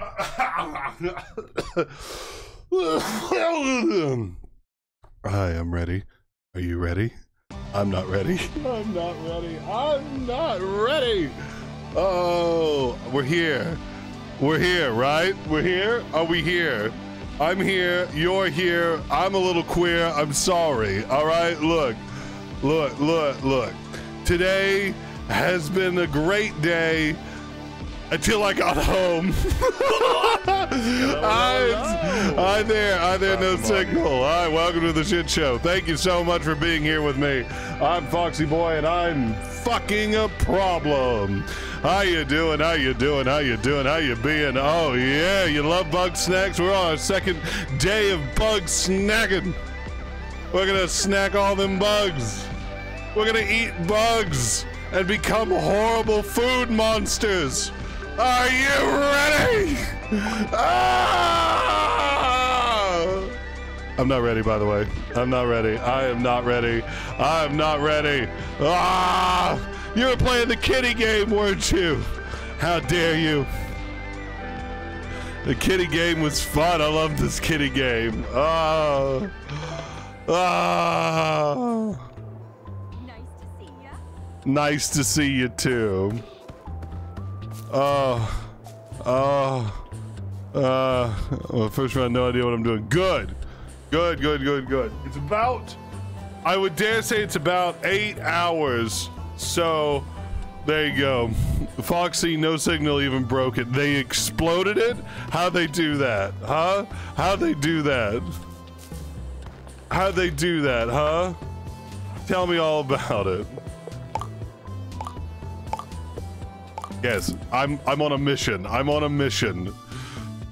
I am ready. Are you ready? I'm not ready. I'm not ready. I'm not ready. Oh, we're here. We're here, right? We're here? Are we here? I'm here. You're here. I'm a little queer. I'm sorry. All right? Look, look, look, look. Today has been a great day until I got home. Oh, I, I there, I there, no signal. All right, welcome to the shit show. Thank you so much for being here with me. I'm Foxxyboi, and I'm fucking a problem. How you doing? How you doing? How you doing? How you being? Oh yeah, you love Bugsnax. We're on our second day of bug snacking. We're gonna snack all them bugs. We're gonna eat bugs and become horrible food monsters. Are you ready? Ah! I'm not ready, by the way. I'm not ready. I am not ready. I am not ready. Ah! You were playing the kitty game, weren't you? How dare you? The kitty game was fun. I love this kitty game. Ah. Ah. Nice to see you too. Oh, oh, uh, well, first all, no idea what I'm doing. Good, good, good, good, good. It's about, I would dare say it's about eight hours. So There you go. Foxy, no signal even broke it. They exploded it? How'd they do that? Huh? How'd they do that? How'd they do that, huh? Tell me all about it. Yes, I'm I'm on a mission. I'm on a mission.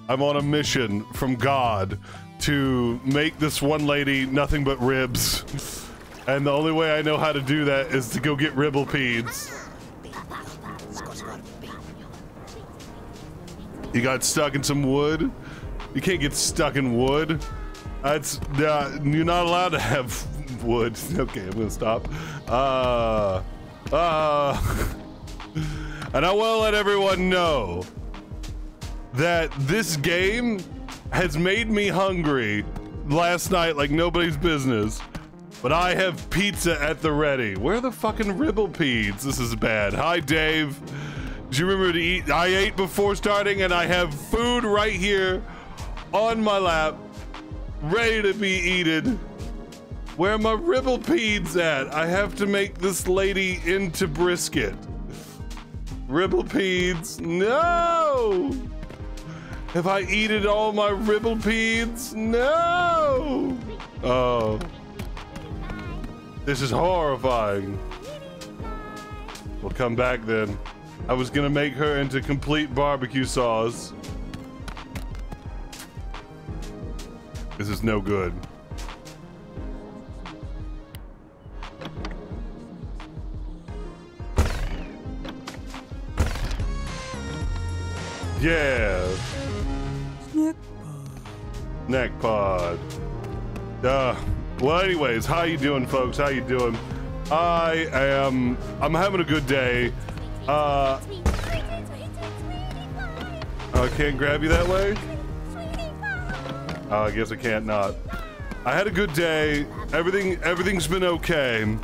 I'm on a mission from God to make this one lady nothing but ribs. And the only way I know how to do that is to go get ribblepedes. You got stuck in some wood? You can't get stuck in wood. That's uh, you're not allowed to have wood. Okay, I'm gonna stop. Uh, uh, and I want to let everyone know that this game has made me hungry last night like nobody's business. But I have pizza at the ready. Where are the fucking ribble ribblepedes? This is bad. Hi, Dave. Do you remember to eat? I ate before starting, and I have food right here on my lap, ready to be eaten. Where are my ribblepedes at? I have to make this lady into brisket. Ribblepedes, no! Have I eaten all my ribblepedes? No! Oh. This is horrifying. We'll come back then. I was gonna make her into complete barbecue sauce. This is no good. Yeah. Neck pod. Uh, well, anyways, how you doing, folks? How you doing? I am. I'm having a good day. Uh, I can't grab you that way. Uh, I guess I can't not. I had a good day. Everything, everything's been okay.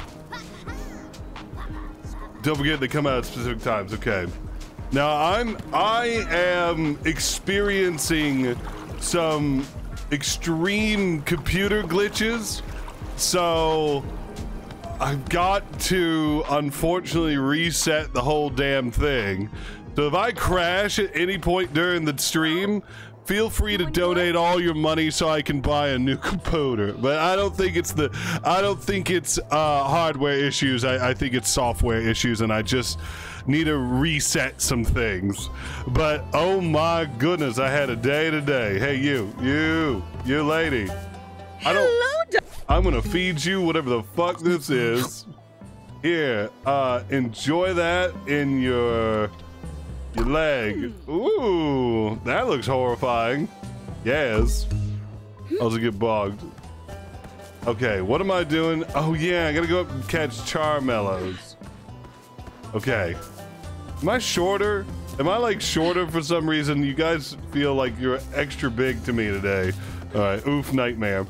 Don't forget they come out at specific times. Okay. Now I'm, I am experiencing some extreme computer glitches. So I've got to unfortunately reset the whole damn thing. So if I crash at any point during the stream, feel free to donate all your money so I can buy a new computer. But I don't think it's the I don't think it's uh, hardware issues. I, I think it's software issues, and I just need to reset some things. But oh my goodness, I had a day today. Hey you, you, you lady. I don't. I'm gonna feed you whatever the fuck this is. Here, uh, enjoy that in your your leg. Ooh, that looks horrifying. Yes. I'll get bogged. Okay, what am I doing? Oh yeah, I gotta go up and catch Charmellos. Okay. Am I shorter? Am I like shorter for some reason? You guys feel like you're extra big to me today. All right, oof, nightmare.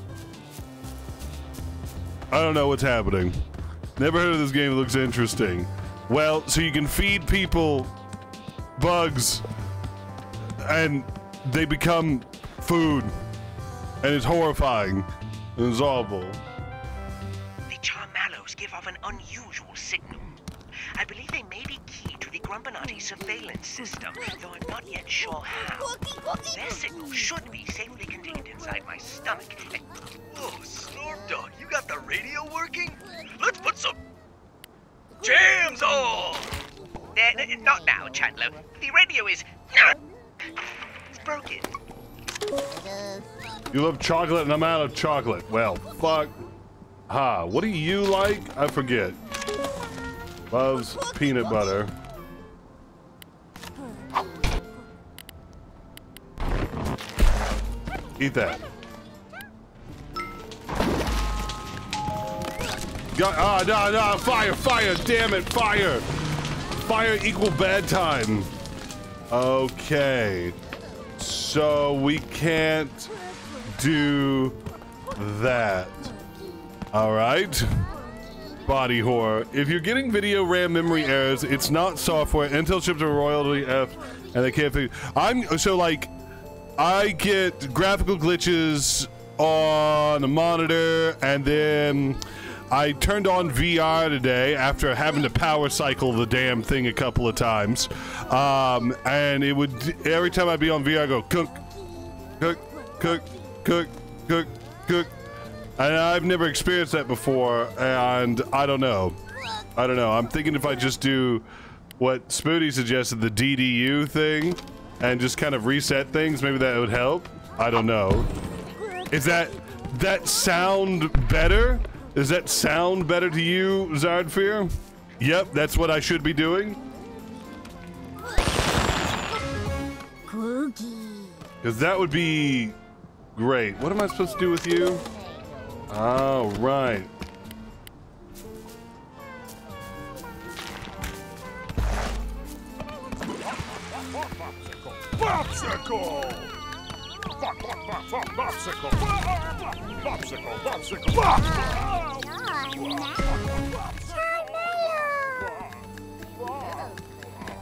I don't know what's happening. Never heard of this game. It looks interesting. Well, so you can feed people bugs and they become food. And it's horrifying. And it's awful. Key to the Grumpinati surveillance system, though I'm not yet sure how. Their signal should be safely contained inside my stomach. And Oh, Snort Dog, you got the radio working? Let's put some jams on! Uh, uh, not now, Chandlo. The radio is. It's broken. You love chocolate and I'm out of chocolate. Well, fuck. Ha, what do you like? I forget. Loves peanut butter. Eat that. Ah, no, no, fire, fire, damn it, fire. Fire equal bad time. Okay. So we can't do that. All right. Body horror. If you're getting video RAM memory errors, it's not software. Intel chips are royalty F, and they can't fix. I'm so like, I get graphical glitches on the monitor, and then I turned on VR today after having to power cycle the damn thing a couple of times, um, and it would every time I'd be on VR, I go cook, cook, cook, cook, cook, cook, and I've never experienced that before, and I don't know, I don't know. I'm thinking if I just do what Spoody suggested, the DDU thing, and just kind of reset things, maybe that would help. I don't know. Is that that sound better? Does that sound better to you, Zardfear? Yep, that's what I should be doing. Because that would be great. What am I supposed to do with you? Oh, right. Popsicle! Pop, pop, pop, pop, popsicle! Popsicle, popsicle, popsicle!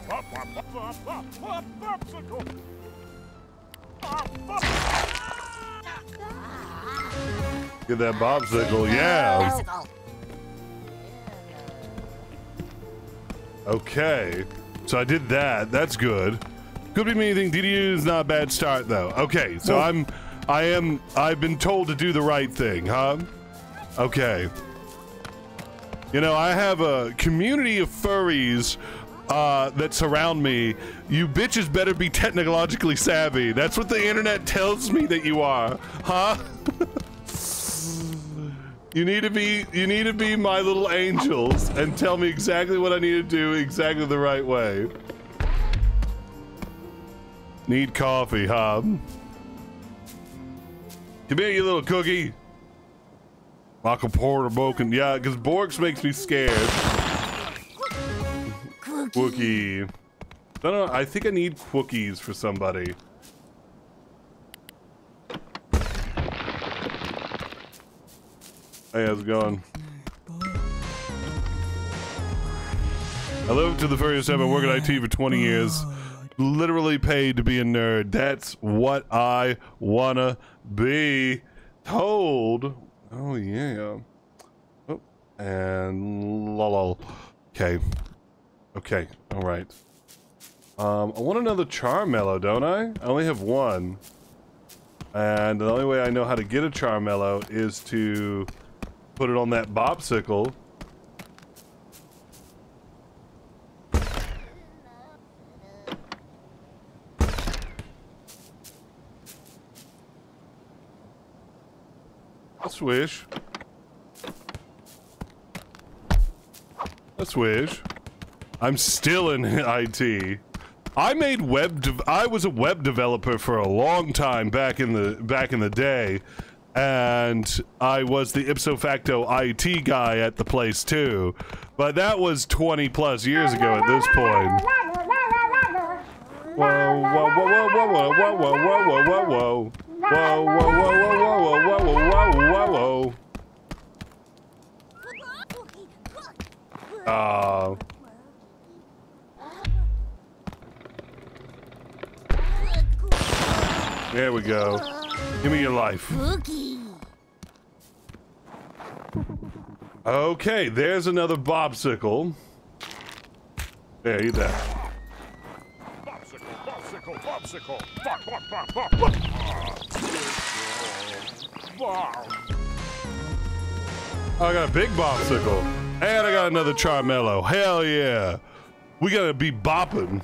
Pop, pop, pop, pop, pop, pop, popsicle! Pop, pop. Get that Bopsicle, yeah. Okay, so I did that. That's good. Could be anything. DDU is not a bad start though. Okay, so I'm, I am, I've been told to do the right thing, huh? Okay. You know, I have a community of furries uh, that surround me. You bitches better be technologically savvy. That's what the internet tells me that you are, huh? You need to be you need to be my little angels and tell me exactly what I need to do exactly the right way. Need coffee, huh? Come here, you little cookie. Michael Porter Boken. Yeah, because Borks makes me scared. Wookie. No, no, I think I need cookies for somebody. Hey, how's it going? I lived to the furry seven, working IT for 20 years. Literally paid to be a nerd. That's what I wanna be told. Oh yeah. Oh, and lol. Okay. Okay. All right. Um, I want another Charmello, don't I? I only have one. And the only way I know how to get a Charmello is to put it on that Bopsicle. Swish. A swish. I'm still in IT. I made web. I was a web developer for a long time back in the back in the day, and I was the ipso facto IT guy at the place too. But that was 20 plus years ago at this point. Whoa, whoa, whoa, whoa, whoa, whoa, whoa, whoa, whoa, whoa, whoa. Whoa, whoa, whoa, whoa, whoa, whoa, whoa, whoa, whoa. Oh. There we go. Give me your life. Okay, there's another Bopsicle. There, eat that. Popsicle, popsicle, popsicle! Pop, pop, pop, pop, I got a big Bopsicle. And I got another Charmello. Hell yeah. We gotta be bopping.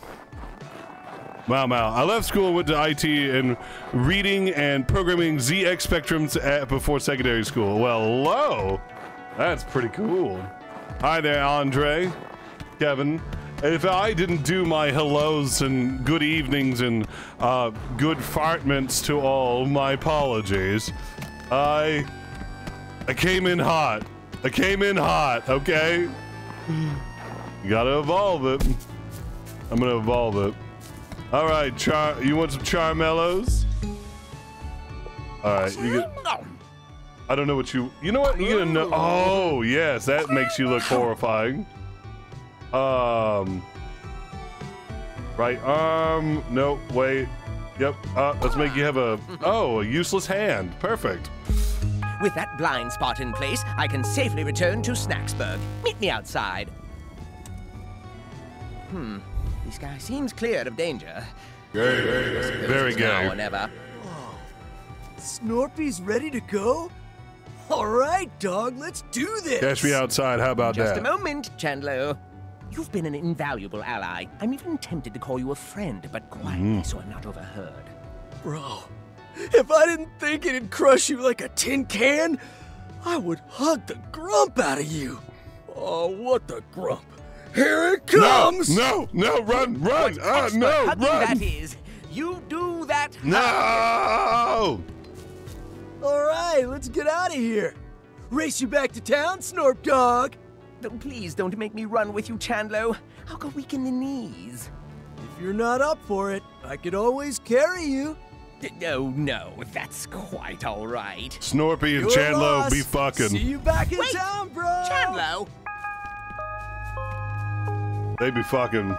Wow, wow. I left school went to IT and reading and programming ZX Spectrums at, before secondary school. Well, hello. That's pretty cool. Hi there, Andre. Kevin. If I didn't do my hellos and good evenings and uh, good fartments to all, my apologies. I I came in hot. I came in hot, okay? You gotta evolve it. I'm gonna evolve it. All right, Char. You want some Charmellos? All right, you get. I don't know what you. You know what? You gonna know? Oh yes, that makes you look horrifying. Um. Right arm. No, Wait. Yep. Uh, let's make you have a. Oh, a useless hand. Perfect. With that blind spot in place, I can safely return to Snaxburg. Meet me outside. Hmm. This guy seems cleared of danger. Very It's now or never. Snorpy's ready to go? All right, dog, let's do this. Catch me outside. How about Just that? a moment, Chandlo. You've been an invaluable ally. I'm even tempted to call you a friend, but quietly so I'm not overheard. Bro, if I didn't think it'd crush you like a tin can, I would hug the grump out of you. Oh, what the grump? Here it comes! no, no, no run, run, uh, no, run. that is. You do that. No! All right, let's get out of here. Race you back to town, Snorp Dog. Don't- Please don't make me run with you, Chandlo. I'll go weaken the knees. If you're not up for it, I could always carry you. D- No, no, that's quite all right. Snorpy and Your Chandlo loss. be fucking. See you back in Wait, town, bro. Chandlo! They be fucking.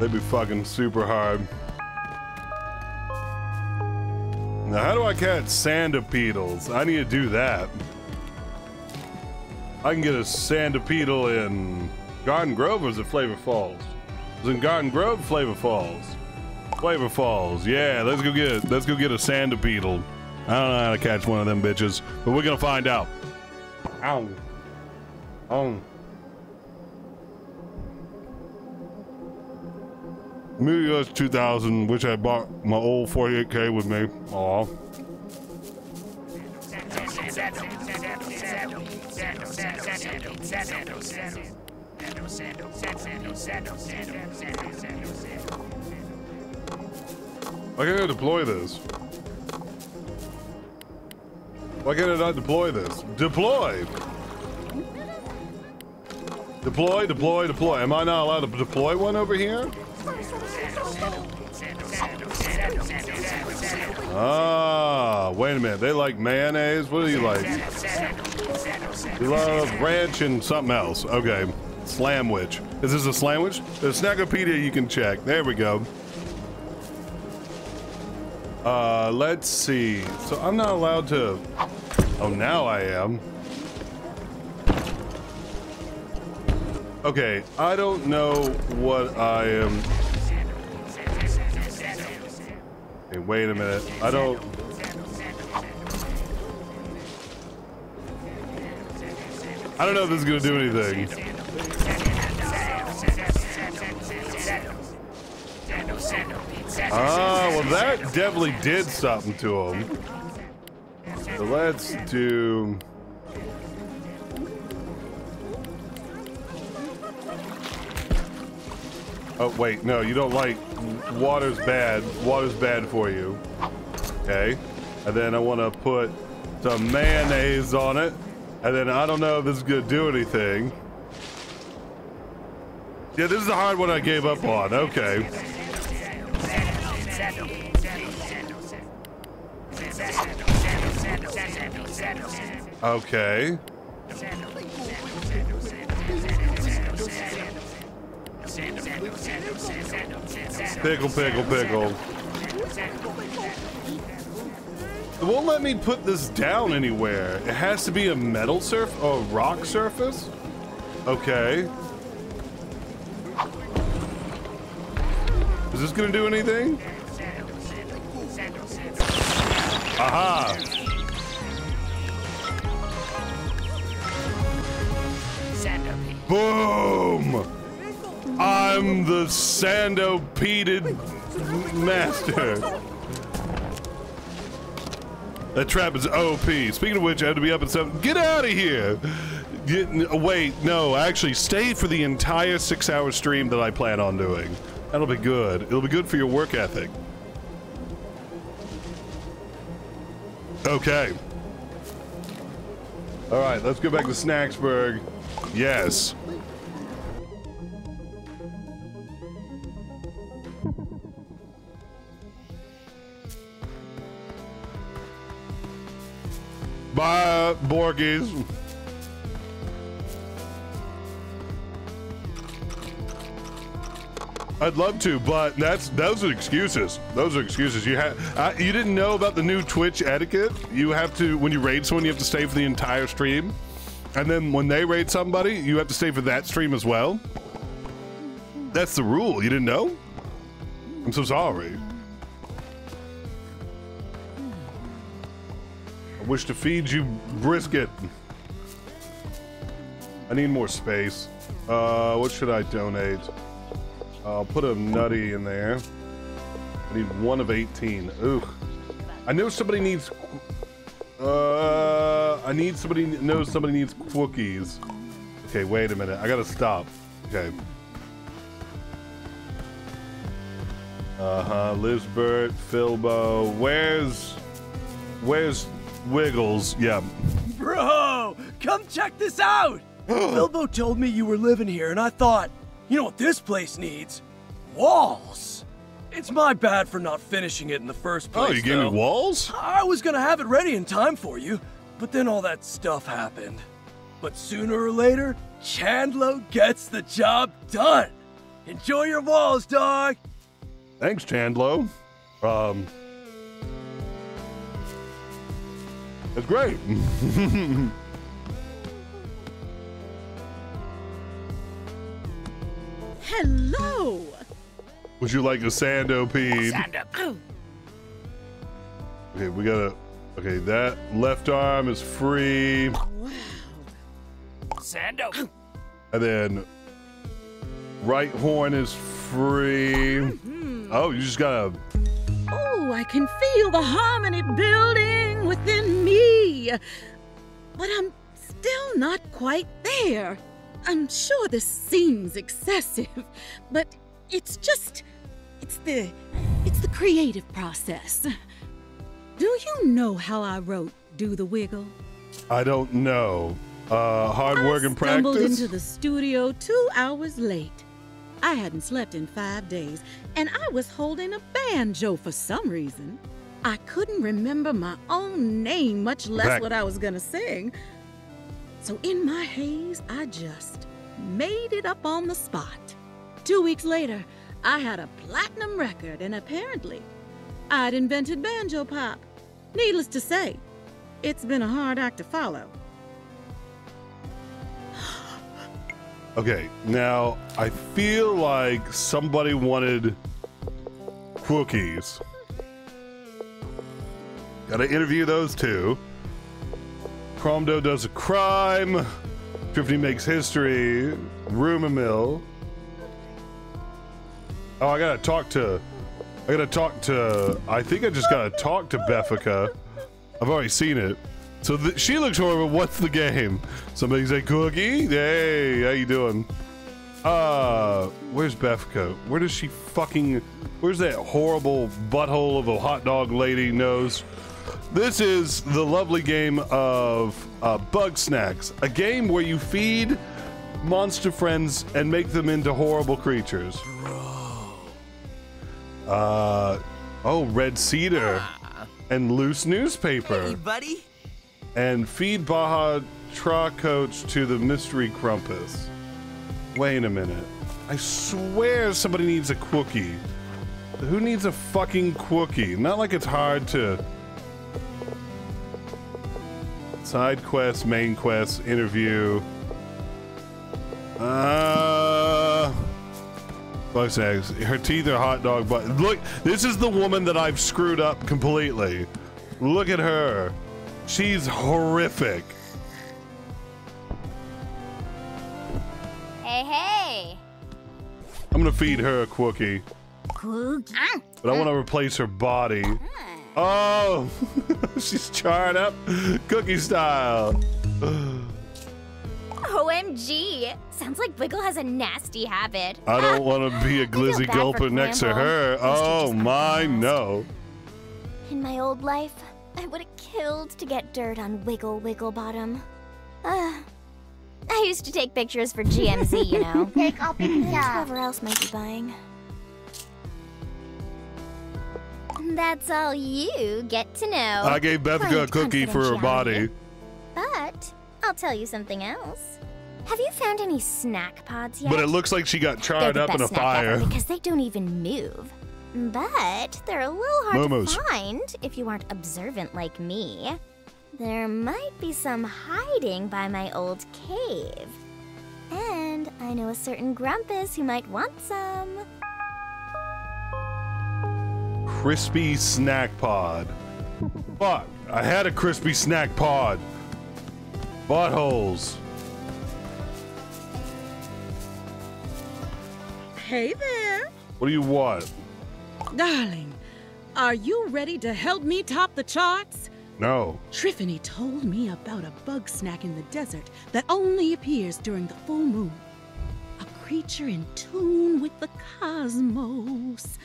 They be fucking super hard. Now, how do I catch sandipedals? I need to do that. I can get a sandipedal in Garden Grove or is it Flavor Falls? Is it in Garden Grove, Flavor Falls? Flavor Falls, yeah. Let's go get let's go get a sandipedal. I don't know how to catch one of them bitches, but we're gonna find out. Ow. Ow. Movie US 2000, which I bought my old 48K with me. Aw. Why can't I deploy this? Why can't I not deploy this? Deploy! Deploy, deploy, deploy. Am I not allowed to deploy one over here? Ah, wait a minute. They like mayonnaise? What do you like? You love ranch and something else. Okay. Slamwich. Is this a sandwich? There's Snaxopedia you can check. There we go. Uh, let's see. So I'm not allowed to... Oh, now I am. Okay, I don't know what I am... Hey, wait a minute. I don't... I don't know if this is gonna do anything. Ah, well that definitely did something to him. So let's do... Oh, wait, no, you don't like... Water's bad. Water's bad for you. Okay. And then I want to put some mayonnaise on it. And then I don't know if this is going to do anything. Yeah, this is the hard one I gave up on. Okay. Okay. Pickle, pickle, pickle. It won't let me put this down anywhere. It has to be a metal surf or a rock surface? Okay. Is this gonna do anything? Aha! Boom! I'm the sandopeded master. That trap is OP. Speaking of which, I have to be up at seven. Get out of here! Get, n- uh, wait, no, actually, stay for the entire six-hour stream that I plan on doing. That'll be good. It'll be good for your work ethic. Okay. All right, let's go back to Snaxburg. Yes. Bye, Borgies. I'd love to, but that's those are excuses. Those are excuses. You uh, you didn't know about the new Twitch etiquette. You have to when you raid someone, you have to stay for the entire stream, and then when they raid somebody, you have to stay for that stream as well. That's the rule. You didn't know? I'm so sorry. I wish to feed you brisket. I need more space. Uh, what should I donate? I'll put a nutty in there. I need one of 18. Ooh. I know somebody needs. Uh, I need somebody knows somebody needs cookies. Okay, wait a minute. I gotta stop. Okay. Uh huh. Lizbert, Filbo. Where's. Where's Wiggles? Yeah. Bro, come check this out! Filbo told me you were living here, and I thought, you know what this place needs? Walls! It's my bad for not finishing it in the first place. Oh, you gave me walls? I was gonna have it ready in time for you, but then all that stuff happened. But sooner or later, Chandlo gets the job done. Enjoy your walls, dog. Thanks, Chandlo. Um. That's great. Hello. Would you like a sandopede? Oh, Okay, we gotta. Okay, that left arm is free. wow. Sando. And then right horn is free. Mm-hmm. Oh, you just gotta. Oh, I can feel the harmony building within me. But I'm still not quite there. I'm sure this seems excessive, but it's just it's the it's the creative process. Do you know how I wrote Do the Wiggle? I don't know. Uh, hard work and practice? I stumbled into the studio two hours late. I hadn't slept in five days, and I was holding a banjo for some reason. I couldn't remember my own name, much less Back- what I was gonna sing. So in my haze, I just made it up on the spot. Two weeks later, I had a platinum record, and apparently, I'd invented banjo pop. Needless to say, it's been a hard act to follow. Okay, now I feel like somebody wanted cookies. Gotta interview those two. Cromdo does a crime. Triffany makes history. Rumor mill. Oh, I gotta talk to. I gotta talk to. I think I just gotta talk to Beffica. I've already seen it. So she looks horrible. What's the game? Somebody say cookie. Hey, how you doing? Uh, where's Befka? Where does she fucking? Where's that horrible butthole of a hot dog lady nose? This is the lovely game of uh, Bugsnax, a game where you feed monster friends and make them into horrible creatures. Uh, oh, red cedar and loose newspaper Hey, buddy. and feed Baja Tra Coach to the mystery crumpus. Wait a minute. I swear somebody needs a cookie. Who needs a fucking cookie? Not like it's hard to. Side quest, main quest, interview. Uh. Bugs eggs. Her teeth are hot dog but Look, this is the woman that I've screwed up completely. Look at her. She's horrific. Hey, hey. I'm gonna feed her a cookie, Cookie. but I want to replace her body. Oh, she's charred up, cookie style. OMG. Sounds like Wiggle has a nasty habit. I don't want to be a glizzy gulper next to her. Oh my, no. In my old life, I would have killed to get dirt on Wiggle Wigglebottom. Uh, I used to take pictures for GMC, you know. Take a picture. Whoever else might be buying. That's all you get to know. I gave Bethka a cookie for her body. But I'll tell you something else. Have you found any snack pods yet? But it looks like she got charred the up in a best snack ever fire. because they don't even move. But they're a little hard Momos. to find if you aren't observant like me. There might be some hiding by my old cave. And I know a certain Grumpus who might want some. Crispy snack pod. Fuck, I had a crispy snack pod. Buttholes. Hey there. What do you want? Darling, are you ready to help me top the charts? No. Triffany told me about a bug snack in the desert that only appears during the full moon. A creature in tune with the cosmos.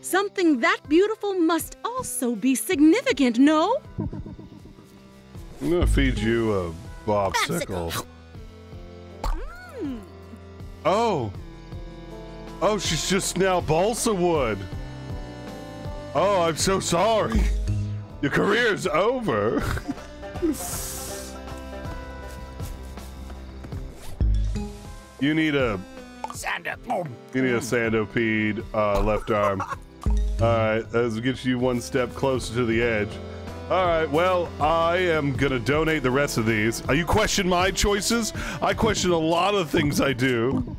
Something that beautiful must also be significant, no? I'm gonna feed you a Bopsicle. Oh. Oh, she's just now balsa wood. Oh, I'm so sorry. Your career's over. you need a you need a sandopede uh, left arm. All right, that gets you one step closer to the edge. All right, well, I am gonna donate the rest of these. Uh, you question my choices? I question a lot of things I do.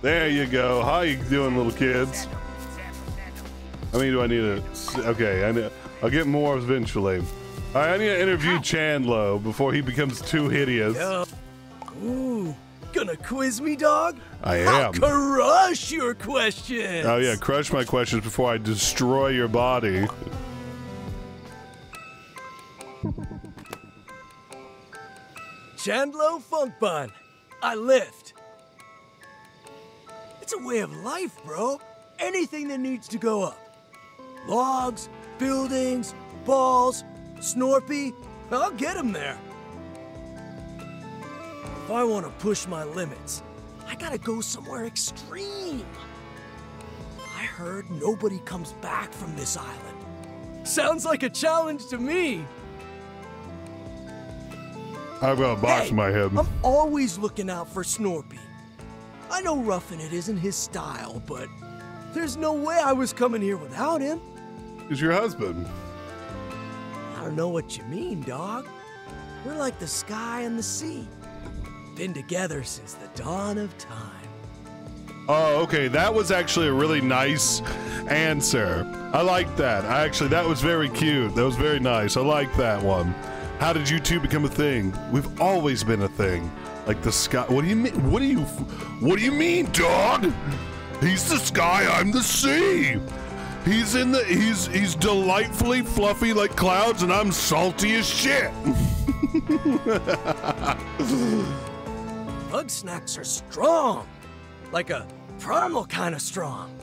There you go. How you doing, little kids? I mean, do I need to? Okay, I need, I'll get more eventually. All right, I need to interview Chandlo before he becomes too hideous. Yo. Ooh, gonna quiz me, dog? I I'll am. crush your questions. Oh yeah, crush my questions before I destroy your body. Chandlo Funk Bun. I lift. It's a way of life, bro. Anything that needs to go up. Logs, buildings, balls, Snorpy, I'll get 'em there. If I want to push my limits, I gotta go somewhere extreme. I heard nobody comes back from this island. Sounds like a challenge to me. I've got a box Hey, in my head. I'm always looking out for Snorpy. I know roughing it isn't his style, but there's no way I was coming here without him. He's your husband? I don't know what you mean, dog. We're like the sky and the sea. Been together since the dawn of time. Oh, okay. That was actually a really nice answer. I like that. I actually, that was very cute. That was very nice. I like that one. How did you two become a thing? We've always been a thing. Like the sky. What do you mean? What do you? What do you mean, dog? He's the sky. I'm the sea. He's in the. He's he's delightfully fluffy like clouds, and I'm salty as shit. Bugsnax are strong. Like a primal kind of strong.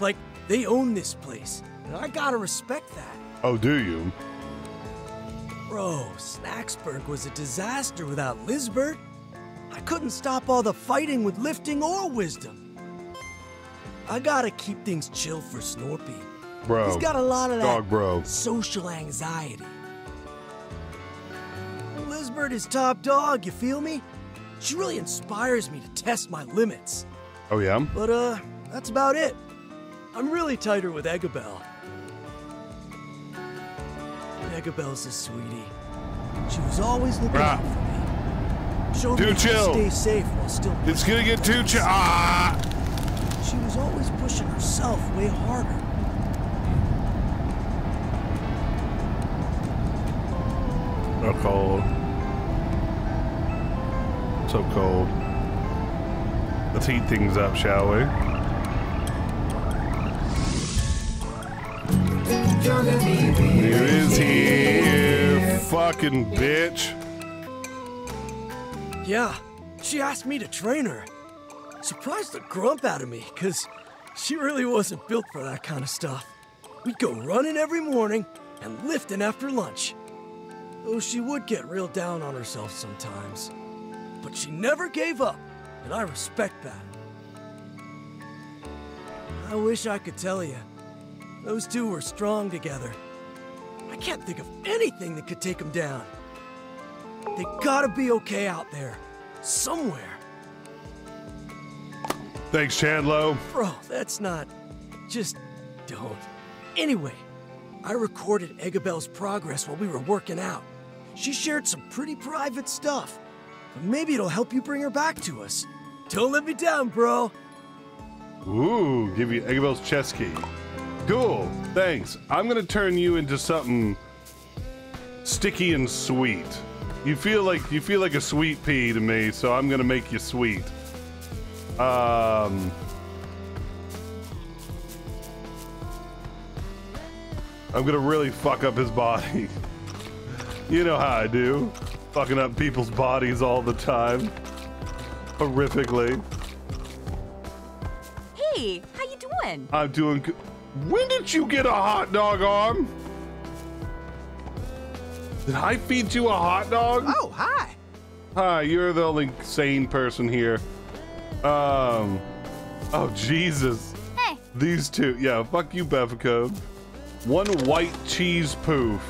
Like they own this place. And I gotta respect that. oh, do you? Bro, Snaxburg was a disaster without Lizbert. I couldn't stop all the fighting with lifting or wisdom. I gotta keep things chill for Snorpy. Bro. He's got a lot of that Dog bro. social anxiety. Lizbert is top dog, you feel me? She really inspires me to test my limits. Oh yeah. But, uh, that's about it. I'm really tighter with Eggabell. Eggabell's a sweetie. She was always looking out for me. Showed Too me how to chill. stay safe while still It's gonna get too ch- ah. She was always pushing herself way harder. Cold. So cold. Let's heat things up, shall we? Here is here, fucking bitch. Yeah, she asked me to train her. Surprised the grump out of me, because she really wasn't built for that kind of stuff. We'd go running every morning and lifting after lunch. Though she would get real down on herself sometimes. But she never gave up, and I respect that. I wish I could tell you. Those two were strong together. I can't think of anything that could take them down. They gotta be okay out there. Somewhere. Thanks, Chandlo. Bro, that's not. Just don't. Anyway, I recorded Eggabell's progress while we were working out. She shared some pretty private stuff. But maybe it'll help you bring her back to us. Don't let me down, bro. Ooh, give you Eggabell's chess key. Cool, thanks. I'm gonna turn you into something sticky and sweet. You feel like you feel like a sweet pea to me, so I'm gonna make you sweet. Um, I'm gonna really fuck up his body. you know how I do, fucking up people's bodies all the time, horrifically. Hey, how you doing? I'm doing. good. When did you get a hot dog arm? Did I feed you a hot dog? Oh, hi. Hi, you're the only sane person here. Um. Oh Jesus. Hey. These two. Yeah. Fuck you, Beffica. One white cheese poof.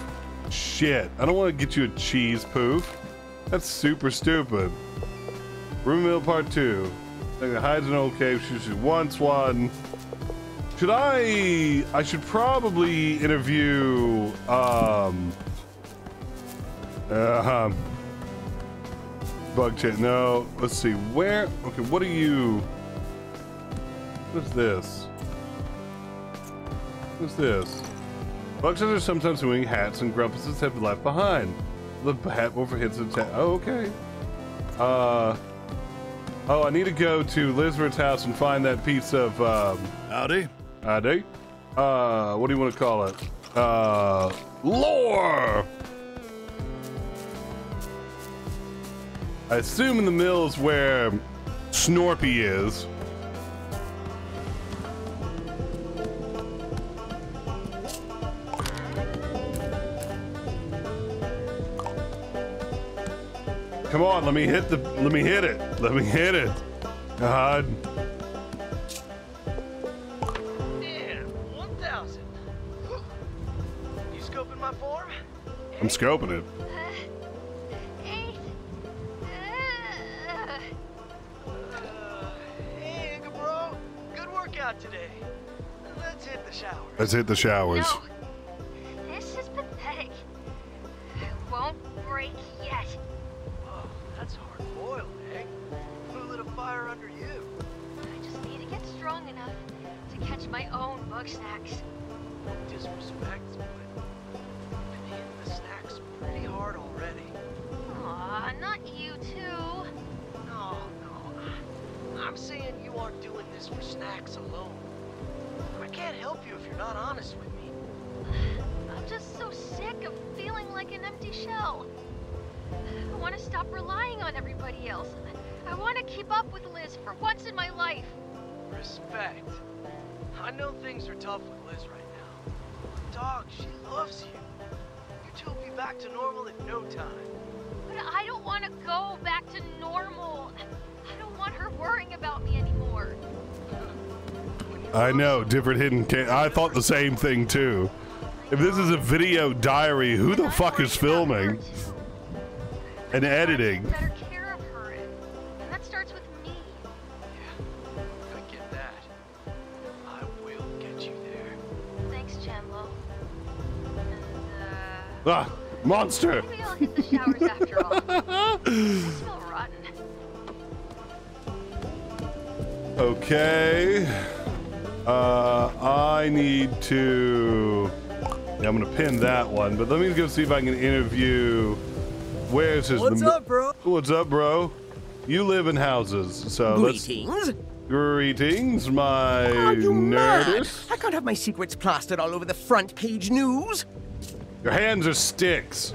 Shit. I don't want to get you a cheese poof. That's super stupid. Room meal part two. Thing that hides in an old cave. She wants one. Should I? I should probably interview. Um. Uh, bug chat. No. Let's see. Where? Okay. What are you? What's this? What's this? Bugs are sometimes wearing hats, and grumpuses have been left behind. The hat overhits the ta- Oh, okay. Uh. Oh, I need to go to Lizard's house and find that piece of. Um, Howdy. Howdy. Uh, what do you want to call it? Uh, lore. I assume in the mill is where Snorpy is. Come on, let me hit the. Let me hit it. Let me hit it. God. Yeah, 1,000. You scoping my form? I'm scoping it. Uh, hey, bro. Good workout today. Let's hit the shower. Let's hit the showers. No. Different hidden ca- I thought the same thing too. If this is a video diary, who the fuck is filming and editing? Better care of her, and that starts with me. I get that. I will get you there. Thanks, Chandlo. And, uh, Ah, monster! maybe I'll hit the showers after all. I smell rotten. Okay. Uh, I need to. Yeah, I'm gonna pin that one, but let me go see if I can interview. Where's his? What's up, bro? What's up, bro? You live in houses, so let's. Greetings. Greetings, my Are you mad? I can't have my secrets plastered all over the front page news. Your hands are sticks.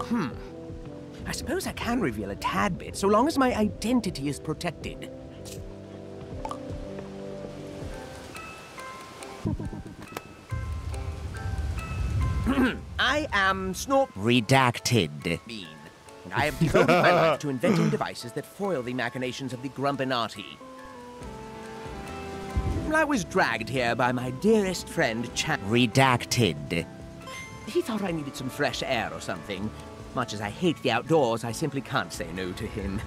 Hmm. I suppose I can reveal a tad bit, so long as my identity is protected. Am Snorp Redacted. And I have devoted my life to inventing devices that foil the machinations of the Grumpinati. I was dragged here by my dearest friend, Chan. Redacted. he thought I needed some fresh air or something. Much as I hate the outdoors, I simply can't say no to him.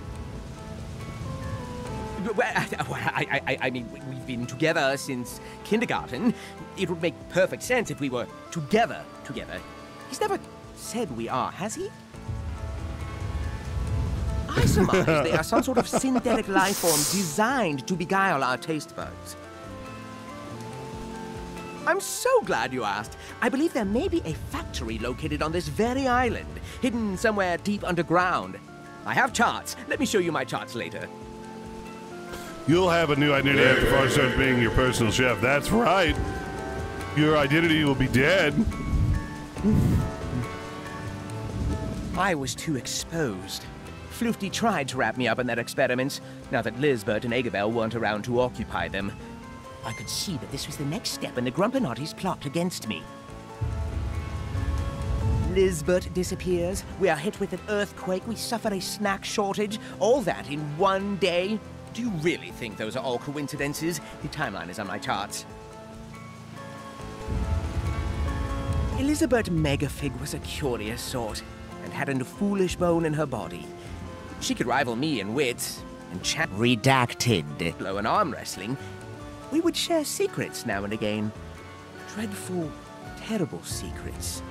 Well, I, I, I mean, we've been together since kindergarten. It would make perfect sense if we were together together. He's never said we are, has he? I surmise they are some sort of synthetic life form designed to beguile our taste buds. I'm so glad you asked. I believe there may be a factory located on this very island, hidden somewhere deep underground. I have charts. Let me show you my charts later. You'll have a new identity after Far starts being your personal chef. That's right. Your identity will be dead. Mm. I was too exposed. Floofty tried to wrap me up in their experiments, now that Lizbert and Eggabell weren't around to occupy them. I could see that this was the next step in the Grumpinati's plot against me. Lizbert disappears, we are hit with an earthquake, we suffer a snack shortage, all that in one day. Do you really think those are all coincidences? The timeline is on my charts. Elizabeth Megafig was a curious sort, and hadn't a foolish bone in her body. She could rival me in wit, and chat redacted. Blow and arm wrestling. We would share secrets now and again. Dreadful, terrible secrets.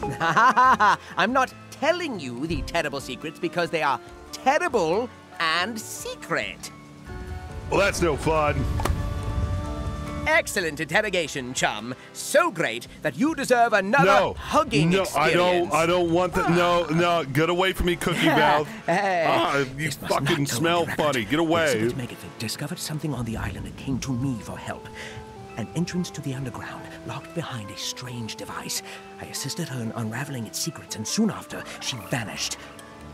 Ha ha ha! I'm not telling you the terrible secrets because they are terrible and secret. Well, that's no fun. Excellent interrogation, chum. So great that you deserve another No, hugging no, no, I don't. I don't want that. No, no, get away from me, Cookie Mouth. Hey, ah, you this must not fucking smell funny. Get away. Elizabeth Megafig discovered something on the island and came to me for help. An entrance to the underground, locked behind a strange device. I assisted her in unraveling its secrets, and soon after, she vanished.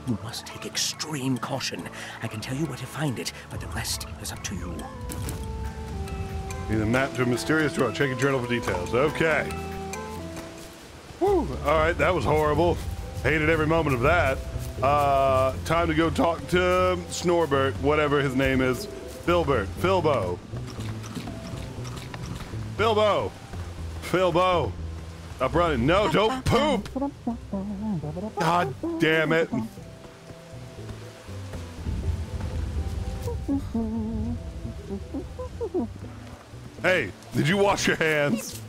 You must take extreme caution. I can tell you where to find it, but the rest is up to you. Need a map to a mysterious drawer. Check your journal for details. Okay. Whew. All right, that was horrible. Hated every moment of that. Uh, time to go talk to Snorbert, whatever his name is. Filbert. Filbo. Filbo. Filbo. Stop running. No, don't poop. God damn it. Hey, did you wash your hands?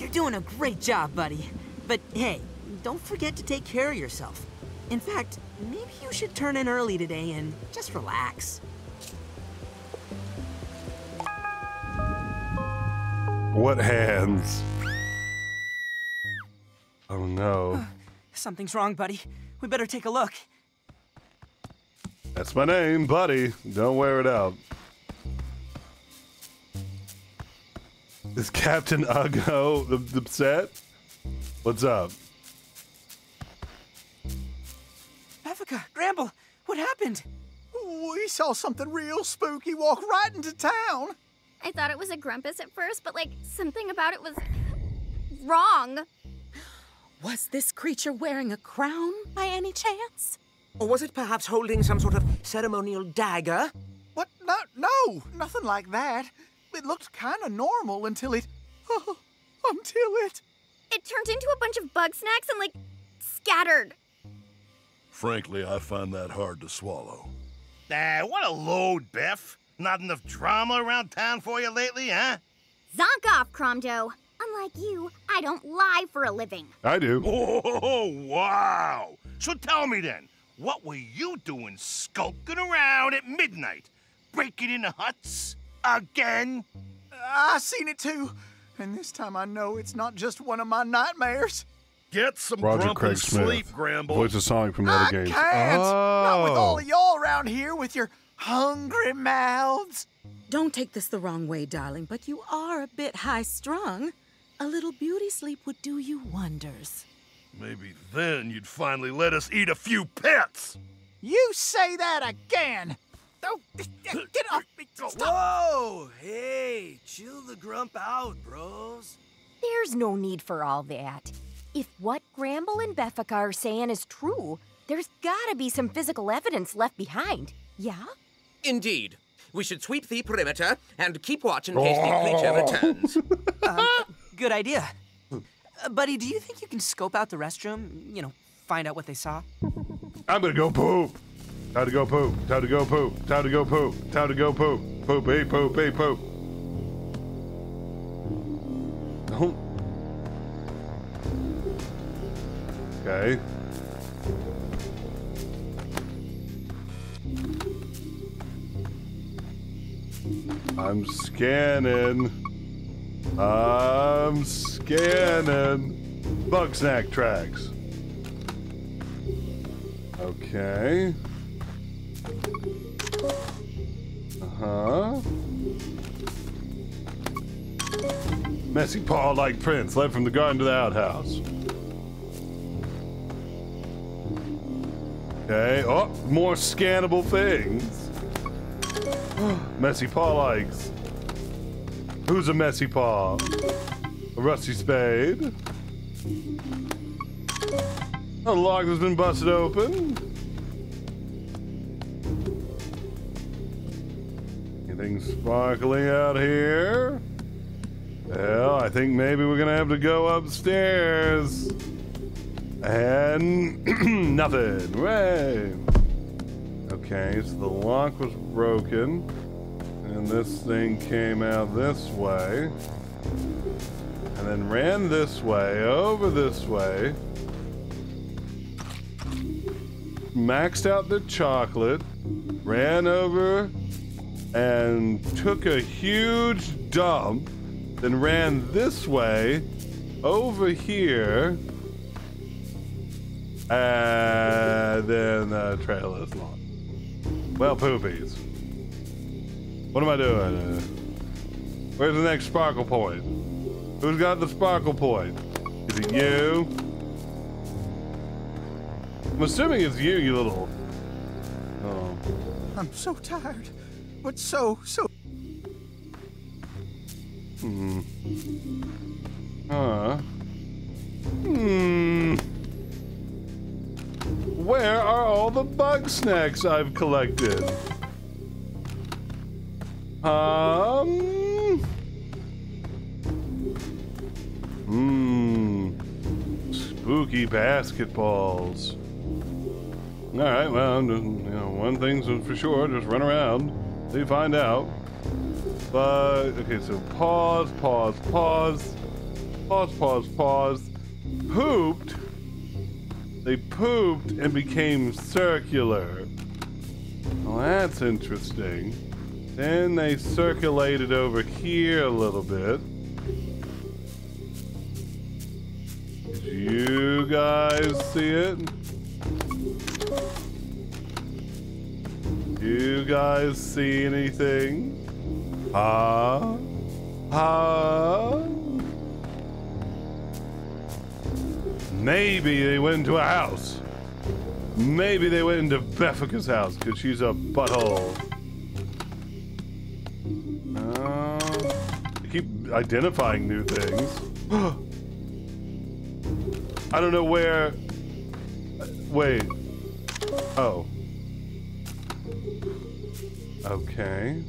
You're doing a great job, buddy. But hey, don't forget to take care of yourself. In fact, maybe you should turn in early today and just relax. What hands? Oh no. Something's wrong, buddy. We better take a look. That's my name, buddy. Don't wear it out. Is Captain Ugo upset? What's up? Beffica, Gramble, what happened? We saw something real spooky walk right into town. I thought it was a grumpus at first, but like something about it was wrong. Was this creature wearing a crown by any chance? Or was it perhaps holding some sort of ceremonial dagger? What? No, no, nothing like that. It looked kind of normal until it. until it. It turned into a bunch of bug snacks and like scattered. Frankly, I find that hard to swallow. Ah, what a load, Biff. Not enough drama around town for you lately, huh? Zonk off, Cromdo. Unlike you, I don't lie for a living. I do. Oh, wow. So tell me then, what were you doing skulking around at midnight? Breaking into huts? Again? I seen it too. And this time I know it's not just one of my nightmares. Get some Roger Craig and Smith. sleep, Gramble. Voice of song from the other I games. can't. Not with oh. all Oh. of y'all around here with your hungry mouths. Don't take this the wrong way, darling, but you are a bit high strung. A little beauty sleep would do you wonders. Maybe then you'd finally let us eat a few pets. You say that again. Oh, get off me. Stop. Whoa! Hey, chill the grump out, bros. There's no need for all that. If what Gramble and Beffica are saying is true, there's gotta be some physical evidence left behind. Yeah? Indeed. We should sweep the perimeter and keep watch in case the creature returns. Um, good idea. Uh, buddy, do you think you can scope out the restroom? You know, find out what they saw? I'm gonna go poop. Time to go poop. Time to go poop. Time to go poop. Time to go poop. Poop, hey, poop, hey, poop. Don't. Okay. I'm scanning. I'm scanning. Bug snack tracks. Okay. Huh. Messy paw like prints led from the garden to the outhouse. Okay. Oh, more scannable things. messy paw likes. Who's a messy paw? A rusty spade. A log that's been busted open. Anything sparkly out here? Well, I think maybe we're gonna have to go upstairs. And nothing. Right. Okay, so the lock was broken. And this thing came out this way. And then ran this way, over this way. Maxed out the chocolate. Ran over and took a huge dump. Then ran this way, over here. And then the trail is long. Well, poopies. What am I doing? Where's the next sparkle point? Who's got the sparkle point? Is it you? I'm assuming it's you, you little. Oh. I'm so tired, but so, so. Hmm. Huh. Hmm. Where are all the bug snacks I've collected? Um. Hmm. Spooky basketballs. All right, well, you know, one thing's for sure, just run around you find out. But, okay, so pause, pause, pause, pause, pause, pause. Pooped. They pooped and became circular. Well, that's interesting. Then they circulated over here a little bit. Did you guys see it? You guys see anything? Huh? Huh? Maybe they went into a house. Maybe they went into Beffica's house because she's a butthole. Uh, keep identifying new things. I don't know where. Wait. Oh. Okay.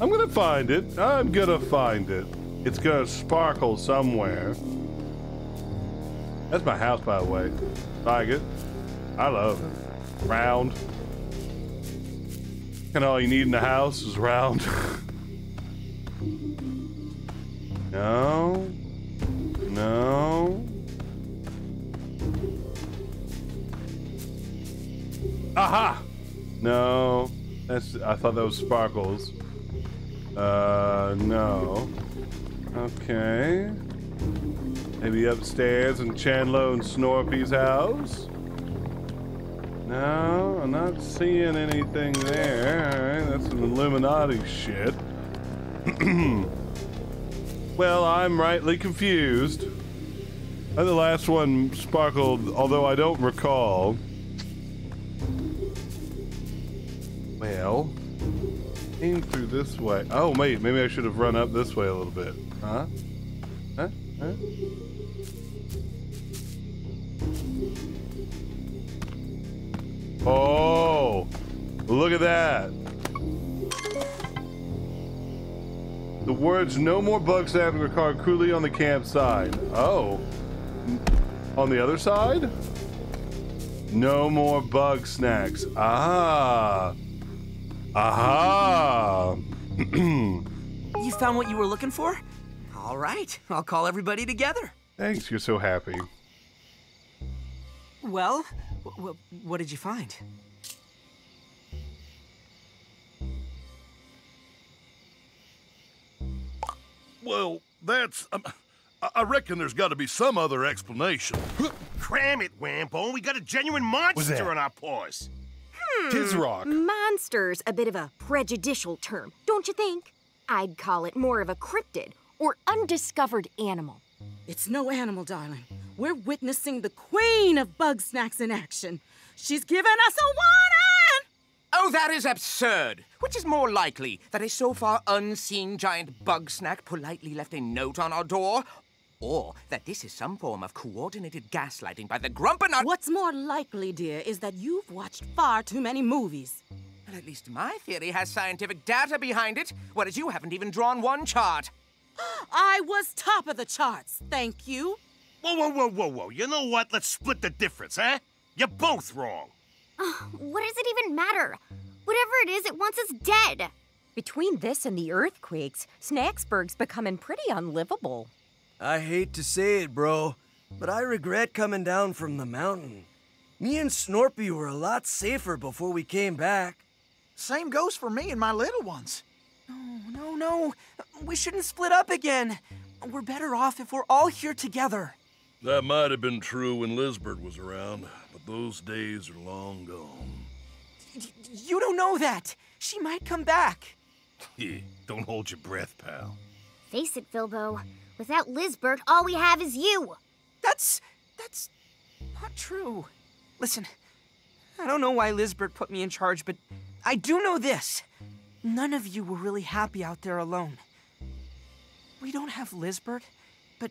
I'm gonna find it. I'm gonna find it. It's gonna sparkle somewhere. That's my house, by the way. Like it. I love it. Round. And all you need in the house is round. no. No. Aha! No. That's I thought that was sparkles. Uh, no. Okay. Maybe upstairs in Chandlo and Snorpy's house? No, I'm not seeing anything there. That's some Illuminati shit. well, I'm rightly confused. And the last one sparkled, although I don't recall. Well, came through this way. Oh, wait, maybe I should have run up this way a little bit. Huh? Huh? Huh? Oh, look at that. The words "No more bug snapping" are carved on the campsite. Oh, on the other side? No more bug snacks. Ah. Aha. You found what you were looking for? All right, I'll call everybody together. Thanks, you're so happy. Well, w- w- what did you find? Well, that's. Um, I- I reckon there's got to be some other explanation. Cram it, Wampo. We got a genuine monster that? on our paws. Hmm, Monster's a bit of a prejudicial term, don't you think? I'd call it more of a cryptid or undiscovered animal. It's no animal, darling. We're witnessing the queen of bug snacks in action. She's given us a warning! Oh, that is absurd. Which is more likely, that a so far unseen giant bug snack politely left a note on our door, or that this is some form of coordinated gaslighting by the Grumpinati? What's more likely, dear, is that you've watched far too many movies. Well, at least my theory has scientific data behind it, whereas you haven't even drawn one chart. I was top of the charts, thank you. Whoa, whoa, whoa, whoa, whoa. You know what? Let's split the difference, eh? You're both wrong. What does it even matter? Whatever it is, it wants us dead. Between this and the earthquakes, Snaxburg's becoming pretty unlivable. I hate to say it, bro, but I regret coming down from the mountain. Me and Snorpy were a lot safer before we came back. Same goes for me and my little ones. No, no, no. we shouldn't split up again. We're better off if we're all here together. That might have been true when Lizbert was around, but those days are long gone. You don't know that. She might come back. Yeah, don't hold your breath, pal. Face it, Filbo. Without Lizbert, all we have is you. That's. that's not true. Listen, I don't know why Lizbert put me in charge, but I do know this. None of you were really happy out there alone. We don't have Lizbert, but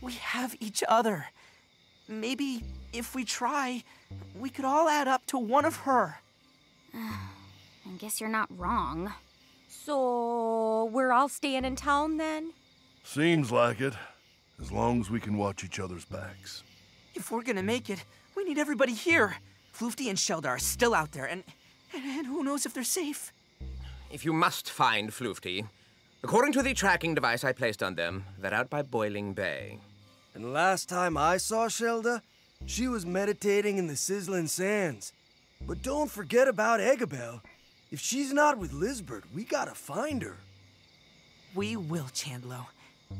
we have each other. Maybe if we try, we could all add up to one of her. I guess you're not wrong. So, we're all staying in town then? Seems like it, as long as we can watch each other's backs. If we're gonna make it, we need everybody here. Floofty and Shelda are still out there, and, and, and who knows if they're safe. If you must find Floofty, according to the tracking device I placed on them, they're out by Boiling Bay. And last time I saw Shelda, she was meditating in the sizzling sands. But don't forget about Eggabell. If she's not with Lizbert, we gotta find her. We will, Chandlo.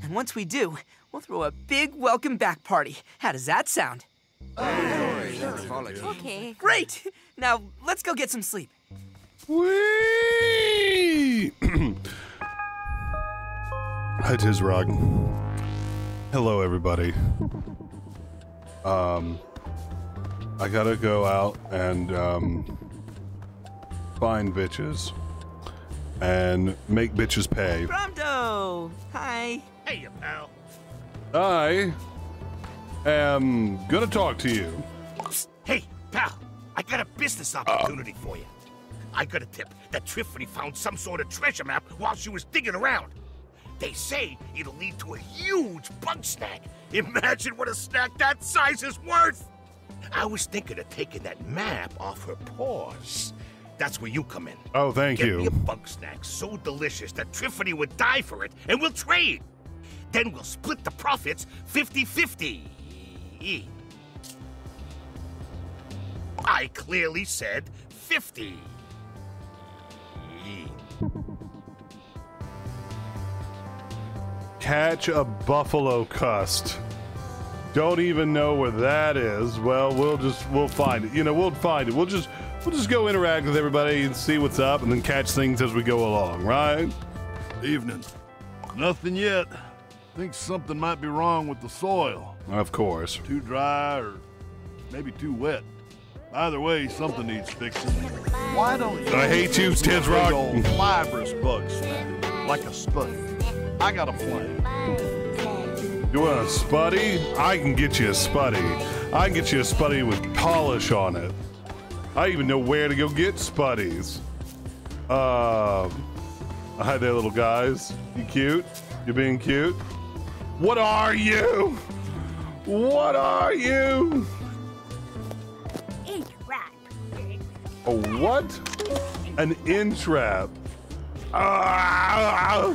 And once we do, we'll throw a big welcome back party. How does that sound? Okay. Great! Now, let's go get some sleep. Whee! Hi, Tizrog. Hello, everybody. Um, I gotta go out and um, find bitches and make bitches pay. Prompto! Hi. Hey, pal. I am gonna talk to you. Hey, pal. I got a business uh. opportunity for you. I got a tip that Triffany found some sort of treasure map while she was digging around. They say it'll lead to a huge bug snack. Imagine what a snack that size is worth. I was thinking of taking that map off her paws. That's where you come in. Oh, thank Get you. me a bug snack so delicious that Triffany would die for it, and we'll trade. Then we'll split the profits 50 50. I clearly said 50. Catch a buffalo cust. Don't even know where that is. Well, we'll just we'll find it. You know, we'll find it. We'll just we'll just go interact with everybody and see what's up, and then catch things as we go along. Right? Evening. Nothing yet. Think something might be wrong with the soil. Of course. Too dry or maybe too wet. Either way, something needs fixing. Why don't you? I hate you, use a Tiz Rock. old fibrous bug snap, like a spuddy. I got a plan. You want a spuddy? I can get you a spuddy. I can get you a spuddy with polish on it. I even know where to go get spuddies. Uh, Hi there, little guys. You cute? You being cute? What are you? What are you? A what? An entrap. Ah!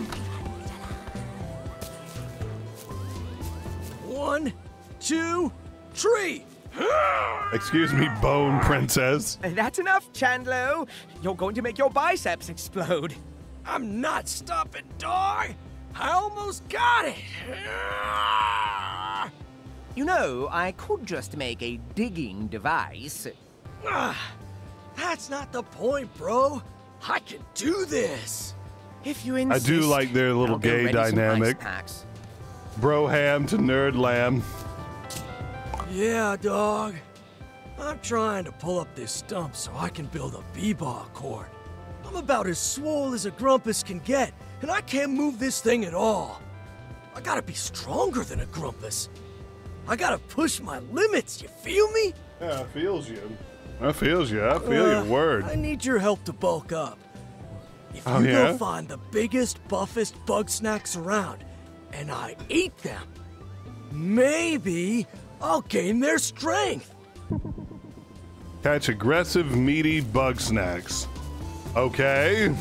One, two, tree. Excuse me, bone princess. That's enough, Chandlo. You're going to make your biceps explode. I'm not stopping, dog. I almost got it. You know, I could just make a digging device. Ah, that's not the point, bro. I can do this. If you insist, I do like their little gay ready some ice dynamic. Bro ham to nerd lamb. Yeah, dog. I'm trying to pull up this stump so I can build a b-ball court. I'm about as swole as a grumpus can get, and I can't move this thing at all. I gotta be stronger than a grumpus. I gotta push my limits, you feel me? Yeah, I feels you. I feels you. I feel your Uh, word. I need your help to bulk up. If Oh, you yeah? go find the biggest, buffest bug snacks around, and I eat them, maybe I'll gain their strength. Catch aggressive, meaty bug snacks. Okay.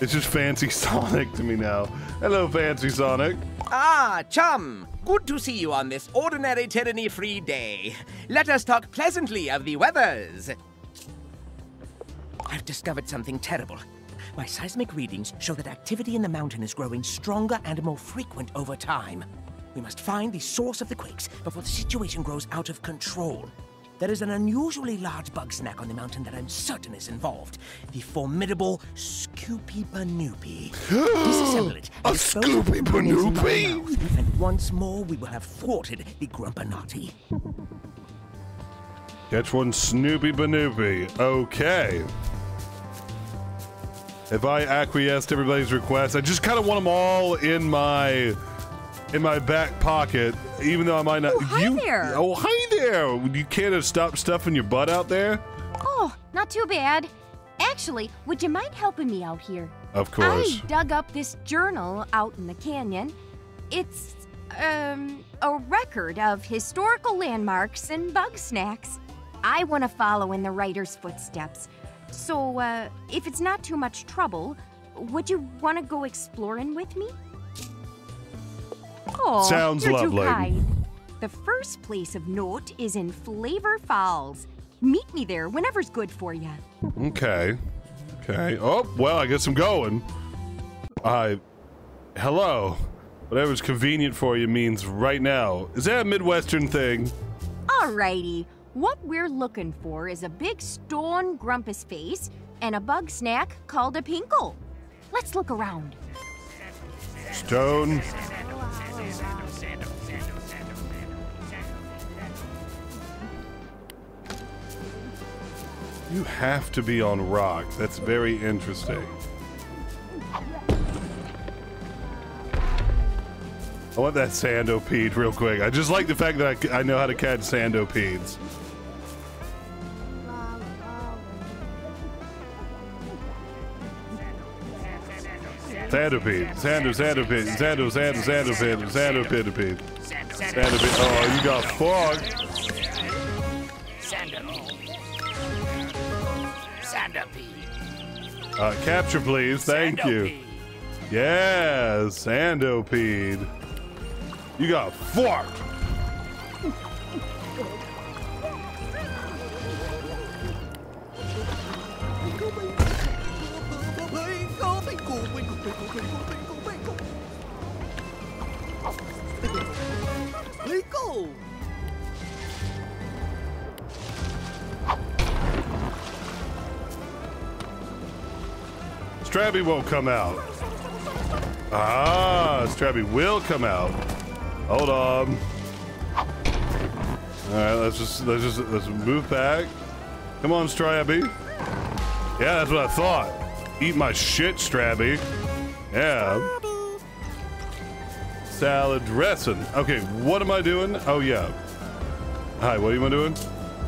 It's just Fancy Sonic to me now. Hello, Fancy Sonic. Ah, chum! Good to see you on this ordinary tyranny free day. Let us talk pleasantly of the weathers. I've discovered something terrible. My seismic readings show that activity in the mountain is growing stronger and more frequent over time. We must find the source of the quakes before the situation grows out of control. There is an unusually large bug snack on the mountain that I'm certain is involved. The formidable Scoopy Banoopy. Disassemble it. A and dispose of the Scoopy Banoopy? And once more, we will have thwarted the Grumpinati. Catch one Scoopy Banoopy. Okay. If I acquiesce to everybody's request, I just kind of want them all in my in my back pocket, even though I might not. Oh, hi you, there. Oh, hi there. You can't have stopped stuffing your butt out there. Oh, not too bad. Actually, would you mind helping me out here? Of course. I dug up this journal out in the canyon. It's um a record of historical landmarks and bug snacks. I want to follow in the writer's footsteps. So, uh, if it's not too much trouble, would you want to go exploring with me? Oh, Sounds you're lovely. Too kind. The first place of note is in Flavor Falls. Meet me there whenever's good for you. Okay. Okay. Oh, well, I guess I'm going. I. hello. Whatever's convenient for you means right now. Is that a Midwestern thing? Alrighty, what we're looking for is a big stone grumpus face and a bug snack called a pinkle. Let's look around. Stone. You have to be on rock. That's very interesting. I want that sandopede real quick. I just like the fact that I know how to catch sandopedes. Sandopede, sando, sandopede, sando, sando, sandopede, sandopede, sandopede. Oh, you got fucked. Sandopede. Uh, capture, please. Thank you. Yes, Sandopede. You got fucked. Strabby won't come out. Ah, Strabby will come out. Hold on. All right, let's just let's just let's move back. Come on, Strabby. Yeah, that's what I thought. Eat my shit, Strabby. Yeah. Salad dressing. Okay, what am I doing? Oh yeah. Hi, what are you doing?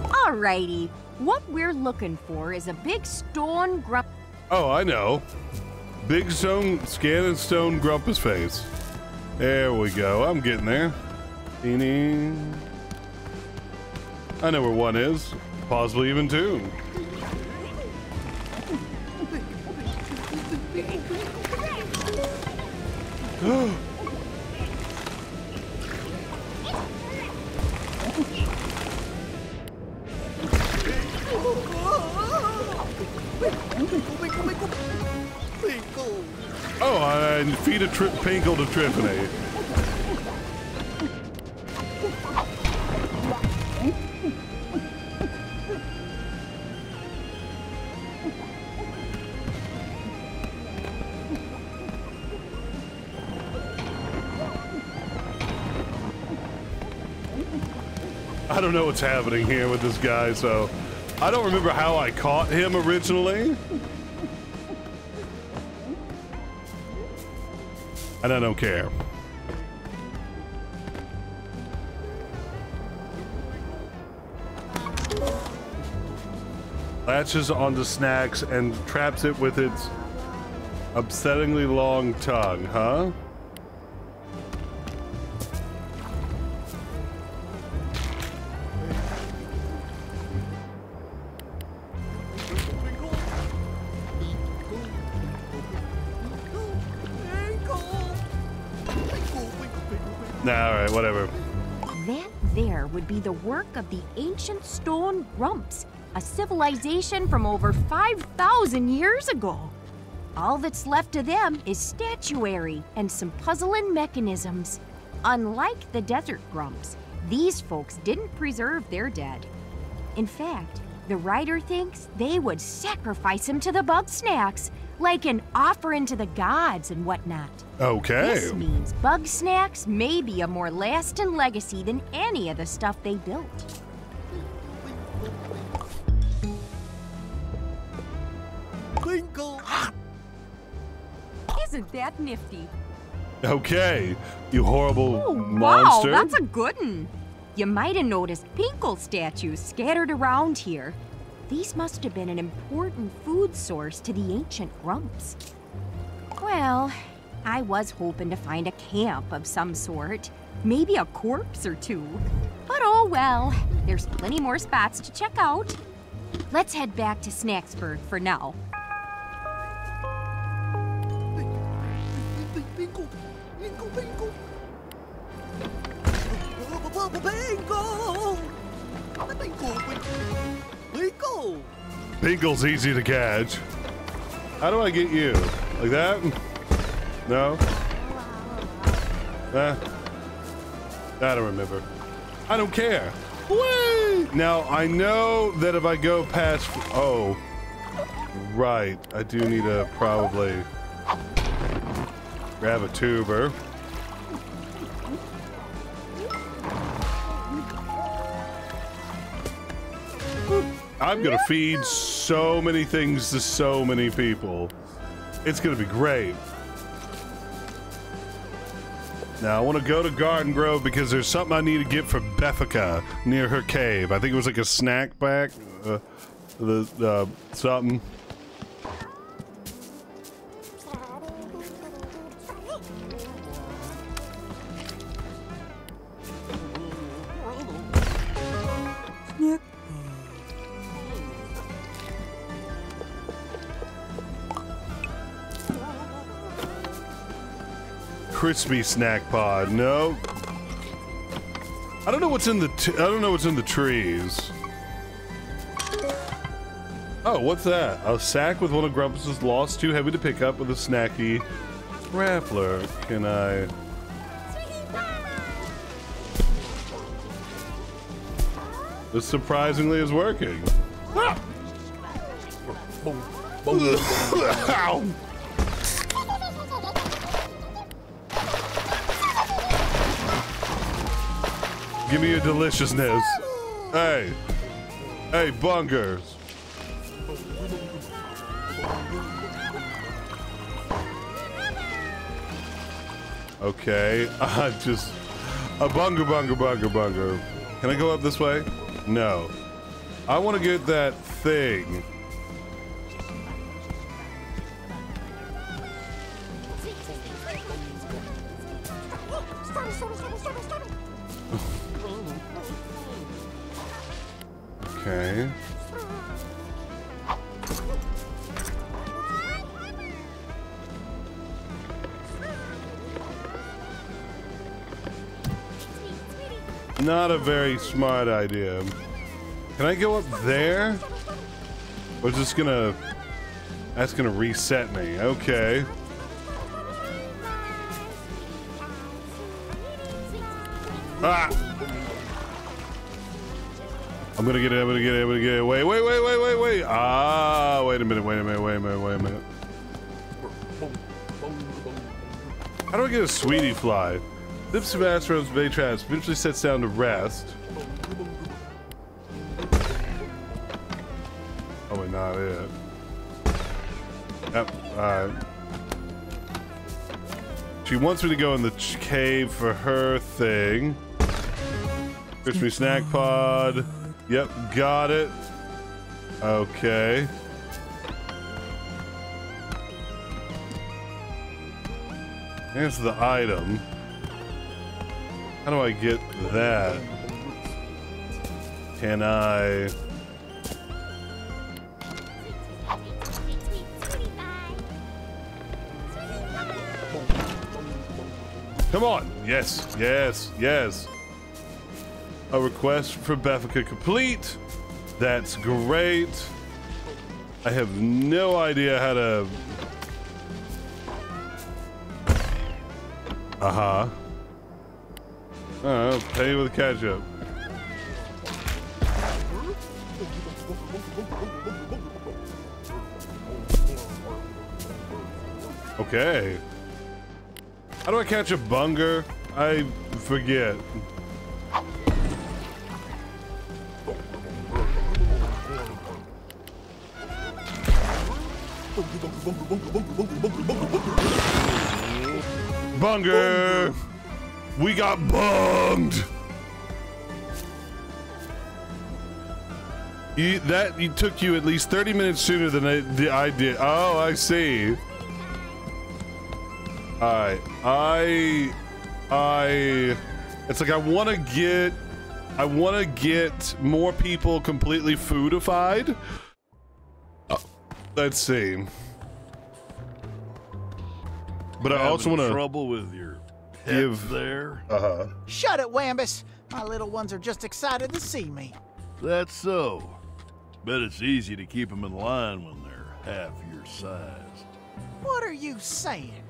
Alrighty, what we're looking for is a big stone grump. Oh, I know. Big stone, scanning stone Grumpus face. There we go. I'm getting there. I know where one is. Possibly even two. I feed a trip Pinkle to Triffany. I don't know what's happening here with this guy, so I don't remember how I caught him originally. And I don't care. Latches onto snacks and traps it with its upsettingly long tongue, huh? Ancient stone grumps, a civilization from over 5,000 years ago. All that's left of them is statuary and some puzzling mechanisms. Unlike the desert grumps, these folks didn't preserve their dead. In fact, the writer thinks they would sacrifice him to the bug snacks, like an offering to the gods and whatnot. Okay. This means bug snacks may be a more lasting legacy than any of the stuff they built. Twinkle. Isn't that nifty? Okay, you horrible Oh, monster. Wow, that's a good one. You might have noticed Pinkle statues scattered around here. These must have been an important food source to the ancient grumps. Well, I was hoping to find a camp of some sort. Maybe a corpse or two. But oh well, there's plenty more spots to check out. Let's head back to Snaxburg for now. Pinkle, Pinkle. Pinkle. Pinkle, Pinkle. Pinkle's easy to catch. How do I get you? Like that? No? Eh. I don't remember. I don't care. Whee! Now, I know that if I go past... Oh. Right. I do need to probably grab a tuber. I'm gonna feed so many things to so many people. It's gonna be great. Now I want to go to Garden Grove because there's something I need to get for Beffica near her cave. I think it was like a snack pack, uh, the uh, something. Crispy snack pod. No. I don't know what's in the. I don't know what's in the trees. Oh, what's that? A sack with one of Grumpus's lost, too heavy to pick up with a snacky raffler. Can I? This surprisingly is working. Ah! Ow! Give me your deliciousness. Hey. Hey, bungers. Okay, I just a bunger, bunger, bunger, bunger. Can I go up this way? No. I want to get that thing. Okay. Not a very smart idea. Can I go up there? Or is this gonna... That's gonna reset me. Okay. Ah! I'm gonna get it, I'm gonna get it, I'm gonna get it. Wait, wait, wait, wait, wait, wait. Ah, wait a minute, wait a minute, wait a minute, wait a minute. How do I get a sweetie fly? Lips of Astro's Bay Traps eventually sets down to rest. Probably not it. Yep, alright. She wants me to go in the cave for her thing. Crispy snack pod. Yep, got it. Okay. Here's the item. How do I get that? Can I... Come on! Yes, yes, yes. A request for Beffica complete. That's great. I have no idea how to... Uh-huh. Oh, pay with ketchup. Okay. How do I catch a bunger? I forget. Bunger! We got bunged! You, that you took you at least 30 minutes sooner than I, the, I did. Oh, I see. Alright. I... I... It's like I want to get... I want to get more people completely foodified. Let's see. But I also want to trouble with your pet give there. Uh huh. Shut it, Wambus. My little ones are just excited to see me. That's so. Bet it's easy to keep them in line when they're half your size. What are you saying?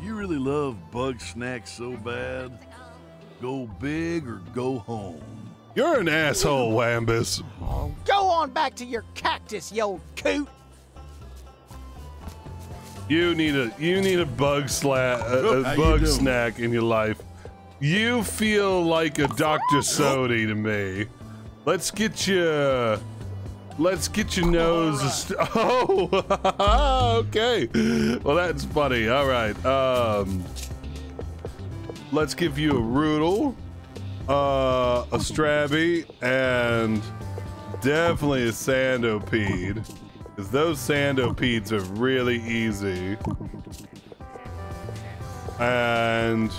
You really love Bugsnax so bad? Go big or go home. You're an asshole, Wambus. Go on back to your cactus, you old coot. You need a you need a bug sla a, a bug snack in your life. You feel like a Dr. Sody to me. Let's get you. Let's get your nose. st- oh, okay. Well, that's funny. All right. Um, let's give you a Roodle, uh, a Strabby, and definitely a Sandopede. Because those Sandopedes are really easy. And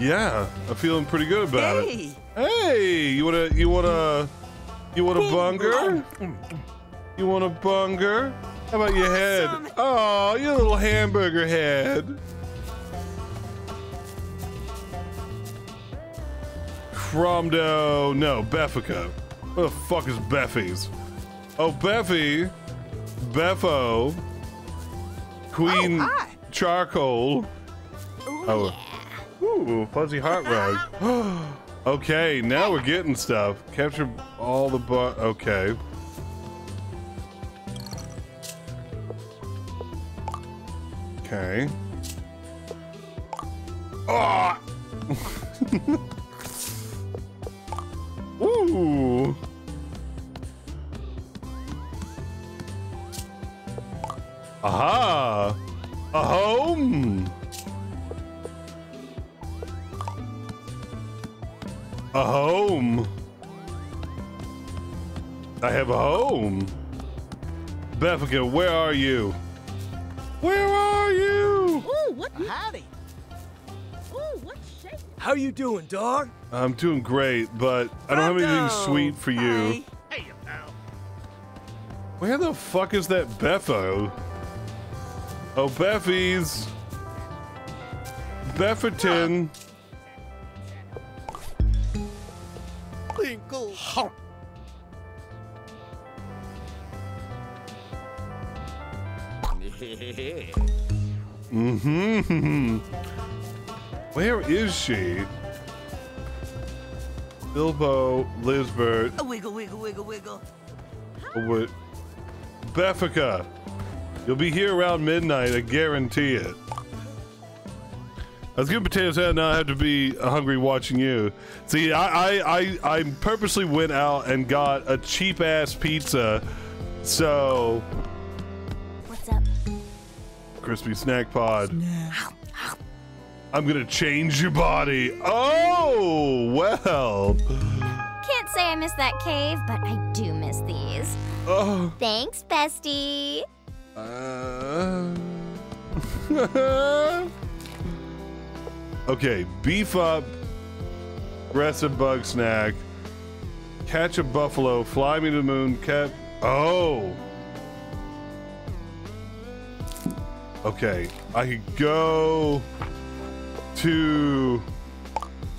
yeah, I'm feeling pretty good about Hey. it. Hey, you wanna you wanna you want a bunger? You want a bunger? How about your head? Oh, your little hamburger head. Cromdo, oh, no, Beffica. What the fuck is Beffy's? Oh, Beffy, Beffo, Queen Charcoal. oh, yeah. ooh, fuzzy heart rug. okay, now we're getting stuff. Capture all the bu- Okay. Okay. Ah! Ooh. Aha! A home! A home! I have a home! Beffica, where are you? Where are you? Ooh, what? Howdy. Ooh, what shape? How you doing, dog? I'm doing great, but I don't have anything sweet for you. Hey, pal. Where the fuck is that Beffo? Oh, Beffy's. Befferton. Twinkle. Huh. mm-hmm. Where is she? Filbo, Lizbert. A wiggle, wiggle, wiggle, wiggle. What? Beffica. You'll be here around midnight, I guarantee it. I was getting potato salad, now I have to be hungry watching you. See, I, I, I, I purposely went out and got a cheap ass pizza, so What's up? crispy snack pod. I'm gonna change your body. Oh well. Can't say I miss that cave, but I do miss these. Oh. Thanks, bestie. Uh... okay, beef up, aggressive bug snack, catch a buffalo, fly me to the moon, cat. Oh. Okay, I could go to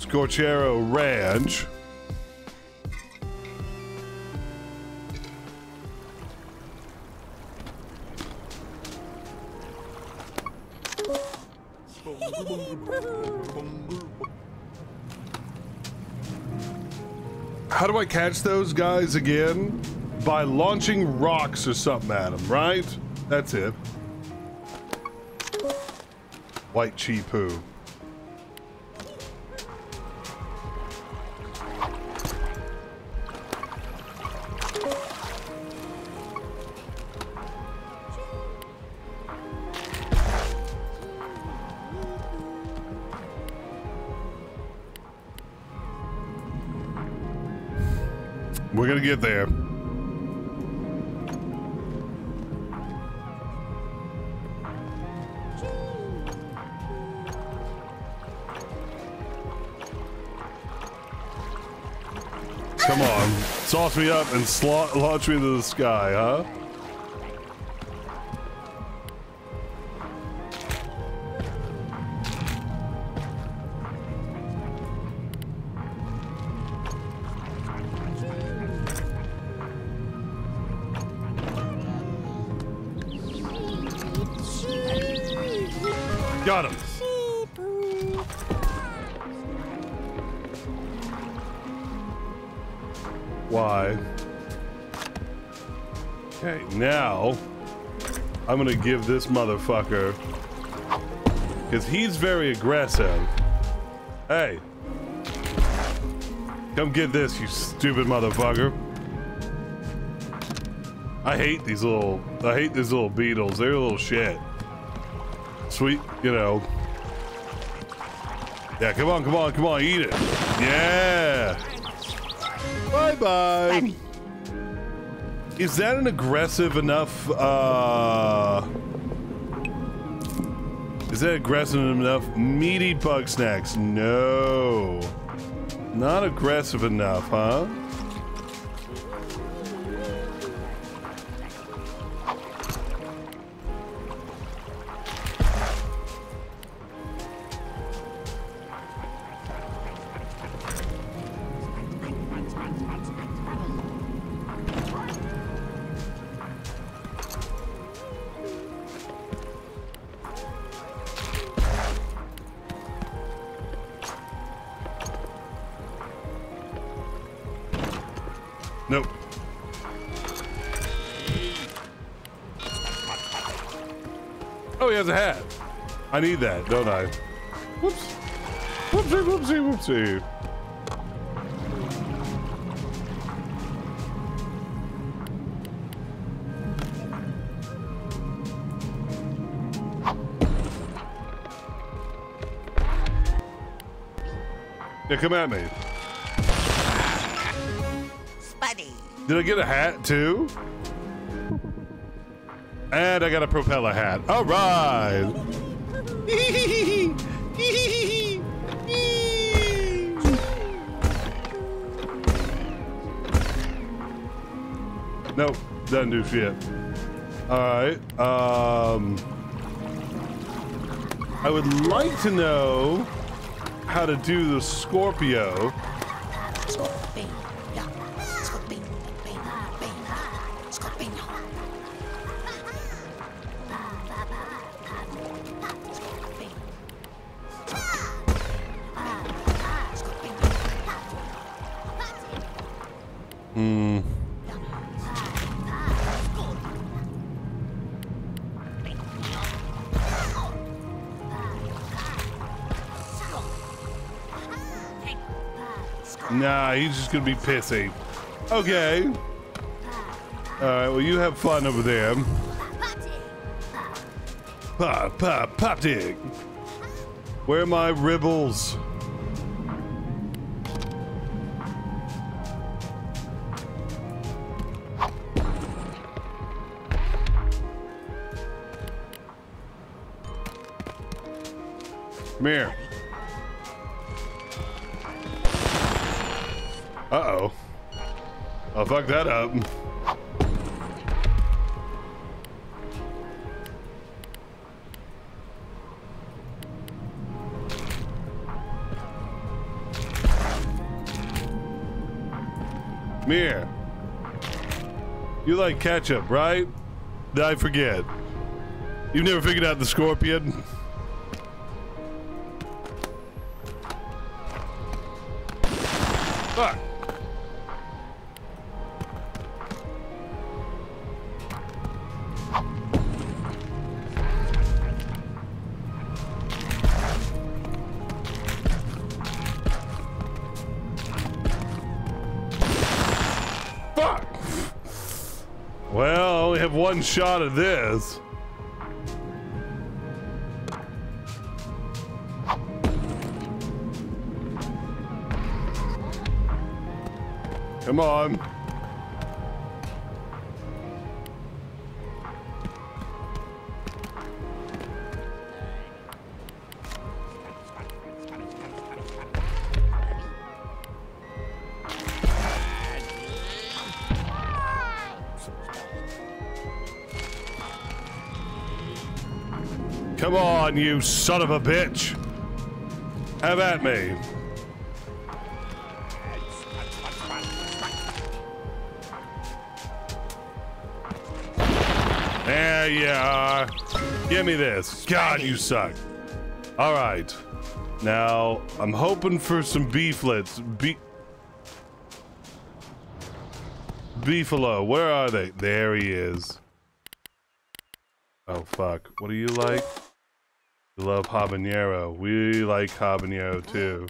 Scorchero Ranch. How do I catch those guys again? By launching rocks or something at them, right? That's it. White Cheepoo. We're gonna get there. Come on, sauce me up and launch me into the sky, huh? I'm gonna give this motherfucker because he's very aggressive. Hey, come get this, you stupid motherfucker. I hate these little, I hate these little beetles. They're a little shit. Sweet, you know. Yeah, come on, come on, come on, eat it. Yeah. Bye bye. Is that an aggressive enough, uh. Is that aggressive enough? Meaty Bugsnax? No. Not aggressive enough, huh? I need that, don't I? Whoops. Whoopsie, whoopsie, whoopsie. Yeah, come at me. Spuddy. Did I get a hat too? And I got a propeller hat. All right. Nope, doesn't do shit. All right. Um, I would like to know how to do the Scorpio. Gonna be pissy. Okay. Alright, well, you have fun over there. Pop, pop, pop dig. Where are my ribbles? Come here. Uh-oh. I'll fuck that up. Mir. You like ketchup, right? I forget? You've never figured out the scorpion? Fuck! Shot of this. Come on. You son of a bitch. Have at me. There you are. Give me this. God, you suck. All right. Now, I'm hoping for some beeflets. Be Beefalo, where are they? There he is. Oh, fuck. What do you like? You love habanero. We like habanero, too.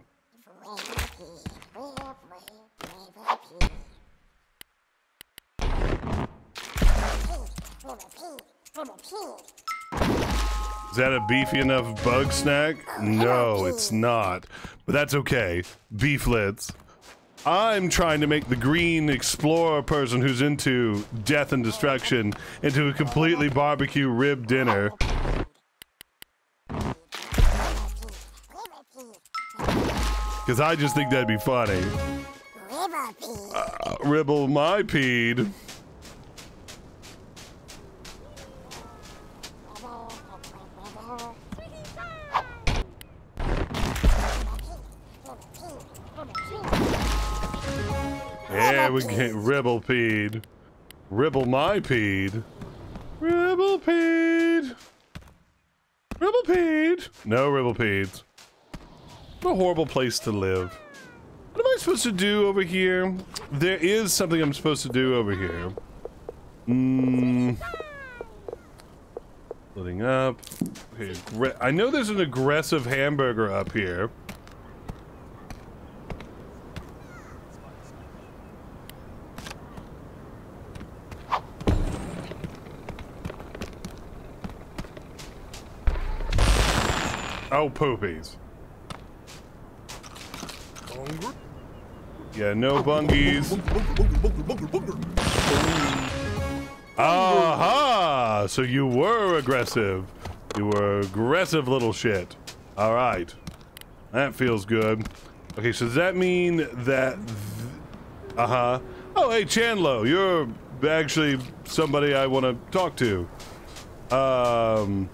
Is that a beefy enough bug snack? No, it's not. But that's okay. Beeflets. I'm trying to make the green explorer person who's into death and destruction into a completely barbecue rib dinner. Because I just think that'd be funny. Uh, ribble my peed. Yeah, we get ribblepede. Ribble my peed. Ribblepede. Ribble peed. No ribblepedes. What a horrible place to live. What am I supposed to do over here? There is something I'm supposed to do over here. Mmm. Loading up. Okay, I know there's an aggressive hamburger up here. Oh, poopies. Yeah, no bungies. Aha! So you were aggressive. You were aggressive little shit. All right. That feels good. Okay, so does that mean that... Uh-huh. Oh, hey, Chandlo, you're actually somebody I want to talk to. Um...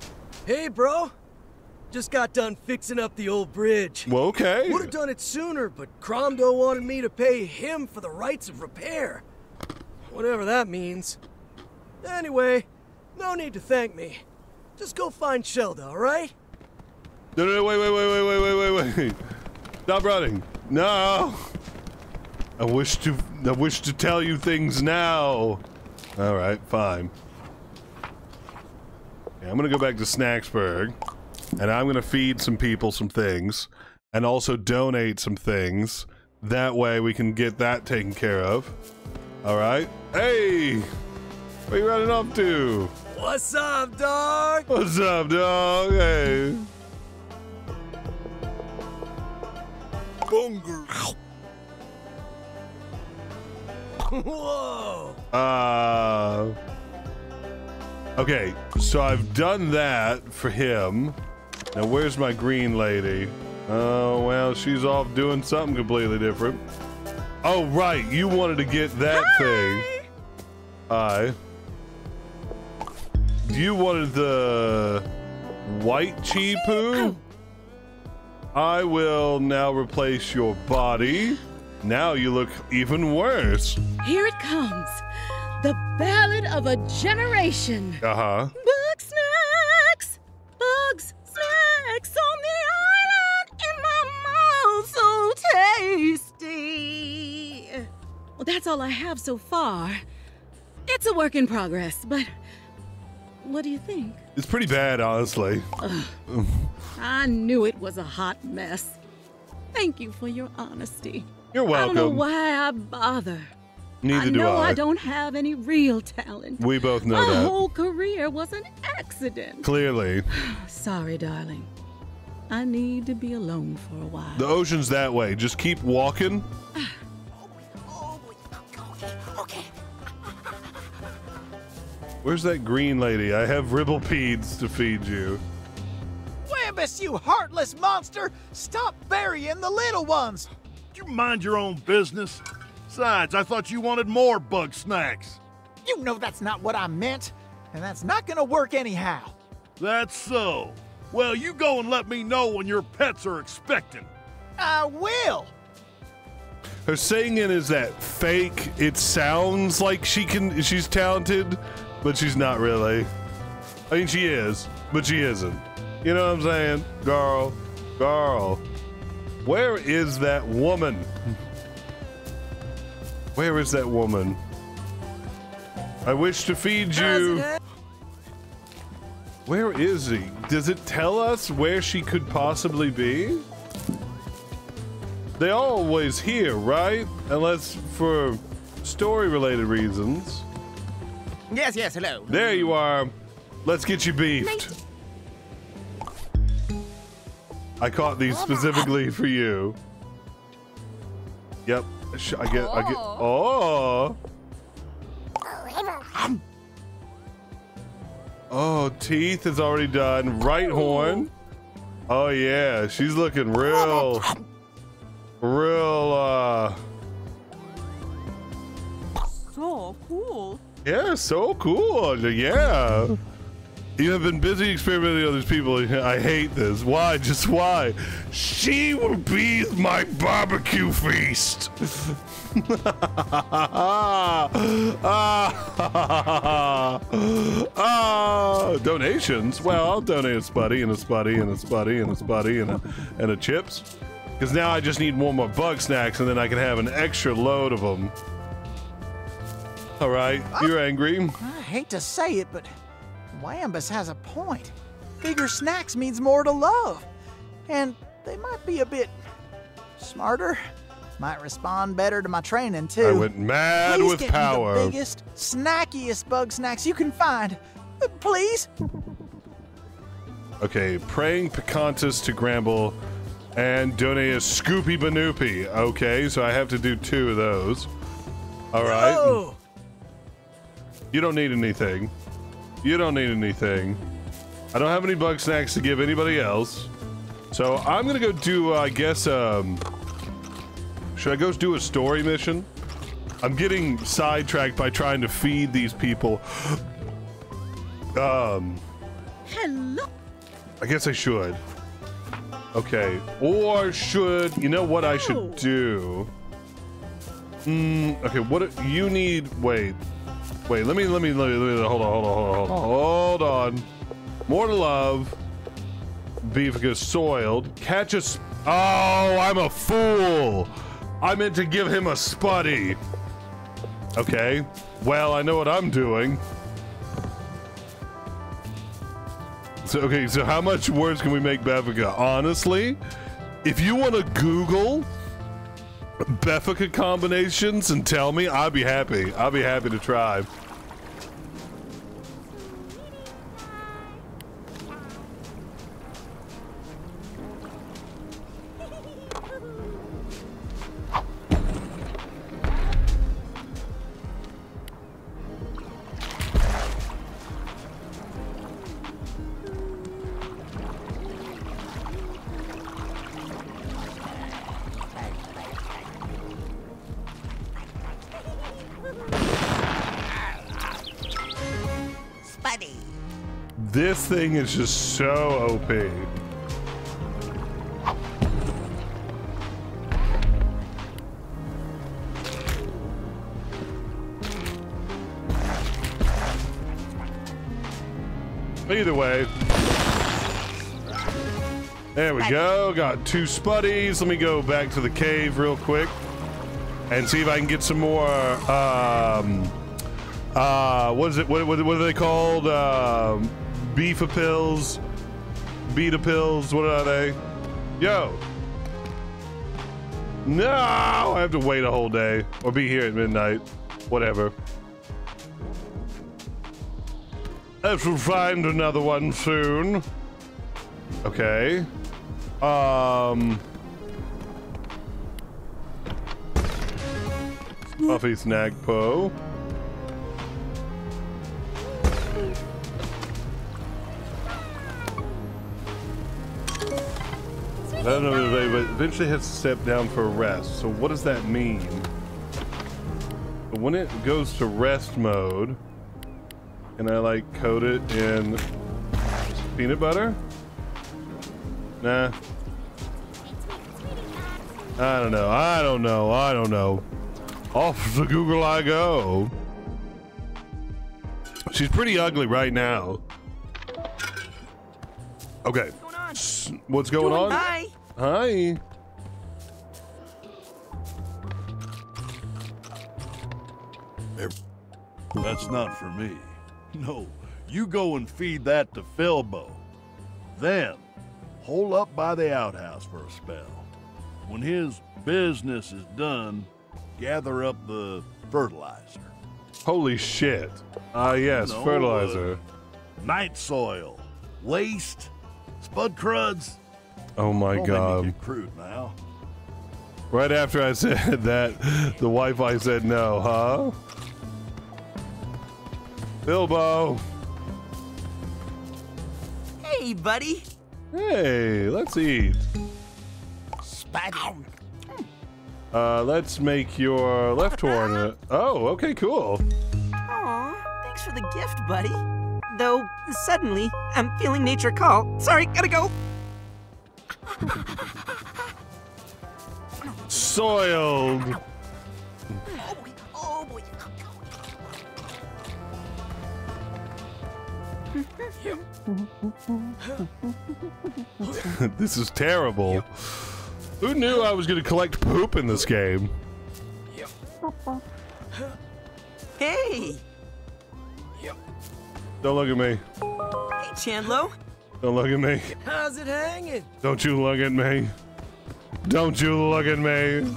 Hey, bro. Just got done fixing up the old bridge. Well, okay. Would have done it sooner, but Cromdo wanted me to pay him for the rights of repair. Whatever that means. Anyway, no need to thank me. Just go find Shelda, alright? No, no, no, wait, wait, wait, wait, wait, wait, wait, wait. Stop running. No. I wish to, I wish to tell you things now. All right, fine. Yeah, I'm gonna go back to Snaxburg, and I'm gonna feed some people some things, and also donate some things That way we can get that taken care of. All right. Hey, where you running off to? What's up, dog? What's up, dog? Hey. Bunger. Whoa. Uh. Okay, so I've done that for him. Now, where's my green lady? Oh, well, she's off doing something completely different. Oh, right, you wanted to get that thing. Hi. You wanted the white Chipu? I will now replace your body. Now you look even worse. Here it comes. The ballad of a generation. Uh tasty. Well, that's all I have so far. It's a work in progress, but what do you think? It's pretty bad, honestly. Ugh. I knew it was a hot mess. Thank you for your honesty. You're welcome. I don't know why I bother. Neither I do know I. I don't have any real talent. We both know My that. whole career was an accident. Clearly. Sorry, darling. I need to be alone for a while. The ocean's that way. Just keep walking. Where's that green lady? I have ribblepedes to feed you. Wambus, you heartless monster! Stop burying the little ones! You mind your own business. Besides, I thought you wanted more Bugsnax. You know that's not what I meant, and that's not gonna work anyhow. That's so. Well, you go and let me know when your pets are expecting. I will! Her singing is that fake. It sounds like she can. She's talented, but she's not really. I mean, she is, but she isn't. You know what I'm saying, girl, girl? Where is that woman? Where is that woman? I wish to feed you. Where is he? Does it tell us where she could possibly be? They're always here, right? Unless for story related reasons. Yes, yes, hello. There you are. Let's get you beefed. I caught these specifically for you. Yep. I get. I get. Oh. oh. Oh, teeth is already done. Right horn. Oh yeah, she's looking real, real. uh So cool. Yeah, so cool. Yeah. You have been busy experimenting with other people. I hate this. Why? Just why? She will be my barbecue feast. ah, ah, donations. Well, I'll donate a spuddy and a spuddy and a spuddy and a spuddy and a, and a chips. Because now I just need one more Bugsnax and then I can have an extra load of them. All right, you're angry. I hate to say it, but Wambus has a point. Bigger snacks means more to love. And they might be a bit smarter. Might respond better to my training, too. I went mad Please with get me power. the biggest, snackiest Bugsnax you can find. Uh, Please? Okay, praying Picantus to Gramble and donate a Scoopy Banoopy. Okay, so I have to do two of those. All right. Oh, You don't need anything. You don't need anything. I don't have any Bugsnax to give anybody else. So I'm gonna go do, uh, I guess, um, should I go do a story mission? I'm getting sidetracked by trying to feed these people. Um, Hello. I guess I should. Okay. Or should you know what I should do? Mm, okay, what you need wait. Wait, let me let me let me, let me hold on, hold on, hold on, hold on. Hold on. More to love. Beef gets soiled. Catch a Oh, I'm a fool. I meant to give him a spuddy. Okay. Well, I know what I'm doing. So okay, so how much worse can we make Beffica? Honestly, if you want to Google Beffica combinations and tell me, I'd be happy. I'd be happy to try. Thing is just so OP. Either way. There we go. Got two spuddies. Let me go back to the cave real quick and see if I can get some more. Um, uh, what is it? What, what, what are they called? Um, beef pills, beta pills. What are they? Yo. No, I have to wait a whole day or be here at midnight. Whatever. I shall find another one soon. Okay. Um. Puffy Snag Po. I don't know if they but eventually has to step down for a rest. So what does that mean? When it goes to rest mode, and I like coat it in peanut butter? Nah. I don't know. I don't know. I don't know. Off to Google I go. She's pretty ugly right now. Okay. S- What's going on? Hi. Hi. That's not for me. No, you go and feed that to Filbo. Then, hole up by the outhouse for a spell. When his business is done, gather up the fertilizer. Holy shit. Ah, yes, No, uh, fertilizer. night soil, waste, spud cruds. Oh my Don't god. Make me get crude now. Right after I said that, the Wi-Fi said no, huh? Filbo. Hey, buddy. Hey, let's eat. Spuddy. Uh, let's make your left horn. A- oh, okay, cool. Aw, thanks for the gift, buddy. Though, suddenly, I'm feeling nature call. Sorry, gotta go. Soiled. This is terrible. Who knew I was going to collect poop in this game? Hey! Don't look at me. Hey, Chandlo. Don't look at me. How's it hanging? Don't you look at me. Don't you look at me.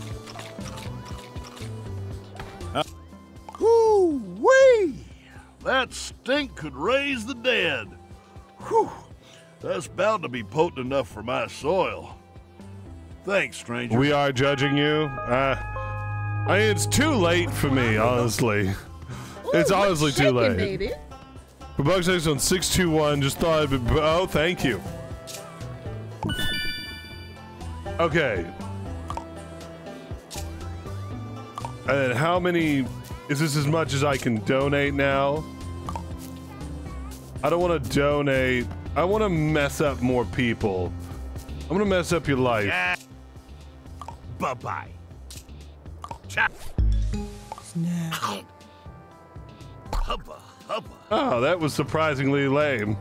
Whoo wee! That stink could raise the dead. Whew! That's bound to be potent enough for my soil. Thanks, stranger. We are judging you. Uh, I mean, it's too late for me, honestly. It's honestly too late. baby? For Bugsnax on 621, just thought I'd be. Oh, thank you. Okay. And how many. Is this as much as I can donate now? I don't want to donate. I want to mess up more people. I'm going to mess up your life. Yeah. Bye bye. Chap. Oh, that was surprisingly lame.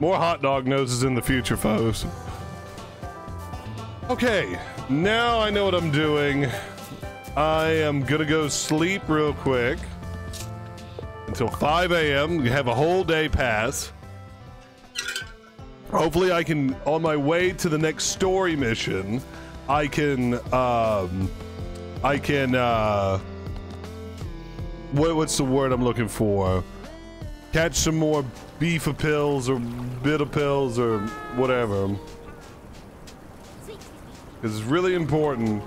More hot dog noses in the future, folks. Okay, now I know what I'm doing. I am gonna go sleep real quick until 5 a.m. Have a whole day pass. Hopefully, I can, on my way to the next story mission, I can um, I can uh what what's the word I'm looking for? Catch some more beef pills or bitter pills or whatever. It's really important.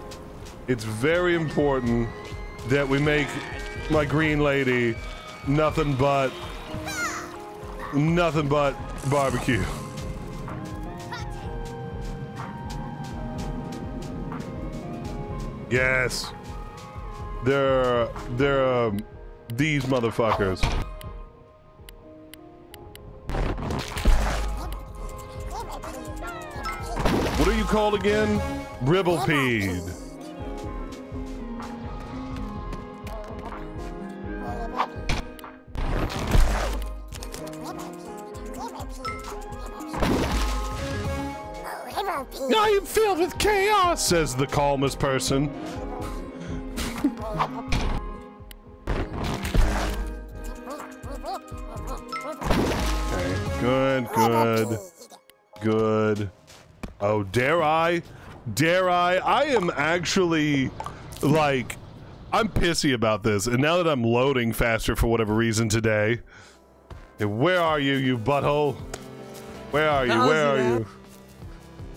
It's very important that we make my green lady nothing but nothing but barbecue. Yes. They're they're um, these motherfuckers. What are you called again? Bribblepeed. I am filled with chaos, says the calmest person. Okay, good, good, good. Oh, dare I? Dare I? I am actually, like, I'm pissy about this. And now that I'm loading faster for whatever reason today, and where are you, you butthole? Where are you? Where are you?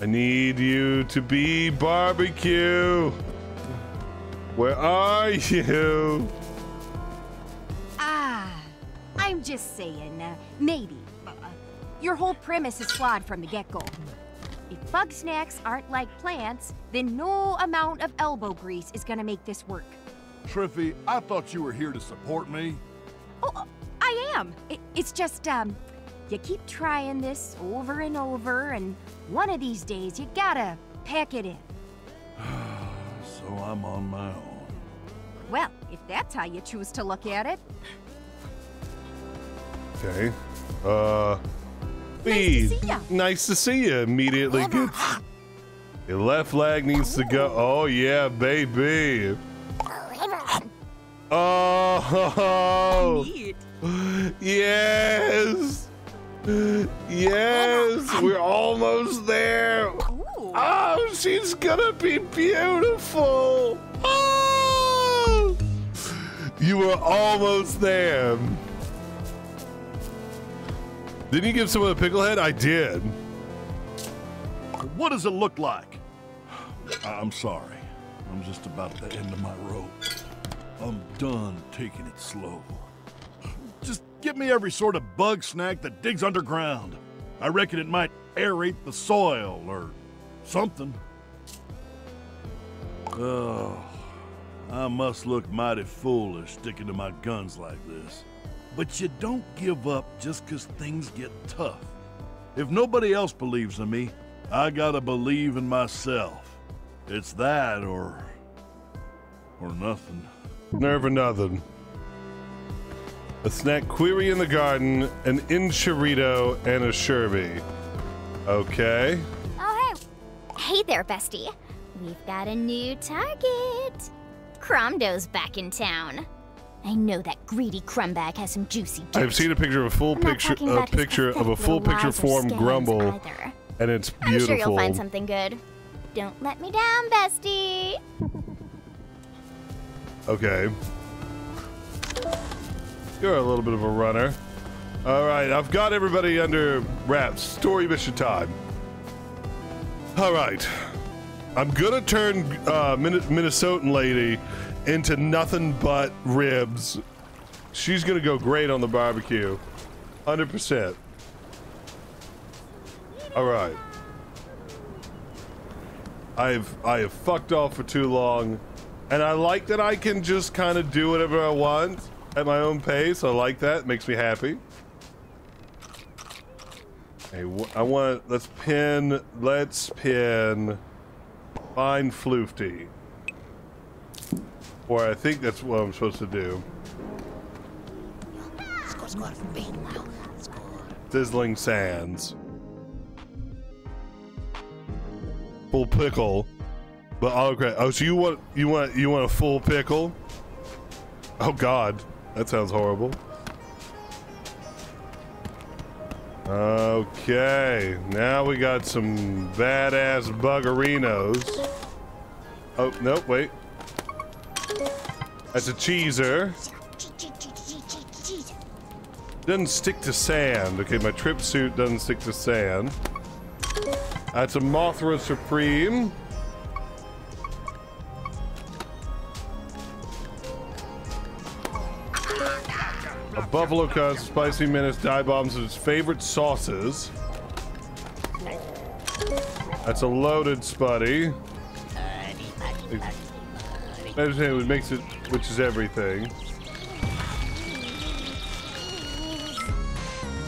I need you to be barbecue. Where are you? Ah, I'm just saying, uh, maybe. Uh, your whole premise is flawed from the get-go. If bug snacks aren't like plants, then no amount of elbow grease is gonna make this work. Triffy, I thought you were here to support me. Oh, uh, I am. It, it's just, um, you keep trying this over and over, and one of these days you gotta pack it in. So I'm on my own. Well, if that's how you choose to look at it. Okay. Uh. Feed. see ya. Nice to see you. Immediately gets. Your left leg needs to go. Oh, yeah, baby. Oh. oh. Yes. Yes. We're almost there. Oh, she's gonna be beautiful. Oh. You were almost there. Didn't you give someone a pickle head? I did. What does it look like? I'm sorry. I'm just about the end of my rope. I'm done taking it slow. Just give me every sort of bug snack that digs underground. I reckon it might aerate the soil or something. Oh, I must look mighty foolish sticking to my guns like this. But you don't give up just 'cause things get tough. If nobody else believes in me, I gotta believe in myself. It's that or. or nothing. Never nothing. A snack query in the garden, an enchilito, and a sherbet. Okay. Oh, hey. Hey there, bestie. We've got a new target. Cromdo's back in town. I know that greedy crumbag has some juicy dirt. I've seen a picture of a full I'm picture a picture of a full picture form grumble, either. and it's beautiful. I'm sure you'll find something good. Don't let me down, bestie. Okay. You're a little bit of a runner. All right, I've got everybody under wraps. Story mission time. All right. I'm gonna turn uh, Min- Minnesotan lady into nothing but ribs. She's gonna go great on the barbecue. 100%. All right. I've I have fucked off for too long, and I like that I can just kind of do whatever I want at my own pace. I like that. It makes me happy. Hey, I want let's pin let's pin find Floofty. Or I think that's what I'm supposed to do. Sizzling Sands. Full pickle. But oh, autocrat. Oh, so you want you want you want a full pickle? Oh God, that sounds horrible. Okay, now we got some badass buggerinos. Oh no, wait. That's a cheeser. Doesn't stick to sand. Okay, my trip suit doesn't stick to sand. That's a Mothra Supreme. A buffalo cut, spicy menace, dive bombs, and his favorite sauces. That's a loaded spuddy. Meditating which makes it, which is everything.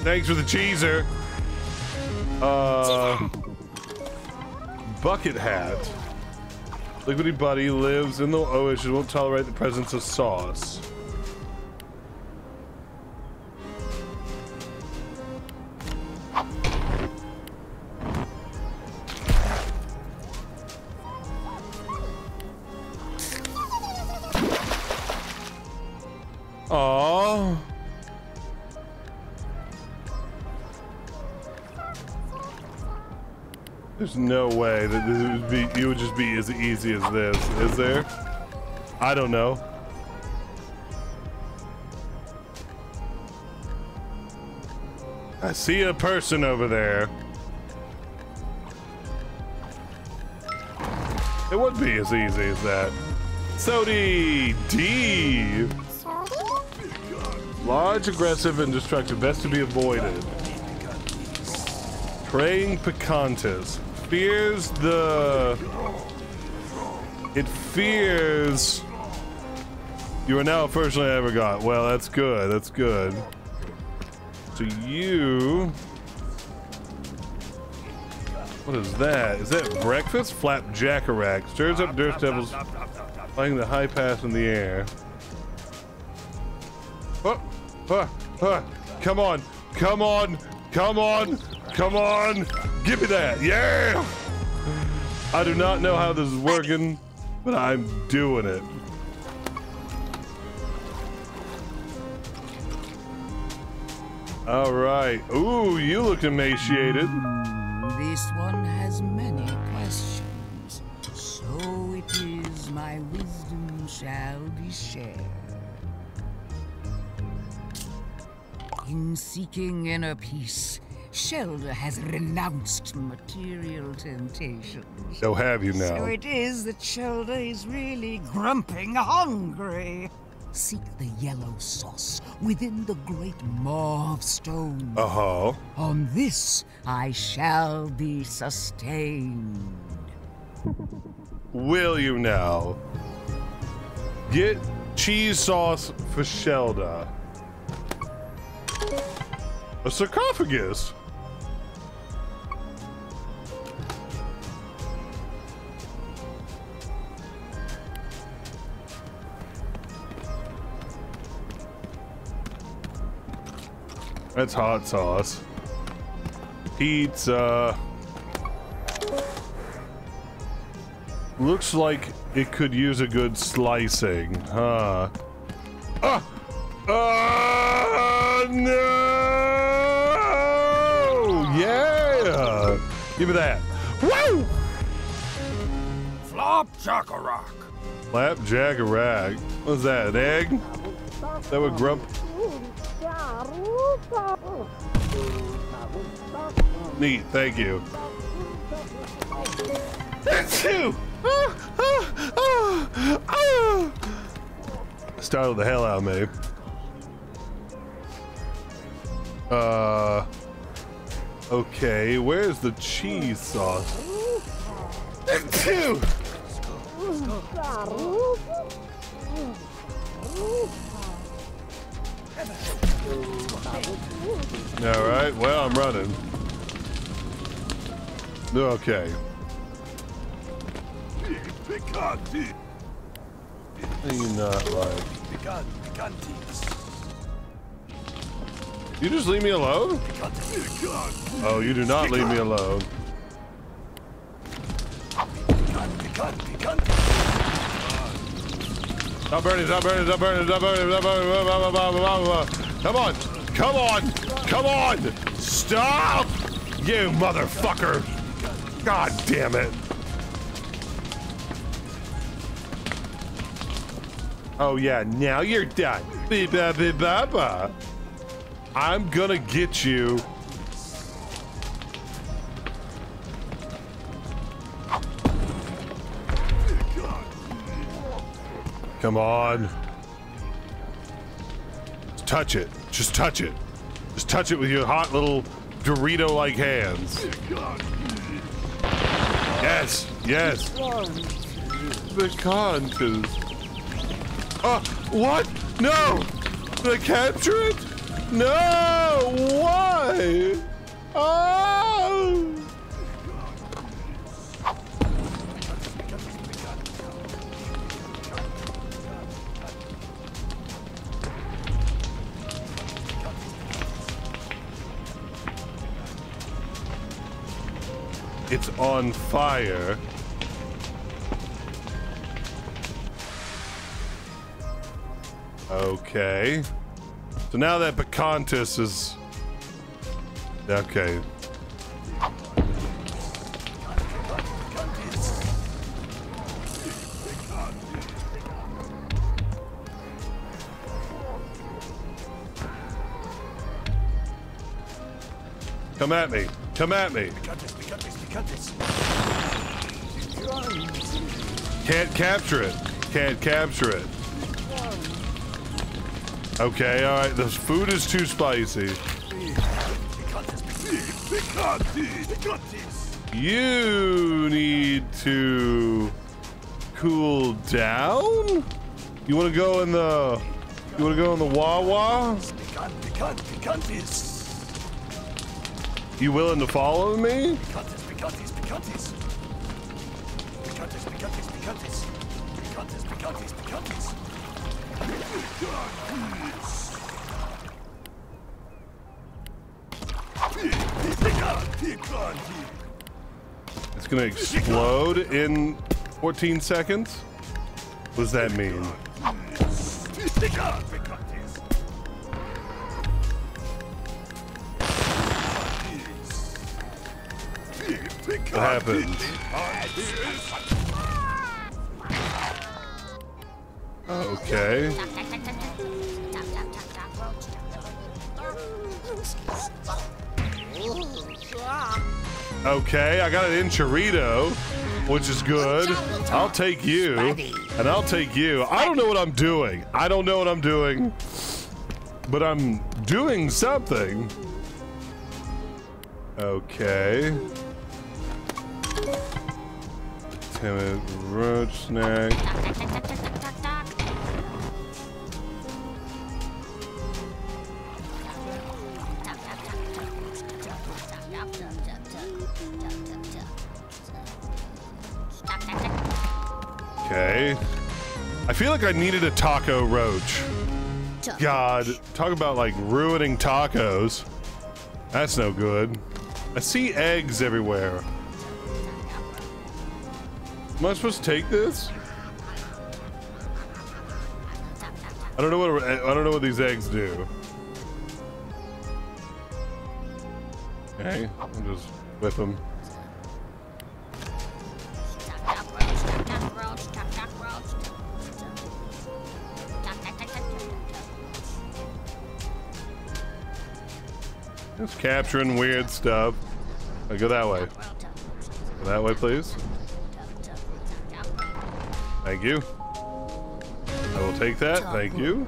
Thanks for the cheeser. Uh, bucket hat. Liquidy Buddy lives in the ocean, won't tolerate the presence of sauce. Aww. There's no way that this would be you would just be as easy as this, is there? I don't know. I see a person over there. It would be as easy as that. Sodi D. Large, aggressive, and destructive. Best to be avoided. Praying Picantis. Fears the... It fears... You are now the first one I ever got. Well, that's good. That's good. So you... What is that? Is that breakfast? Flapjackerack. Stirs up Dirt Devils, flying the high pass in the air. Oh, Come on. Come on. Come on. Come on. Give me that. Yeah. I do not know how this is working, but I'm doing it. All right. Ooh, you look emaciated. This one has many questions, so it is my wisdom shall be shared. In seeking inner peace, Shelda has renounced material temptations. So have you now. So it is that Shelda is really grumping hungry. Seek the yellow sauce within the great maw of stone. Uh huh. On this I shall be sustained. Will you now? Get cheese sauce for Shelda. A sarcophagus. That's hot sauce. Pizza. Looks like it could use a good slicing, huh? Ah! Ah! No! Yeah! Give me that. Woo! Flapjackerack. Flapjack a rag. What's that, an egg? That would grump. Neat, thank you. Two! Startled the hell out of me. Uh. Okay, where's the cheese sauce? Two! All right, well, I'm running. Okay. Not like. You just leave me alone? Oh, you do not leave me alone. Stop burning, stop burning, stop burning, stop burning, stop burning. Come on, come on, come on! Stop! You motherfucker! God damn it! Oh yeah, now you're done. Beep, ba, beep, ba, ba. I'm gonna get you. Come on. Just touch it. Just touch it. Just touch it with your hot little Dorito-like hands. Yes, yes. The conches. Oh, uh, what? No! Did I capture it? No! Why? Oh! It's on fire. Okay. So now that Picantis is... Okay. Come at me. Come at me. Can't capture it. Can't capture it. Okay, all right. The food is too spicy. You need to cool down. You want to go in the? You want to go in the Wawa? You willing to follow me? It's gonna explode in 14 seconds? What does that mean? What happened? Okay. Okay, I got an enchilito, which is good. I'll take you, and I'll take you. I don't know what I'm doing. I don't know what I'm doing, but I'm doing something. Okay. Timid roach snack. Feel like I needed a taco roach. God, talk about like ruining tacos. That's no good. I see eggs everywhere. Am I supposed to take this? I don't know what I don't know what these eggs do. Okay, I'll just whip them. Just capturing weird stuff. I go that way. Go that way, please. Thank you. I will take that. Thank you.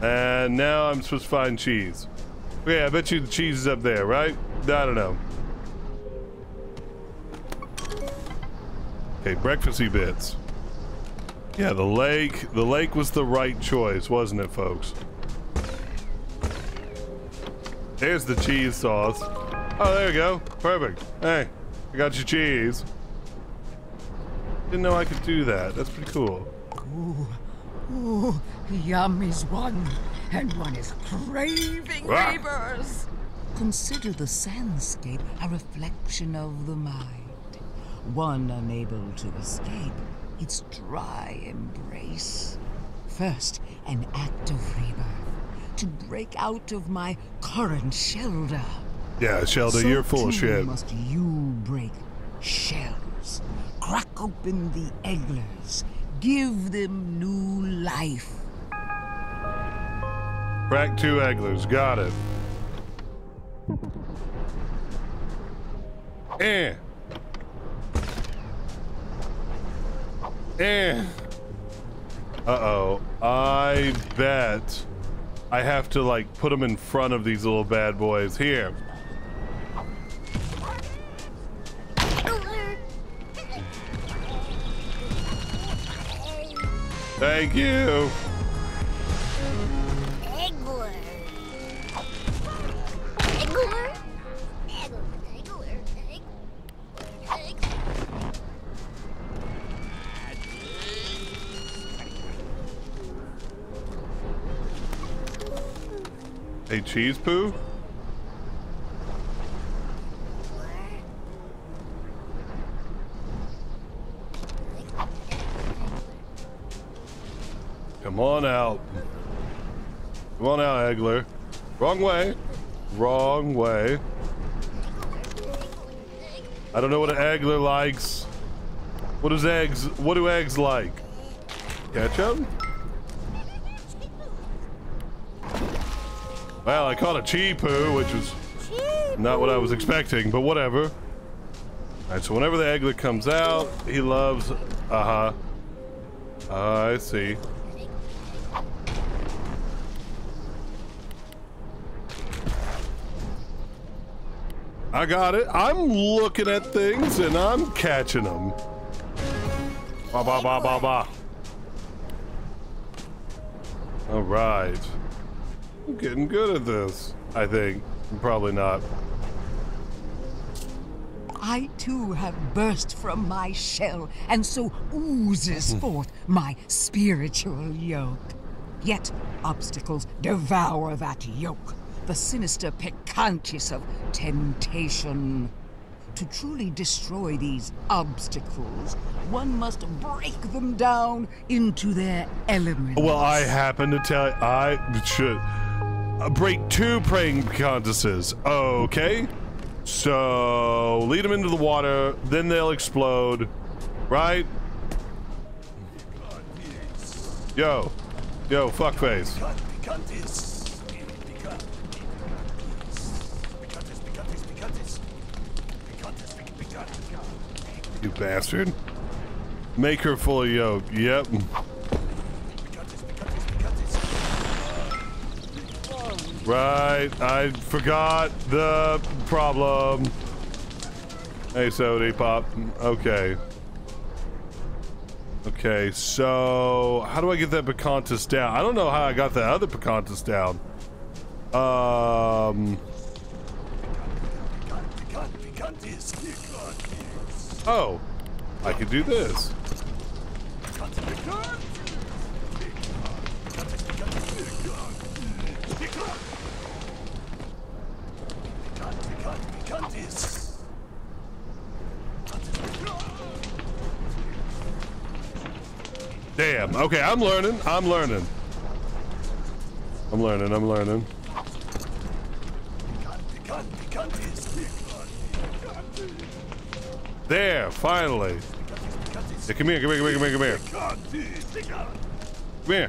And now I'm supposed to find cheese. Okay, I bet you the cheese is up there, right? I don't know. Okay, breakfasty bits. Yeah, the lake. The lake was the right choice, wasn't it, folks? There's the cheese sauce. Oh, there you go. Perfect. Hey, I got your cheese. Didn't know I could do that. That's pretty cool. Ooh, ooh, yum is one, and one is craving Rah. neighbors. Consider the sandscape a reflection of the mind. One unable to escape its dry embrace. First, an act of rebirth to break out of my current shelter. Yeah, Shelda, So you're full of shit. Must you break shells, crack open the egglers, give them new life? Crack two egglers. Got it. Eh. Eh. Uh-oh. I bet I have to, like, put them in front of these little bad boys. Here. Thank you. A cheese poo? Come on out. Come on out, Eggler. Wrong way. Wrong way. I don't know what an Eggler likes. What does eggs, what do eggs like? Ketchup? Well, I caught a chi poo, which was not what I was expecting, but whatever. All right, so whenever the egglet comes out, he loves, uh-huh. Uh, I see. I got it. I'm looking at things and I'm catching them. Ba ba ba ba ba. All right. I'm getting good at this, I think. Probably not. I too have burst from my shell, and so oozes forth my spiritual yoke. Yet obstacles devour that yoke, the sinister picantis of temptation. To truly destroy these obstacles, one must break them down into their elements. Well, I happen to tell you, I should uh, break two praying contests. Okay. So lead them into the water, then they'll explode, right? Yo, yo, fuckface. You bastard. Make her full of yolk. Yep. Right, I forgot the problem. Hey, Sody Pop. Okay. Okay, so how do I get that Picantis down? I don't know how I got that other Picantis down. Um. Oh, I could do this. Damn. Okay, I'm learning. I'm learning. I'm learning. I'm learning. There, finally. Come here, come here, come here, come here, come here. Come here.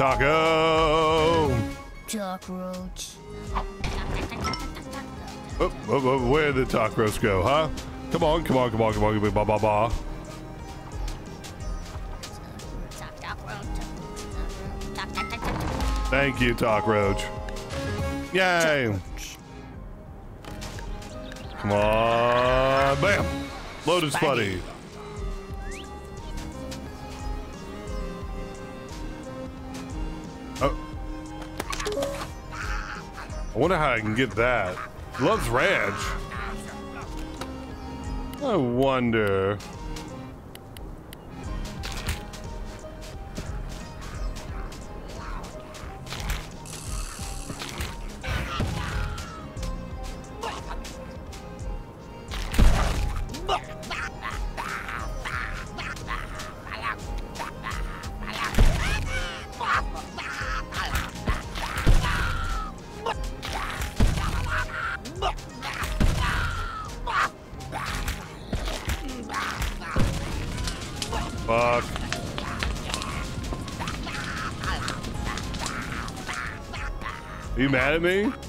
Taco. Doc Roach. Oh, oh, oh, where did the tacos go, huh? Come on, come on, come on, come on, ba ba ba. Thank you, Talk Roach. Yay! Come on, bam! Lotus Buddy. I wonder how I can get that. Loves ranch. I wonder. Mad at me?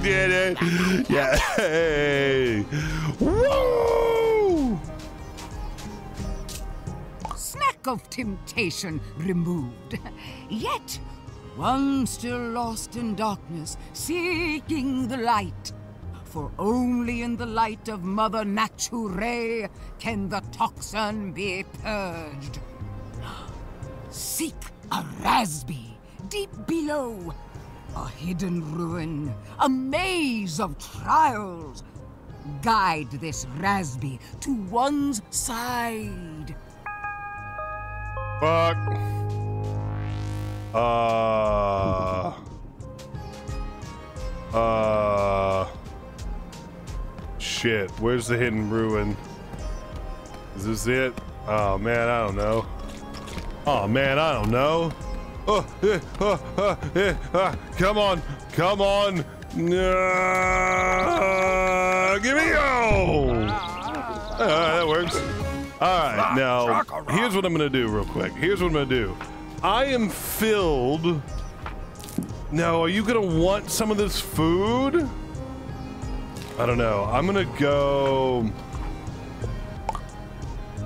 Did it. Yay. Woo! Snack of temptation removed. Yet, one still lost in darkness, seeking the light. For only in the light of Mother Nature can the toxin be purged. Seek a Rasby deep below. A hidden ruin, a maze of trials. Guide this Rasby to one's side. Fuck. Uh. Uh. Shit. Where's the hidden ruin? Is this it? Oh man, I don't know. Oh man, I don't know. Come on, come on. No, give me go. Uh, that works. All right, now here's what I'm gonna do real quick. Here's what I'm gonna do. I am filled. Now, are you gonna want some of this food? I don't know. I'm gonna go.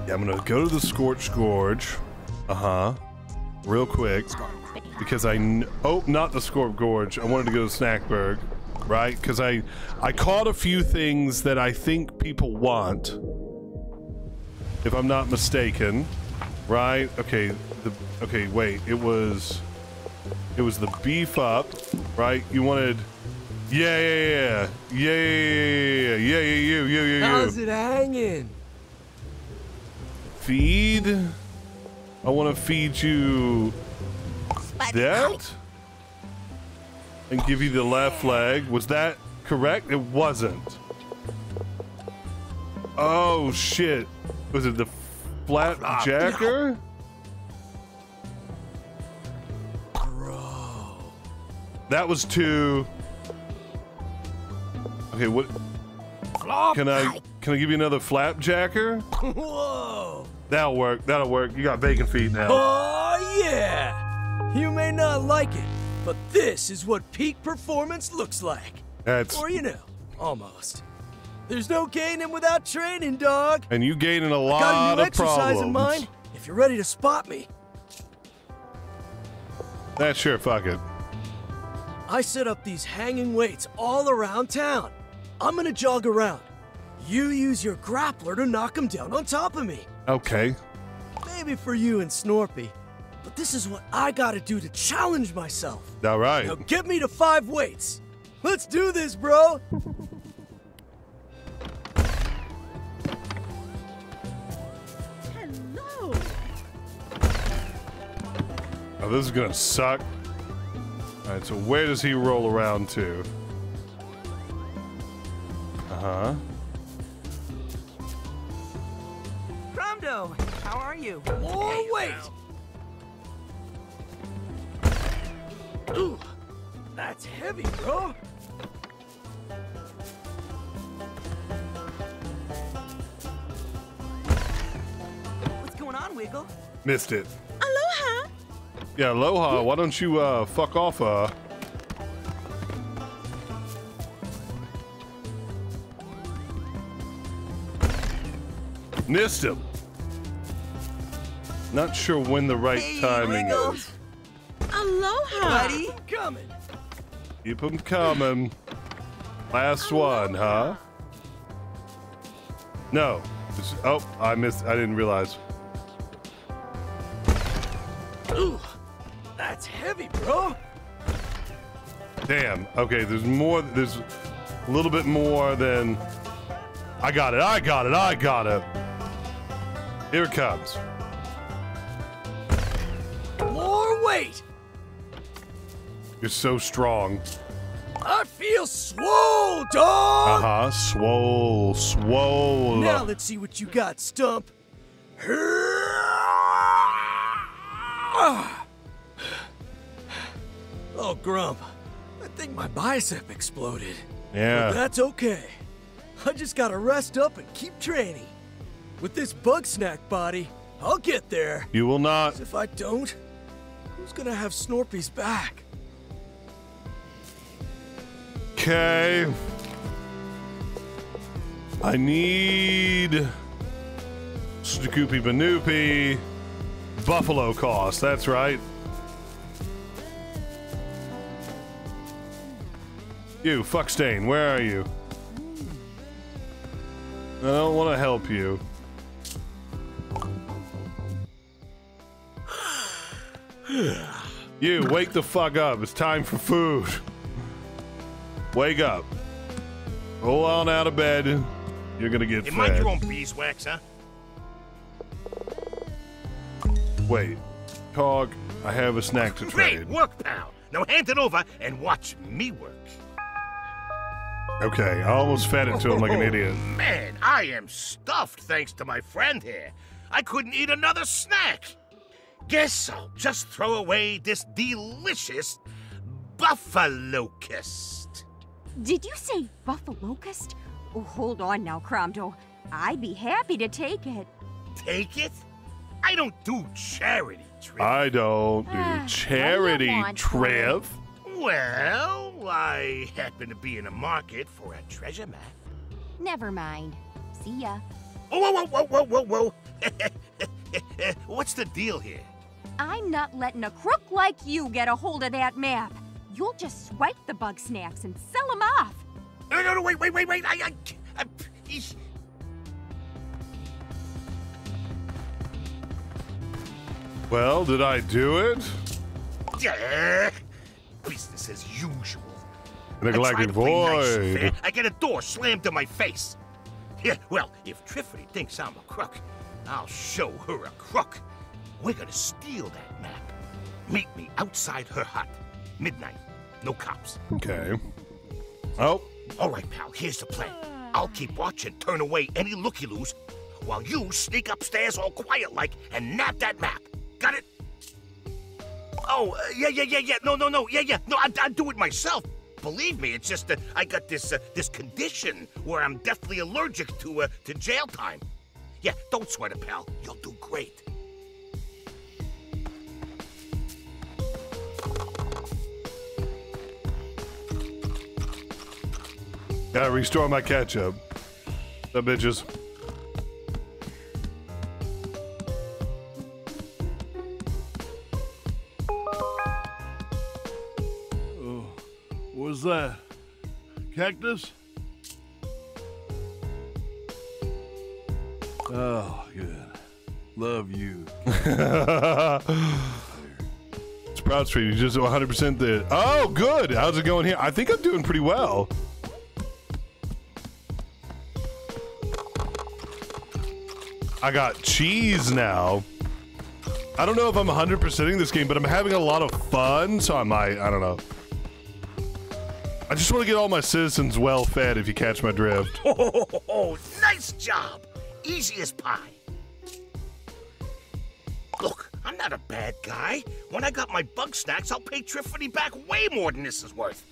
Yeah, I'm gonna go to the Scorch Gorge. Uh huh. Real quick, because I kn- oh, not the Scorch Gorge. I wanted to go to Snaxburg, right? Because I I caught a few things that I think people want, if I'm not mistaken, right? Okay, the okay. Wait, it was it was the beef up, right? You wanted. Yeah, yeah, yeah, yeah, yeah, yeah, yeah, yeah, yeah, you, you, you. How's it hanging? Feed. I want to feed you that and give you the left leg. Was that correct? It wasn't. Oh shit! Was it the flat jacker? Bro. That was two. Okay, what? Can I can I give you another flapjacker? Whoa! That'll work. That'll work. You got bacon feet now. Oh, yeah! You may not like it, but this is what peak performance looks like. That's Or, you know, almost. There's no gaining without training, dog. and you gaining a lot Got a new of exercise problems. in mind if you're ready to spot me. That's sure. Fuck it. I set up these hanging weights all around town. I'm gonna jog around. You use your grappler to knock them down on top of me. Okay. Maybe for you and Snorpy. But this is what I gotta do to challenge myself. All right. Now get me to five weights. Let's do this, bro. Hello. Oh, this is gonna suck. All right. So where does he roll around to? Uh huh. How are you? Oh, wait! Ooh, that's heavy, bro. What's going on, Wiggle? Missed it. Aloha! Yeah, aloha. Why don't you uh fuck off? Uh. Missed him. Not sure when the right timing is. Aloha! Buddy, coming. Keep them coming. Last one, huh? No. It's- oh, I missed. I didn't realize. Ooh, that's heavy, bro. Damn. Okay, there's more. There's a little bit more than. I got it. I got it. I got it. Here it comes. Weight. You're so strong. I feel swole, dog. Uh huh. Swole. Swole. Now let's see what you got, Stump. Oh, Grump. I think my bicep exploded. Yeah. But that's okay. I just gotta rest up and keep training. With this bug snack body, I'll get there. You will not. If I don't, who's gonna have Snorpy's back? Okay. I need Scoopy Banoopy. Buffalocust, that's right. You, Fuckstain, where are you? I don't want to help you. You, wake the fuck up. It's time for food. Wake up. Roll on out of bed. You're gonna get You mind fed. your own beeswax, huh? Wait. Cog, I have a snack to Great trade. work, pal. Now hand it over and watch me work. Okay, I almost fed it to him like an Oh, idiot. Man, I am stuffed thanks to my friend here. I couldn't eat another snack. Guess I'll just throw away this delicious buffalocust. Did you say buffalocust? Oh, hold on now, Cromdo. I'd be happy to take it. Take it? I don't do charity, Triff. I don't Ah, do charity, do want, Trev. Well, I happen to be in the market for a treasure map. Never mind. See ya. Oh, whoa, whoa, whoa, whoa, whoa, whoa. What's the deal here? I'm not letting a crook like you get a hold of that map. You'll just swipe the Bugsnax and sell them off. No, no, no, wait, wait, wait, wait. I, I, I eesh. Well, did I do it? Yeah. Business as usual. In a galactic I try nice and void. fair, I get a door slammed in my face. Yeah, well, if Triffany thinks I'm a crook, I'll show her a crook. We're gonna steal that map. Meet me outside her hut. Midnight. No cops. Okay. Oh. All right, pal, here's the plan. I'll keep watch and turn away any looky-loos while you sneak upstairs all quiet-like and nab that map. Got it? Oh, uh, yeah, yeah, yeah, yeah. No, no, no. Yeah, yeah. No, I, I'd do it myself. Believe me, it's just that I got this uh, this condition where I'm deathly allergic to uh, to jail time. Yeah, don't sweat it, pal. You'll do great. Gotta restore my ketchup. The bitches. Oh, what's that? Cactus? Oh, good. Love you. Sprout Street, you just 100% did. Oh, good. How's it going here? I think I'm doing pretty well. I got cheese now. I don't know if I'm 100%ing this game, but I'm having a lot of fun, so I might. I don't know. I just want to get all my citizens well fed, if you catch my drift. Oh, nice job. Easy as pie. Look, I'm not a bad guy. When I got my Bugsnax, I'll pay Triffany back way more than this is worth.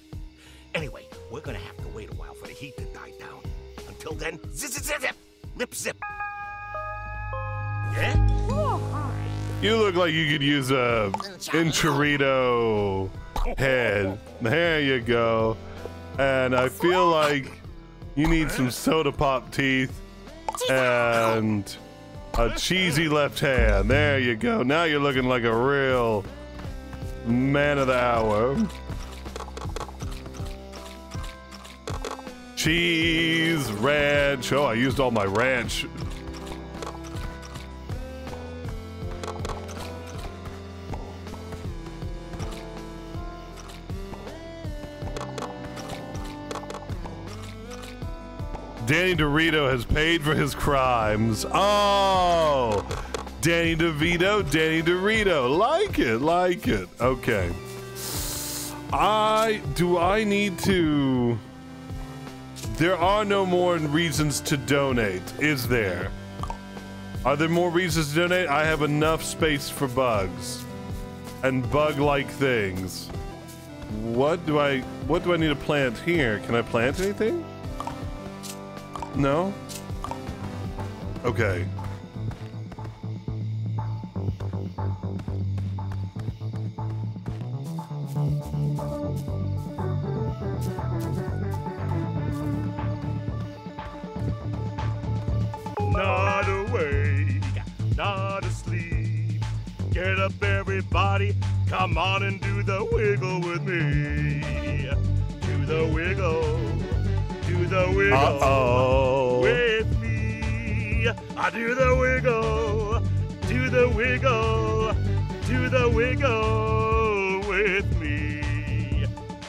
Anyway, we're gonna have to wait a while for the heat to die down. Until then, zip, zip, zip, zip, lip zip. Yeah? You look like you could use a enchilito head. There you go. And I feel like you need some soda pop teeth and a cheesy left hand. There you go. Now you're looking like a real man of the hour. Cheese, ranch. Oh, I used all my ranch. Danny DeVito has paid for his crimes. Oh, Danny DeVito, Danny DeVito. Like it, like it. Okay. I do I need to There are no more reasons to donate, is there? Are there more reasons to donate? I have enough space for bugs and bug-like things. What do I what do I need to plant here? Can I plant anything? No? Okay. Not awake, not asleep. Get up, everybody. Come on and do the wiggle with me. Do the wiggle. Do the wiggle. Uh-oh. With me. I do the wiggle. Do the wiggle. Do the wiggle with me.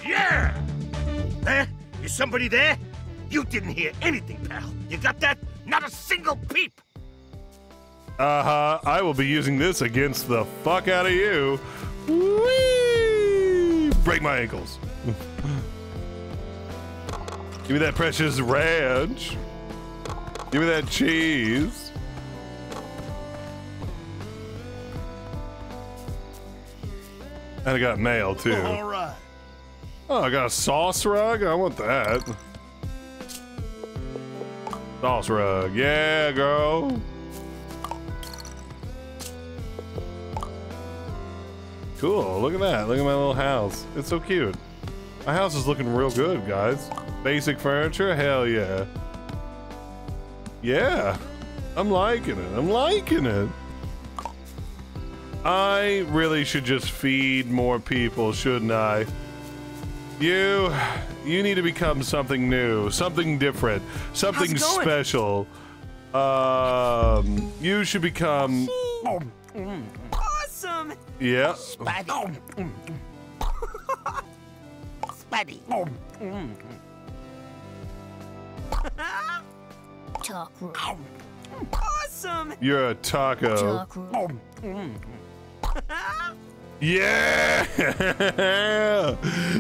Yeah! Eh? Is somebody there? You didn't hear anything, pal. You got that? Not a single peep! Uh-huh. I will be using this against the fuck out of you. Whee! Break my ankles. Give me that precious ranch. Give me that cheese. And I got mail too. All right. Oh, I got a sauce rug? I want that. Sauce rug. Yeah, girl. Cool. Look at that. Look at my little house. It's so cute. My house is looking real good, guys. Basic furniture? Hell yeah. Yeah. I'm liking it. I'm liking it. I really should just feed more people, shouldn't I? You, you need to become something new, something different, something How's it going? special. Um, you should become, Awesome! yeah. Spuddy. Spuddy. Taco. Awesome! You're a taco. taco. Yeah!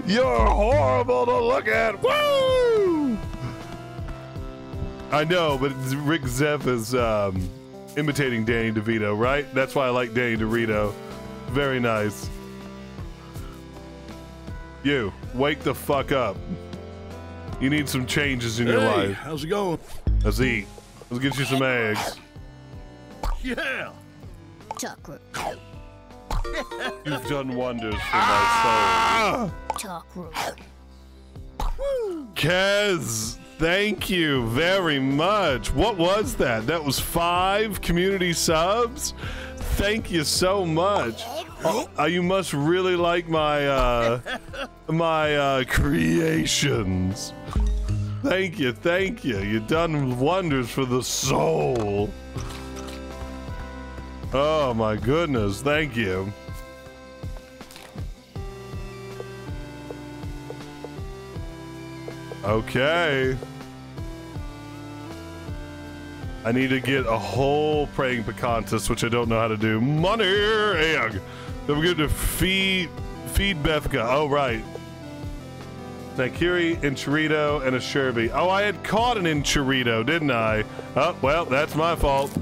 You're horrible to look at. Woo! I know, but Rick Zeff is um, imitating Danny DeVito, right? That's why I like Danny DeVito. Very nice. You, wake the fuck up. You need some changes in your life. how's it going? Let's eat. Let's get you some eggs. Yeah. Taco. You've done wonders for my soul. Taco. Kez, thank you very much. What was that? That was five community subs. Thank you so much. Oh, you must really like my uh, my uh, creations. Thank you, thank you. You've done wonders for the soul. Oh my goodness, thank you. Okay. I need to get a whole praying Picantis, which I don't know how to do. Money egg. Then we're going to feed feed Beffica. Oh right. Nakiri, Enchirito, and a Sherby. Oh, I had caught an Enchirito, didn't I? Oh, well, that's my fault.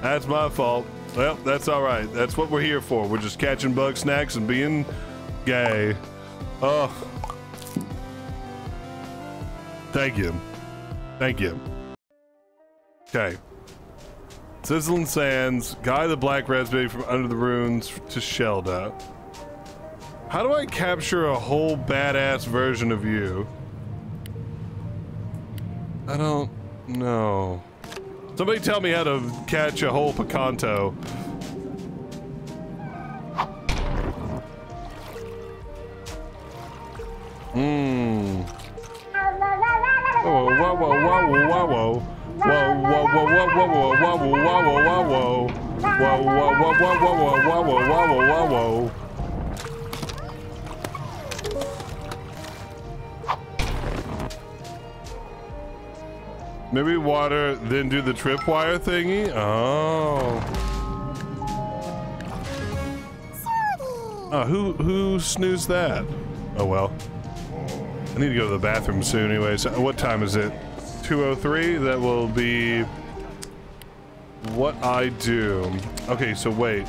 That's my fault. Well, that's all right. That's what we're here for. We're just catching Bugsnax and being gay. Oh. Thank you. Thank you. Okay. Sizzling Sands, Guy the Black Raspberry from Under the Runes to Shelda. How do I capture a whole badass version of you? I don't know. Somebody tell me how to catch a whole Picanto. Mmm. Whoa, whoa, whoa, whoa, whoa, whoa, whoa, whoa, whoa, whoa. Whoa, whoa, whoa, whoa, whoa, whoa, whoa, whoa. Maybe water, then do the tripwire thingy? Oh. Oh, who who snoozed that? Oh well. I need to go to the bathroom soon anyway. So what time is it? 203? That will be what I do. Okay, so wait.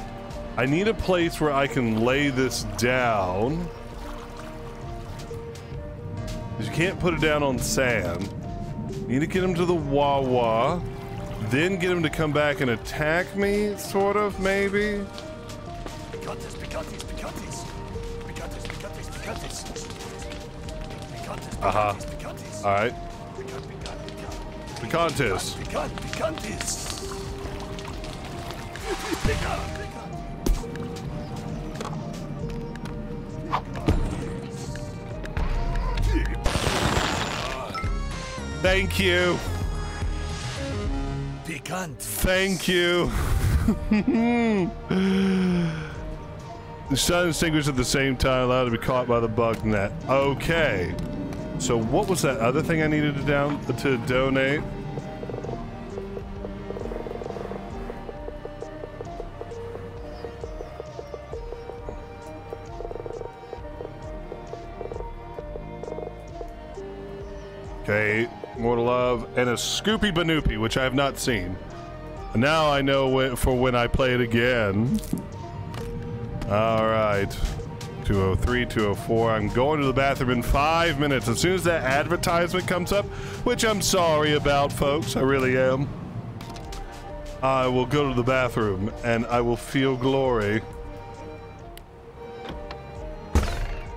I need a place where I can lay this down. 'Cause You can't put it down on sand. Need to get him to the Wawa. Then get him to come back and attack me, sort of, maybe? Picantes, picantes, picantes. Picantes, picantes, picantes. Picantes, Uh-huh. picantes. Alright. Picantis. Picant, picantes. Picant, picant. Thank you. Picant. Thank you. the sun extinguished at the same time, allowed to be caught by the bug net. Okay. So what was that other thing I needed to down to donate? Okay, more love and a Scoopy Banoopy, which I have not seen. Now I know for when I play it again. All right. 203, 204. I'm going to the bathroom in five minutes. As soon as that advertisement comes up, which I'm sorry about, folks, I really am. I will go to the bathroom and I will feel glory.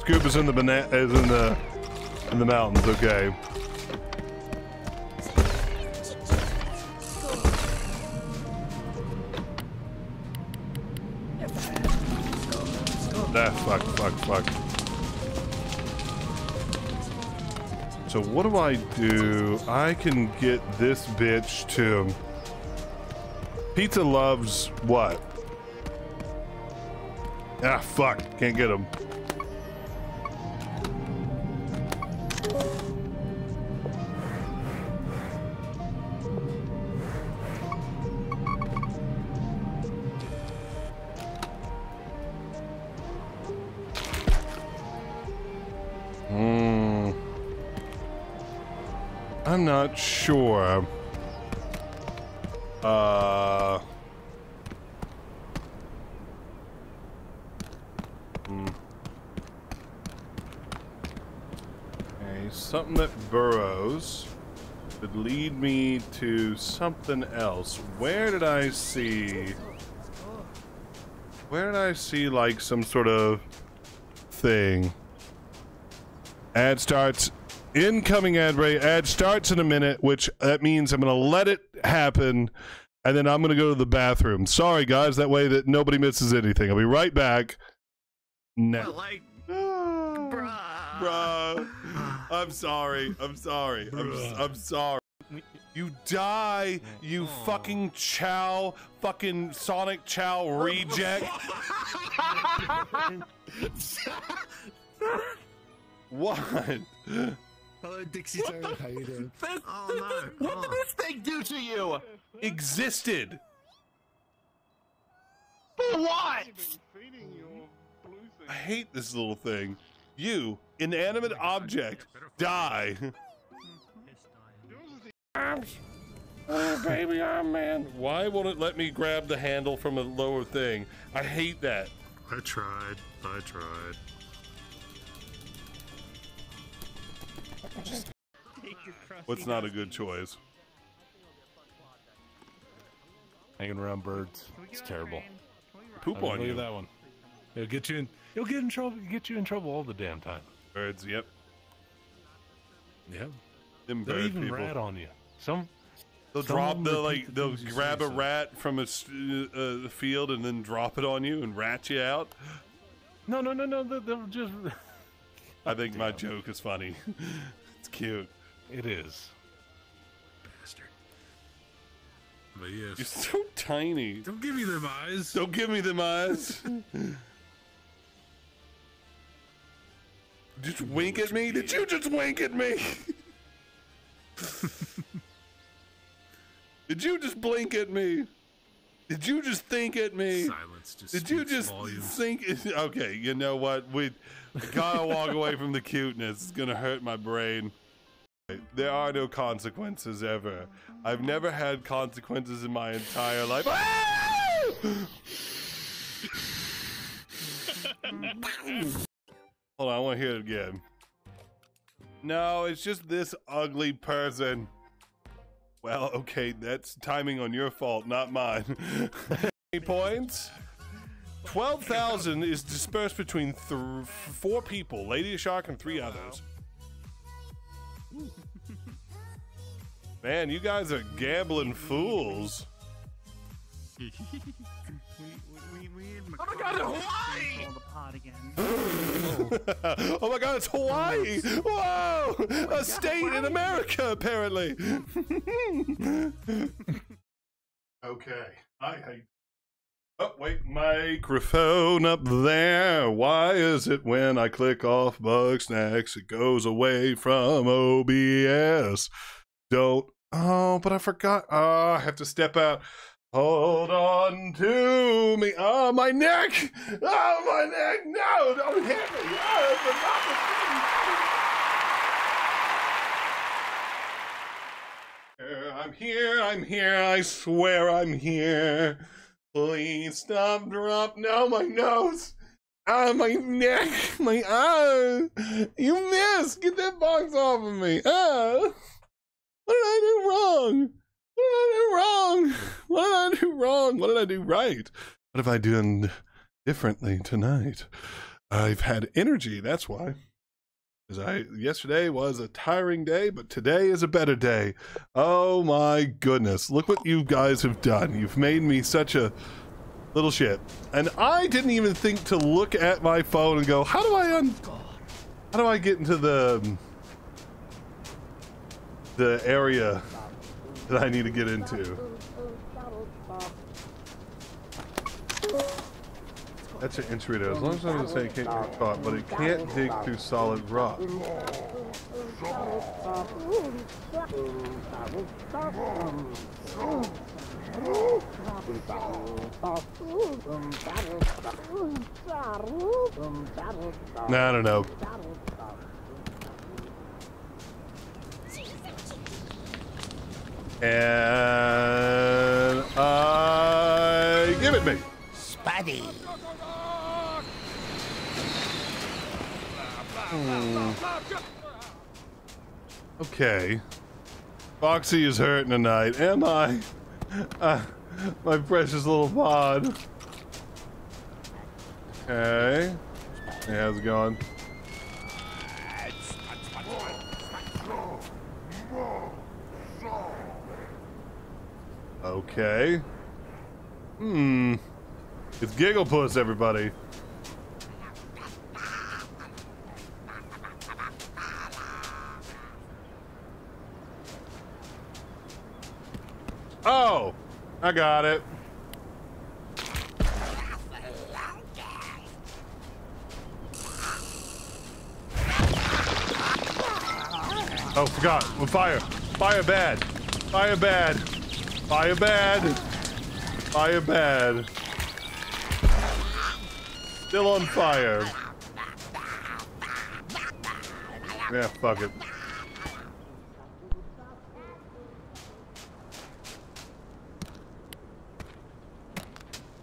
Scoop is in the is in the in the mountains. Okay. Ah, fuck, fuck, fuck. So what do I do? I can get this bitch to... Pizza loves what? Ah, fuck. Can't get him. Not sure. Uh. Hmm. Okay, something that burrows would lead me to something else. Where did I see? Where did I see like some sort of thing? Ad starts. Incoming ad break. Ad starts in a minute, which that means I'm going to let it happen, and then I'm going to go to the bathroom. Sorry, guys. That way that nobody misses anything. I'll be right back. Now. Like, Bruh. I'm sorry. I'm sorry. I'm, I'm sorry. You die, you oh. fucking Chow, fucking Sonic Chow reject. what? Hello, Dixie Toad. How you doing? oh no! What did oh. this thing do to you? Existed. For what? I hate this little thing. You, inanimate object, die. Oh, baby arm man. Why won't it let me grab the handle from a lower thing? I hate that. I tried. I tried. What's not a good choice? hanging around birds. It's terrible. Poop on you. That one. It'll get you in. You'll get in trouble. Get you in trouble all the damn time. Birds. Yep. Yeah. Them They'll even people. rat on you. Some. They'll some drop the like. The they'll grab a so- rat from a uh, uh, field and then drop it on you and rat you out. No, no, no, no. They'll, they'll just. I think my joke is funny. it's cute. It is. Bastard. But yes. You're so tiny. Don't give me them eyes. Don't give me them eyes. just wink at me? Did you just wink at me? Did you just blink at me? Did you just think at me? Silence just Did you just volumes. think? Okay, you know what? We gotta walk away from the cuteness. It's gonna hurt my brain. There are no consequences ever. I've never had consequences in my entire life. Hold on, I want to hear it again. No, it's just this ugly person. Well, okay, that's timing on your fault, not mine. Eight points. 12,000 is dispersed between four people Lady Shark and three others. Man, you guys are gambling fools. Oh my god, Hawaii! oh my god, it's Hawaii! Whoa! Oh A state in America, apparently! okay. I hate. Oh, wait, microphone up there. Why is it when I click off Bugsnax, it goes away from OBS? Don't. Oh, but I forgot. Oh, I have to step out. Hold on to me. Oh, my neck. Oh, my neck. No, don't hit me. Oh, I'm here. I'm here. I swear I'm here. Please stop, drop. No, my nose. Ah, my neck. My ah. You missed. Get that box off of me. Ah. What did I do wrong? What did I do wrong? What did I do wrong? What did I do right? What have I done differently tonight? I've had energy, that's why. Because I yesterday was a tiring day, but today is a better day. Oh my goodness. Look what you guys have done. You've made me such a little shit. And I didn't even think to look at my phone and go, how do I un how do I get into the the area that I need to get into? That's an intruder. As long as I don't say it can't get caught, but it can't dig through solid rock. I don't know. And I give it me. Spuddy. Hmm. Okay. Foxy is hurting tonight. Am I? Uh, my precious little pod. Okay. Hey, how's it going? Okay. Hmm. It's Gigglepuss, everybody. Oh, I got it. Oh, forgot. Fire. Fire bad. Fire bad. Fire bad. Fire bad. Still on fire. Yeah, fuck it.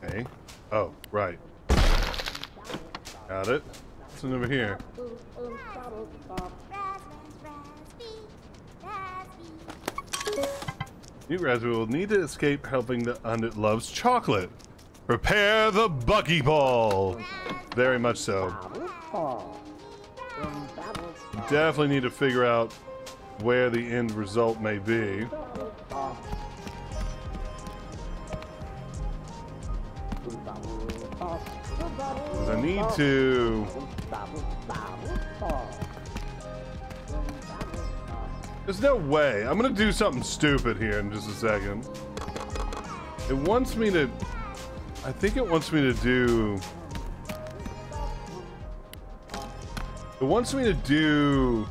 Okay. Oh, right. Got it. What's in over here? New raspberry will need to escape helping the unit loves chocolate. Prepare the buggy ball. Very much so. Definitely need to figure out where the end result may be. I need to. There's no way. I'm gonna do something stupid here in just a second. It wants me to. I think it wants me to do. It wants me to do.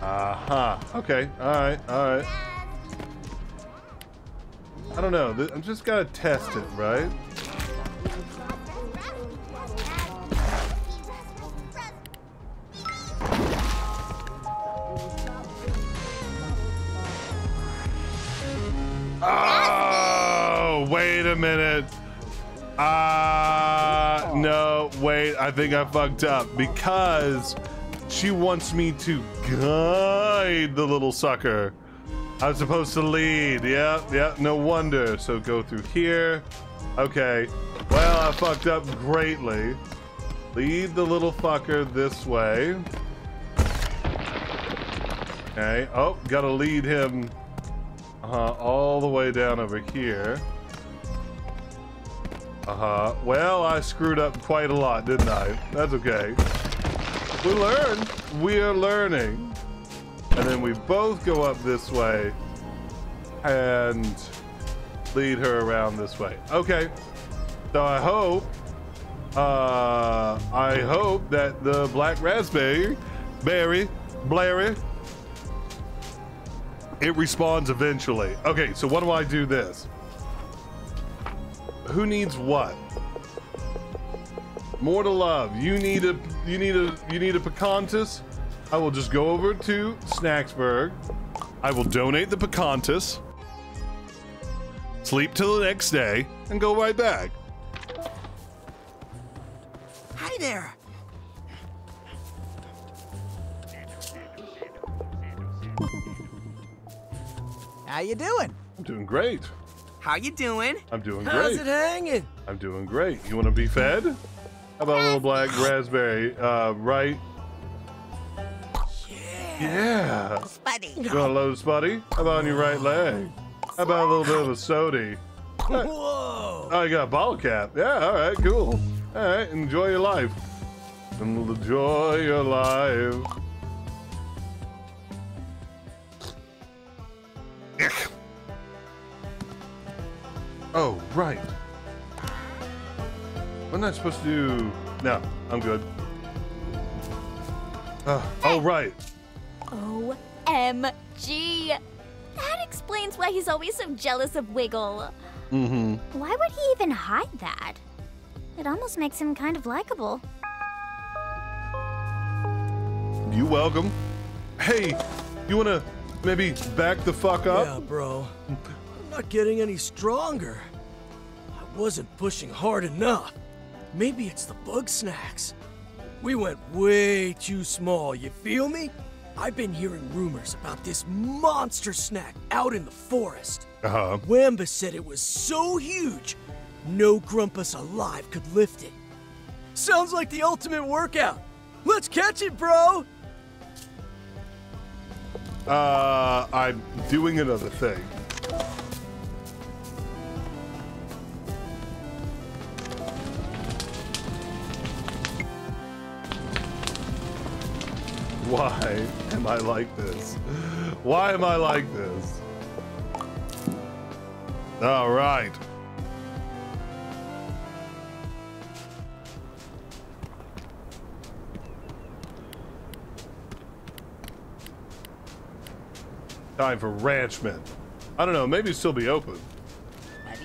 Aha. Okay. All right. All right. I don't know. I'm just gotta test it, right? Think I fucked up because she wants me to guide the little sucker. I'm supposed to lead. Yeah, yeah, no wonder. So go through here. Okay. Well, I fucked up greatly. Lead the little fucker this way. Okay. Oh, gotta lead him uh-huh, all the way down over here. Uh-huh. Well, I screwed up quite a lot, didn't I? That's okay. We learn. We are learning. And then we both go up this way and lead her around this way. Okay. So I hope, uh, I hope that the black raspberry, berry, blairy, it responds eventually. Okay, so what do I do this? Who needs what? More to love. You need a you need a you need a Picantis? I will just go over to Snaxburg. I will donate the Picantis. Sleep till the next day and go right back. Hi there. How you doing? I'm doing great. How you doing? I'm doing How's great. How's it hanging? I'm doing great. You want to be fed? How about a little black raspberry? Uh, right. Yeah. Spuddy. You want a load of spuddy? How about on your right leg? How about a little bit of a sody? Whoa! Oh, you got a bottle cap. Yeah, all right, cool. All right, enjoy your life. Enjoy your life. Oh, right. Wasn't I supposed to do... No, I'm good. Uh, oh, right. OMG. That explains why he's always so jealous of Wiggle. Mm-hmm. Why would he even hide that? It almost makes him kind of likable. You welcome. Hey, you wanna maybe back the fuck up? Yeah, bro. Not getting any stronger. I wasn't pushing hard enough. Maybe it's the Bugsnax. We went way too small, you feel me? I've been hearing rumors about this monster snack out in the forest. Uh-huh. Wambus said it was so huge, no Grumpus alive could lift it. Sounds like the ultimate workout. Let's catch it, bro! Uh, I'm doing another thing. Why am I like this? Why am I like this? All right. Time for Ranchmen. I don't know, maybe still be open.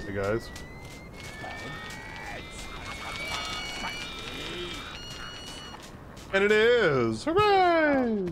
Hey guys. And it is! Hooray!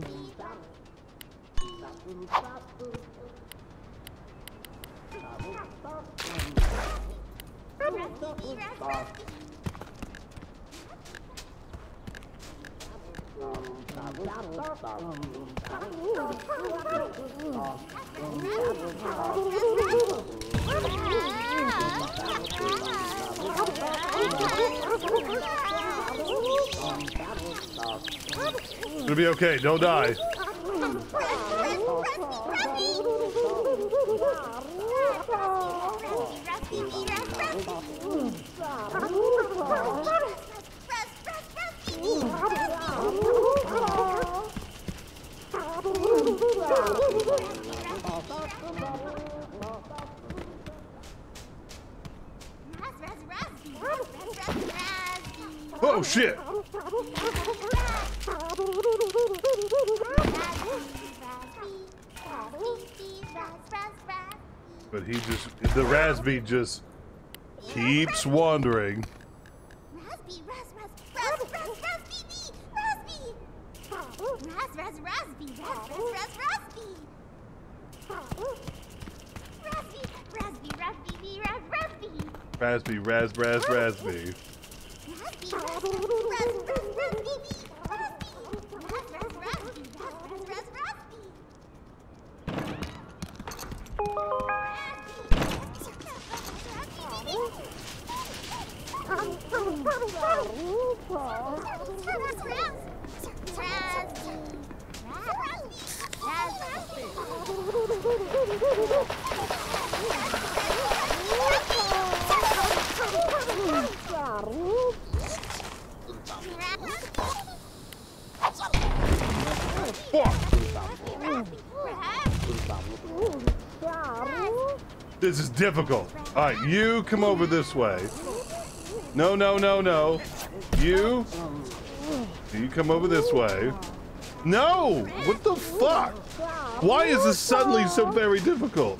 It'll be okay. Don't die. Oh shit! But he just the Rasby just keeps wandering. Rasby, Ras, Ras, Rasby. Rupa, Rupa. This is difficult. All right, you come over this way. No, no, no, no. You. You come over this way. No! What the fuck? Why is this suddenly so very difficult?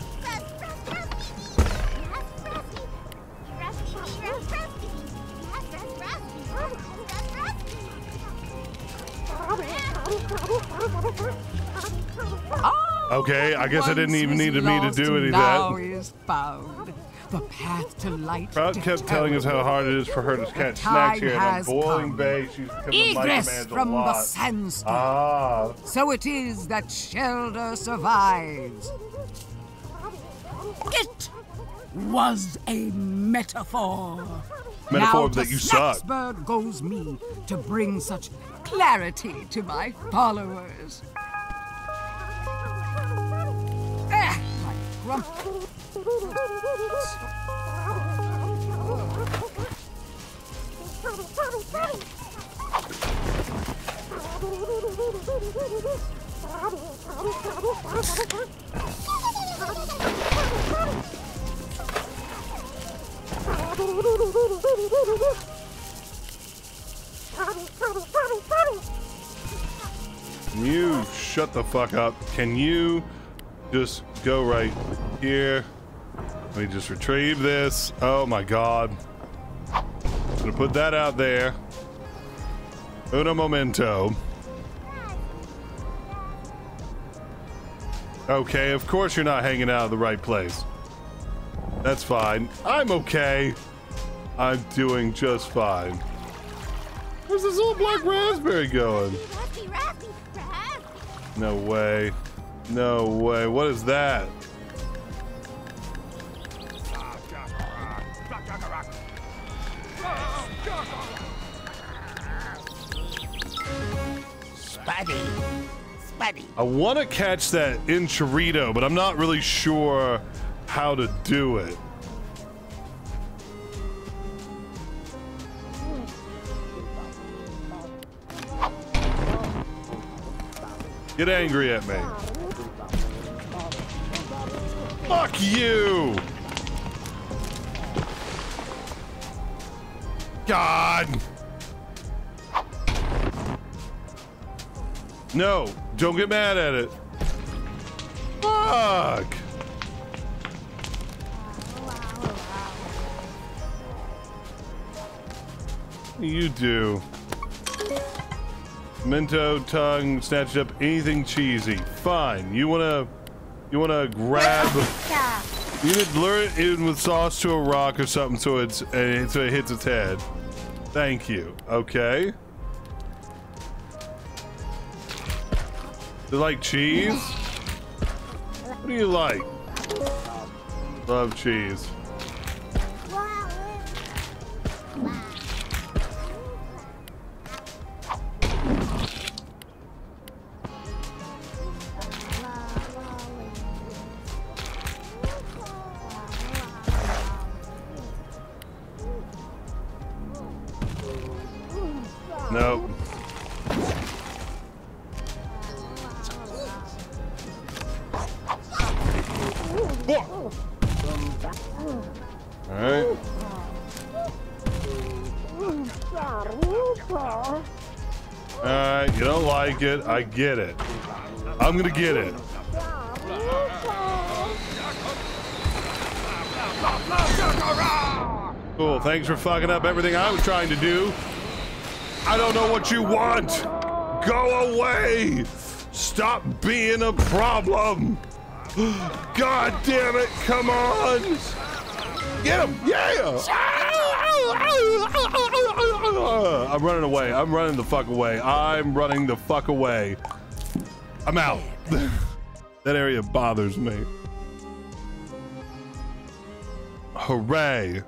Okay, I guess I didn't even need me to do any of that. is found. The path to light. Proud kept telling us how hard it is for her to catch snacks here, on Boiling come. Bay, she's Egress from the sandstorm. Ah, So it is that Shelda survives. It was a metaphor. Metaphor now that to you suck. Snaxburg goes me to bring such clarity to my followers. Ah, my grump. You shut the fuck up? Can you just go right here? Let me just retrieve this. Oh my god. Gonna put that out there. Uno momento. Okay, of course you're not hanging out at the right place. That's fine. I'm okay. I'm doing just fine. Where's this little black raspberry going? No way. No way. What is that? Spuddy. Spuddy. I want to catch that in Chorito, but I'm not really sure how to do it. Get angry at me. Fuck you! God. No, don't get mad at it. Fuck. You do. Minto tongue snatched up anything cheesy. Fine. You wanna you wanna grab you could lure it in with sauce to a rock or something so it's uh, so it hits its head. Thank you. Okay. Do you like cheese? What do you like? Love cheese. I get it. I'm gonna get it. Cool. Thanks for fucking up everything I was trying to do. I don't know what you want. Go away. Stop being a problem. God damn it. Come on. Get him. Yeah. Uh, I'm running away. I'm running the fuck away. I'm running the fuck away. I'm out. that area bothers me. Hooray.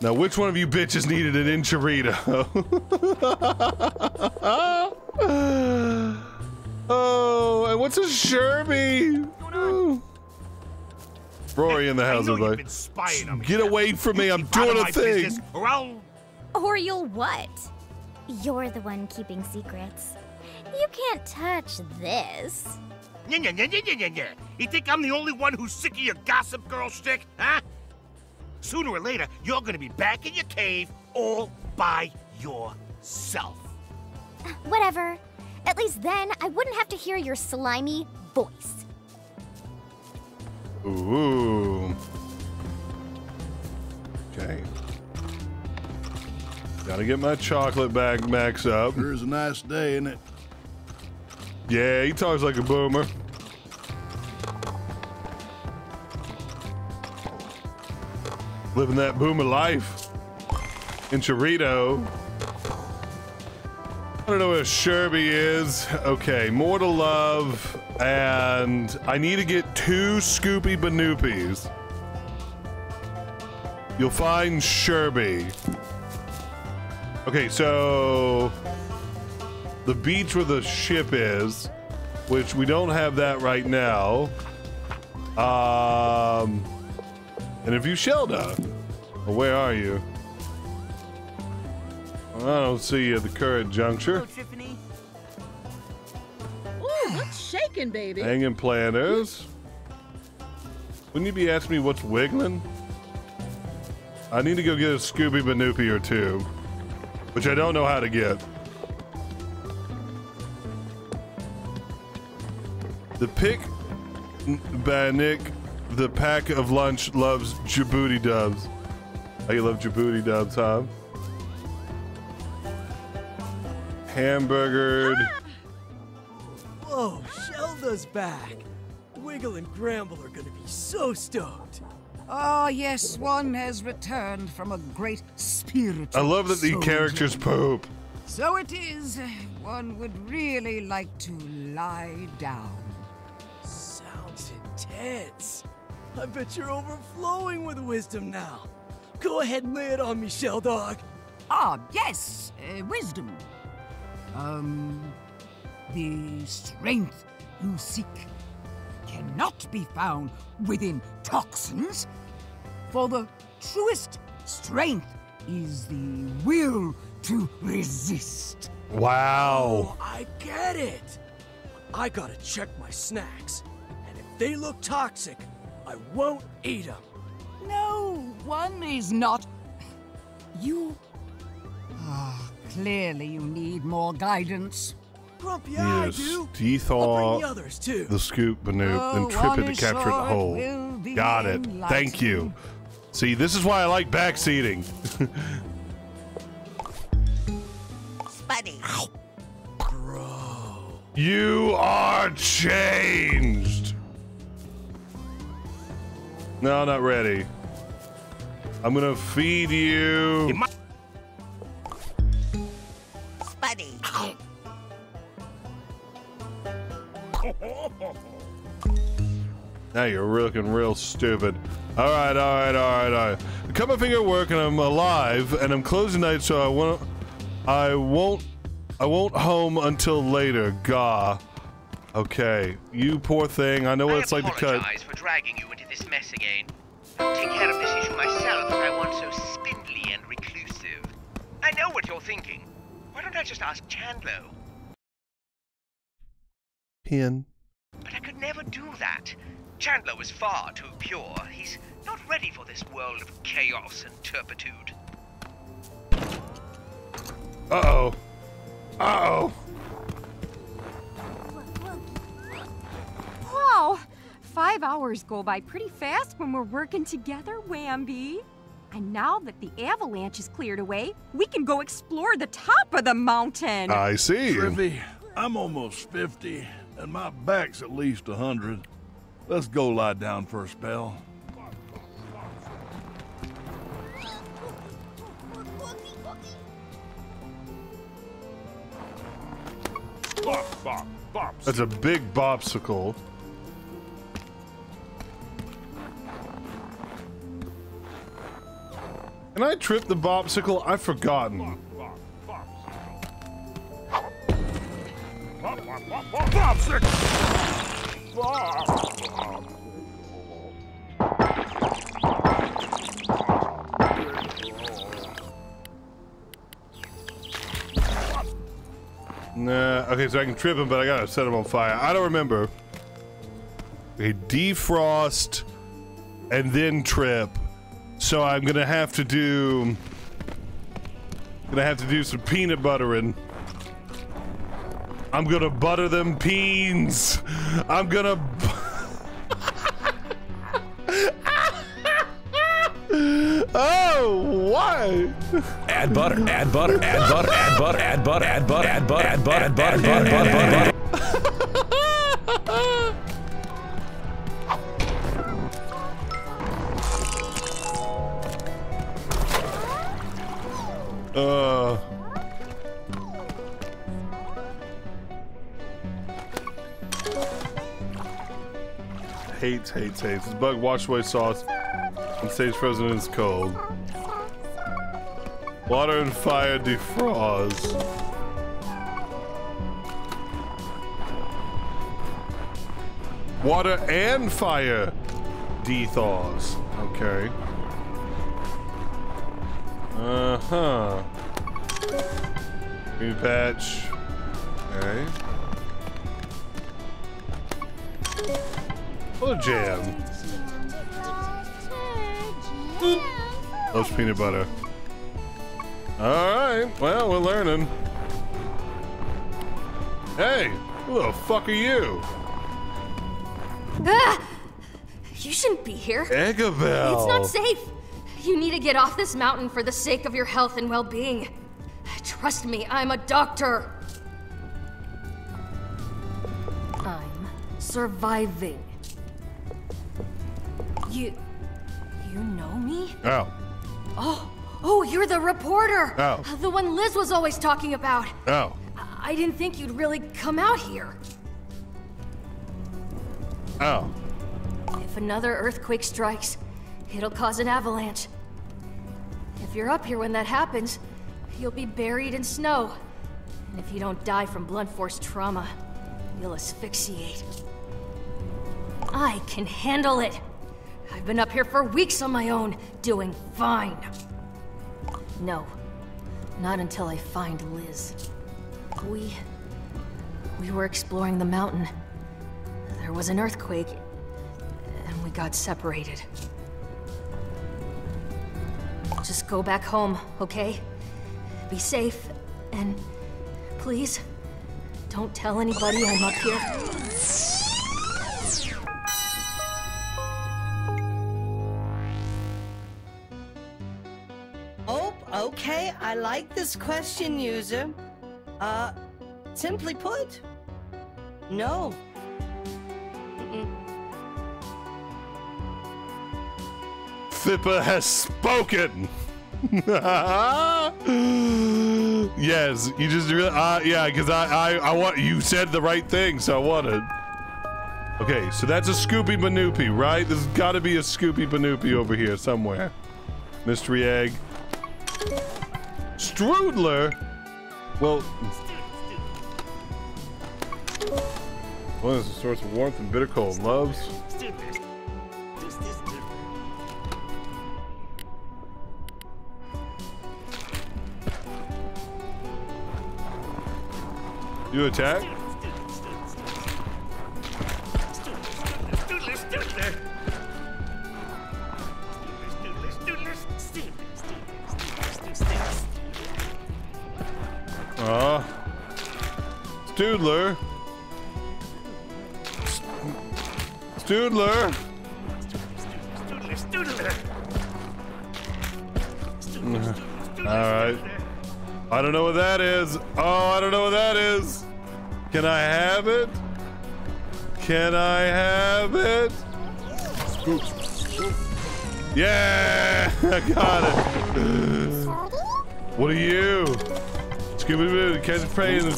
Now, which one of you bitches needed an enchilada? oh, and what's a Sherby? Rory in the house is like, spying on me. get away from me, I'm doing a thing. business, Or I'll Or you'll what? You're the one keeping secrets. You can't touch this. Nya, nya, nya, nya, nya, nya, nya. You think I'm the only one who's sick of your gossip girl shtick, huh? Sooner or later, you're gonna be back in your cave all by yourself. Whatever. At least then I wouldn't have to hear your slimy voice. Ooh. Okay. Gotta get my chocolate bag max up. Here's a nice day, isn't it? Yeah, he talks like a boomer. Living that boomer life. In Chorito. I don't know where Sherby is. Okay, more to love, and I need to get two Scoopy Banoopies. You'll find Sherby. Okay, so the beach where the ship is, which we don't have that right now. Um, and if you Shelda, well, where are you? I don't see you at the current juncture. Ooh, what's shaking, baby? Hanging planters. Wouldn't you be asking me what's wiggling? I need to go get a Scoopy Banoopy or two, which I don't know how to get. The pick by Nick, the pack of lunch loves Djibouti dubs. Oh, you love Djibouti dubs, huh? Hamburgered. Ah! Whoa, Shelda's back. Wiggle and Gramble are gonna be so stoked. Ah, yes, one has returned from a great spiritual. I love that the soldier. characters poop. So it is. One would really like to lie down. Sounds intense. I bet you're overflowing with wisdom now. Go ahead and lay it on me, Shell Dog. Ah, yes, uh, wisdom. Um, the strength you seek cannot be found within toxins. For the truest strength is the will to resist. Wow. I get it. I gotta check my snacks, and if they look toxic, I won't eat them. No, one is not. You ah, Clearly, you need more guidance. Grumpy, Yes, dethaw the scoop maneuver, Oh, then trip it to capture the short hole. Got it. Thank you. See, this is why I like backseating. Spuddy. you are changed. No, not ready. I'm gonna feed you. Now you're looking real stupid. All right, all right, all right, all right. Cut my finger at work, and I'm alive, and I'm closing night, so I won't, I won't, I won't home until later. Gah. Okay, you poor thing. I know what it's like to cut. apologize for dragging you into this mess again. I'll take care of this issue myself if I want so spindly and reclusive. I know what you're thinking. Why don't I just ask Chandlo? Pin. But I could never do that. Chandlo was far too pure. He's not ready for this world of chaos and turpitude. Uh oh. Uh oh. Wow! Five hours go by pretty fast when we're working together, Wamby. And now that the avalanche is cleared away, we can go explore the top of the mountain. I see. Triffy, I'm almost 50, and my back's at least a 100. Let's go lie down for a spell. That's a big bopsicle. Can I trip the bopsicle? I've forgotten. Nah, okay, so I can trip him, but I gotta set him on fire. I don't remember. Okay, defrost and then trip. So I'm gonna have to do. Gonna have to do some peanut buttering. I'm gonna butter them peens. I'm gonna. oh, why? Add butter, add butter, add butter, add butter, add butter, add butter, add butter, add butter, add butter, butter, butter, butter, butter. Uh. Hates, hates, hates. Bug washed away sauce and stays frozen in its cold. Water and fire defrost. Water and fire dethaws. Okay. Uh huh. Green patch. Okay. Oh, jam. Loves peanut butter. Alright, well, we're learning. Hey, who the fuck are you? Ah! You shouldn't be here. Eggabell. It's not safe. You need to get off this mountain for the sake of your health and well being. Trust me, I'm a doctor. I'm surviving. You. You know me? Oh. Oh, oh, you're the reporter! Oh. Uh, the one Liz was always talking about. Oh. I didn't think you'd really come out here. Oh. If another earthquake strikes, it'll cause an avalanche. If you're up here when that happens, you'll be buried in snow. And if you don't die from blunt force trauma, you'll asphyxiate. I can handle it. I've been up here for weeks on my own, doing fine. No, not until I find Liz. We. We were exploring the mountain. There was an earthquake, and we got separated. Just go back home, okay? Be safe, And please, don't tell anybody I'm up here. Okay. I like this question, user. Uh, simply put, no. Thippa has spoken. yes, you just really, uh, yeah, because I, I, I want you said the right thing, so I wanted. Okay, so that's a Scoopy Banoopy, right? There's got to be a Scoopy Banoopy over here somewhere. Mystery egg. Strudler. Well, what is the source of warmth and bitter cold? Loves. You attack? Ah. Stoodler. Stoodler. All right. I don't know what that is. Oh, I don't know what that is. Can I have it? Can I have it? Yeah, I got it. What are you? Scooby Doo, catch a prey in the.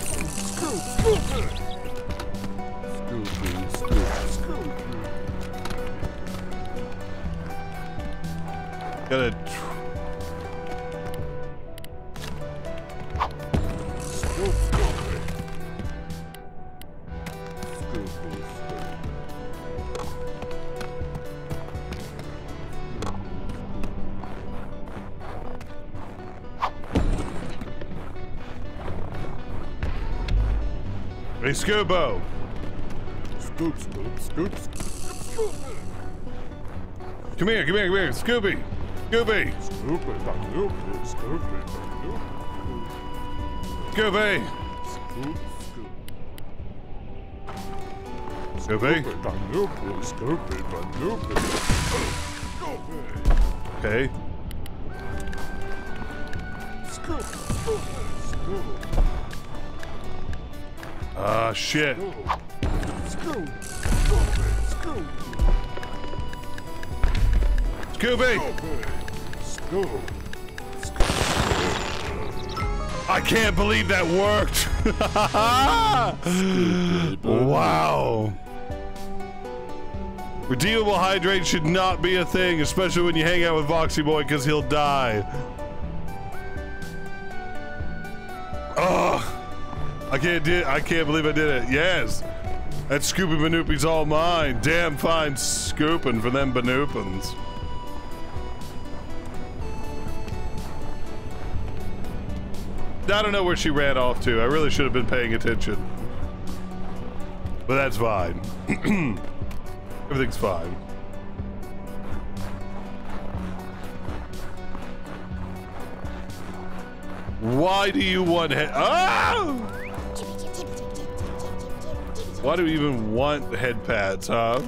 Gotta. Hey, Scoobo. Scoop, scoop, scoop, scoop. Come here, come here, come here, Scooby. Scooby. Scooby, Scooby, Scooby, Scooby. Scooby. Okay. Ah, shit. Scooby! I can't believe that worked! wow. Redeemable hydrate should not be a thing, especially when you hang out with Foxxyboi, because he'll die. Can't. I can't believe I did it. Yes, that Scoopy Banoopy's all mine. Damn fine scooping for them Banoopins. I don't know where she ran off to. I really should have been paying attention. But that's fine. Everything's fine. Why do you want head? Ah! Why do we even want head pads, huh?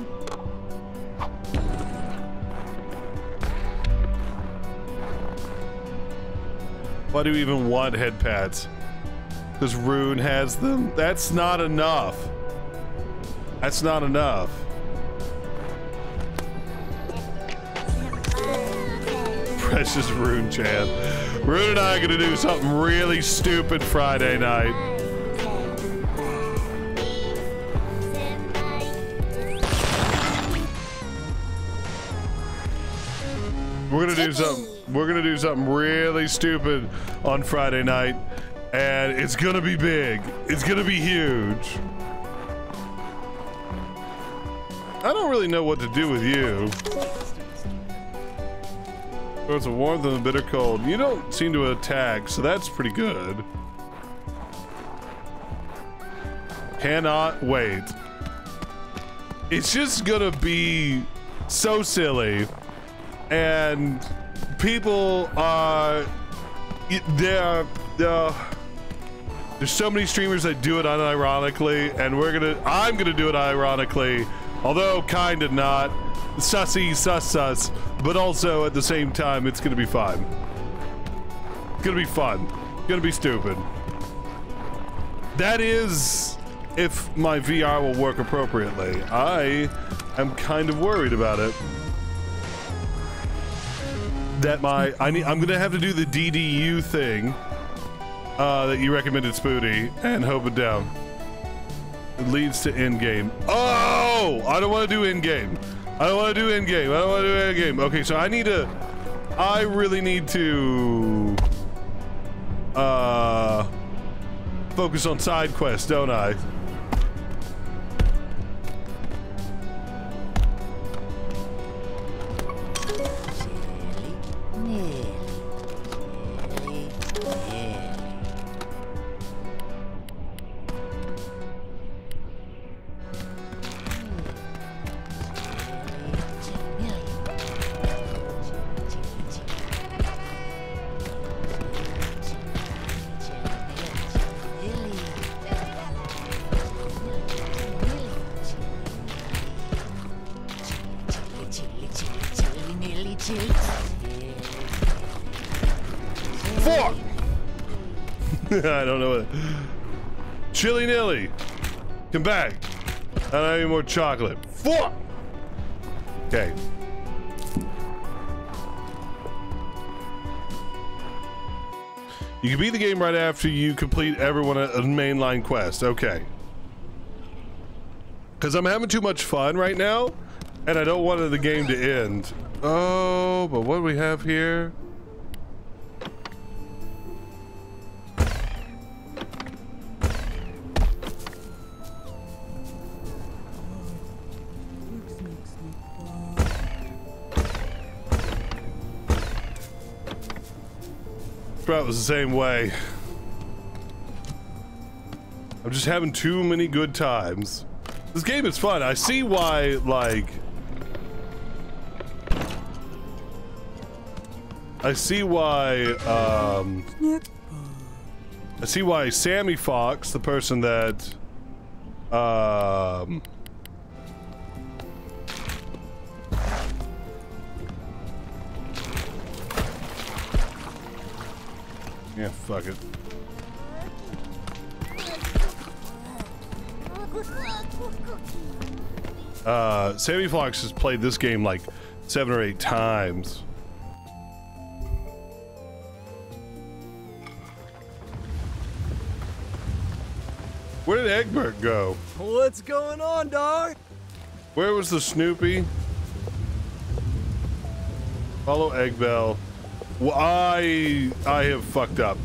Why do we even want head pads? Because Rune has them? That's not enough. That's not enough. Precious Rune Chan. Rune and I are gonna do something really stupid Friday night. We're gonna do something. We're gonna do something really stupid on Friday night, and it's gonna be big. It's gonna be huge. I don't really know what to do with you. It's a warmth and a bitter cold. You don't seem to attack, so that's pretty good. Cannot wait. It's just gonna be so silly. And people are they're There's so many streamers that do it unironically, and we're gonna. I'm gonna do it ironically, although kind of not. Sussy, sus, sus, but also at the same time, it's gonna be fun. It's gonna be fun. It's gonna be stupid. That is if my VR will work appropriately. I am kind of worried about it. That my I need I'm gonna have to do the DDU thing uh, that you recommended, Spooty, and hope it down. It leads to end game. Oh, I don't want to do end game. I don't want to do end game. I don't want to do end game. Okay, so I need to. I really need to. Uh, focus on side quests, don't I? Four. Come back. I don't have any more chocolate. Four. Okay. You can beat the game right after you complete everyone a mainline quest. Okay. Because I'm having too much fun right now, and I don't want the game to end. Oh, but what do we have here? Sprout was the same way. I'm just having too many good times. This game is fun. I see why, like... I see why, um... I see why Sammy Fox, the person that, um... Yeah, fuck it. Uh, Sammy Fox has played this game like seven or eight times. Where did Egbert go? What's going on, dog? Where was the Snoopy? Follow Eggabell. Well, I I have fucked up.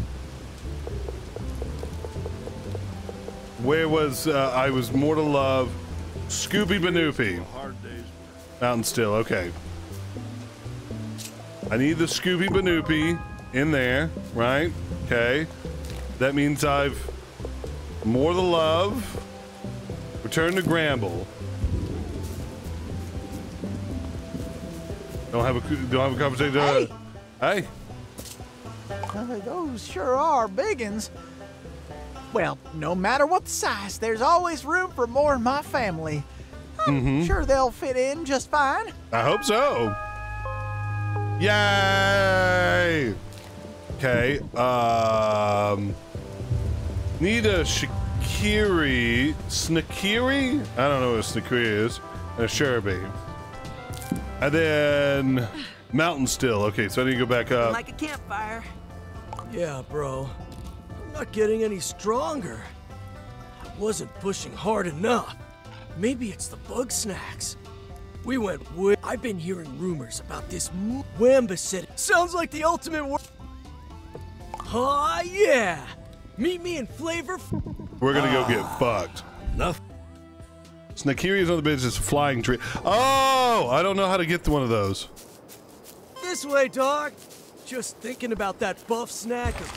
Where was uh, I was more to love? Scoopy Banoopy. Mountain Still. Okay. I need the Scoopy Banoopy in there, right? Okay. That means I've more to love. Return to Gramble. Don't have a don't have a conversation. Hey. Hey. Uh, those sure are biggins. Well, no matter what the size, there's always room for more in my family. I'm Mhm. sure they'll fit in just fine. I hope so. Yay! Okay. Um. Need a Shakiri. Snakiri? I don't know what a Snakiri is. And a Sherby. And then Mountain Still. Okay, so I need to go back up. Like a campfire. Yeah, bro. I'm not getting any stronger. I wasn't pushing hard enough. Maybe it's the Bugsnax. We went way. I've been hearing rumors about this m- Wamba City. Sounds like the ultimate war. Ah, yeah. Meet me in Flavor. We're gonna go get fucked. Enough. Snakiri is on the business of flying tree. Oh, I don't know how to get to one of those. This way, dog. Just thinking about that buff snack is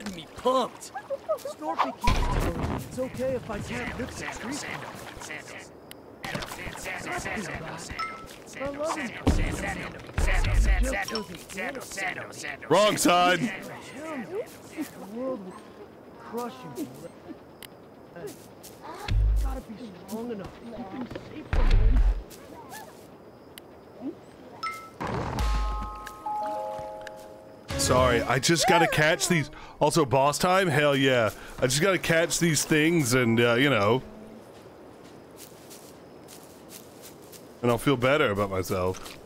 getting me pumped. Snorpy keeps telling me it's okay if I can't lift the street. Wrong side. The world would crush you. Gotta be strong enough to keep him safe from him. Sorry, I just gotta catch these. Also, boss time? Hell yeah. I just gotta catch these things and, uh, you know. And I'll feel better about myself.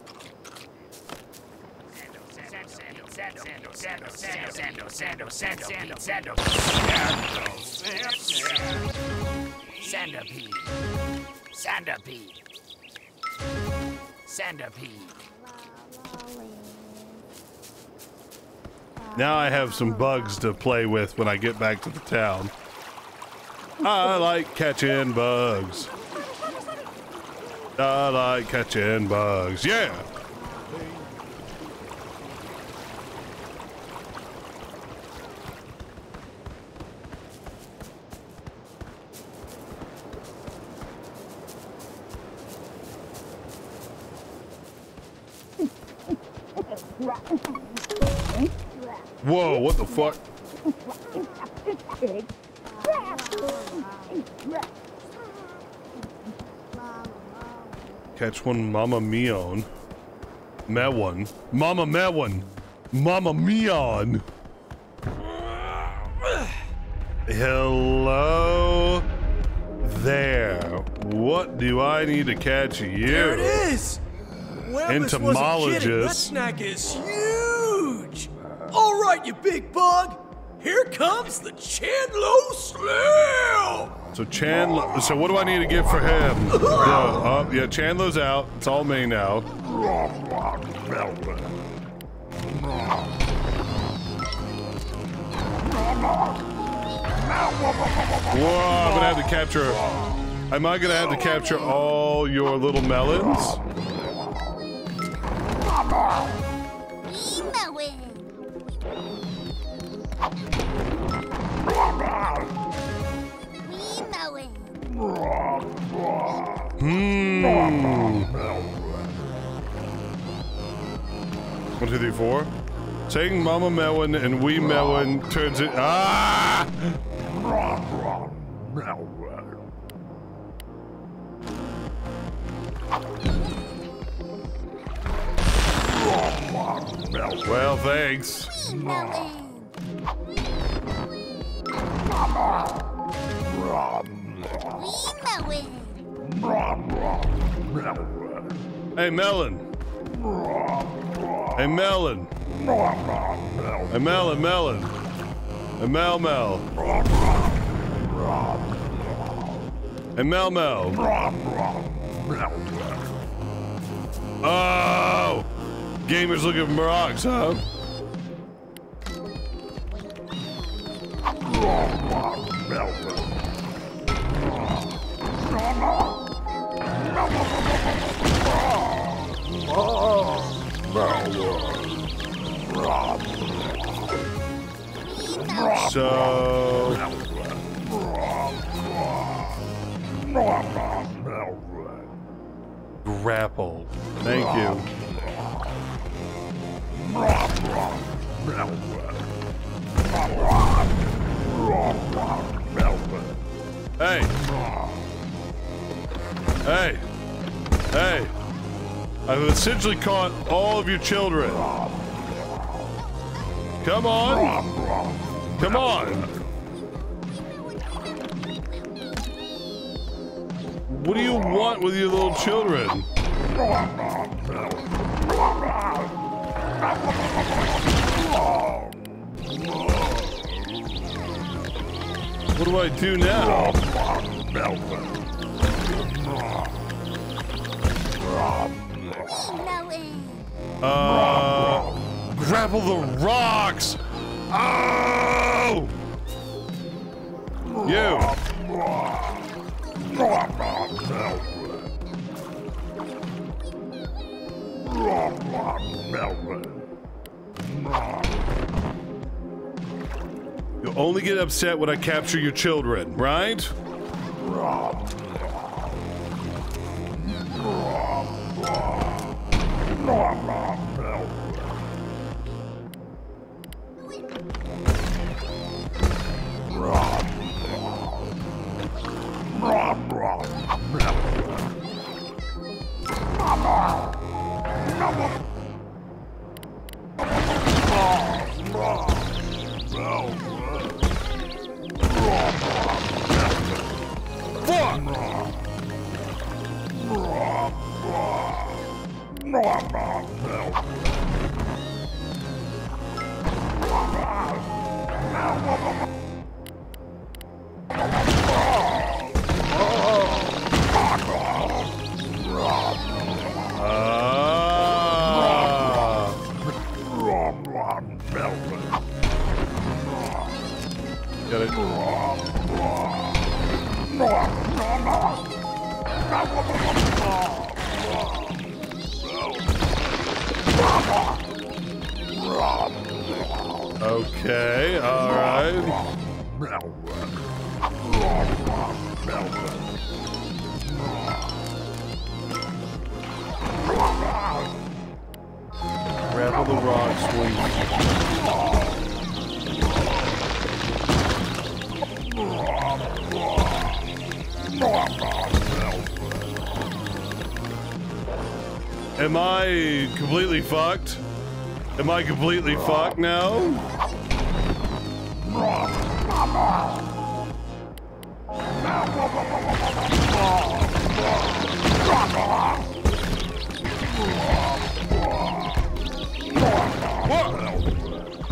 Centipede. Centipede. Centipede. Now I have some bugs to play with when I get back to the town. I like catching bugs. I like catching bugs. Yeah. Whoa, what the fuck? Catch one Mama Melon. Met one. Mama met one. Mama Melon. Hello there. What do I need to catch you? There it is! Wasn't kidding. That snack is huge! All right, you big bug! Here comes the Chandlo Slam! So Chandler. So what do I need to get for him? Yeah, uh, yeah, Chandler's out. It's all me now. Whoa! I'm gonna have to capture. Am I gonna have to capture all your little melons? Hmm. One, two, three, four. Taking Mama Melon and Wee Melon turns it. Ah! Well, thanks. Hey, Melon. Hey, Melon. Hey, Melon, Melon. Hey, Mel, Mel. Hey, Mel, Mel. Oh! Gamers looking for rocks, huh? So. Grapple. Thank you. Essentially caught all of your children. Come on. Come on. What do you want with your little children? What do I do now? Uh, grapple the rocks. Oh! You. You'll only get upset when I capture your children, right? Fucked? Am I completely fucked now?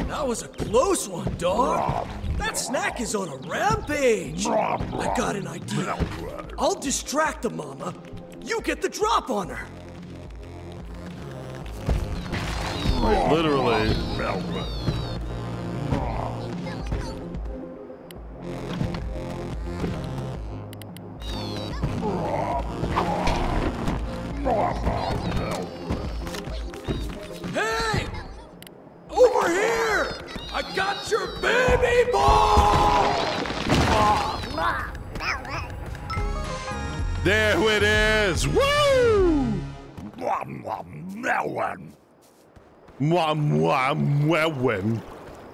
That was a close one, dog. That snack is on a rampage. I got an idea. I'll distract the mama. You get the drop on her. Mwah, mwah, mwah,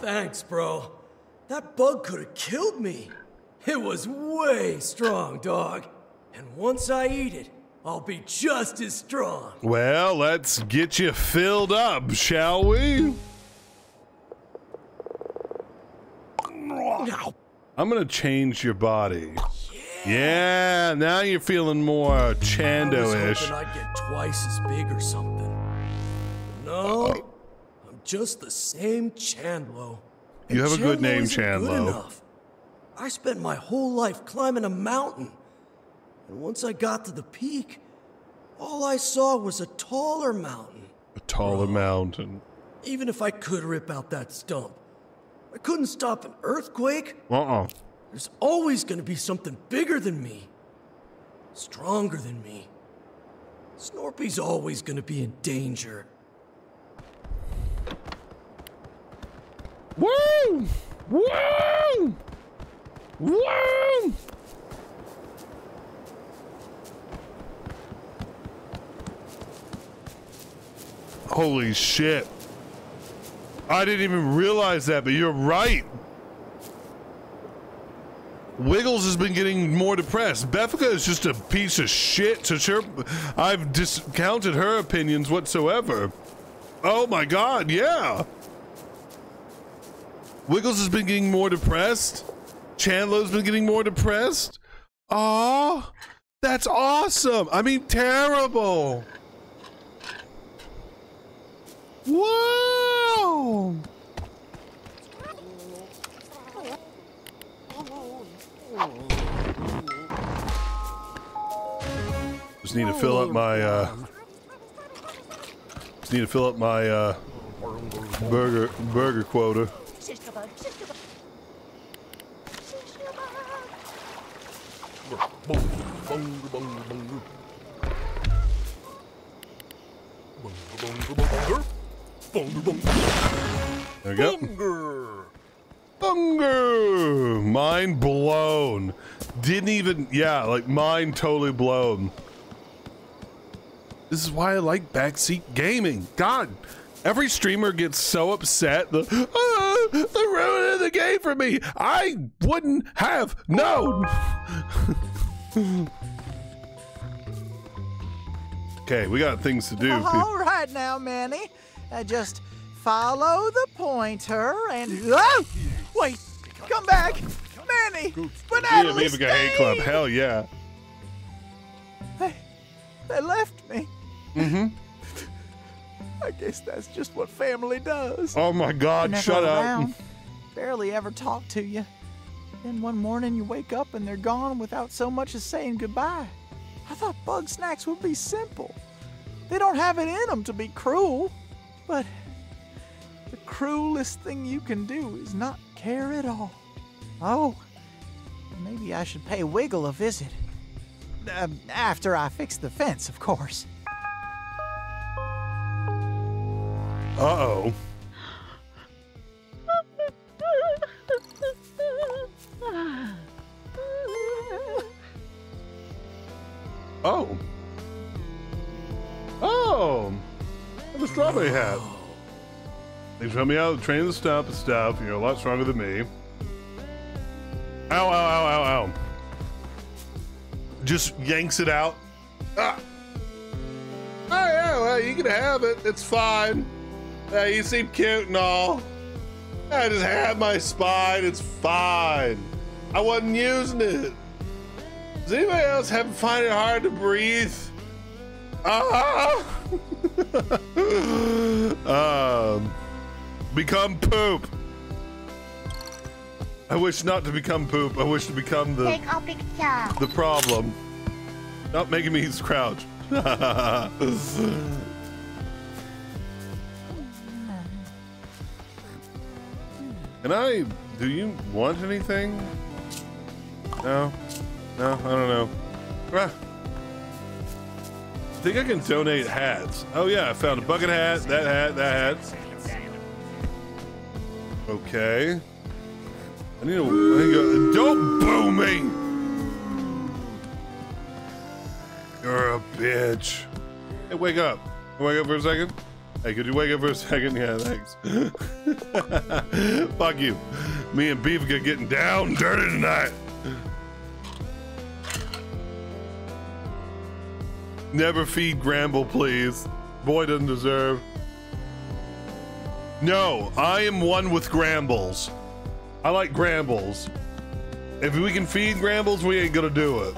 Thanks, bro. That bug could have killed me. It was way strong, dog. And once I eat it, I'll be just as strong. Well, let's get you filled up, shall we? I'm gonna change your body. Yeah, now you're feeling more I was Chando-ish. hoping I'd get twice as big or something. No, I'm just the same Chandlo. You have a good name, isn't good enough. I spent my whole life climbing a mountain. And once I got to the peak, all I saw was a taller mountain. A taller mountain. Even if I could rip out that stump, I couldn't stop an earthquake. Uh-uh. There's always going to be something bigger than me, stronger than me. Snorpy's always going to be in danger. Woo! Woo! Woo! Holy shit. I didn't even realize that, but you're right. Wiggles has been getting more depressed. Beffica is just a piece of shit. To sure, I've discounted her opinions whatsoever. Oh my god, yeah. Wiggles has been getting more depressed. Chandler's been getting more depressed. Aw, that's awesome. I mean, terrible. Whoa! Just need to fill up my, uh, need to fill up my, uh, burger, burger quota. There we go. Bunger! Mind blown. Didn't even, yeah, like mind totally blown. This is why I like backseat gaming. God, every streamer gets so upset. The, ah, ruining the game for me. I wouldn't have known. okay, we got things to do. All right now, Manny. Uh, just follow the pointer and. Oh! Wait! Come back! Manny! but yeah, Vivica Hate Club. Hell yeah. They, they left me. Mm-hmm. I guess that's just what family does. Oh my God, Never shut up. around, Barely ever talk to you. Then one morning you wake up and they're gone without so much as saying goodbye. I thought Bugsnax would be simple. They don't have it in them to be cruel. But the cruelest thing you can do is not care at all. Oh, maybe I should pay Wiggle a visit. Um, after I fix the fence, of course. Uh-oh. Oh. Oh. The strawberry hat. They showed me how to train the stump and stuff. You're a lot stronger than me. Ow, ow, ow, ow, ow. Just yanks it out. Ah. Oh, yeah, well, you can have it. It's fine. Yeah, you seem cute and all. I just had my spine. It's fine. I wasn't using it. Does anybody else have find it hard to breathe? Ah! um, become poop. I wish not to become poop. I wish to become the Take a picture. the problem. Not making me crouch. Can I? Do you want anything? No, no, I don't know. Ah. I think I can donate hats. Oh yeah, I found a bucket hat, that hat, that hat. Okay. I need a. I need a don't boo me. You're a bitch. Hey, wake up. Wake up for a second. Hey, could you wake up for a second? Yeah, thanks. Fuck you. Me and Beef are getting down and dirty tonight. Never feed Gramble, please. Boy doesn't deserve. No, I am one with Grambles. I like Grambles. If we can feed Grambles, we ain't gonna do it.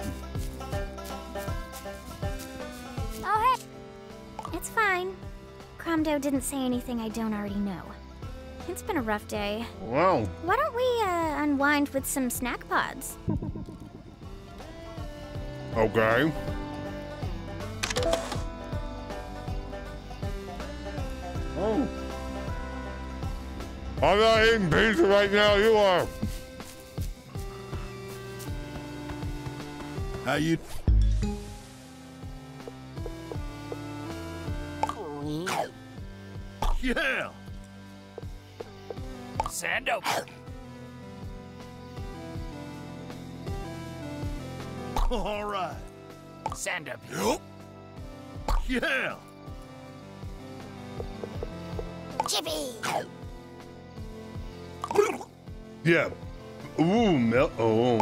Oh, hey. It's fine. Cromdo didn't say anything I don't already know. It's been a rough day. Wow. Why don't we uh, unwind with some snack pods? Okay. Oh. I'm not eating pizza right now, you are. How you? Yeah. Sando. All right. Sando. Yeah. Chippy. Yeah. Ooh, mel. Oh.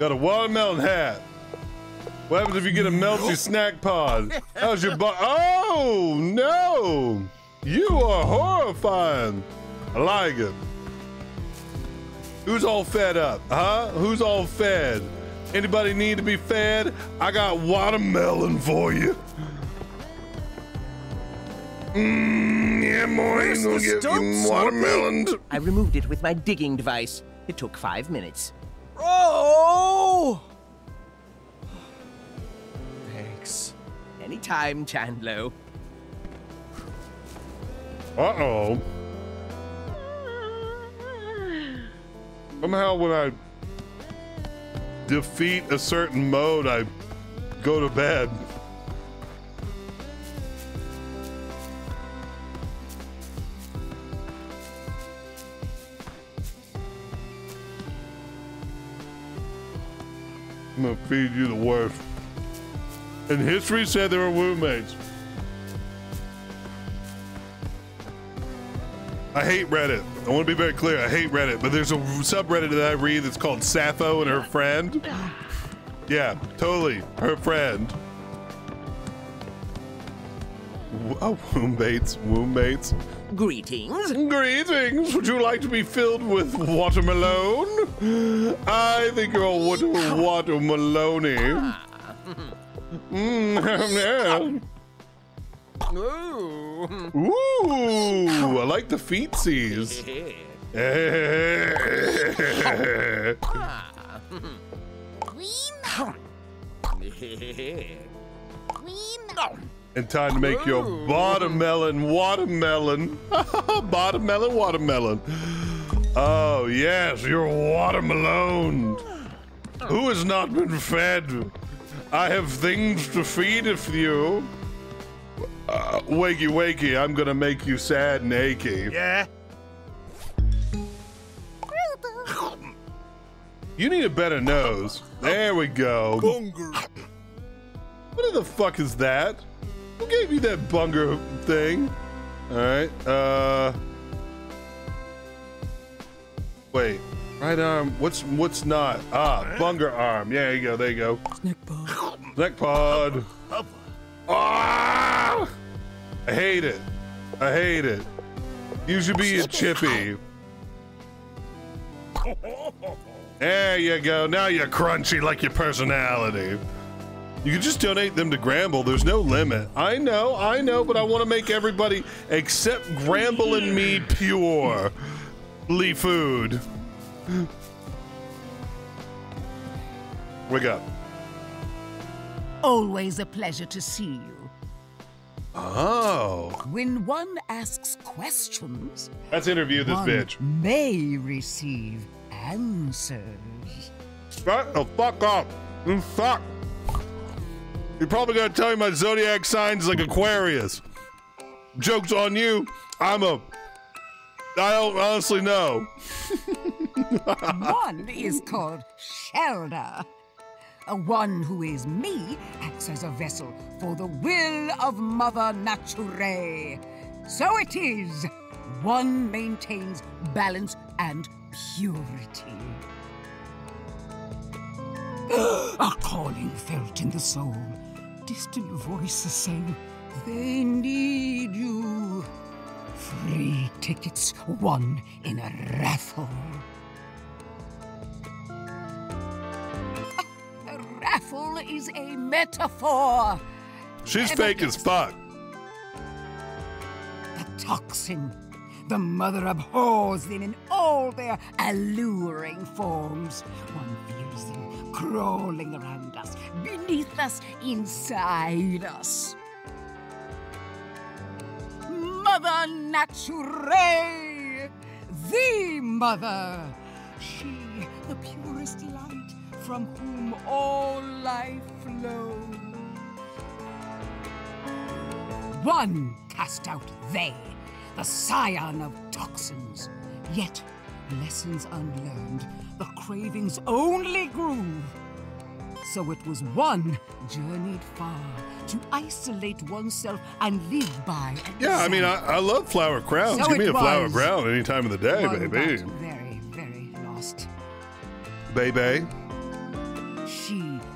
Got a watermelon hat. What happens if you get a melty snack pod? How's your butt? Oh no! You are horrifying. I like it. Who's all fed up? Huh? Who's all fed? Anybody need to be fed? I got watermelon for you. Mmm, yeah, boy, Where's gonna get you watermelon. I removed it with my digging device. It took five minutes. Oh! Anytime, Chandlo. Uh-oh. Somehow when I defeat a certain mode, I go to bed. I'm gonna feed you the worst. And history said they were roommates. I hate Reddit. I want to be very clear. I hate Reddit, but there's a subreddit that I read that's called Sappho and her friend. Yeah, totally. Her friend. Oh, wombmates. Greetings. Greetings. Would you like to be filled with watermelon? I think you're a water ah. watermelony. Ah. Mm, yeah. Ooh. Ooh, I like the feetsies. and time to make your watermelon watermelon. watermelon watermelon. Oh, yes, your watermelon. Who has not been fed? I have things to feed if you. Uh, wakey, wakey, I'm gonna make you sad and achy. Yeah? You need a better nose. There we go. What the fuck is that? Who gave you that bunger thing? Alright, uh. Wait. Right arm. What's what's not? Ah, bunger arm. Yeah, there you go. There you go. Snack pod. Snack pod. Ah! I hate it. I hate it. You should be a chippy. There you go. Now you're crunchy like your personality. You can just donate them to Gramble. There's no limit. I know, I know, but I want to make everybody except Gramble and me pure. Lee food. Wake up. Always a pleasure to see you. Oh. When one asks questions, Let's interview this bitch. may receive answers. Shut the fuck up. You fuck. You're probably gonna tell me my zodiac sign's like Aquarius. Joke's on you. I'm a. I don't honestly know. one is called Shelda. A one who is me acts as a vessel for the will of Mother Nature. So it is. One maintains balance and purity. a calling felt in the soul. Distant voices saying, they need you. Free tickets won in a raffle. Raffle is a metaphor. She's fake as fuck. The toxin. The mother abhors them in all their alluring forms. One feels them crawling around us, beneath us, inside us. Mother Nature, the mother, she, the purest light, from whom all life flows. One cast out they, the scion of toxins. Yet, lessons unlearned, the cravings only grew. So it was one journeyed far to isolate oneself and live by. Yeah, I mean, I, I love flower crowns. So Give me a flower crown any time of the day, baby. very, very lost. Baby.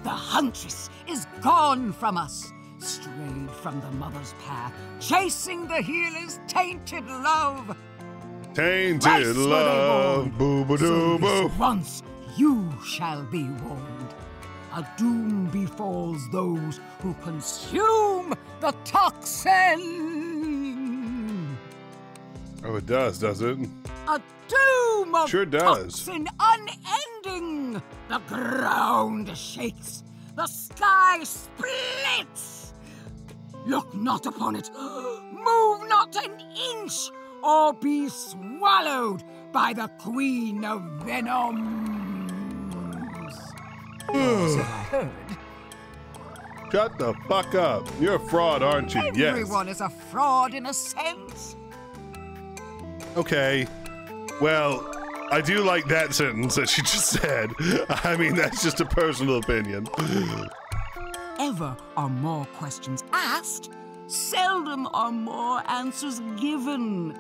The huntress, is gone from us, strayed from the mother's path, chasing the healer's tainted love. Tainted Thrice love. Boo boo doo boo. once you shall be warned. A doom befalls those who consume the toxin. Oh, it does, does it? A doom of Sure does. toxin unending. The ground shakes. The sky splits. Look not upon it. Move not an inch, or be swallowed by the queen of venoms. Oh. I heard. Shut the fuck up. You're a fraud, aren't you? Yes. Everyone is a fraud in a sense. Okay. Well, I do like that sentence that she just said. I mean, that's just a personal opinion. Ever are more questions asked, seldom are more answers given.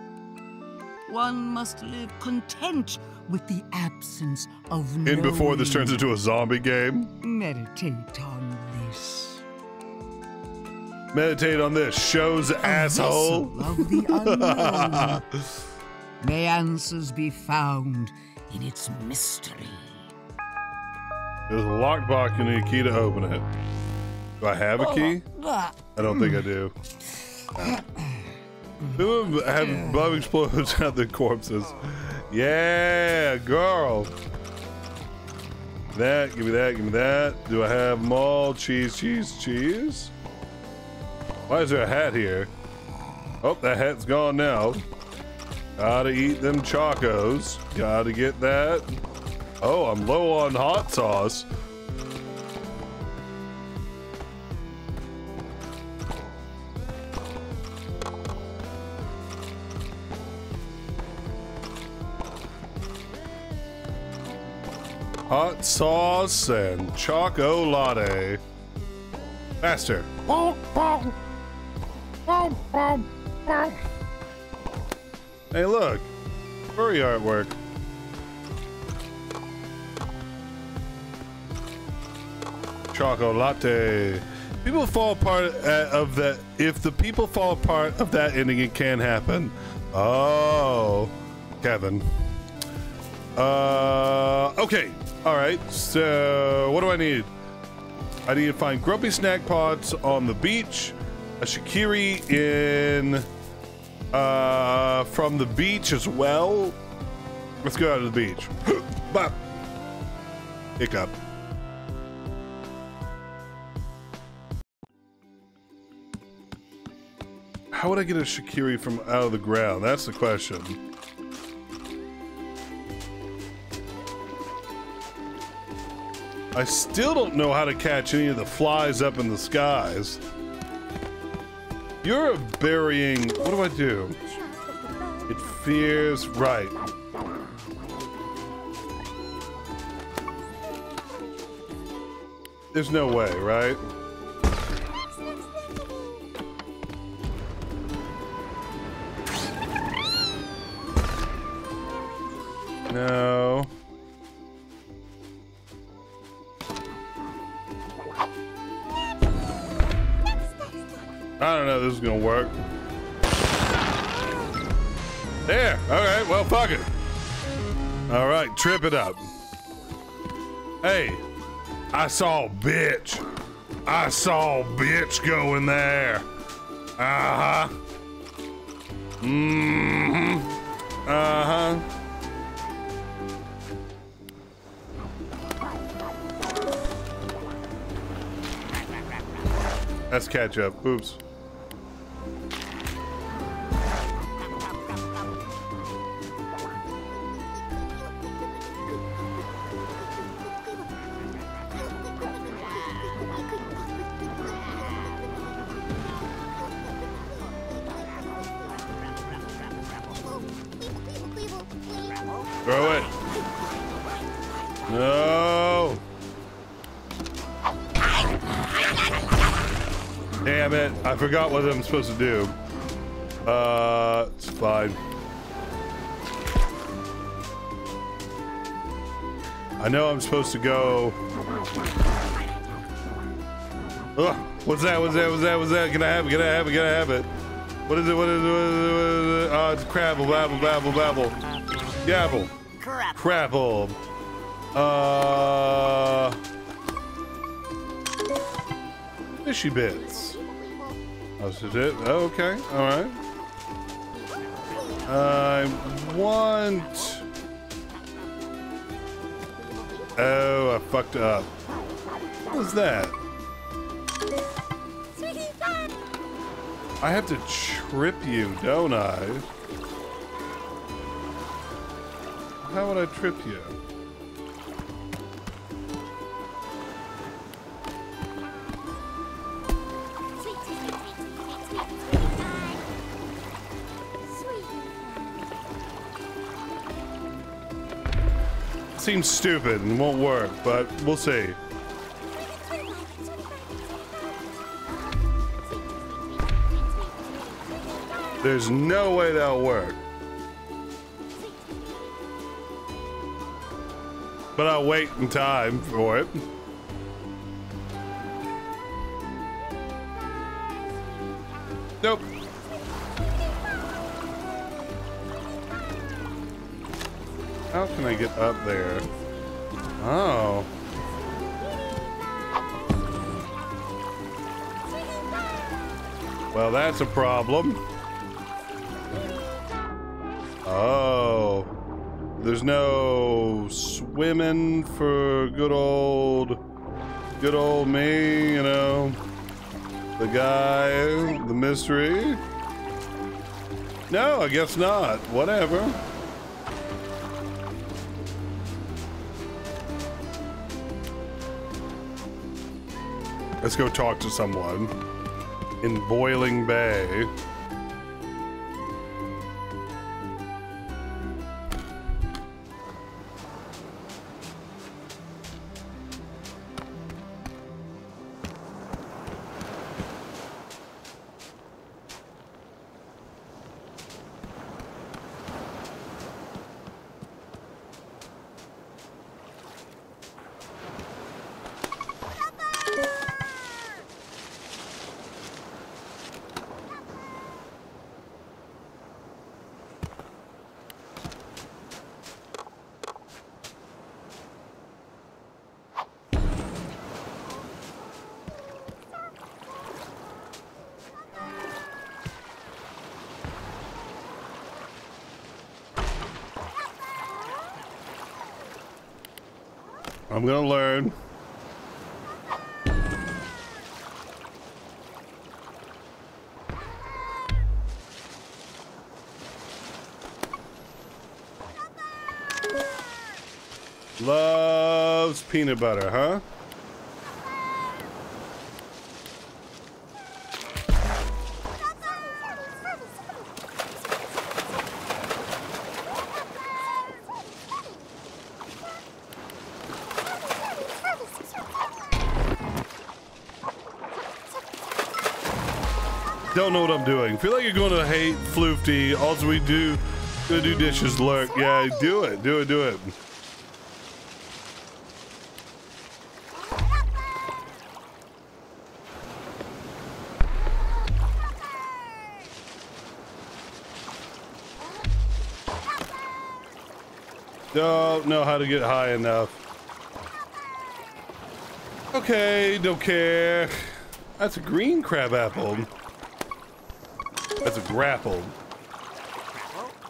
One must live content with the absence of And before this turns into a zombie game, Meditate on this. meditate on this. Show's asshole. May answers be found in its mystery. There's a lockbox. You need a key to open it. Do I have a key? Ah, I don't think I do. Who have bomb explosions at the corpses? Yeah, girl. That, give me that, give me that. Do I have them all? Cheese, cheese, cheese. Why is there a hat here? Oh, that hat's gone now. Gotta eat them chocos. Gotta get that. Oh, I'm low on hot sauce. Hot sauce and choco latte. Faster. Hey, look. Furry artwork. Choco latte. People fall apart uh, of that. If the people fall apart of that ending, it can happen. Oh, Kevin. Uh, okay. All right. So, what do I need? I need to find grumpy snack pots on the beach, a shikiri in uh from the beach as well. Let's go out to the beach. Bop. Hiccup. How would I get a Shakiri from out of the ground? That's the question. I still don't know how to catch any of the flies up in the skies. You're burying. What do I do? It fears. Right. There's no way, right? No. I don't know this is gonna work. There. Okay. Well, fuck it. All right. Trip it up. Hey, I saw bitch. I saw bitch go in there. Uh huh. Mm hmm. Uh huh. That's ketchup. Oops. Throw it. No. Damn it. I forgot what I'm supposed to do. Uh, it's fine. I know I'm supposed to go. Ugh, what's that? What's that? What's that? What's that? Can I have it? Can I have it? Can I have it? What is it? What is it? What is it? What is it? Oh, it's crabble, babble, babble, babble. Gabble. Crabble. Uh. Fishy bits. Is it? Oh, okay. Alright. I want. Oh, I fucked up. What was that? I have to trip you, don't I? How would I trip you? Seems stupid and won't work, but we'll see. There's no way that'll work. But I'll wait in time for it. Nope. How can I get up there? Oh. Well, that's a problem. Oh. There's no swimming for good old, good old me, you know. The guy, the mystery. No, I guess not. Whatever. Let's go talk to someone in Boiling Bay. Peanut butter, huh? Don't know what I'm doing. Feel like you're gonna hate Floofty. Also, we do gonna do dishes lurk. Yeah, do it, do it, do it. Don't know how to get high enough. Okay, don't care. That's a green crab apple. That's a grapple.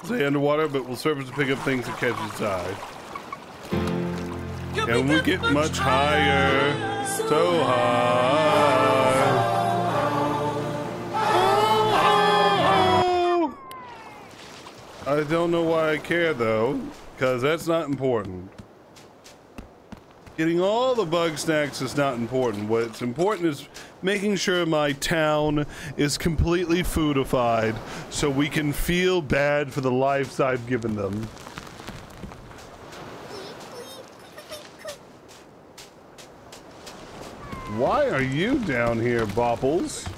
Stay underwater, but will serve as to pick up things that catch its eye. And we get much higher, so high. I don't know why I care though, because that's not important. Getting all the Bugsnax is not important. What's important is making sure my town is completely foodified so we can feel bad for the lives I've given them. Why are you down here, Bopples?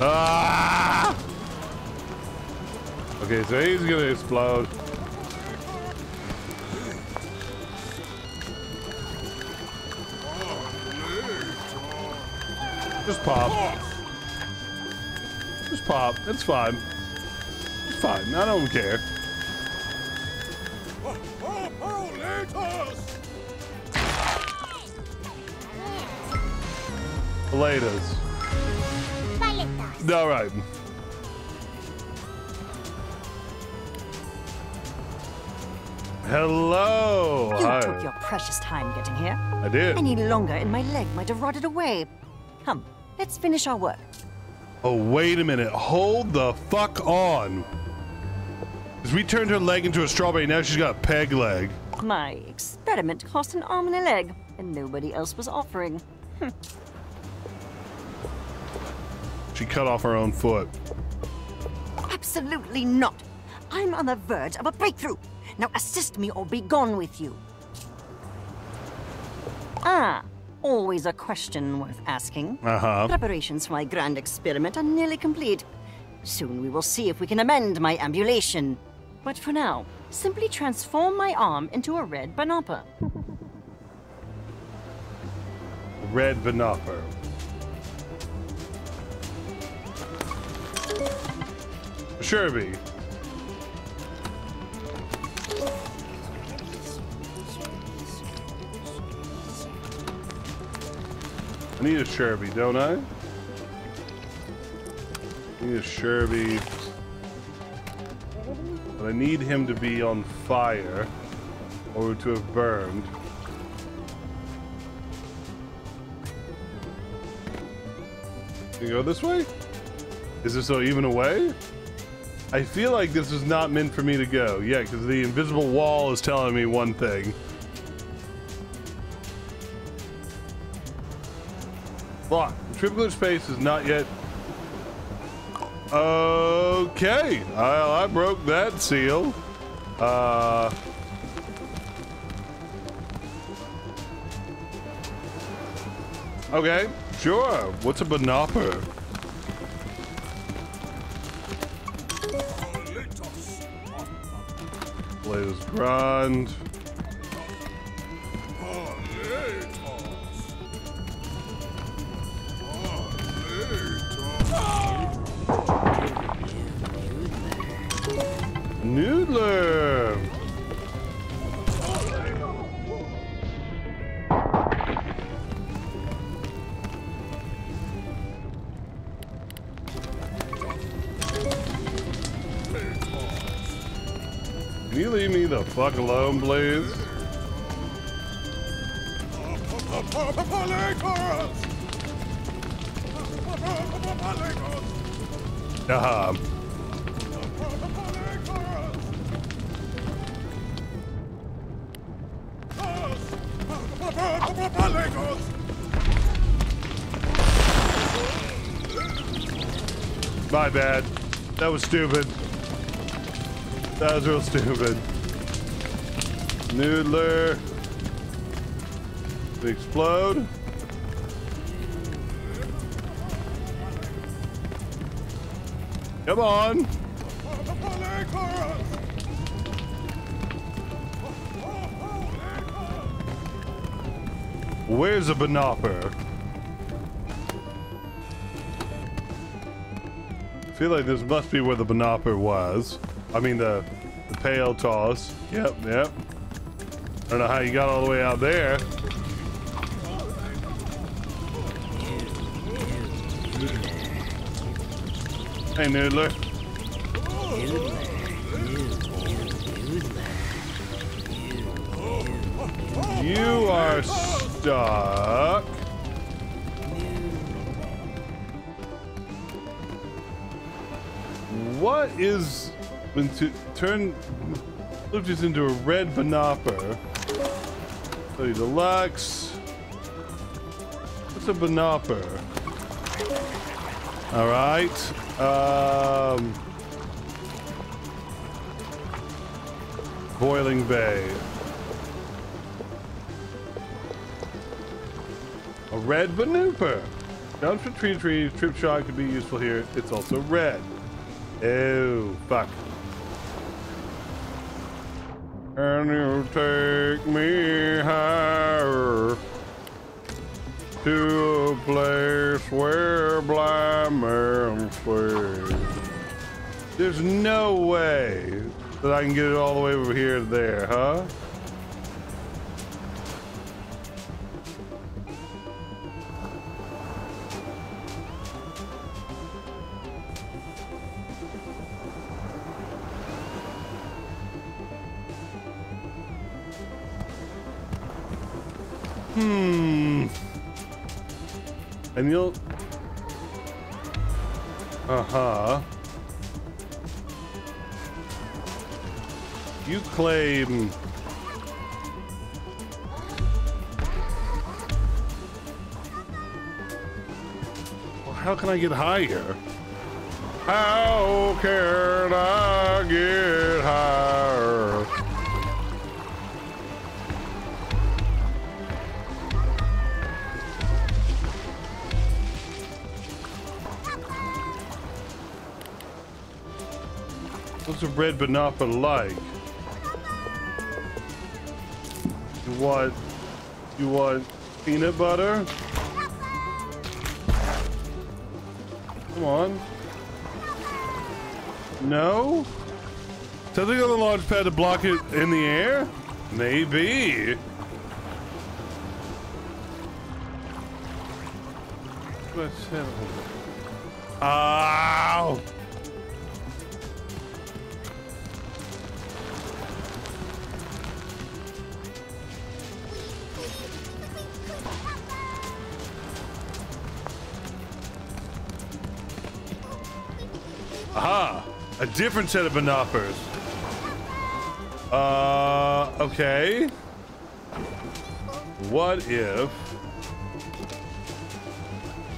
Ah! Okay, so he's gonna explode. Just pop. Just pop. It's fine. It's fine. I don't care. Potatoes. All right. Hello. You Hi. took your precious time getting here. I did. Any longer and my leg might have rotted away. Come, let's finish our work. Oh, wait a minute. Hold the fuck on. 'Cause we turned her leg into a strawberry, now she's got a peg leg. My experiment cost an arm and a leg, and nobody else was offering. Hm. She cut off her own foot. Absolutely not. I'm on the verge of a breakthrough. Now assist me or be gone with you. Ah, always a question worth asking. Uh-huh. Preparations for my grand experiment are nearly complete. Soon we will see if we can amend my ambulation. But for now, simply transform my arm into a red banopper. Red Banopper. Sherby. I need a Sherby, don't I? I need a Sherby. But I need him to be on fire or to have burned. Can you go this way? Is this so even a way? I feel like this is not meant for me to go. Yeah, because the invisible wall is telling me one thing. Block. Triple space is not yet. Okay. I, I broke that seal. Uh. Okay, sure. What's a banopper? Blaze grind. Noodler. Fuck alone, please? Uh-huh. My bad. That was stupid. That was real stupid. Noodler. Explode. Come on. Where's a banopper? I feel like this must be where the banopper was. I mean the the pale toss. Yep, yep. I don't know how you got all the way out there. Hey, Noodler. You are stuck. What is to turn Lucas into a red banopper? So deluxe. What's a banopper? All right. Um, Boiling Bay. A red Banopper. Guns for tree trees. Trip shot could be useful here. It's also red. Oh, fuck. And you take me higher to a place where blind men sway. There's no way that I can get it all the way over here to there, huh? Hmm. And you'll. Uh huh. You claim. Well, how can I get higher? How can I get higher? What's a red banana like? You want you want peanut butter? Come on. No? Something on the launch pad to block it in the air? Maybe. What's that? Ow! A different set of banoppers. Uh, okay. What if...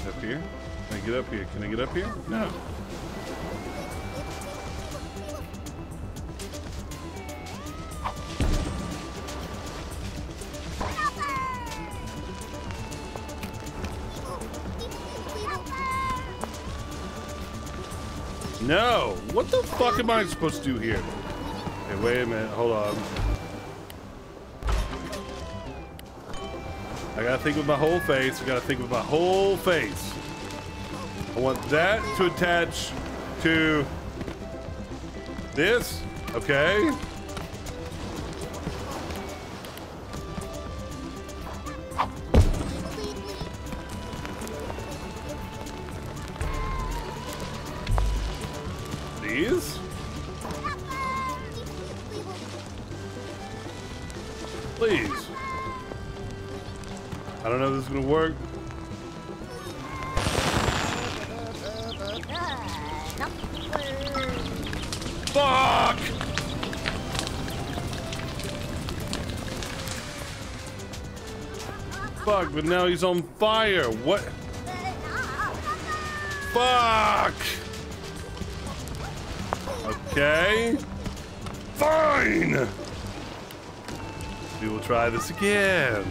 Up here? Can I get up here? Can I get up here? No. No! What the fuck am I supposed to do here? Hey, wait a minute. Hold on. I gotta think with my whole face. I gotta think with my whole face. I want that to attach to this. Okay. He's on fire. What? Fuck! Okay. Fine! We will try this again.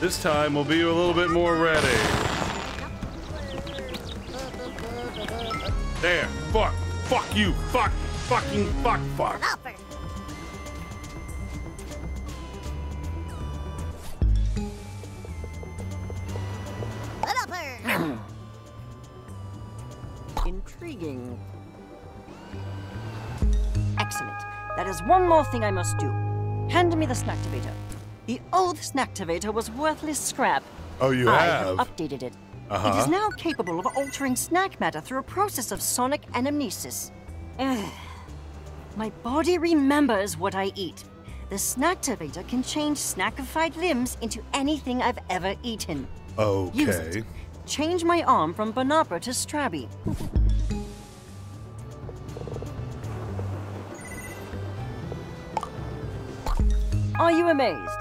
This time we'll be a little bit more ready. There. Fuck. Fuck you. Fuck. Fucking fuck. Fuck. One more thing I must do. Hand me the snacktivator. The old snacktivator was worthless scrap. Oh, you I have? updated it. It Uh-huh. is now capable of altering snack matter through a process of sonic anamnesis. My body remembers what I eat. The snacktivator can change snackified limbs into anything I've ever eaten. Okay. Use it. Change my arm from Banapa to Strabby. Are you amazed?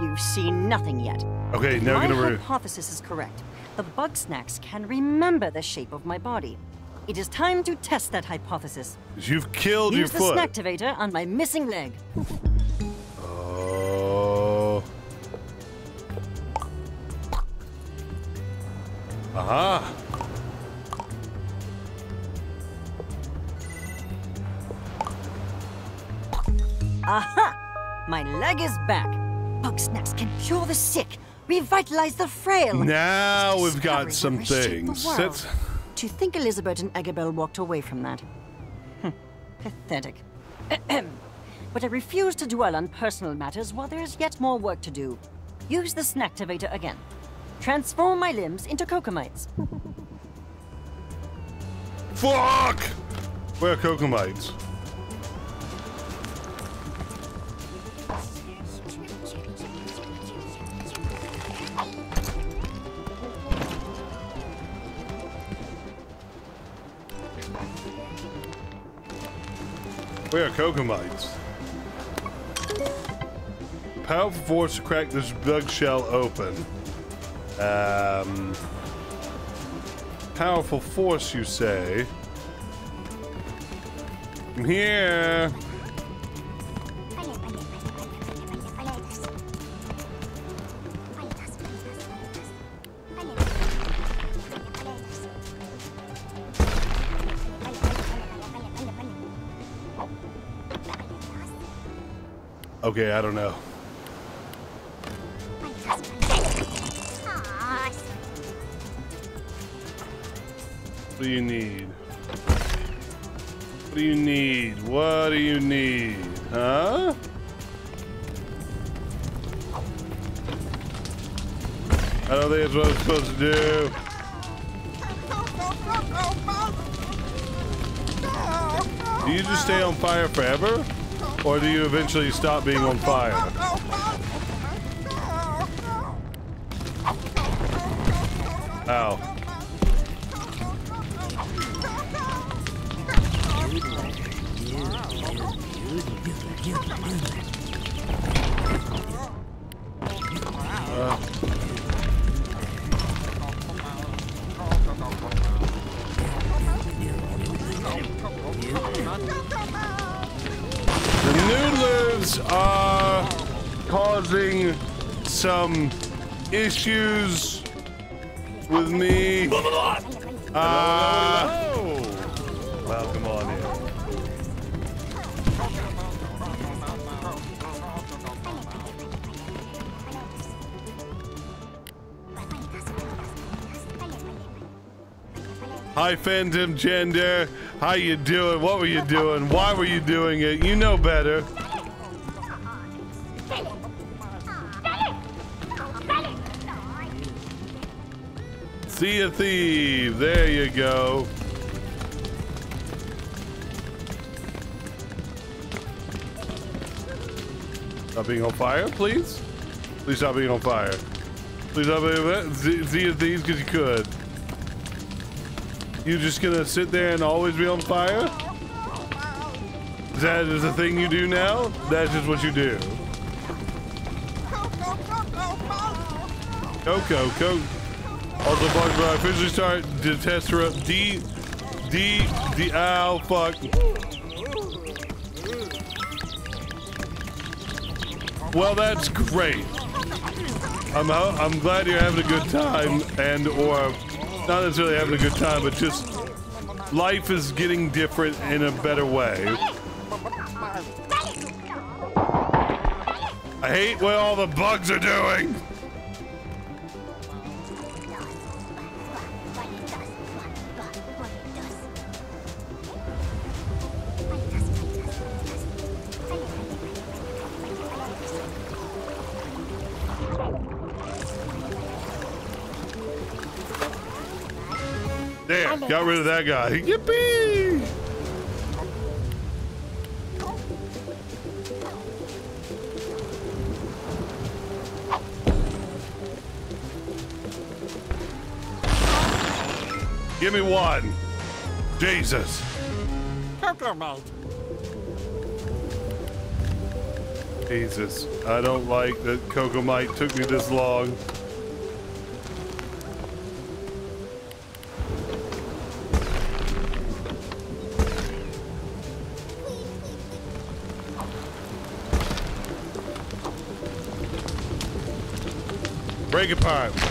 You've seen nothing yet. Okay, If now my gonna hypothesis is correct. The Bugsnax can remember the shape of my body. It is time to test that hypothesis. You've killed Use your the foot. snacktivator on my missing leg. Oh. Aha. Aha! My leg is back. Bugsnax can cure the sick, revitalize the frail. Now we've got some that reshape the things. world. That's- To think Elizabeth and Eggabell walked away from that. Hm, Pathetic. Ahem. but I refuse to dwell on personal matters while there is yet more work to do. Use the snacktivator again. Transform my limbs into cocomites. Fuck! Where are cocomites? Where are cocomites? Powerful force to crack this bug shell open. Um, powerful force, you say? I'm here. Okay, I don't know. What do you need? What do you need? What do you need? Huh? I don't think it's what I'm supposed to do. Do you just stay on fire forever? Or do you eventually stop being on fire? Phantom Gender. How you doing? What were you doing? Why were you doing it? You know better. See a thief. There you go. Stop being on fire, please. Please stop being on fire. Please stop being on fire. See see a thief because you could. You just gonna sit there and always be on fire? That is the thing you do now? That's just what you do. Coco, Coco. Also, Bugs, when I officially start to test her up. D, D, D, ow, fuck. Well, that's great. I'm, I'm glad you're having a good time and or not necessarily having a good time, but just life is getting different in a better way. I hate what all the bugs are doing. Got rid of that guy. Yippee! Give me one. Jesus. Jesus. I don't like that Cocomite took me this long. Break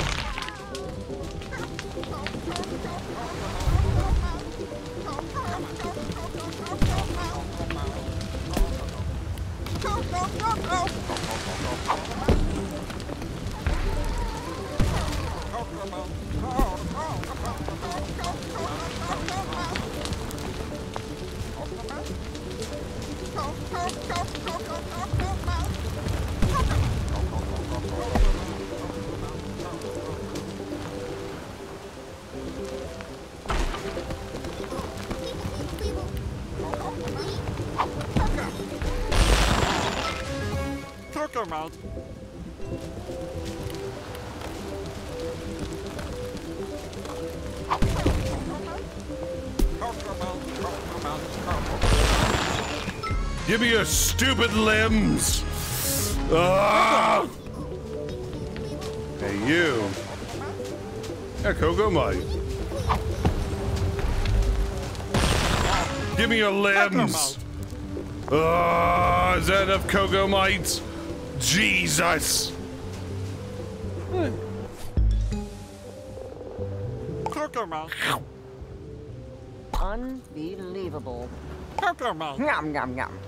stupid limbs. Ah! Hey, you. Yeah, Cocomite. Give me your limbs. Oh, is that enough Cocomites? Jesus. Coco Unbelievable. Coco Yum, yum, yum.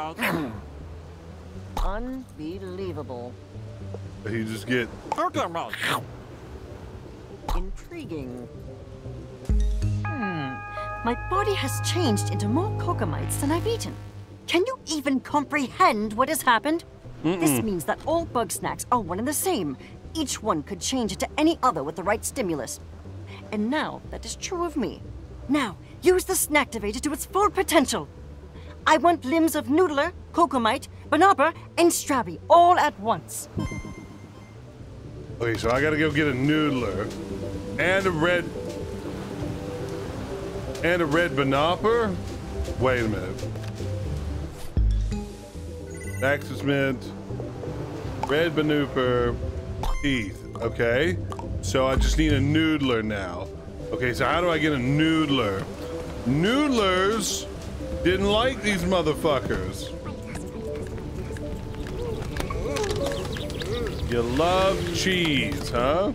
Coco Unbelievable. You just get. Coco Intriguing. Hmm. My body has changed into more cocomites than I've eaten. Can you even comprehend what has happened? This Mm-mm. means that all Bugsnax are one and the same. Each one could change into any other with the right stimulus. And now that is true of me. Now, use the Snacktivator to its full potential. I want limbs of Noodler, Cocomite, Banopper, and Strabby all at once. Okay, so I gotta go get a noodler and a red and a red banopper. Wait a minute. Axis mint, red banopper, teeth. Okay, so I just need a noodler now. Okay, so how do I get a noodler? Noodlers didn't like these motherfuckers. You love cheese, huh?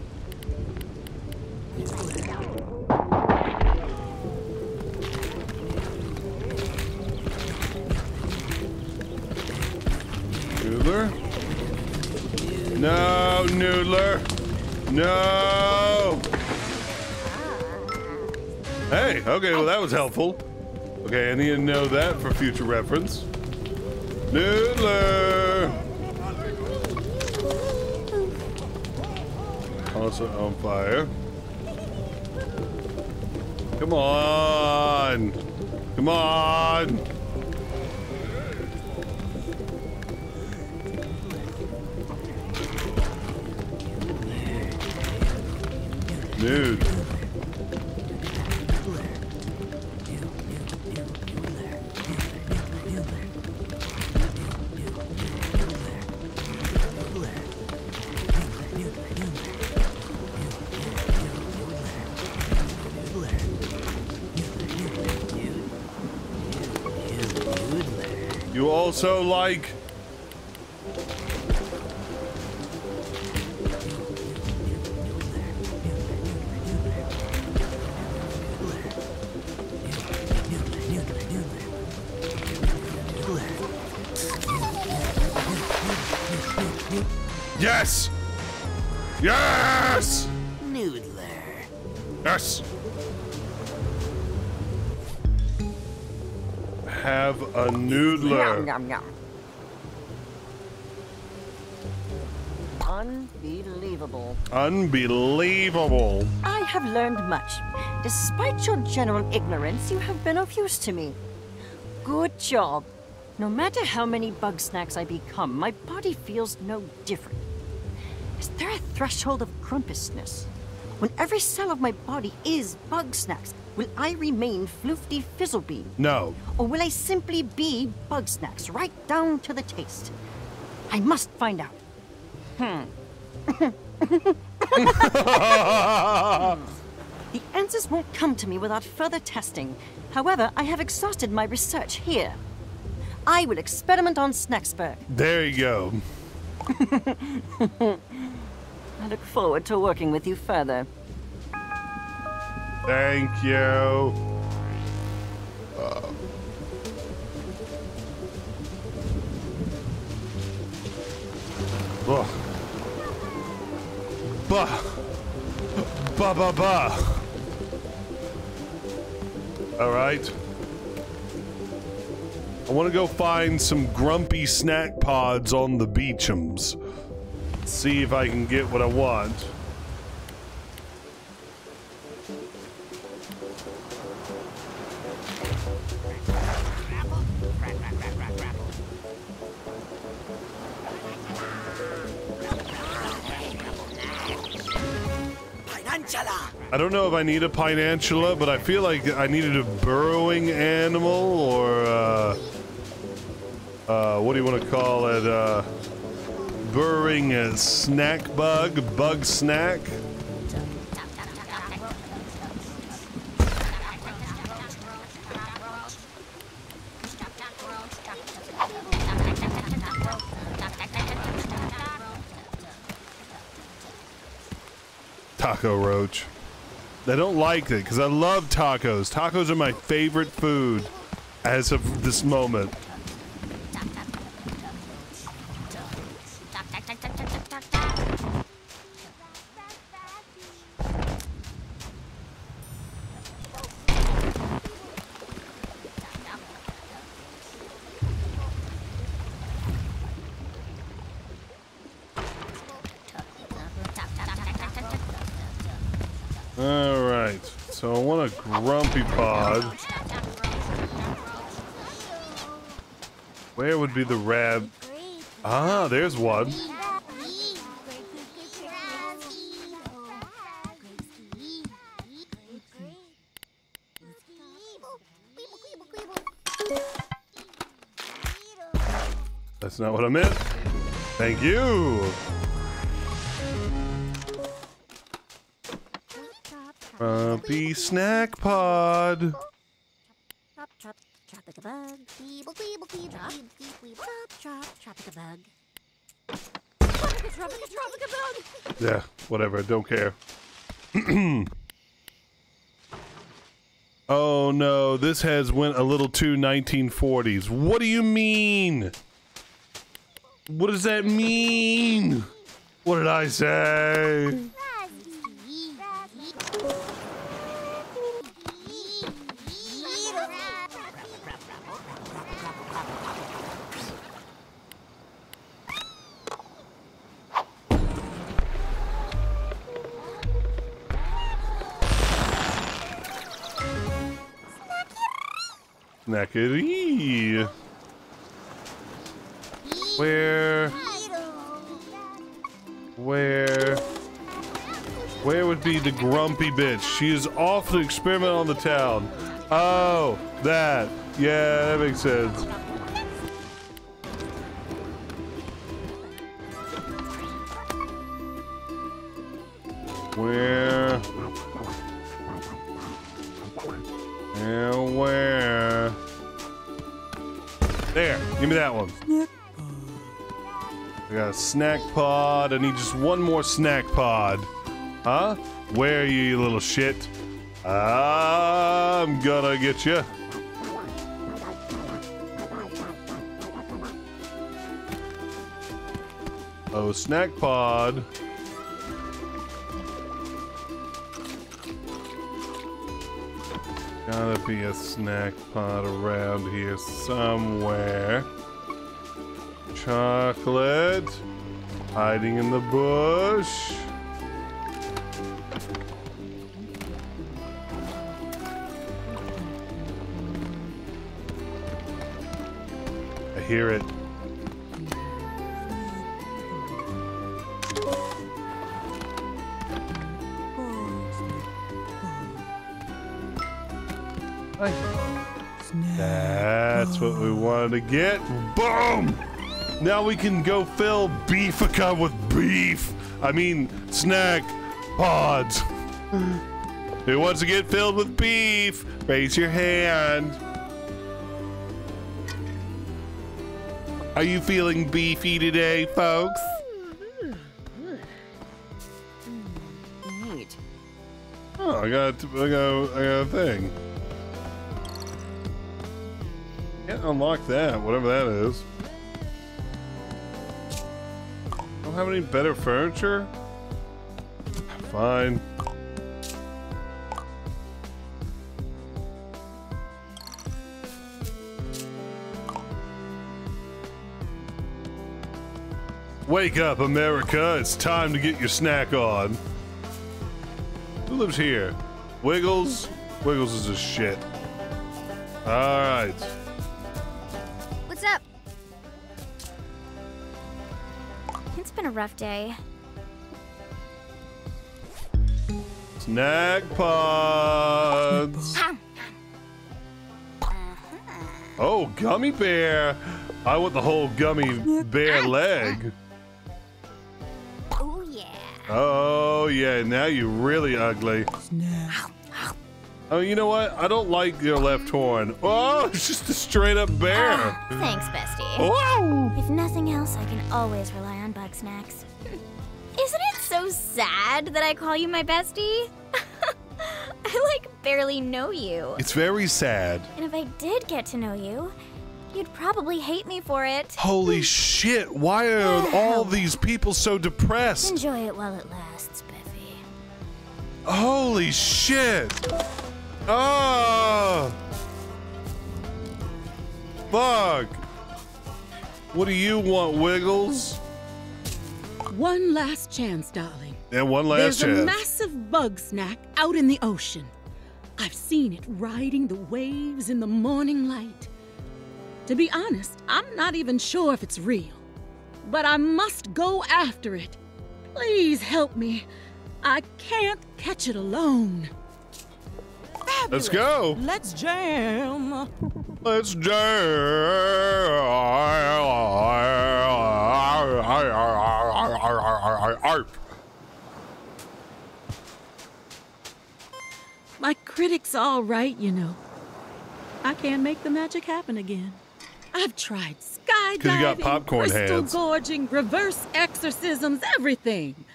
Noodler? No, Noodler. No. Hey, okay, well that was helpful. Okay, I need to know that for future reference. Noodler. Also on fire. Come on. Come on. Dude. Also like Unbelievable. I have learned much. Despite your general ignorance, you have been of use to me. Good job. No matter how many Bugsnax I become, my body feels no different. Is there a threshold of grumpousness? When every cell of my body is Bugsnax, will I remain floofty fizzlebean? No. Or will I simply be Bugsnax right down to the taste? I must find out. Hmm. the answers won't come to me without further testing. However, I have exhausted my research here. I will experiment on Snaxburg. There you go. I look forward to working with you further. Thank you. Uh, ugh. Ba ba bah. All right. I want to go find some grumpy snack pods on the Beechams. See if I can get what I want. I don't know if I need a Pineantula, but I feel like I needed a burrowing animal or uh, uh, what do you want to call it? Uh, burrowing a snack bug, bug snack. Taco Roach. They don't like it because I love tacos. Tacos are my favorite food as of this moment. All right. So I want a grumpy pod. Where would be the rab? Ah, there's one. That's not what I meant. Thank you. Tropic a bug. Yeah, whatever. Don't care. oh no, this has went a little too 1940s. What do you mean? What does that mean? What did I say? Snackity. Where? Where? Where would be the grumpy bitch? She is off to experiment on the town. Oh, that. Yeah, that makes sense. Where? Where? There, give me that one. I got a snack pod. I need just one more snack pod. Huh? Where are you, you little shit? I'm gonna get you. Oh, snack pod. Gotta be a snack pot around here somewhere. Chocolate. Hiding in the bush. I hear it. That's what we wanted to get. Boom! Now we can go fill Beffica with beef. I mean, snack pods. Who wants to get filled with beef? Raise your hand. Are you feeling beefy today, folks? Oh, I got, I got, I got a thing. Can't unlock that, whatever that is. Don't have any better furniture? Fine. Wake up, America. It's time to get your snack on. Who lives here? Wiggles? Wiggles is a shit. Alright. It's been a rough day. Snack pods. Uh-huh. Oh, gummy bear. I want the whole gummy bear uh-huh. leg. Oh, yeah. Oh yeah, now you're really ugly. Oh, you know what? I don't like your left horn. Oh, it's just a straight up bear. Ah, thanks, bestie. Wow. If nothing else, I can always rely on Bugsnax. Isn't it so sad that I call you my bestie? I like barely know you. It's very sad. And if I did get to know you, you'd probably hate me for it. Holy shit! Why are all these people so depressed? Enjoy it while it lasts, Biffy. Holy shit! Ah! Fuck! What do you want, Wiggles? One last chance, darling. And one last There's a chance. massive bug snack out in the ocean. I've seen it riding the waves in the morning light. To be honest, I'm not even sure if it's real. But I must go after it. Please help me. I can't catch it alone. Let's go. Let's jam. Let's jam. My critic's all right, you know. I can't make the magic happen again. I've tried skydiving, 'Cause you got popcorn crystal hands. gorging, reverse exorcisms, everything.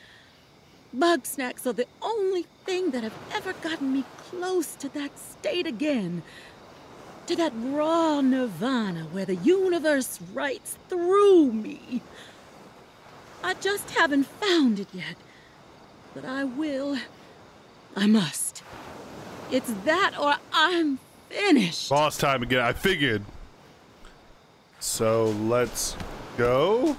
Bugsnax are the only thing that have ever gotten me close to that state again. To that raw nirvana where the universe writes through me. I just haven't found it yet. But I will. I must. It's that or I'm finished. Boss time again. I figured. So let's go.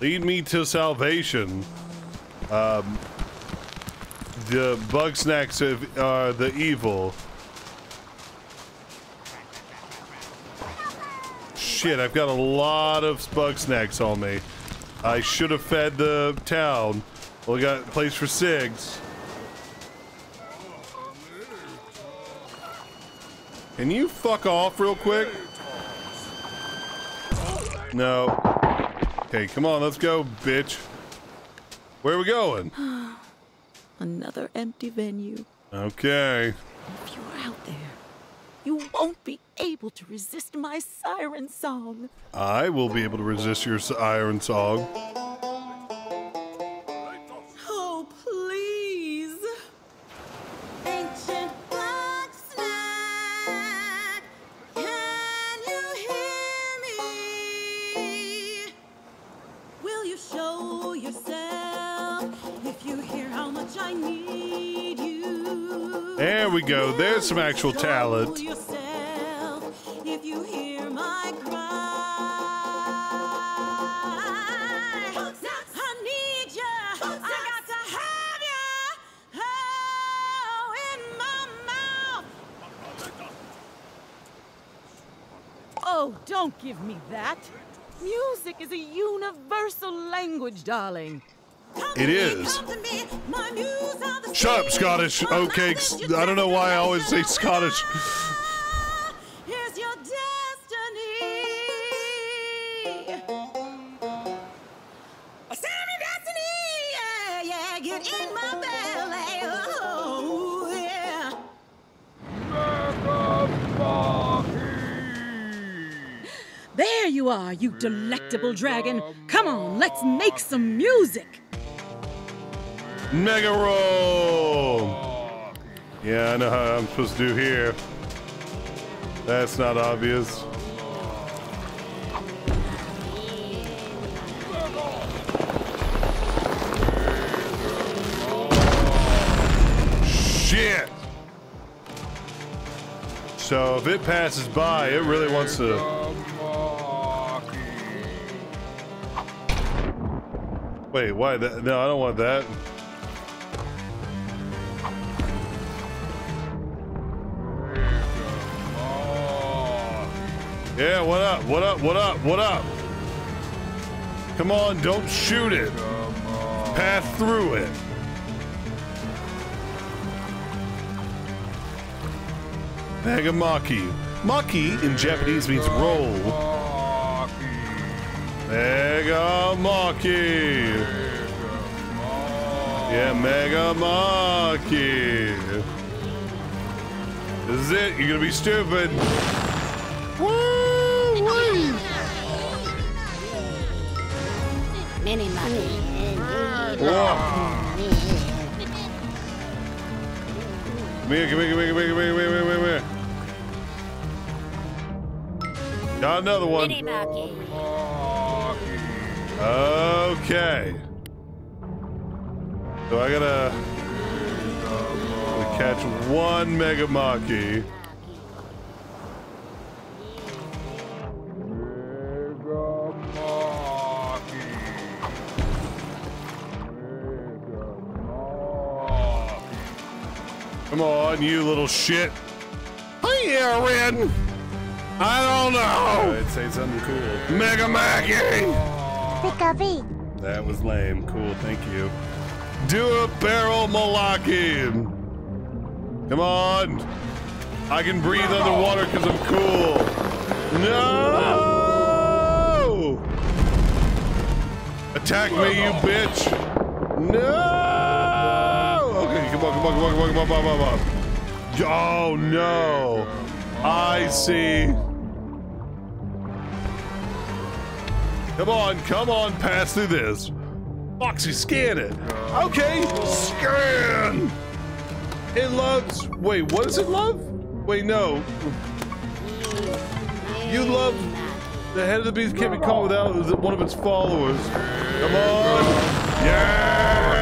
Lead me to salvation. Um, the Bugsnax are the evil. Shit, I've got a lot of Bugsnax on me. I should have fed the town. Well, got a place for SIGs. Can you fuck off real quick? No. Okay, come on, let's go, bitch. Where are we going? Another empty venue. Okay. If you're out there, you won't be able to resist my siren song. I will be able to resist your siren song. There we go. There's some actual talent. Show yourself if you hear my cry. I need you. I got to have you. Oh, in my mouth. Oh, don't give me that. Music is a universal language, darling. It is. Shut up, Scottish oatcakes. I don't know why I always say Scottish. Here's your destiny. Send me destiny. Yeah, yeah. Get in my belly. Oh. There you are, you delectable dragon. Come on, let's make some music. Mega roll. Yeah, I know how I'm supposed to do here. That's not obvious. Shit. So if it passes by, it really wants to. Wait, why that? No, I don't want that. Yeah, what up? What up? What up? What up? Come on, don't shoot it. Pass through it. Mega Maki. In Japanese means roll. Mega Maki. Yeah, Mega Maki. This is it. You're gonna be stupid. Mini Monkey. Come here, come here, come here, come here, come here, come here, come here. Got another one. Mini. Okay. So I gotta, gotta catch one Mega Maki. On, you little shit. Oh, hey, Aaron. I don't know. I'd say something cool. Mega Maki. Pika That was lame. Cool, thank you. Do a barrel malaki. Come on. I can breathe underwater because I'm cool. No! Attack me, you bitch. No! Okay, come on, come on, come on, come on, come on, come on, come on. Oh, no. I see. Come on, come on, pass through this. Foxy, scan it. Okay, scan. It loves. Wait, what does it love? Wait, no. You love. The head of the beast can't be caught without one of its followers. Come on. Yes.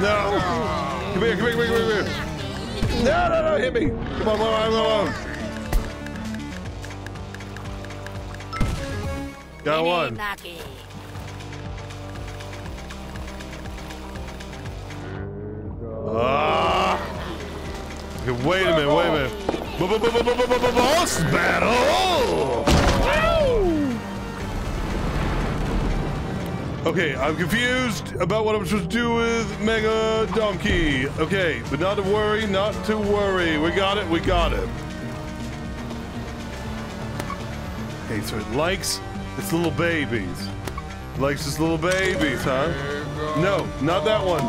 No. Come here, come here, come here, come here. Come here. No, no, no, hit me. Come on, come on, come on. Got one. Ah! Okay, wait a minute, wait a minute. Boss battle! Okay, I'm confused about what I'm supposed to do with Mega Donkey. Okay, but not to worry, not to worry. We got it, we got it. Okay, so it likes its little babies. Likes its little babies, huh? No, not that one.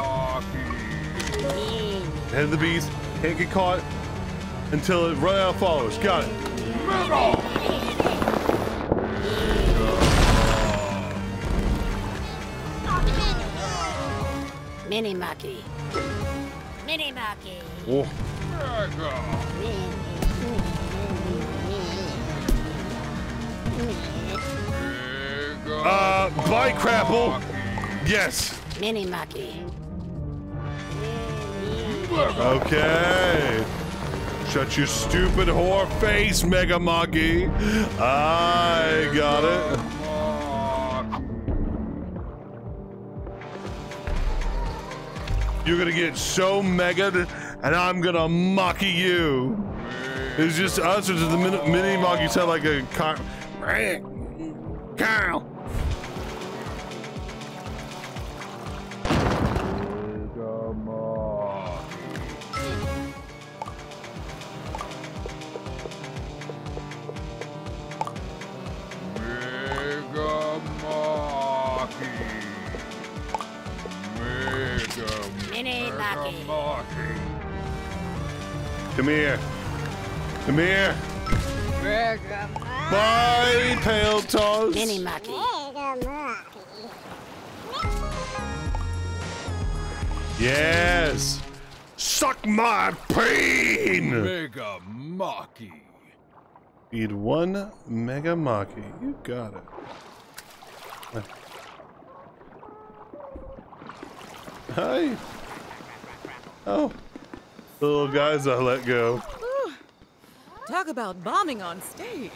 Head of the beast can't get caught until it run out of followers. Got it. Mini Monkey. Mini Monkey. Oh. Uh, bye, Crapple. Yes. Mini Monkey. Okay. Shut your stupid whore face, Mega Muggy. I got it. You're gonna get so mega, and I'm gonna mocky you. It's just us, or does the mini, mini sound like a car? Cow. Mini Monkey. Come here. Come here. Bye, Pale Toss. Mini Monkey. Yes. Suck my pain. Mega Maki. Need one Mega Maki. You got it. Hi. Oh. The little guys I let go. Talk about bombing on stage.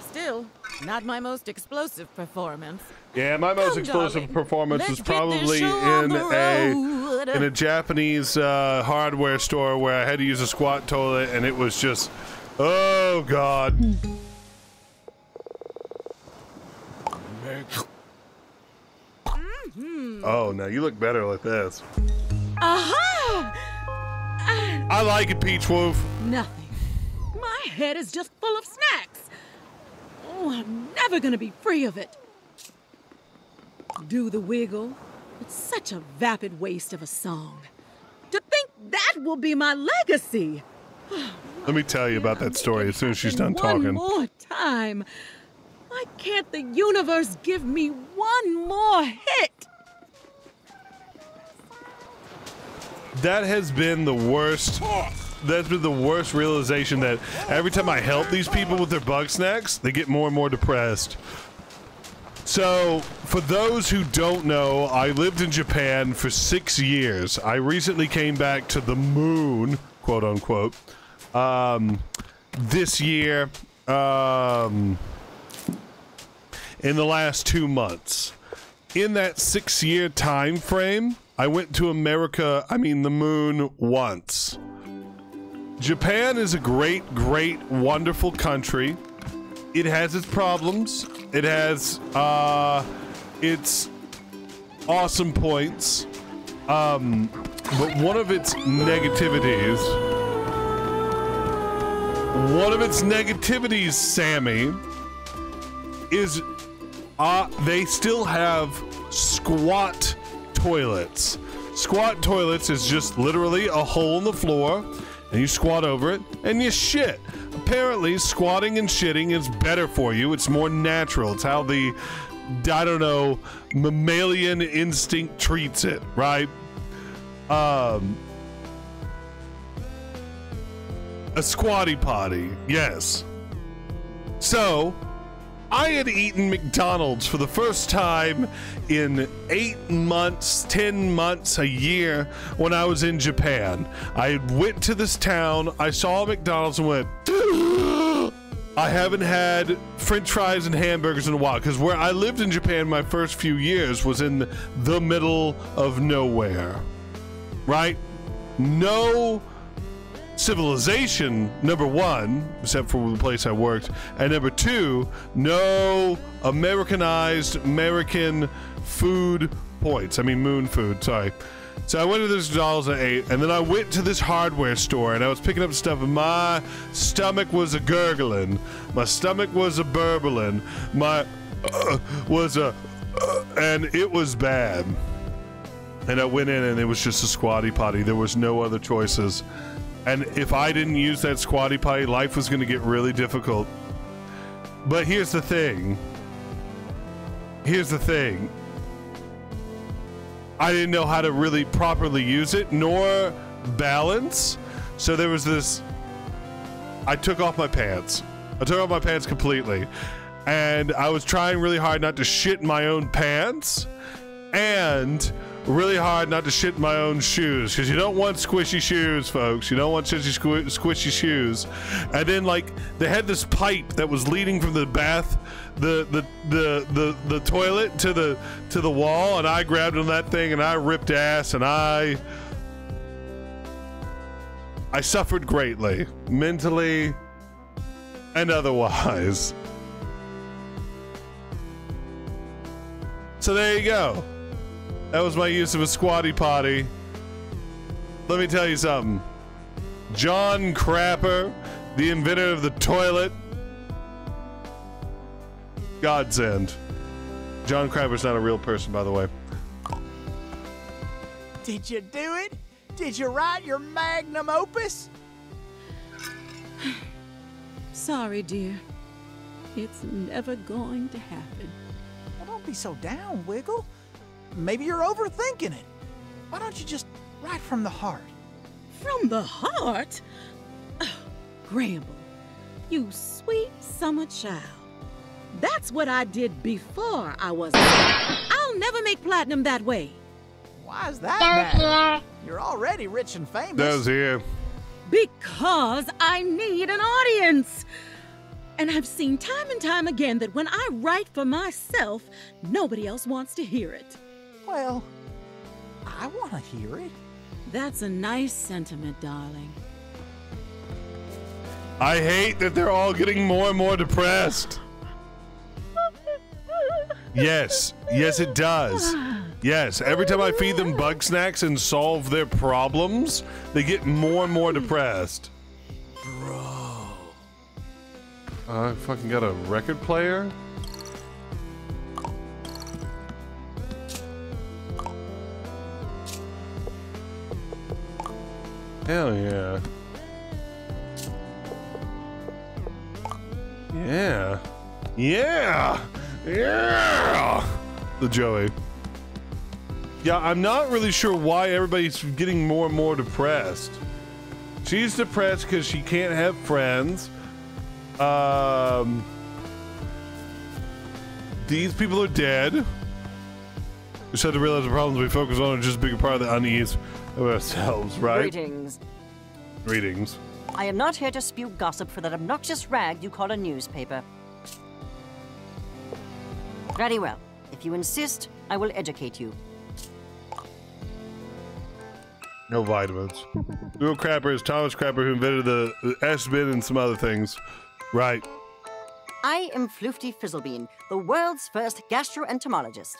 Still, not my most explosive performance. Yeah, my most Come, explosive darling. performance Let's was probably in a in a Japanese uh, hardware store where I had to use a squat toilet, and it was just, oh god. Oh, now you look better like this. Aha! I like it, Peach Wolf. Nothing. My head is just full of snacks. Oh, I'm never gonna be free of it. Do the wiggle. It's such a vapid waste of a song. To think that will be my legacy. Let me tell you about that story as soon as she's done One talking. more time. Why can't the universe give me one more hit? That has been the worst. That's been the worst realization that every time I help these people with their Bugsnax, they get more and more depressed. So, for those who don't know, I lived in Japan for six years. I recently came back to the moon, quote unquote, um, this year, um, in the last two months. In that six year time frame, I went to America, I mean the moon, once. Japan is a great, great, wonderful country. It has its problems. It has uh its awesome points. Um but one of its negativities one of its negativities, Sammy, is uh they still have squat toilets. Squat toilets is just literally a hole in the floor and you squat over it and you shit. Apparently, squatting and shitting is better for you. It's more natural. It's how the, I don't know, mammalian instinct treats it, right? Um, a squatty potty, yes. So, I had eaten McDonald's for the first time in eight months, ten months, a year when I was in Japan. I went to this town, I saw McDonald's and went, I haven't had french fries and hamburgers in a while because where I lived in Japan my first few years was in the middle of nowhere. Right? No civilization, number one, except for the place I worked, and number two, no Americanized American food points. I mean, moon food, sorry. So I went to this McDonald's and ate, and then I went to this hardware store and I was picking up stuff, and my stomach was a gurgling, my stomach was a burbling, my uh, was a, uh, and it was bad. And I went in and it was just a squatty potty. There was no other choices. And if I didn't use that squatty potty, life was going to get really difficult. But here's the thing. Here's the thing. I didn't know how to really properly use it, nor balance. So there was this. I took off my pants. I took off my pants completely. And I was trying really hard not to shit in my own pants. And really hard not to shit in my own shoes because you don't want squishy shoes, folks. You don't want squishy, squi- squishy shoes. And then, like, they had this pipe that was leading from the bath, the the the the, the toilet to the to the wall, and I grabbed on that thing and I ripped ass, and I I suffered greatly, mentally and otherwise. So there you go. That was my use of a squatty potty. Let me tell you something. John Crapper, the inventor of the toilet, godsend. John Crapper's not a real person, by the way. Did you do it? Did you write your magnum opus? Sorry, dear. It's never going to happen. Well, don't be so down, Wiggle. Maybe you're overthinking it. Why don't you just write from the heart? From the heart? Oh, Gramble, you sweet summer child. That's what I did before I was. I'll never make platinum that way. Why is that bad? You're already rich and famous. Those here. Because I need an audience. And I've seen time and time again that when I write for myself, nobody else wants to hear it. Well, I want to hear it. That's a nice sentiment, darling. I hate that they're all getting more and more depressed. Yes, yes, it does. Yes, every time I feed them Bugsnax and solve their problems, they get more and more depressed. Bro. I fucking got a record player? Hell yeah. Yeah. Yeah! Yeah! The Joey. Yeah, I'm not really sure why everybody's getting more and more depressed. She's depressed because she can't have friends. Um, these people are dead. We just have to realize the problems we focus on are just a bigger part of the unease of ourselves, right? Greetings. Greetings. I am not here to spew gossip for that obnoxious rag you call a newspaper. Very well. If you insist, I will educate you. No vitamins. Bill Crapper is Thomas Crapper who invented the, S-bin and some other things. Right. I am Floofty Fizzlebean, the world's first gastroentomologist.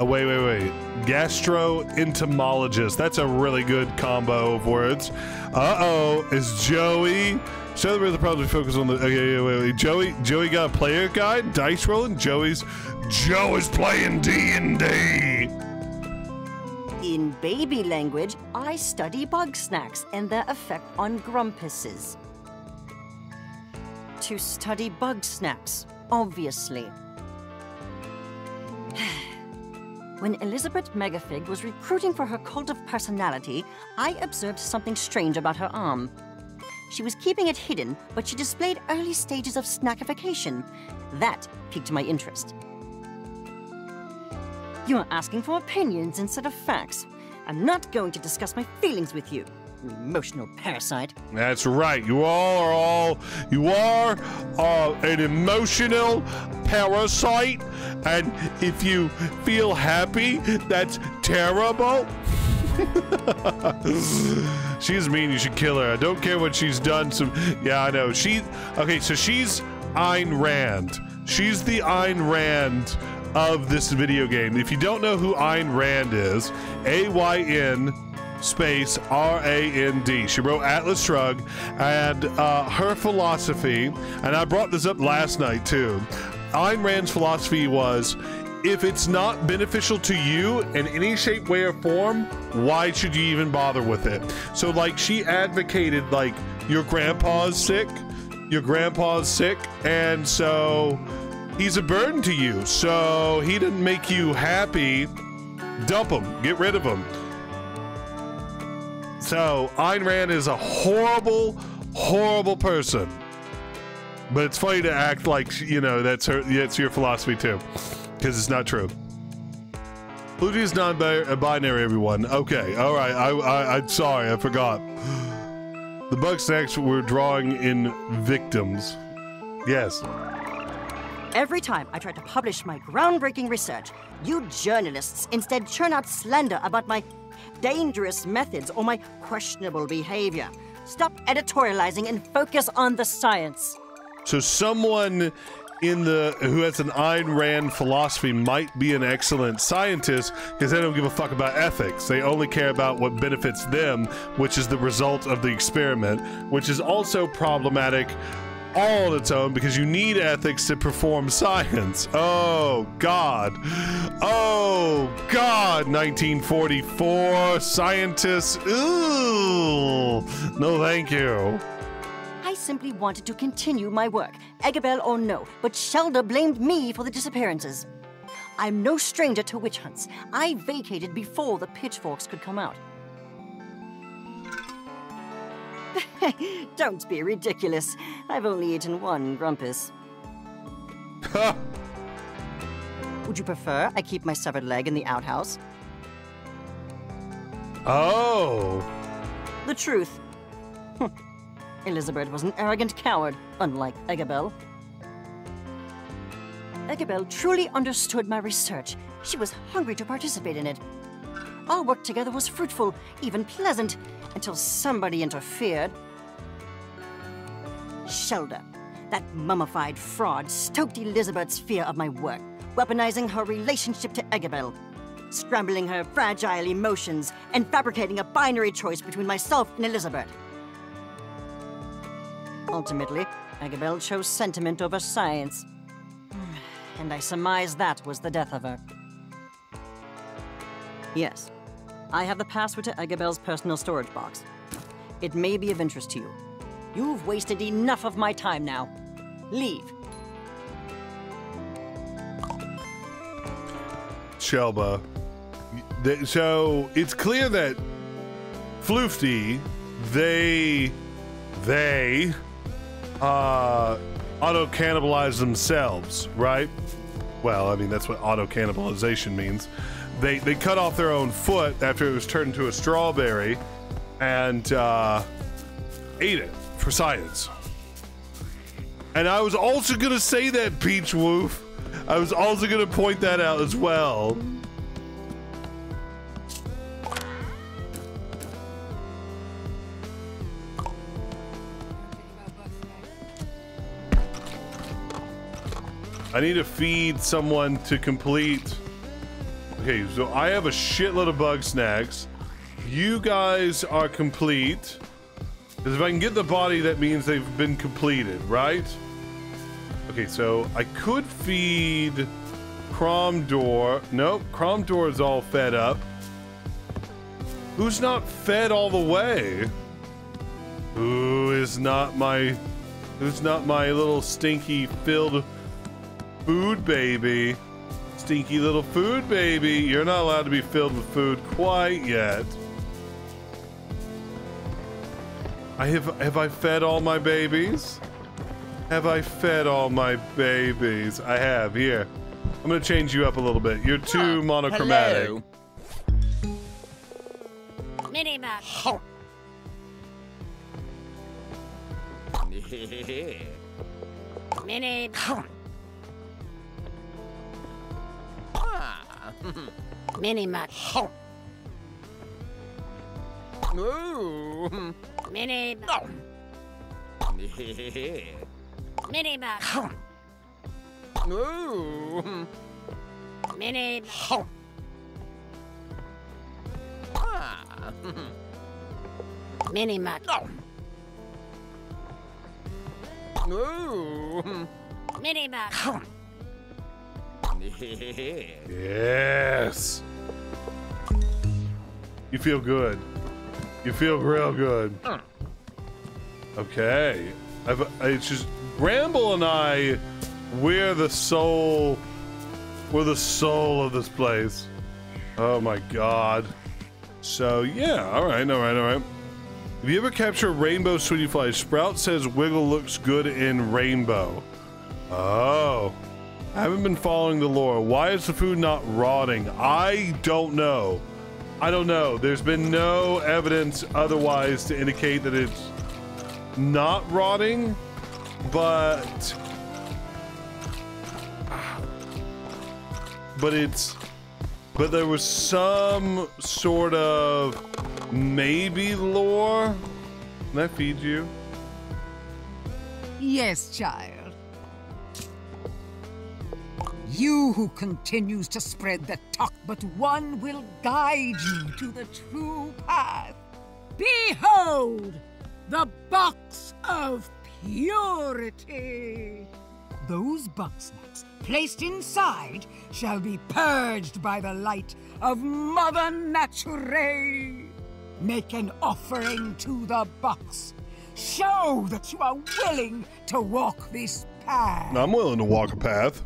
Oh, wait, wait, wait. Gastroentomologist. That's a really good combo of words. Uh-oh. Is Joey... Show the the problems we focus on the... Okay, wait, wait. Joey, Joey got a player guide? Dice rolling? Joey's... Joe is playing D&D! In baby language, I study Bugsnax and their effect on grumpuses. To study Bugsnax, obviously. when Elizabert Megafig was recruiting for her cult of personality, I observed something strange about her arm. She was keeping it hidden, but she displayed early stages of snackification. That piqued my interest. You are asking for opinions instead of facts. I'm not going to discuss my feelings with you, emotional parasite. That's right. You all are all you are uh, an emotional parasite, and if you feel happy, that's terrible. she's mean. You should kill her. I don't care what she's done. Some yeah, I know. She okay. So she's Ayn Rand. She's the Ayn Rand of this video game. If you don't know who Ayn Rand is, A Y N space R A N D. She wrote Atlas Shrugged, and uh, her philosophy, and I brought this up last night too. Ayn Rand's philosophy was if it's not beneficial to you in any shape, way, or form, why should you even bother with it? So, like, she advocated, like, your grandpa's sick, your grandpa's sick, and so he's a burden to you. So he didn't make you happy. Dump him, get rid of him. So Ayn Rand is a horrible, horrible person. But it's funny to act like you know that's her. That's your philosophy too, because it's not true. Pluto is non-binary. Everyone. Okay. All right. I, I. I'm sorry. I forgot. The Bugsnax were drawing in victims. Yes. Every time I try to publish my groundbreaking research, you journalists instead churn out slander about my dangerous methods or my questionable behavior. Stop editorializing and focus on the science. So someone in the who has an Ayn Rand philosophy might be an excellent scientist because they don't give a fuck about ethics. They only care about what benefits them, which is the result of the experiment, which is also problematic all on its own because you need ethics to perform science. Oh, God. Oh, God. 1944. Scientists. Ooh. No, thank you. I simply wanted to continue my work, Eggabell or no, but Shelda blamed me for the disappearances. I'm no stranger to witch hunts. I vacated before the pitchforks could come out. Don't be ridiculous. I've only eaten one grumpus. Would you prefer I keep my severed leg in the outhouse? Oh. The truth. Elizabert was an arrogant coward, unlike Eggabell. Eggabell truly understood my research. She was hungry to participate in it. Our work together was fruitful, even pleasant, until somebody interfered. Shelda, that mummified fraud, stoked Elizabert's fear of my work. weaponizing her relationship to Eggabell, scrambling her fragile emotions, and fabricating a binary choice between myself and Elizabeth. Ultimately, Eggabell chose sentiment over science. And I surmise that was the death of her. Yes, I have the password to Eggabell's personal storage box. It may be of interest to you. You've wasted enough of my time now. Leave. Shelda. So it's clear that Floofty, they, they, uh, auto cannibalize themselves, right? Well, I mean that's what auto cannibalization means. They they cut off their own foot after it was turned into a strawberry, and uh, ate it for science. And I was also gonna say that Peach Woof. I was also gonna point that out as well. I need to feed someone to complete. Okay, so I have a shitload of Bugsnax. You guys are complete. Because if I can get the body, that means they've been completed, right? Okay, so I could feed Cromdor. Nope, Cromdor is all fed up. Who's not fed all the way? Who is not my... Who's not my little stinky filled food baby? Stinky little food baby. You're not allowed to be filled with food quite yet. I have have I fed all my babies? Have I fed all my babies? I have. Here. I'm gonna change you up a little bit. You're too monochromatic. hello. Mini map. Mini. Mini map. Ooh. Mini. Mini map. Ooh. Mini. Mini map. Ooh. Mini map. Yes. You feel good. You feel real good. Hmm. Okay. I've, it's just Bramble and I. We're the soul. We're the soul of this place. Oh my god. So yeah. All right. All right. All right. If you ever capture a rainbow sweetie fly? Sprout says Wiggle looks good in rainbow. Oh. I haven't been following the lore. Why is the food not rotting? I don't know. I don't know. There's been no evidence otherwise to indicate that it's not rotting, but but it's but there was some sort of maybe lore. Can I feed you? Yes, child. You who continues to spread the talk, but one will guide you to the true path. Behold, the box of purity. Those Bugsnax placed inside shall be purged by the light of Mother Nature. Make an offering to the box. Show that you are willing to walk this path. I'm willing to walk a path.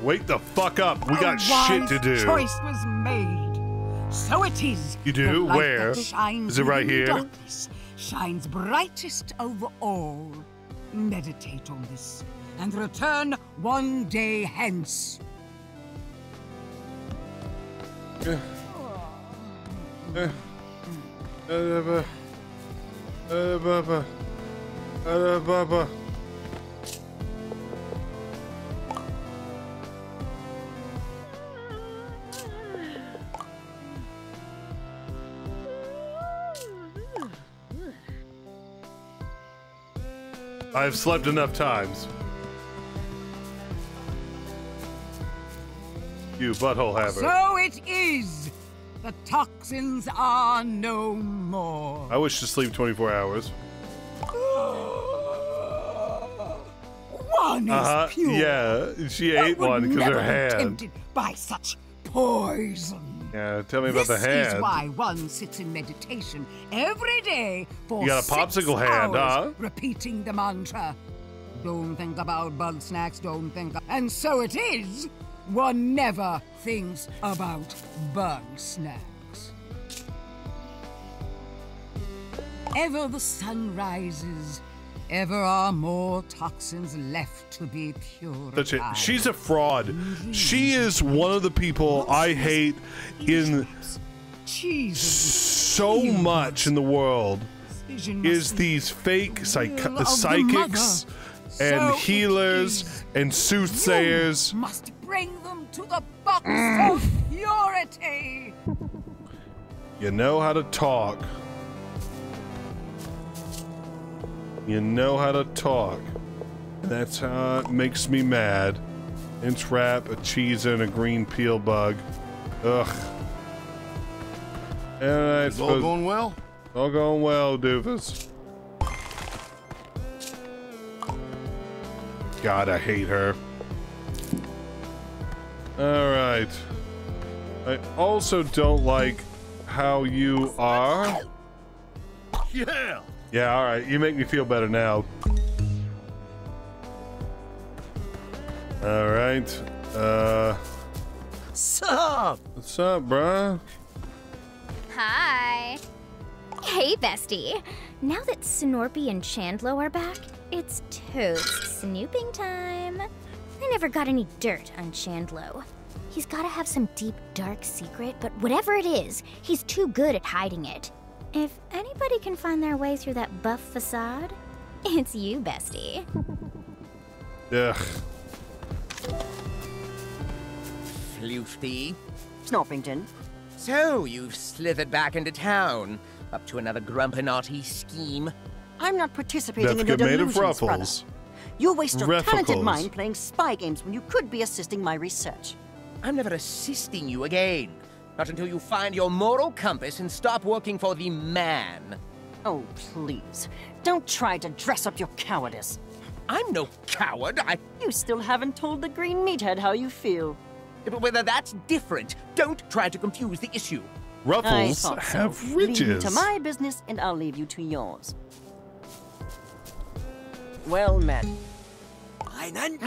Wake the fuck up. We got A shit to wise do. Choice was made. So it is. You do? The light Where? that shines it right here? Darkness shines brightest of all. Meditate on this and return one day hence. Yeah. Uh, uh, uh, Hello, Papa. Hello, Papa. I've slept enough times. You butthole haver. So it is. The toxins are no more. I wish to sleep 24 hours. One Uh-huh. is pure. Yeah, she I ate one because her hand. tempted by such poison. Yeah, tell me about this the hand. is why one sits in meditation every day for You got a popsicle hand, hours, huh? repeating the mantra. Don't think about Bugsnax, don't think. And so it is. One never thinks about bug snacks. Ever the sun rises, ever are more toxins left to be purified. That's it. She's a fraud. She is one of the people I hate in so much in the world. Is these fake psych- psychics and healers and soothsayers? To the box mm. of purity. You know how to talk. You know how to talk. And that's how it makes me mad. Inch wrap, a cheese, and a green peel bug. Ugh. And I Is all going well? All going well, doofus. God, I hate her. Alright. I also don't like how you are. Yeah. Yeah, alright. You make me feel better now. Alright. Uh. Sup? What's up, bruh? Hi. Hey, bestie. Now that Snorpy and Chandlo are back, it's toast snooping time. I never got any dirt on Chandlo. He's gotta have some deep, dark secret, but whatever it is, he's too good at hiding it. If anybody can find their way through that buff facade, it's you, bestie. Ugh. Floofty. Snorpington. So, you've slithered back into town, up to another Grumpinati scheme. I'm not participating That's in your good made of delusions, brother. Ruffles. You waste your talented mind playing spy games when you could be assisting my research. I'm never assisting you again. Not until you find your moral compass and stop working for the man. Oh, please. Don't try to dress up your cowardice. I'm no coward. I. You still haven't told the green meathead how you feel. But whether that's different, don't try to confuse the issue. Ruffles thought so. have Leave you to my business, and I'll leave you to yours. Well met. Einen.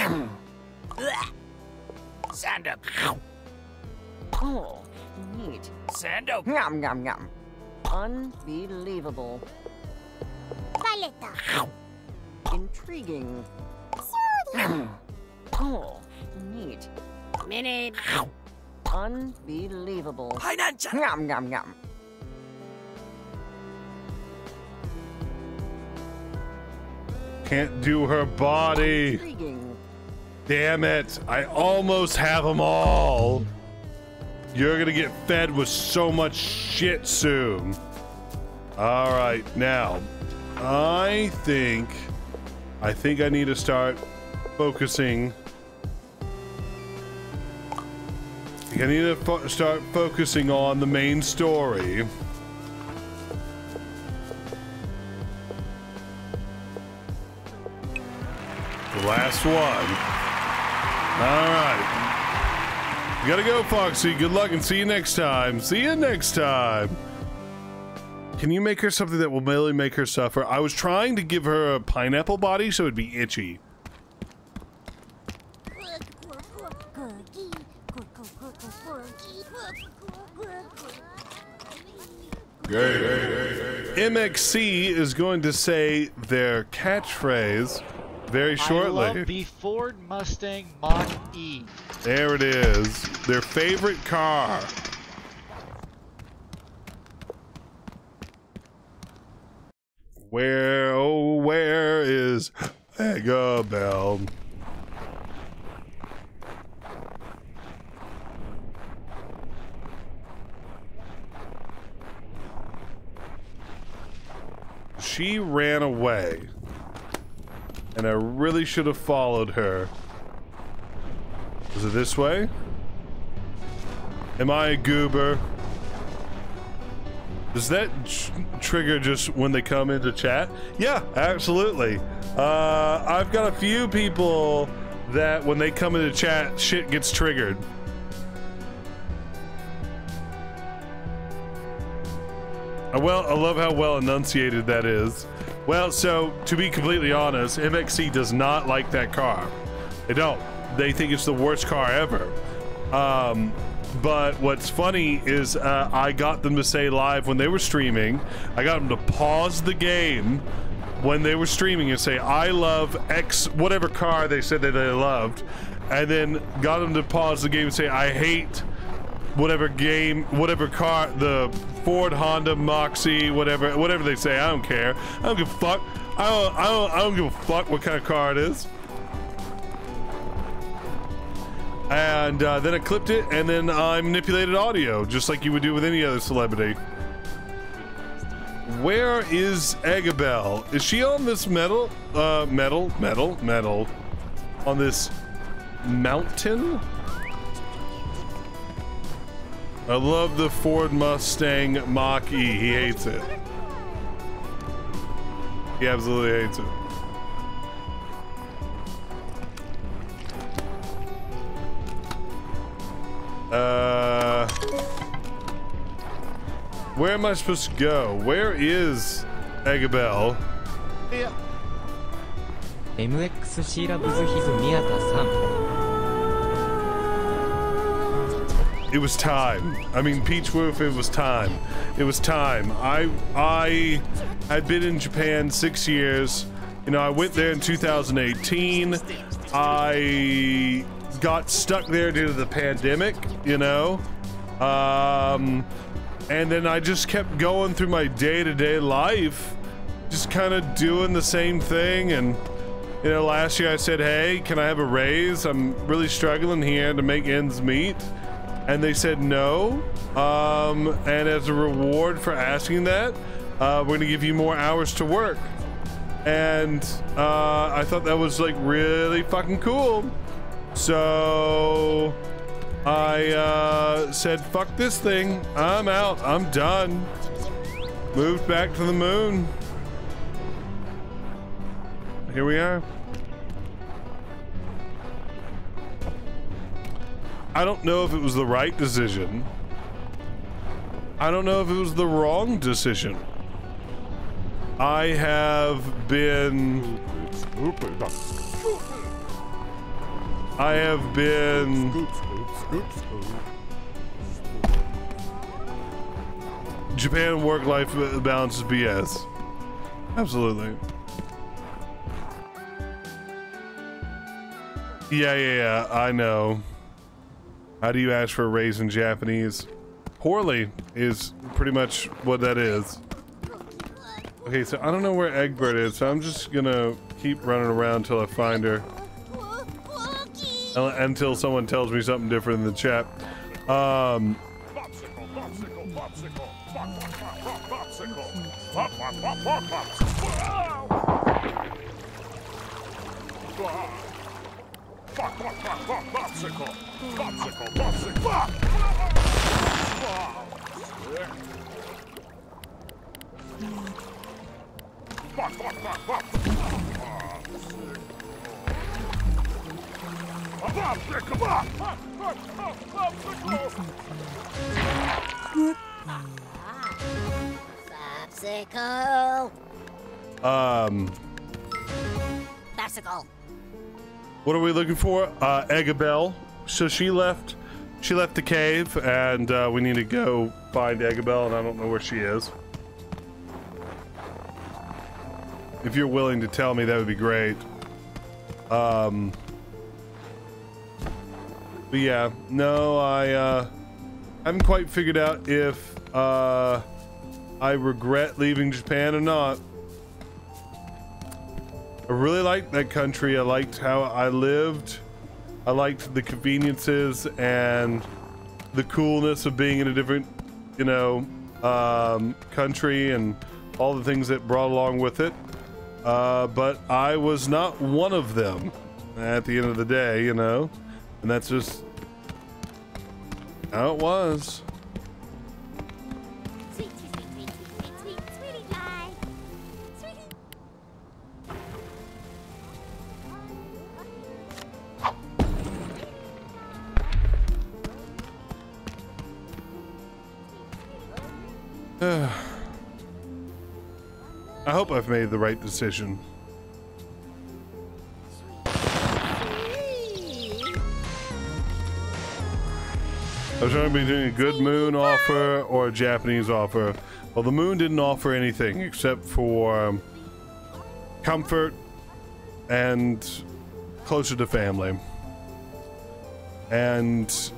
Sand up. Oh, neat. Sand oh, up. Yum, yum, yum. Unbelievable. Paleta. Intriguing. oh, neat. Minute. Unbelievable. Yum, yum, yum. Can't do her body. Damn it. I almost have them all. You're gonna get fed with so much shit soon. All right, now, I think, I think I need to start focusing. I I need to fo- start focusing on the main story. Last one. All right. You gotta go, Foxy. Good luck and see you next time. See you next time. Can you make her something that will really make her suffer? I was trying to give her a pineapple body so it'd be itchy. MXC is going to say their catchphrase very I shortly. love the Ford Mustang Mach E. There it is. Their favorite car. Where, oh, where is Eggabell? She ran away. And I really should have followed her. Is it this way? Am I a goober? Does that tr- trigger just when they come into chat? Yeah, absolutely. Uh, I've got a few people that when they come into chat, shit gets triggered. Well, I love how well enunciated that is. Well, so to be completely honest, MXC does not like that car. They don't. They think it's the worst car ever. Um, but what's funny is uh, I got them to say live when they were streaming. I got them to pause the game when they were streaming and say, "I love X whatever car they said that they loved," and then got them to pause the game and say, "I hate." Whatever game, whatever car, the Ford, Honda, Moxie, whatever, whatever they say. I don't care. I don't give a fuck. I don't, I don't, I don't give a fuck what kind of car it is. And uh, then I clipped it, and then I manipulated audio, just like you would do with any other celebrity. Where is Eggabell? Is she on this metal, uh, metal, metal, metal, on this mountain? I love the Ford Mustang Mach-E. He hates it. He absolutely hates it. Uh, where am I supposed to go? Where is Eggabell? Yeah. MX シーラブズヒズ宮田さん。It was time. I mean, Peach Wolf, it was time. It was time. I I had been in Japan six years. You know, I went there in 2018. I got stuck there due to the pandemic, you know. Um, and then I just kept going through my day-to-day life, just kind of doing the same thing. And, you know, last year I said, hey, can I have a raise? I'm really struggling here to make ends meet and they said no. Um, and as a reward for asking that, uh, we're gonna give you more hours to work. And uh, I thought that was like really fucking cool. So I uh, said, fuck this thing. I'm out. I'm done. Moved back to the moon. Here we are. I don't know if it was the right decision. I don't know if it was the wrong decision. I have been. I have been. Japan work life balance is BS. Absolutely. Yeah, yeah, yeah, I know. How do you ask for a raise in Japanese? Poorly is pretty much what that is. Okay, so I don't know where Egbert is, so I'm just gonna keep running around till I find her. Uh, Until someone tells me something different in the chat. Um, Popsicle, popsicle, popsicle. Popsicle. um, Popsicle. What are we looking for? Uh. So she left. She left the cave, and uh, we need to go find Eggabell, and I don't know where she is. If you're willing to tell me, that would be great. Um, but yeah, no, I uh, haven't quite figured out if uh, I regret leaving Japan or not. I really liked that country. I liked how I lived. I liked the conveniences and the coolness of being in a different, you know, um, country and all the things that brought along with it. Uh, but I was not one of them at the end of the day, you know? And that's just how it was. I hope I've made the right decision. I was trying to be doing a good moon offer or a Japanese offer. Well, the moon didn't offer anything except for um, comfort and closer to family. And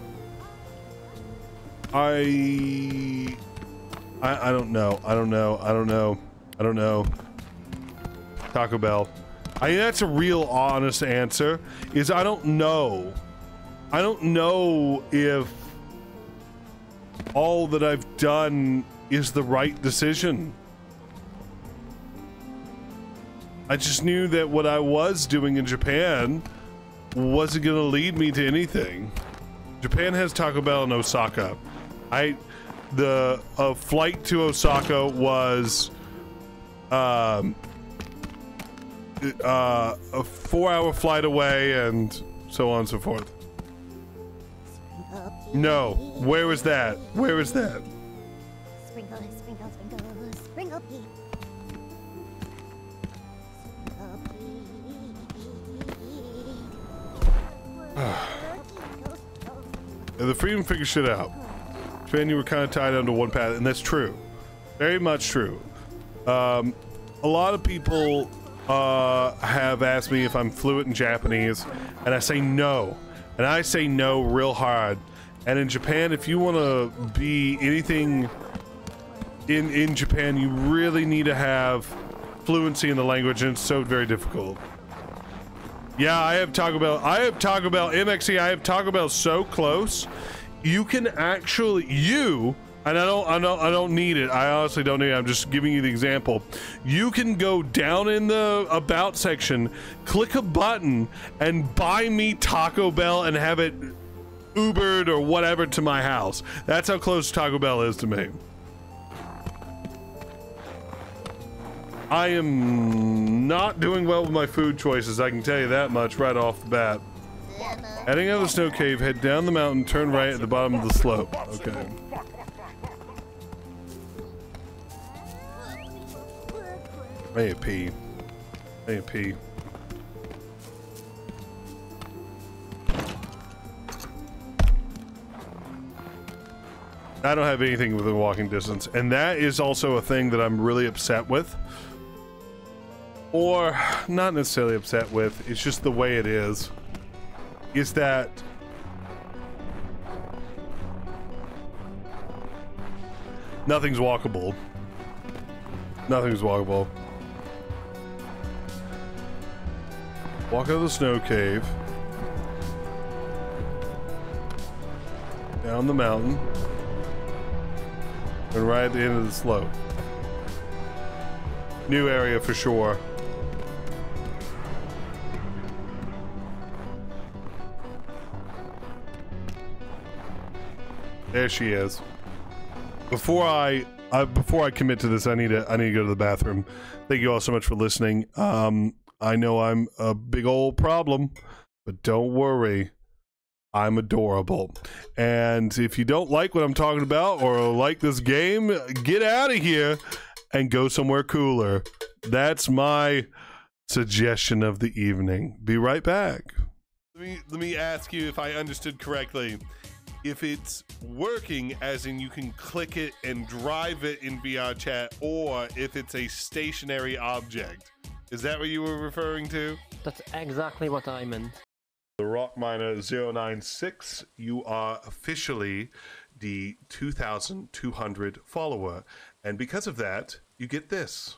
I, I, I don't know. I don't know. I don't know. I don't know. Taco Bell. I that's a real honest answer. Is I don't know. I don't know if all that I've done is the right decision. I just knew that what I was doing in Japan wasn't going to lead me to anything. Japan has Taco Bell in Osaka. I the a flight to Osaka was um uh, a 4-hour flight away and so on and so forth. No, where was that? Where was that? Sprinkle, sprinkle, sprinkle, sprinkle pea. the freedom figure shit out. Japan, you were kind of tied onto one path, and that's true. Very much true. Um, a lot of people uh, have asked me if I'm fluent in Japanese, and I say no. And I say no real hard. And in Japan, if you want to be anything in in Japan, you really need to have fluency in the language, and it's so very difficult. Yeah, I have Taco Bell. I have Taco Bell MXE. I have Taco Bell so close. You can actually you and I don't I don't I don't need it. I honestly don't need it. I'm just giving you the example. You can go down in the about section, click a button and buy me Taco Bell and have it Ubered or whatever to my house. That's how close Taco Bell is to me. I am not doing well with my food choices, I can tell you that much right off the bat. Heading out of the snow cave, head down the mountain, turn right at the bottom of the slope. Okay. A need a pee. I don't have anything within walking distance, and that is also a thing that I'm really upset with. Or not necessarily upset with, it's just the way it is. Is that nothing's walkable. Nothing's walkable. Walk out of the snow cave. Down the mountain. And right at the end of the slope. New area for sure. There she is. Before I uh, before I commit to this, I need to I need to go to the bathroom. Thank you all so much for listening. Um, I know I'm a big old problem, but don't worry. I'm adorable. And if you don't like what I'm talking about or like this game, get out of here and go somewhere cooler. That's my suggestion of the evening. Be right back. Let me let me ask you if I understood correctly. If it's working, as in you can click it and drive it in VR chat, or if it's a stationary object. Is that what you were referring to? That's exactly what I meant. The Rock Miner 096, you are officially the 2,200 follower. And because of that, you get this.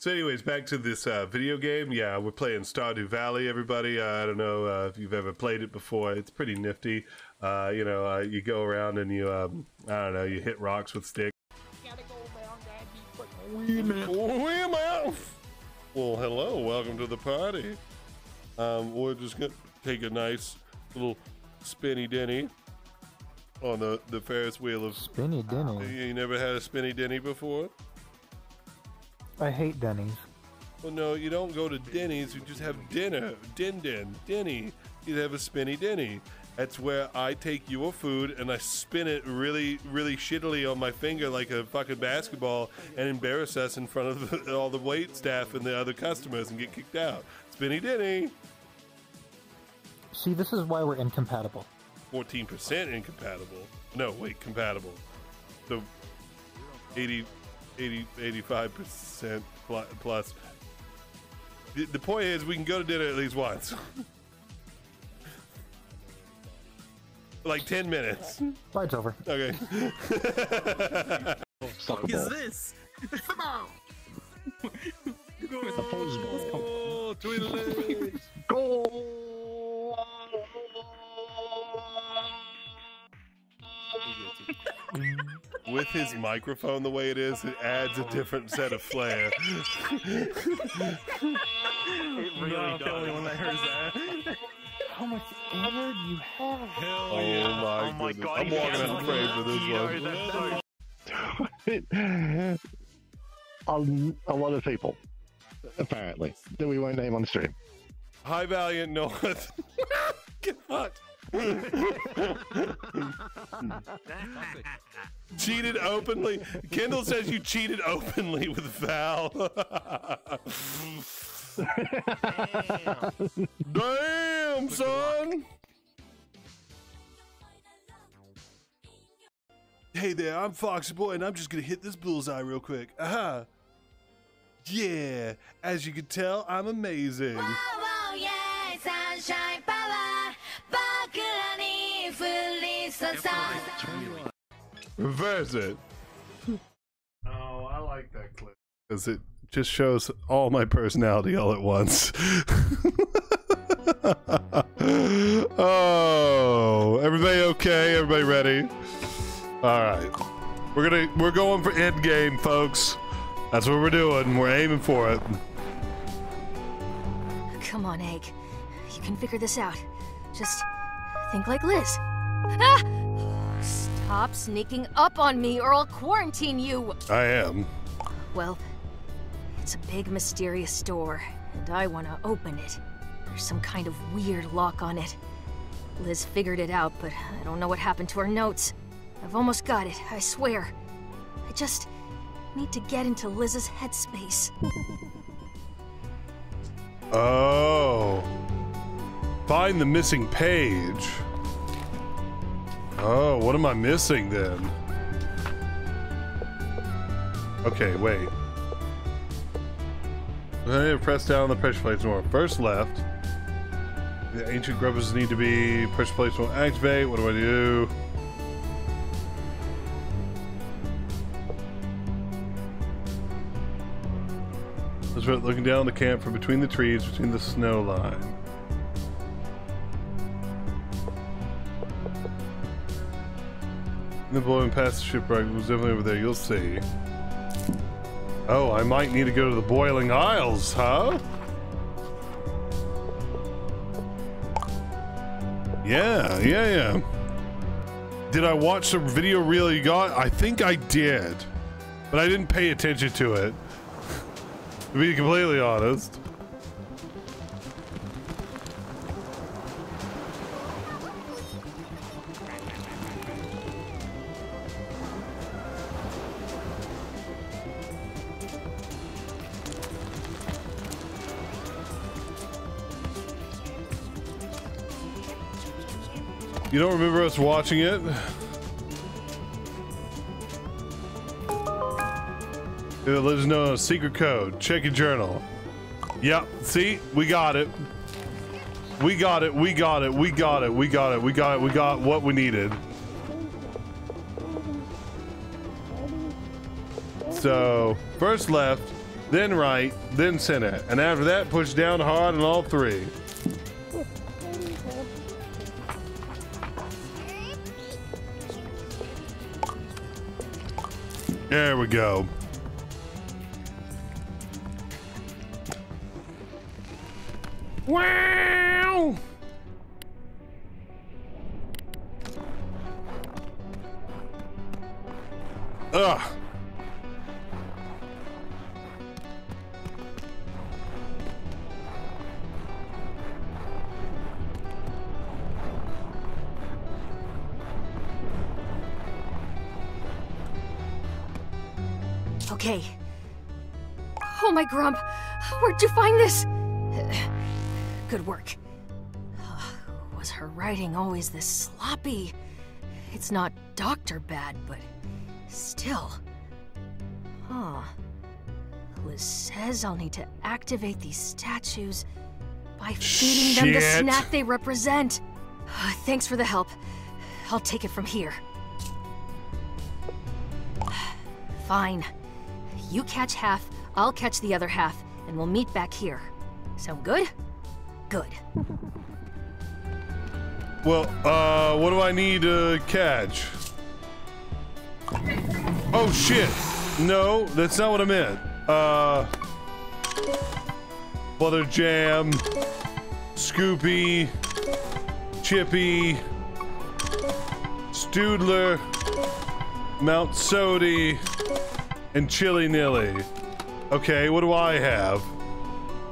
So, anyways, back to this uh, video game. Yeah, we're playing Stardew Valley. Everybody, uh, I don't know uh, if you've ever played it before. It's pretty nifty. Uh, you know, uh, you go around and you, um, I don't know, you hit rocks with sticks. Well, hello, welcome to the party. Um, we're just gonna take a nice little spinny denny on the the Ferris wheel of Spinny Denny. You, you never had a spinny denny before? I hate Denny's. Well, no, you don't go to Denny's. You just have dinner. Din din. Denny. You have a spinny Denny. That's where I take your food and I spin it really, really shittily on my finger like a fucking basketball and embarrass us in front of the, all the wait staff and the other customers and get kicked out. Spinny Denny. See, this is why we're incompatible. 14% incompatible. No, wait, compatible. So 80, 80 85% plus. The, the point is, we can go to dinner at least once. like 10 minutes. Flight's over. Okay. Suck a ball. this? Oh, Tweedledee. With his microphone the way it is, it adds a different set of flair. It really no, does. only one that hears that. How much air do you have? Oh, oh my oh goodness. I'm walking out of frame for this one. a, a lot of people, apparently, that we won't name on the stream. High Valiant North. Get fucked. cheated openly. Kendall says you cheated openly with Val. Damn, Damn son. Hey there, I'm Foxxyboi, and I'm just gonna hit this bullseye real quick. Aha. Yeah, as you can tell, I'm amazing. Reverse it. Oh, I like that clip. Because it just shows all my personality all at once. oh, everybody okay? Everybody ready? All right, we're gonna we're going for end game, folks. That's what we're doing. We're aiming for it. Come on, Egg. You can figure this out. Just think like Liz. Ah! Stop sneaking up on me or I'll quarantine you! I am. Well, it's a big mysterious door, and I want to open it. There's some kind of weird lock on it. Liz figured it out, but I don't know what happened to her notes. I've almost got it, I swear. I just need to get into Liz's headspace. Oh. Find the missing page. Oh, what am I missing then? Okay, wait. I need to press down the pressure plates more. First left. The ancient grubbers need to be pressure plates will activate. What do I do? Let's start looking down the camp from between the trees, between the snow line. The blowing past the shipwreck was definitely over there. You'll see. Oh, I might need to go to the Boiling Isles, huh? Yeah, yeah, yeah. Did I watch the video reel you got? I think I did. But I didn't pay attention to it. to be completely honest. You don't remember us watching it? It know a secret code. Check your journal. Yep. See, we got it. We got it. We got it. We got it. We got it. We got it. We got what we needed. So first left, then right, then center, and after that, push down hard on all three. There we go. Wow! Ugh. Okay. Oh my grump! Where'd you find this? Good work. Was her writing always this sloppy? It's not doctor bad, but still. Huh. Liz says I'll need to activate these statues by feeding them the snack they represent. Thanks for the help. I'll take it from here. Fine. You catch half, I'll catch the other half, and we'll meet back here. Sound good? Good. Well, uh, what do I need to catch? Oh shit! No, that's not what I meant. Uh, butter jam, Scoopy, Chippy, Stoodler, Mount Sody, and Chili Nilly. Okay, what do I have?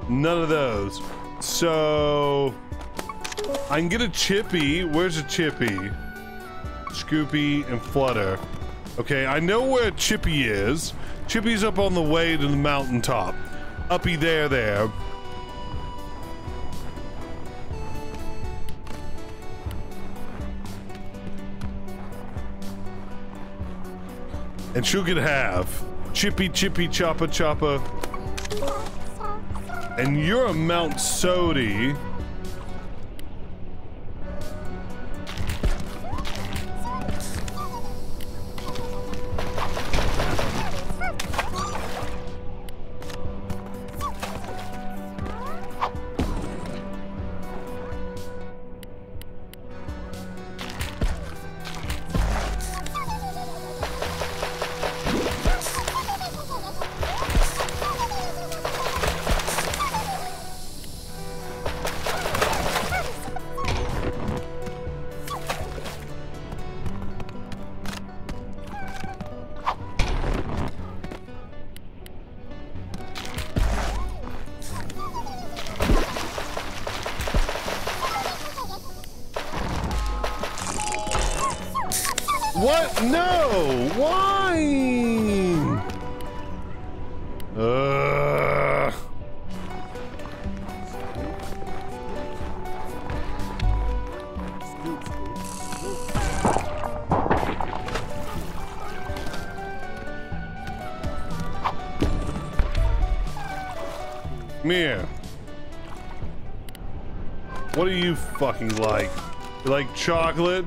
None of those. So I can get a Chippy. Where's a Chippy? Scoopy and Flutter. Okay, I know where Chippy is. Chippy's up on the way to the mountaintop. Uppy there, there. And she'll get half. Chippy, Chippy, Choppa, Choppa. And you're a Mount Sodi. Like? You like chocolate?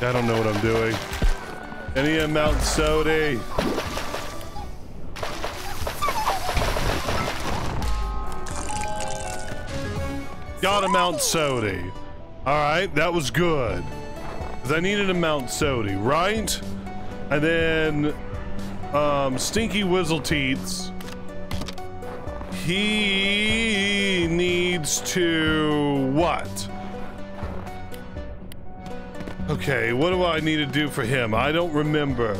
I don't know what I'm doing. Any amount Sody. Mount Sody. Alright, that was good. Because I needed a Mount Sody, right? And then um Stinky Whizzleteats. He needs to what? Okay, what do I need to do for him? I don't remember.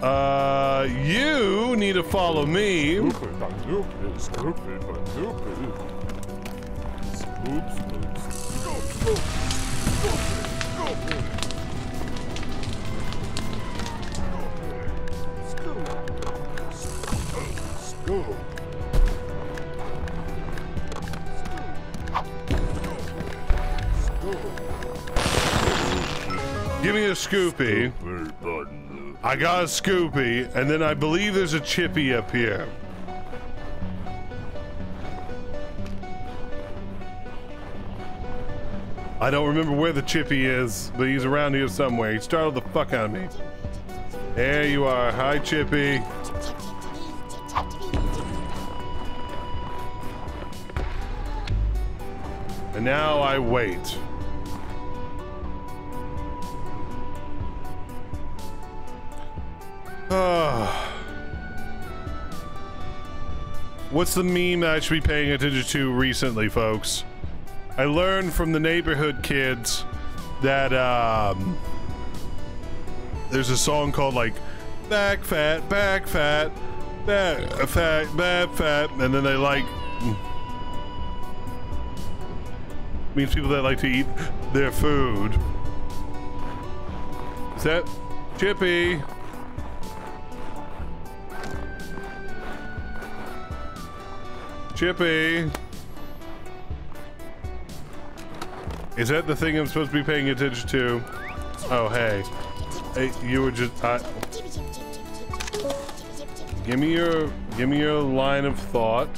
Uh, you need to follow me. Scoopy. I got a Scoopy, and then I believe there's a Chippy up here. I don't remember where the Chippy is, but he's around here somewhere. He startled the fuck out of me. There you are. Hi, Chippy. And now I wait. What's the meme that I should be paying attention to recently, folks? I learned from the neighborhood kids that um, there's a song called like back fat, back fat, back fat, back fat, and then they like means people that like to eat their food. Is that Chippy? Chippy. Is that the thing I'm supposed to be paying attention to? Oh, hey. Hey, you were just... I, give me your... Give me your line of thought.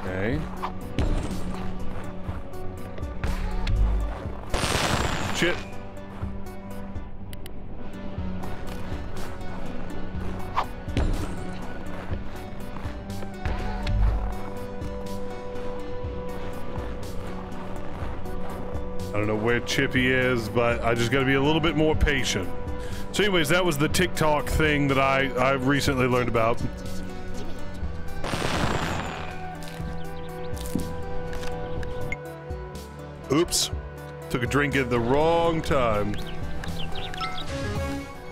Okay. Shit. I don't know where Chippy is, but I just got to be a little bit more patient. So, anyways, that was the TikTok thing that I I recently learned about. Oops, took a drink at the wrong time.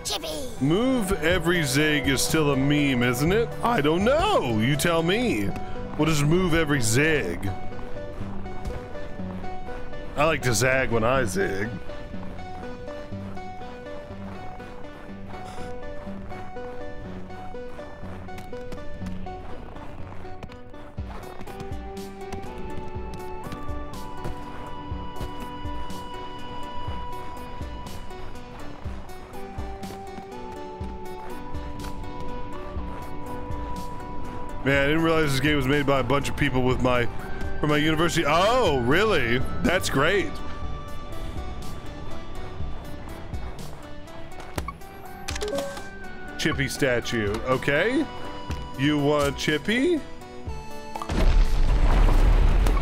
Chippy! Move every zig is still a meme, isn't it? I don't know. You tell me. What does move every zig? I like to zag when I zig. Man, I didn't realize this game was made by a bunch of people with my from a university. Oh, really? That's great. Chippy statue. Okay. You want Chippy?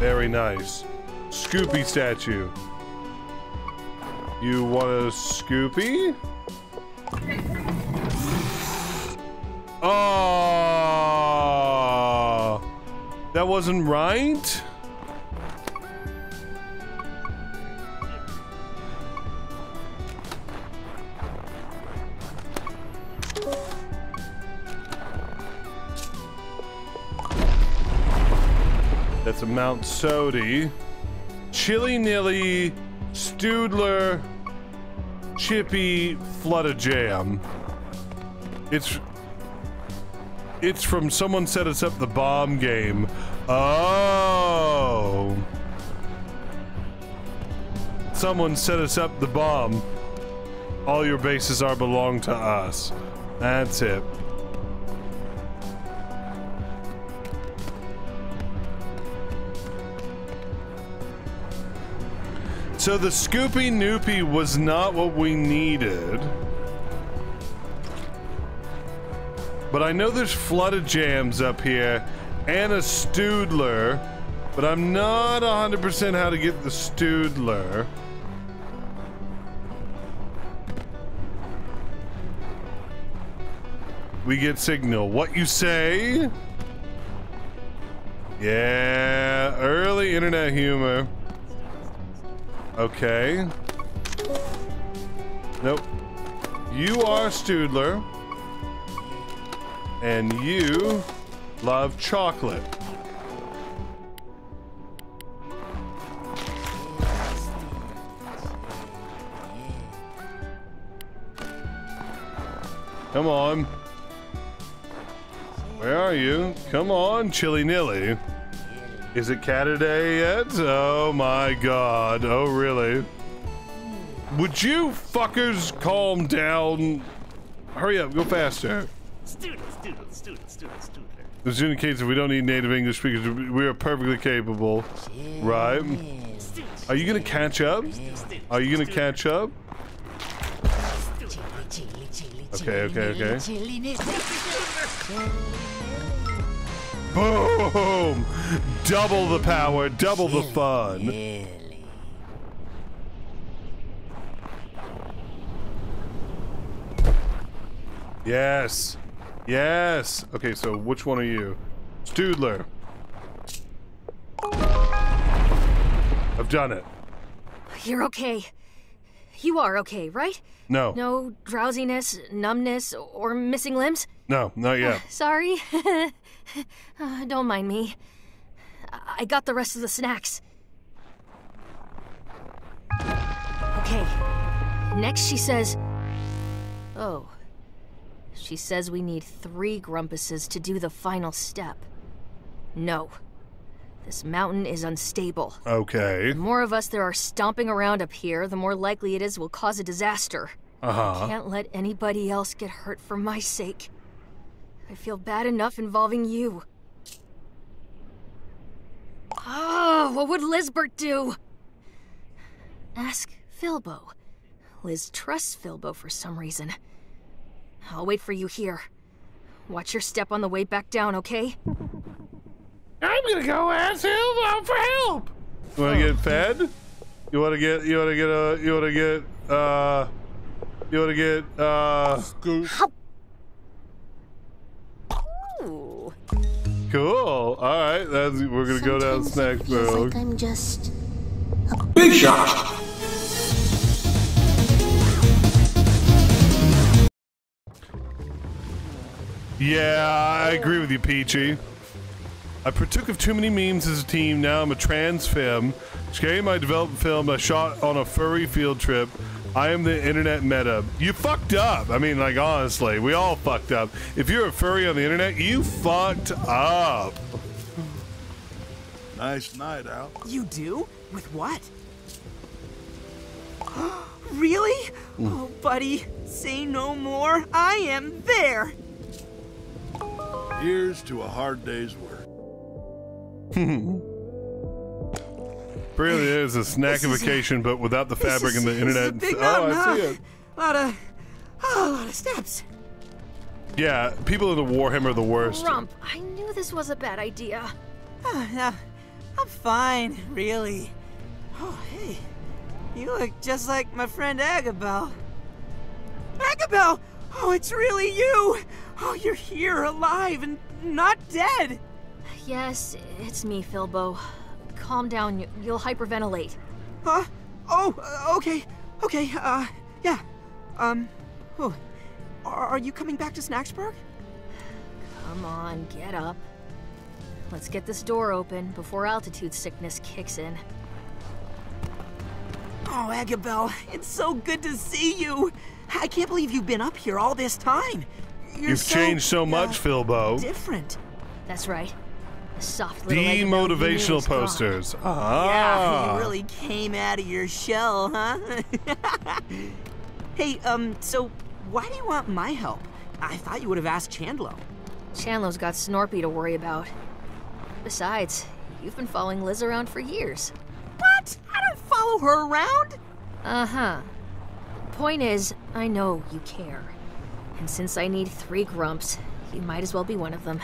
Very nice. Scoopy statue. You want a Scoopy? Oh, that wasn't right. That's a Mount Sodi. Chili Nilly, Stoodler, Chippy, Flutta Jam. It's it's from someone set us up the bomb game. Oh. Someone set us up the bomb. All your bases are belong to us. That's it. So the Scoopy Noopy was not what we needed. But I know there's flooded jams up here and a Stoodler, but I'm not 100% how to get the Stoodler. We get signal. What you say? Yeah, early internet humor. Okay. Nope. You are Stoodler. And you love chocolate. Come on. Where are you? Come on, Chili Nilly. Is it Cataday yet? Oh my god. Oh, really? Would you fuckers calm down? Hurry up, go faster. Student, student, student, student, student. This indicates that we don't need native English speakers. We are perfectly capable. Right? Are you gonna catch up? Are you gonna catch up? Okay, okay, okay. Boom! Double the power, double the fun. Yes. Yes. Okay, so which one are you? Studler. I've done it. You're okay. You are okay, right? No. No drowsiness, numbness, or missing limbs? No, not yet. Oh, sorry. Uh, don't mind me. I got the rest of the snacks. Okay. Next, she says. Oh. She says we need three Grumpuses to do the final step. No. This mountain is unstable. Okay. The more of us there are stomping around up here, the more likely it is we'll cause a disaster. Uh-huh. I can't let anybody else get hurt for my sake. I feel bad enough involving you. Oh, what would Lizbert do? Ask Filbo. Liz trusts Filbo for some reason. I'll wait for you here. Watch your step on the way back down, okay? I'm gonna go ask Hilda for help. You wanna get fed? You wanna get you wanna get uh you wanna get uh you wanna get uh Ooh. Cool. Alright, that's we're gonna go down snack barrel. I'm just. a Big shot! Yeah, I agree with you, Peachy. I partook of too many memes as a team. Now I'm a trans femme. Scaring my development film I shot on a furry field trip. I am the internet meta. You fucked up. I mean, like, honestly, we all fucked up. If you're a furry on the internet, you fucked up. Nice night out. You do? With what? really? Mm. Oh, buddy, say no more. I am there. Here's to a hard day's work. really is a snackification, but without the fabric and the This internet. is a big oh, mountain, I see it. A lot of, oh, a lot of steps. Yeah, people in the Warhammer are the worst. Rump, I knew this was a bad idea. Ah, yeah, I'm fine, really. Oh, hey, you look just like my friend Eggabell. Eggabell! Oh, it's really you! Oh, you're here, alive, and not dead! Yes, it's me, Filbo. Calm down, you- you'll hyperventilate. Huh? Oh, uh, okay, okay, uh, yeah. Um, oh, are, are you coming back to Snaxburg? Come on, get up. Let's get this door open before altitude sickness kicks in. Oh, Eggabell, it's so good to see you! I can't believe you've been up here all this time. You're You've so, changed so much, uh, Filbo. Different. That's right. The soft little egg about you Demotivational is gone. posters. Yeah, Ah. you really came out of your shell, huh? hey, um, so why do you want my help? I thought you would have asked Chandlo. Chandlo's got Snorpy to worry about. Besides, you've been following Liz around for years. What? I don't follow her around. Uh huh. Point is, I know you care. And since I need three grumps, you might as well be one of them.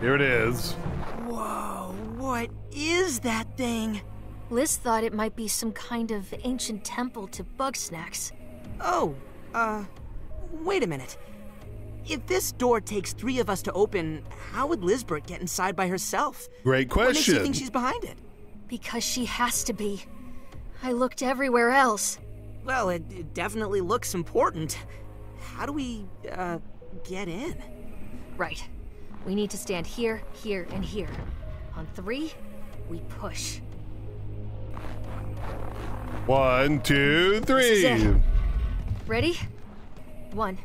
Here it is. Whoa, what is that thing? Liz thought it might be some kind of ancient temple to Bugsnax. Oh, uh, wait a minute. If this door takes three of us to open, how would Lizbert get inside by herself? Great question. What makes you question. think she's behind it? Because she has to be. I looked everywhere else. Well, it, it definitely looks important. How do we, uh, get in? Right. We need to stand here, here, and here. On three, we push. One, two, three. Ready? One,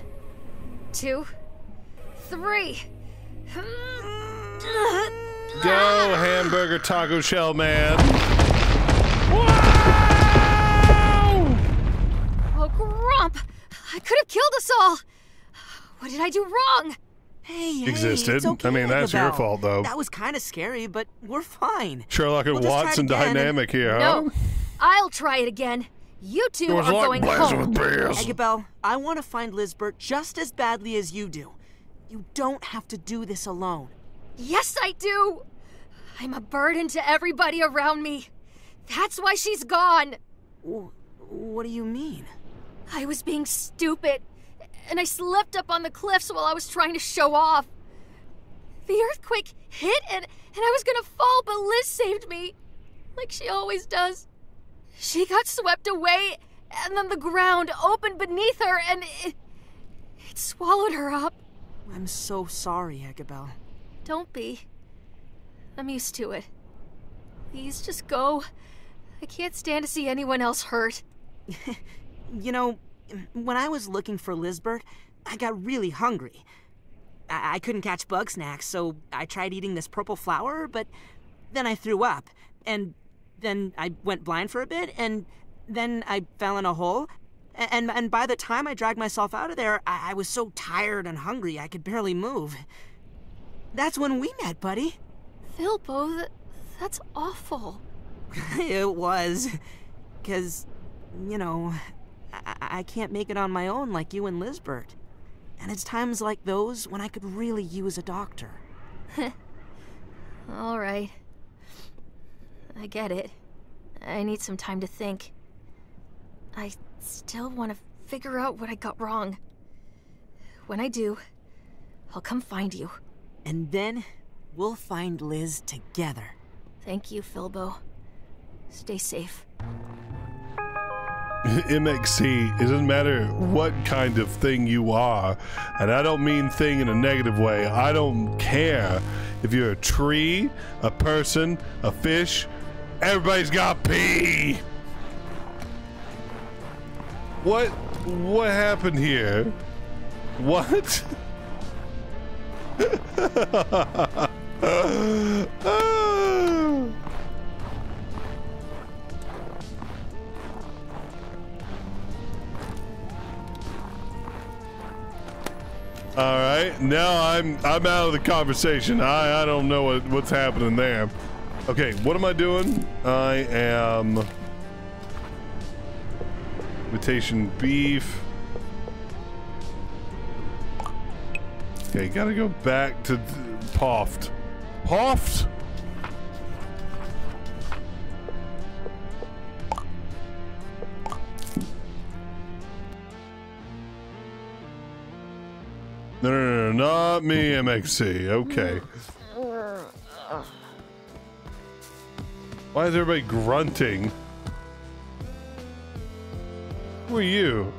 two, three. Go, hamburger taco shell man. Oh, Grump! I could have killed us all! What did I do wrong? Hey, hey, Existed. it's okay, I mean, that's your fault, though. That was kind of scary, but we're fine. Sherlock and We'll just try it Watson again and- dynamic here, huh? No, I'll try it again. You two It was are like going Blazing home. with Bears. Eggabell, I want to find Lizbert just as badly as you do. You don't have to do this alone. Yes, I do! I'm a burden to everybody around me. That's why she's gone. What do you mean? I was being stupid, and I slipped up on the cliffs while I was trying to show off. The earthquake hit, and, and I was gonna fall, but Liz saved me. Like she always does. She got swept away, and then the ground opened beneath her, and it, it swallowed her up. I'm so sorry, Eggabell. Don't be. I'm used to it. Please just go. I can't stand to see anyone else hurt. You know, when I was looking for Lizbert, I got really hungry. I, I couldn't catch Bugsnax, so I tried eating this purple flower, but then I threw up. And then I went blind for a bit, and then I fell in a hole. And, and by the time I dragged myself out of there, I, I was so tired and hungry I could barely move. That's when we met, buddy. Filbo, oh, th- that's awful. it was. Because, you know, I-, I can't make it on my own like you and Lizbert. And it's times like those when I could really use a doctor. All right. I get it. I need some time to think. I still want to figure out what I got wrong. When I do, I'll come find you. And then we'll find Liz together. Thank you, Filbo. Stay safe. MXC, it doesn't matter what kind of thing you are, and I don't mean thing in a negative way. I don't care if you're a tree, a person, a fish. Everybody's got pee. What? What happened here? What? All right, now I'm I'm out of the conversation. I I don't know what, what's happening there. Okay, what am I doing? I am imitation beef. Okay, gotta go back to Poft. Poft. No, no, no, no, not me, MXC. Okay. Why is everybody grunting? Who are you?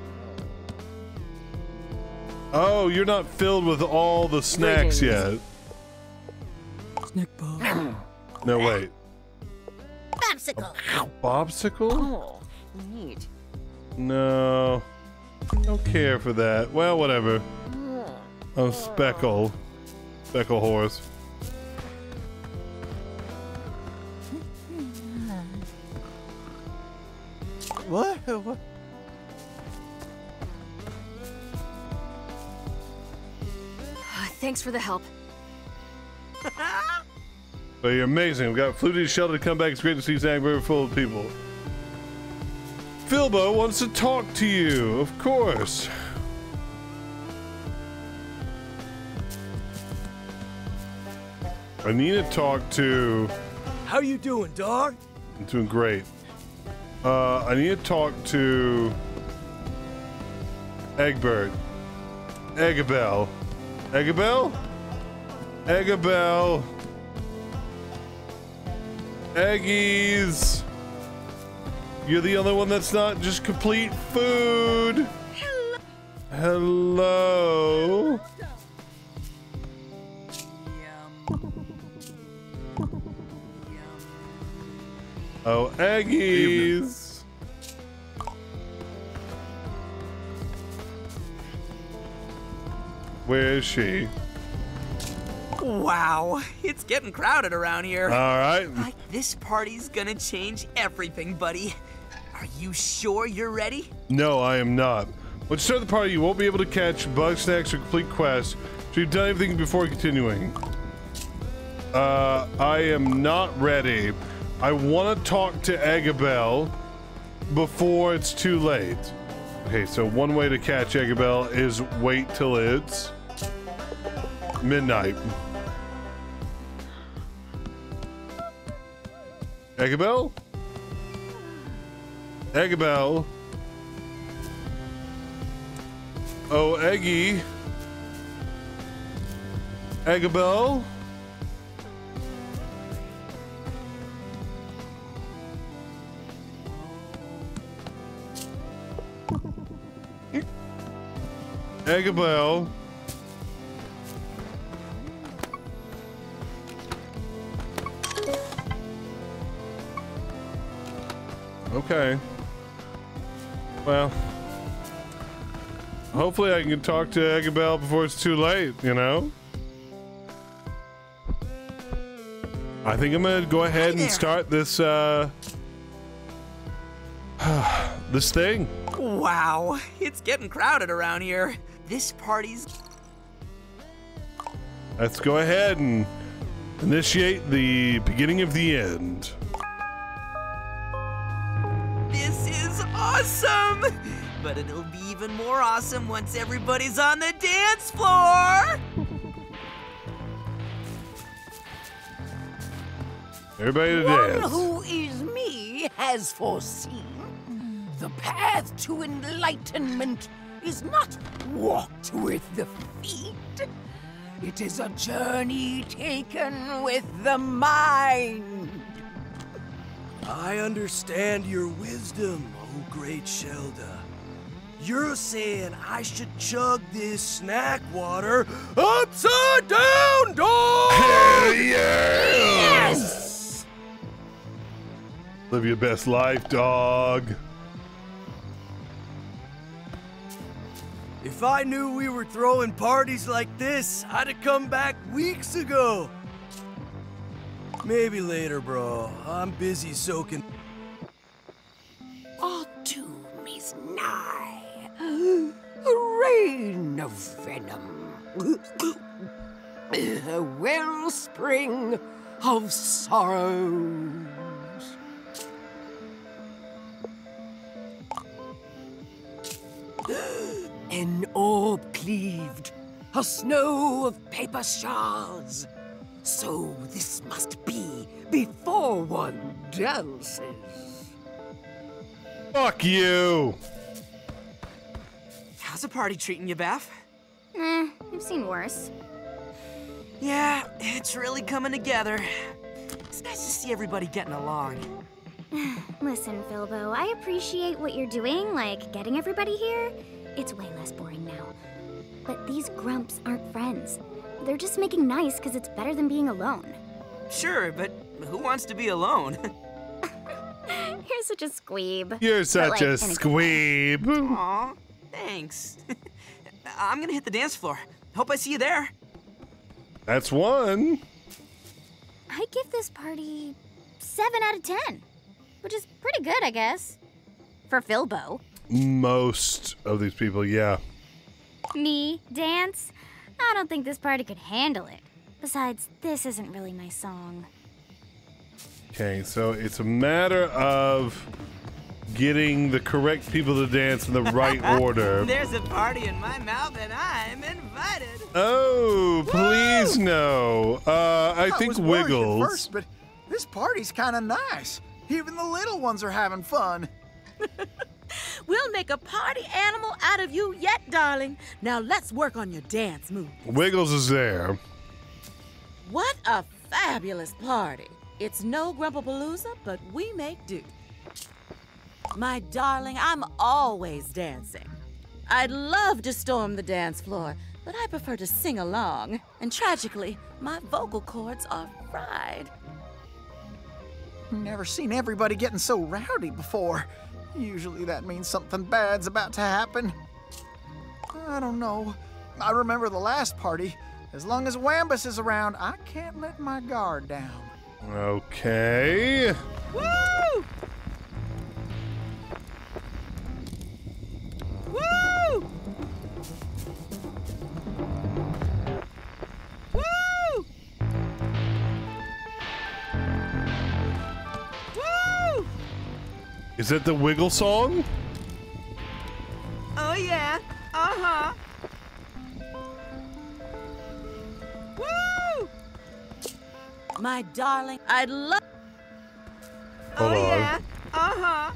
Oh, you're not filled with all the snacks yet. Snack bar. No, wait. Popsicle. Bopsicle? Oh, neat. No. Don't care for that. Well, whatever. Oh, Speckle. Speckle horse. What? What? Uh, thanks for the help. But you're amazing. We've got Flutie Shelter to come back. It's great to see Zangberg full of people. Filbo wants to talk to you, of course. I need to talk to. How you doing, dog? I'm doing great. Uh, I need to talk to Egbert. Eggabell. Eggabell? Eggabell. Eggies. You're the only one that's not just complete food. Hello. Hello. Oh, Eggies. Where is she? Wow, it's getting crowded around here. All right. Like this party's gonna change everything, buddy. Are you sure you're ready? No, I am not. When you start the party, you won't be able to catch Bugsnax or complete quests. So you've done everything before continuing. Uh, I am not ready. I want to talk to Eggabell before it's too late. Okay, so one way to catch Eggabell is wait till it's midnight. Eggabell? Eggabell? Oh, Eggy. Eggabell? Eggabell? Okay. Well, hopefully I can talk to Eggabell before it's too late, you know? I think I'm gonna go ahead and start this, uh... this thing. Wow, it's getting crowded around here. This party's. Let's go ahead and initiate the beginning of the end. This is awesome! But it'll be even more awesome once everybody's on the dance floor! Everybody to One dance. who is me has foreseen the path to enlightenment is not walked with the feet. It is a journey taken with the mind. I understand your wisdom, oh great Shelda. You're saying I should chug this snack water upside down, dog! Hell yeah! Yes! Live your best life, dog. If I knew we were throwing parties like this, I'd have come back weeks ago. Maybe later, bro. I'm busy soaking. Our doom is nigh. A rain of venom. A wellspring of sorrows. An orb cleaved, a snow of paper shards. So this must be before one dances. Fuck you! How's the party treating you, Beth? Eh, I've seen worse. Yeah, it's really coming together. It's nice to see everybody getting along. Listen, Filbo, I appreciate what you're doing, like getting everybody here. It's way less boring now. But these grumps aren't friends. They're just making nice because it's better than being alone. Sure, but who wants to be alone? You're such a squeeb. You're But, such like, a squeeb. Aw, thanks. I'm gonna hit the dance floor. Hope I see you there. That's one. I give this party 7 out of 10, which is pretty good, I guess. For Filbo. Most of these people, yeah. Me, dance? I don't think this party could handle it. Besides, this isn't really my song. Okay, so it's a matter of getting the correct people to dance in the right order. There's a party in my mouth and I'm invited. Oh, please no. Uh, I, think was worried at Wiggles. first, but this party's kind of nice. Even the little ones are having fun. We'll make a party animal out of you yet, darling. Now let's work on your dance move. Wiggles is there. What a fabulous party. It's no Grumpapalooza, but we make do. My darling, I'm always dancing. I'd love to storm the dance floor, but I prefer to sing along. And tragically, my vocal cords are fried. Never seen everybody getting so rowdy before. Usually that means something bad's about to happen. I don't know. I remember the last party. As long as Wambus is around, I can't let my guard down. Okay. Woo! Woo! Is it the Wiggle song? Oh yeah. Uh-huh. Woo! My darling, I'd love. Oh on. yeah. Uh-huh.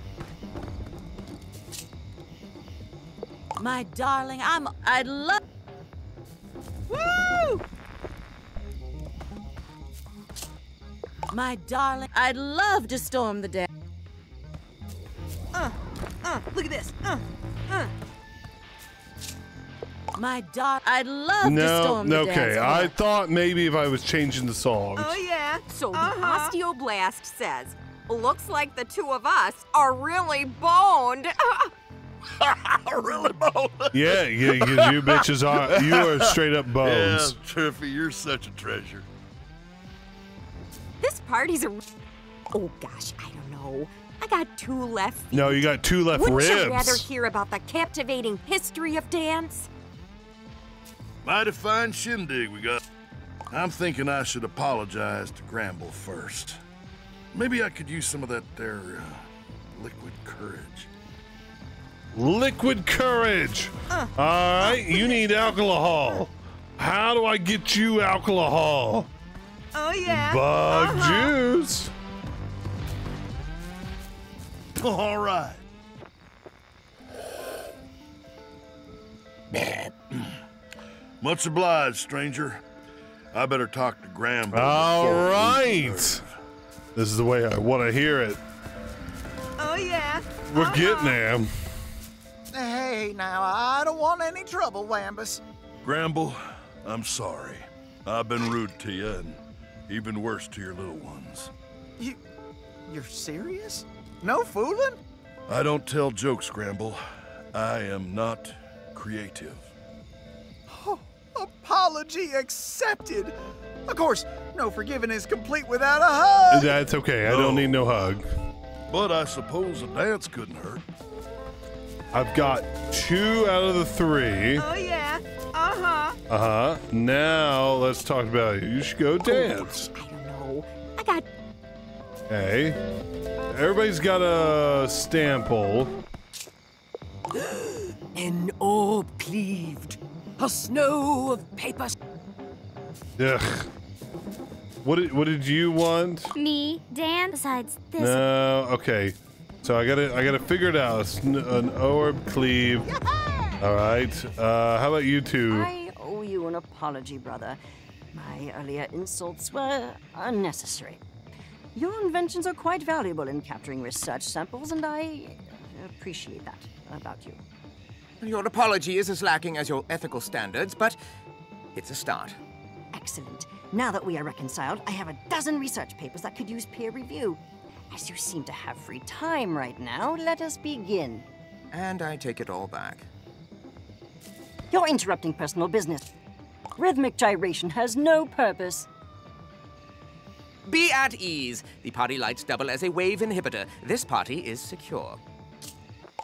My darling, I'm. I'd love. Woo! My darling, I'd love to storm the dam. Uh, uh, look at this. Uh, uh. My darling, I'd love to No, storm the okay. dance I thought maybe if I was changing the songs. Oh yeah. So the Uh-huh. osteoblast says, looks like the two of us are really boned. really boned? Yeah, yeah, you, you bitches are you are straight up bones. Yeah, Triffy, you're such a treasure. this party's a. Oh gosh, I don't know. I got two left. No, you got two left Wouldn't ribs. you rather hear about the captivating history of dance? Mighty fine shindig we got. I'm thinking I should apologize to Gramble first. Maybe I could use some of that there uh, liquid courage. Liquid courage. Uh. All right, you need alcohol. How do I get you alcohol? Oh yeah. Bug Uh-huh. juice. All right. Much obliged, stranger. I better talk to Gramble. All before we right. start. This is the way I want to hear it. Oh yeah. We're uh-huh. getting there. Hey, now, I don't want any trouble, Wambus. Gramble, I'm sorry. I've been rude to you and even worse to your little ones. You. You're serious? No fooling? I don't tell jokes, Gramble. I am not creative. Oh, apology accepted. Of course, no forgiving is complete without a hug. That's okay. I don't need no hug. But I suppose a dance couldn't hurt. I've got two out of the three. Oh yeah. Uh-huh. Uh huh. Now let's talk about you. You should go dance. I don't know. I got Okay. Everybody's got a stample. An orb cleaved, a snow of paper. Ugh. What did What did you want? Me, Dan. Besides this. No. Okay. So I gotta I gotta figure it out. It's An orb cleave. All right. Uh, how about you two? I owe you an apology, brother. My earlier insults were unnecessary. Your inventions are quite valuable in capturing research samples, and I uh, appreciate that about you. Your apology is as lacking as your ethical standards, but it's a start. Excellent. Now that we are reconciled, I have a dozen research papers that could use peer review. As you seem to have free time right now, let us begin. And I take it all back. You're interrupting personal business. Rhythmic gyration has no purpose. Be at ease. The party lights double as a wave inhibitor. This party is secure.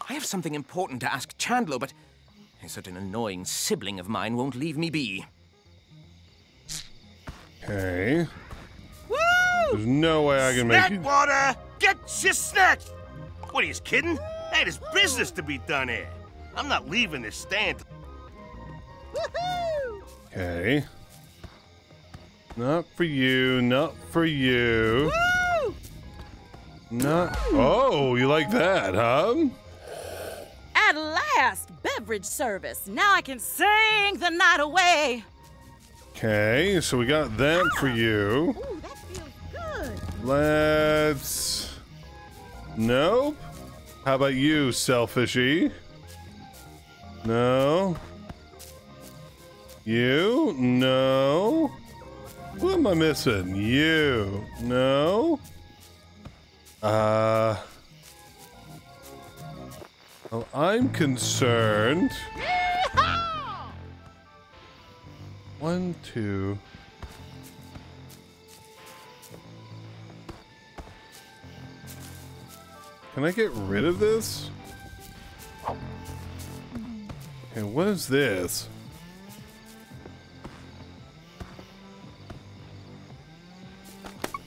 I have something important to ask Chandlo, but a an annoying sibling of mine won't leave me be. Okay. There's no way I can make Snack it. water! Get your snack! What are you kidding? Hey, there's business to be done here. I'm not leaving this stand. Okay. Not for you. Not for you. Not. Oh, you like that, huh? At last, beverage service. Now I can sing the night away. Okay, so we got that for ah! you. Ooh, that feels good. Let's. Nope. How about you, selfishy? No. You? No. What am I missing? You? No. Uh. Well, I'm concerned. One, two. Can I get rid of this? Okay, what is this?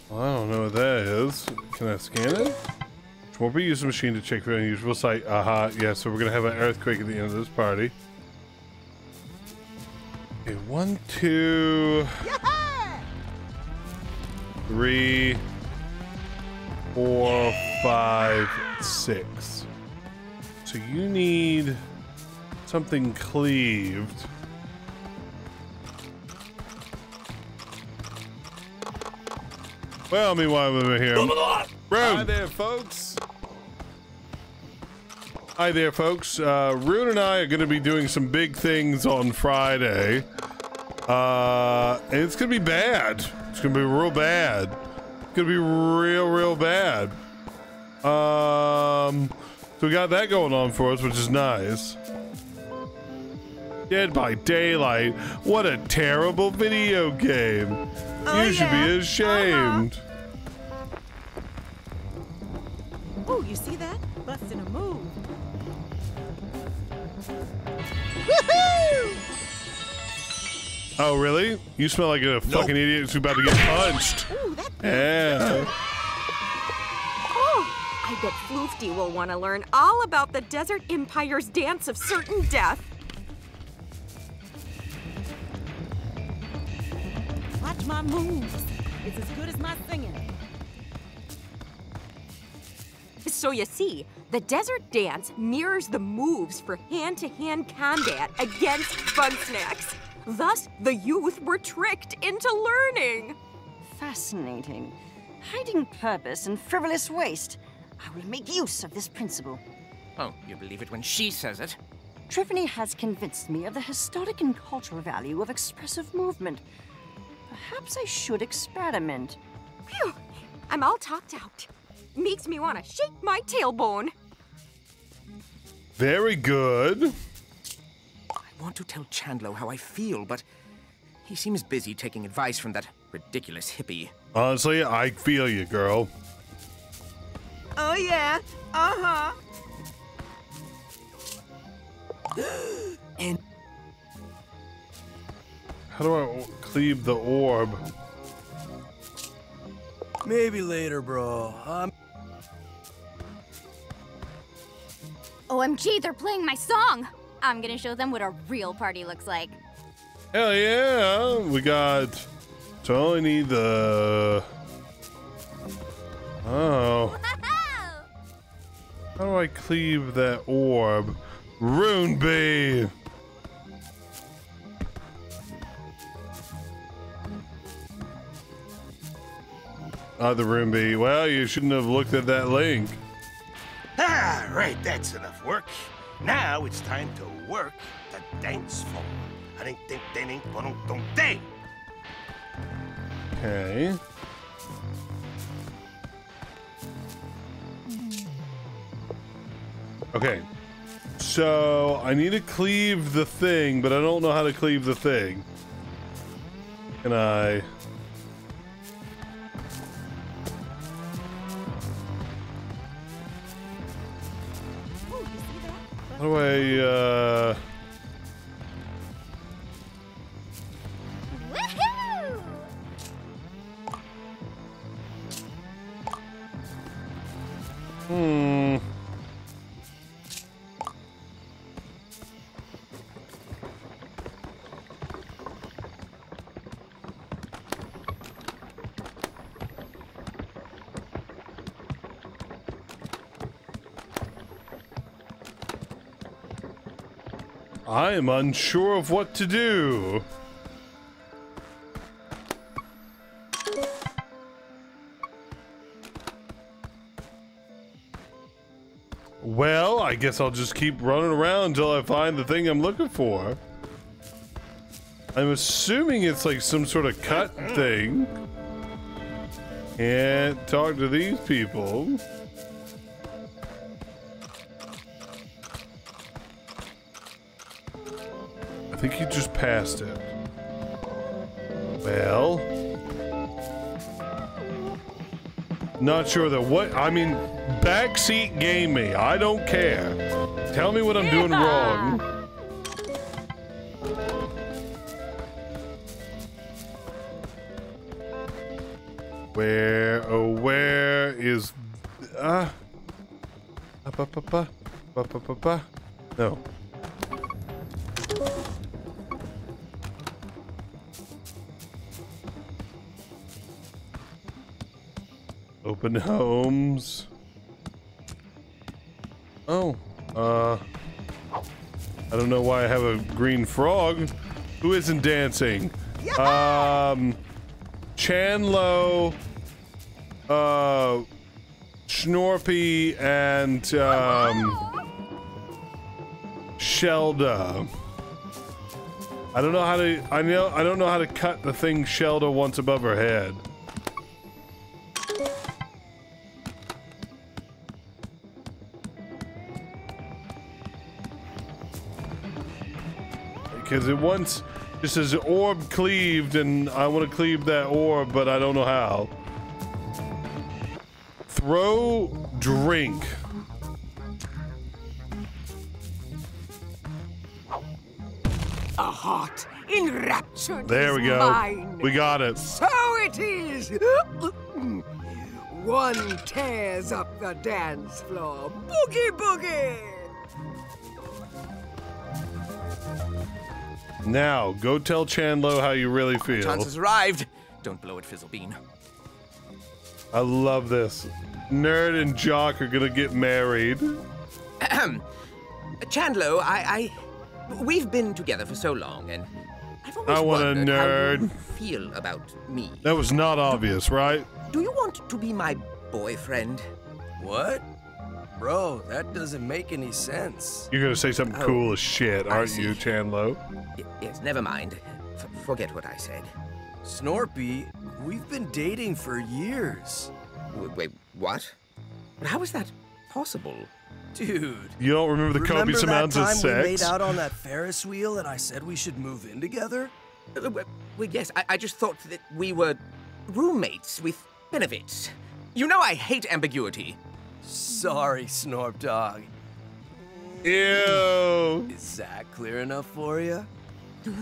I don't know what that is. Can I scan it? Be use the machine to check for unusual sight. Aha, yeah, so we're gonna have an earthquake at the end of this party. Okay, one, two, three, four, five, six. So you need something cleaved. Well, meanwhile, we're here. Hi there, folks. Hi there, folks. Uh, Rune and I are going to be doing some big things on Friday. Uh, it's going to be bad. It's going to be real bad. It's going to be real, real bad. Um, so we got that going on for us, which is nice. Dead by Daylight. What a terrible video game. Oh, you should yeah. be ashamed. Oh, you see that? Busting a move. Woohoo! Oh, really? You smell like a fucking idiot who's about to get punched. Yeah. Oh, I bet Floofty will want to learn all about the Desert Empire's dance of certain death. Watch my moves. It's as good as my singing. So you see, the desert dance mirrors the moves for hand-to-hand combat against Bugsnax. Thus, the youth were tricked into learning. Fascinating. Hiding purpose and frivolous waste. I will make use of this principle. Oh, you believe it when she says it? Triffany has convinced me of the historic and cultural value of expressive movement. Perhaps I should experiment. Phew, I'm all talked out. Makes me want to shake my tailbone. Very good. I want to tell Chandlo how I feel, but he seems busy taking advice from that ridiculous hippie. Honestly, I feel you, girl. Oh yeah, uh-huh. and How do I cleave the orb? Maybe later, bro. Um, OMG, they're playing my song! I'm gonna show them what a real party looks like. Hell yeah! We got. So I need the. Oh. How do I cleave that orb? Rune Bee! The Rune Bee. Well, you shouldn't have looked at that link. Ah, right, that's enough work. Now it's time to work the dance floor. Okay. Okay. So I need to cleave the thing, but I don't know how to cleave the thing. Can I? How do I, uh... Hmm. I am unsure of what to do. Well, I guess I'll just keep running around until I find the thing I'm looking for. I'm assuming it's like some sort of cut thing. Can't talk to these people. I think you just passed it. Well. Not sure that what I mean backseat game me. I don't care. Tell me what I'm doing wrong. Where oh where is uh ba ba ba ba ba ba ba no Open homes. Oh, uh, I don't know why I have a green frog. Who isn't dancing? Um, Chandlo, uh, Snorpy, and um, Shelda. I don't know how to. I know. I don't know how to cut the thing Shelda wants above her head. Because it once just says orb cleaved, and I want to cleave that orb, but I don't know how. Throw drink. A heart enraptured There we go. mine. We got it. So it is. One tears up the dance floor. Boogie boogie. Now, go tell Chandlo how you really feel. Chance has arrived. Don't blow it, Fizzlebean. I love this. Nerd and Jock are gonna get married. Chandlo, I, I, we've been together for so long, and I've always I want a wondered how you nerd. feel about me. That was not obvious, right? Do you want to be my boyfriend? What? Bro, that doesn't make any sense. You're gonna say something Oh, cool as shit, aren't you, Chandlo? Y- yes, never mind. F- forget what I said. Snorpy, we've been dating for years. W- wait, what? How is that possible? Dude. You don't remember the remember copious that amounts of sex? Remember time we made out on that Ferris wheel and I said we should move in together? Uh, Well, yes, I, I just thought that we were roommates with benefits. You know I hate ambiguity. Sorry, Snorp Dog. Ew. Is that clear enough for you?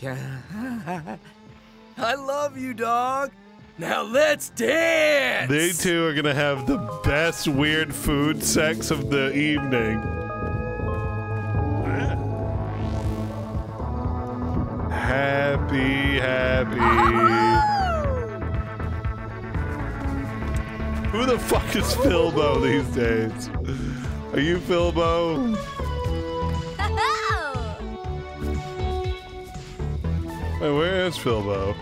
yeah. I love you, dog. Now let's dance. They two are gonna have the best weird food sex of the evening. Happy, happy. Who the fuck is Filbo these days? Are you Filbo? Wait, where is Filbo?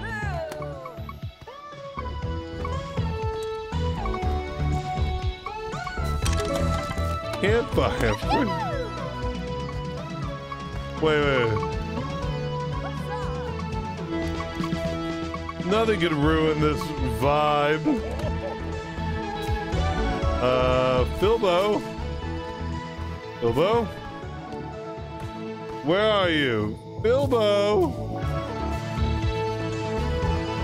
Can't buy him. Wait, wait. Nothing could ruin this vibe. Uh, Filbo? Filbo? Where are you? Bilbo!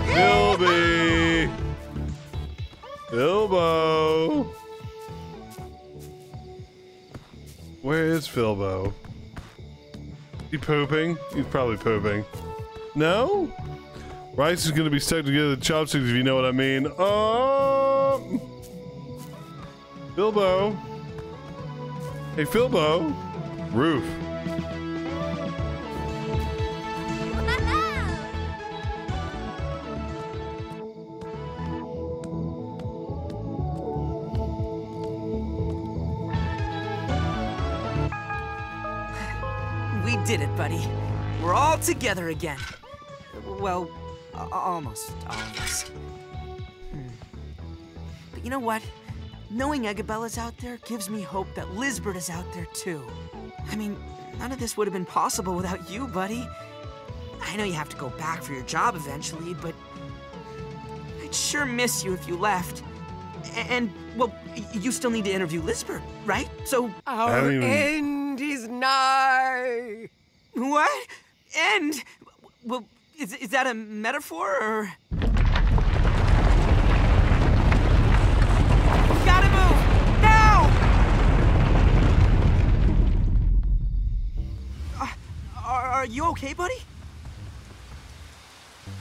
Bilby! Bilbo! Where is Filbo? He pooping? He's probably pooping. No? Rice is gonna be stuck together with chopsticks if you know what I mean. Um, Bilbo. Hey, Filbo. Roof. We did it, buddy. We're all together again. Well, almost us. Hmm. But you know what? Knowing Eggabell's out there gives me hope that Lizbert is out there too. I mean, none of this would have been possible without you, buddy. I know you have to go back for your job eventually, but I'd sure miss you if you left. And, well, you still need to interview Lizbert, right? So. Our even- End is nigh. What? End? Well, Is, is that a metaphor or? Are, you okay, buddy?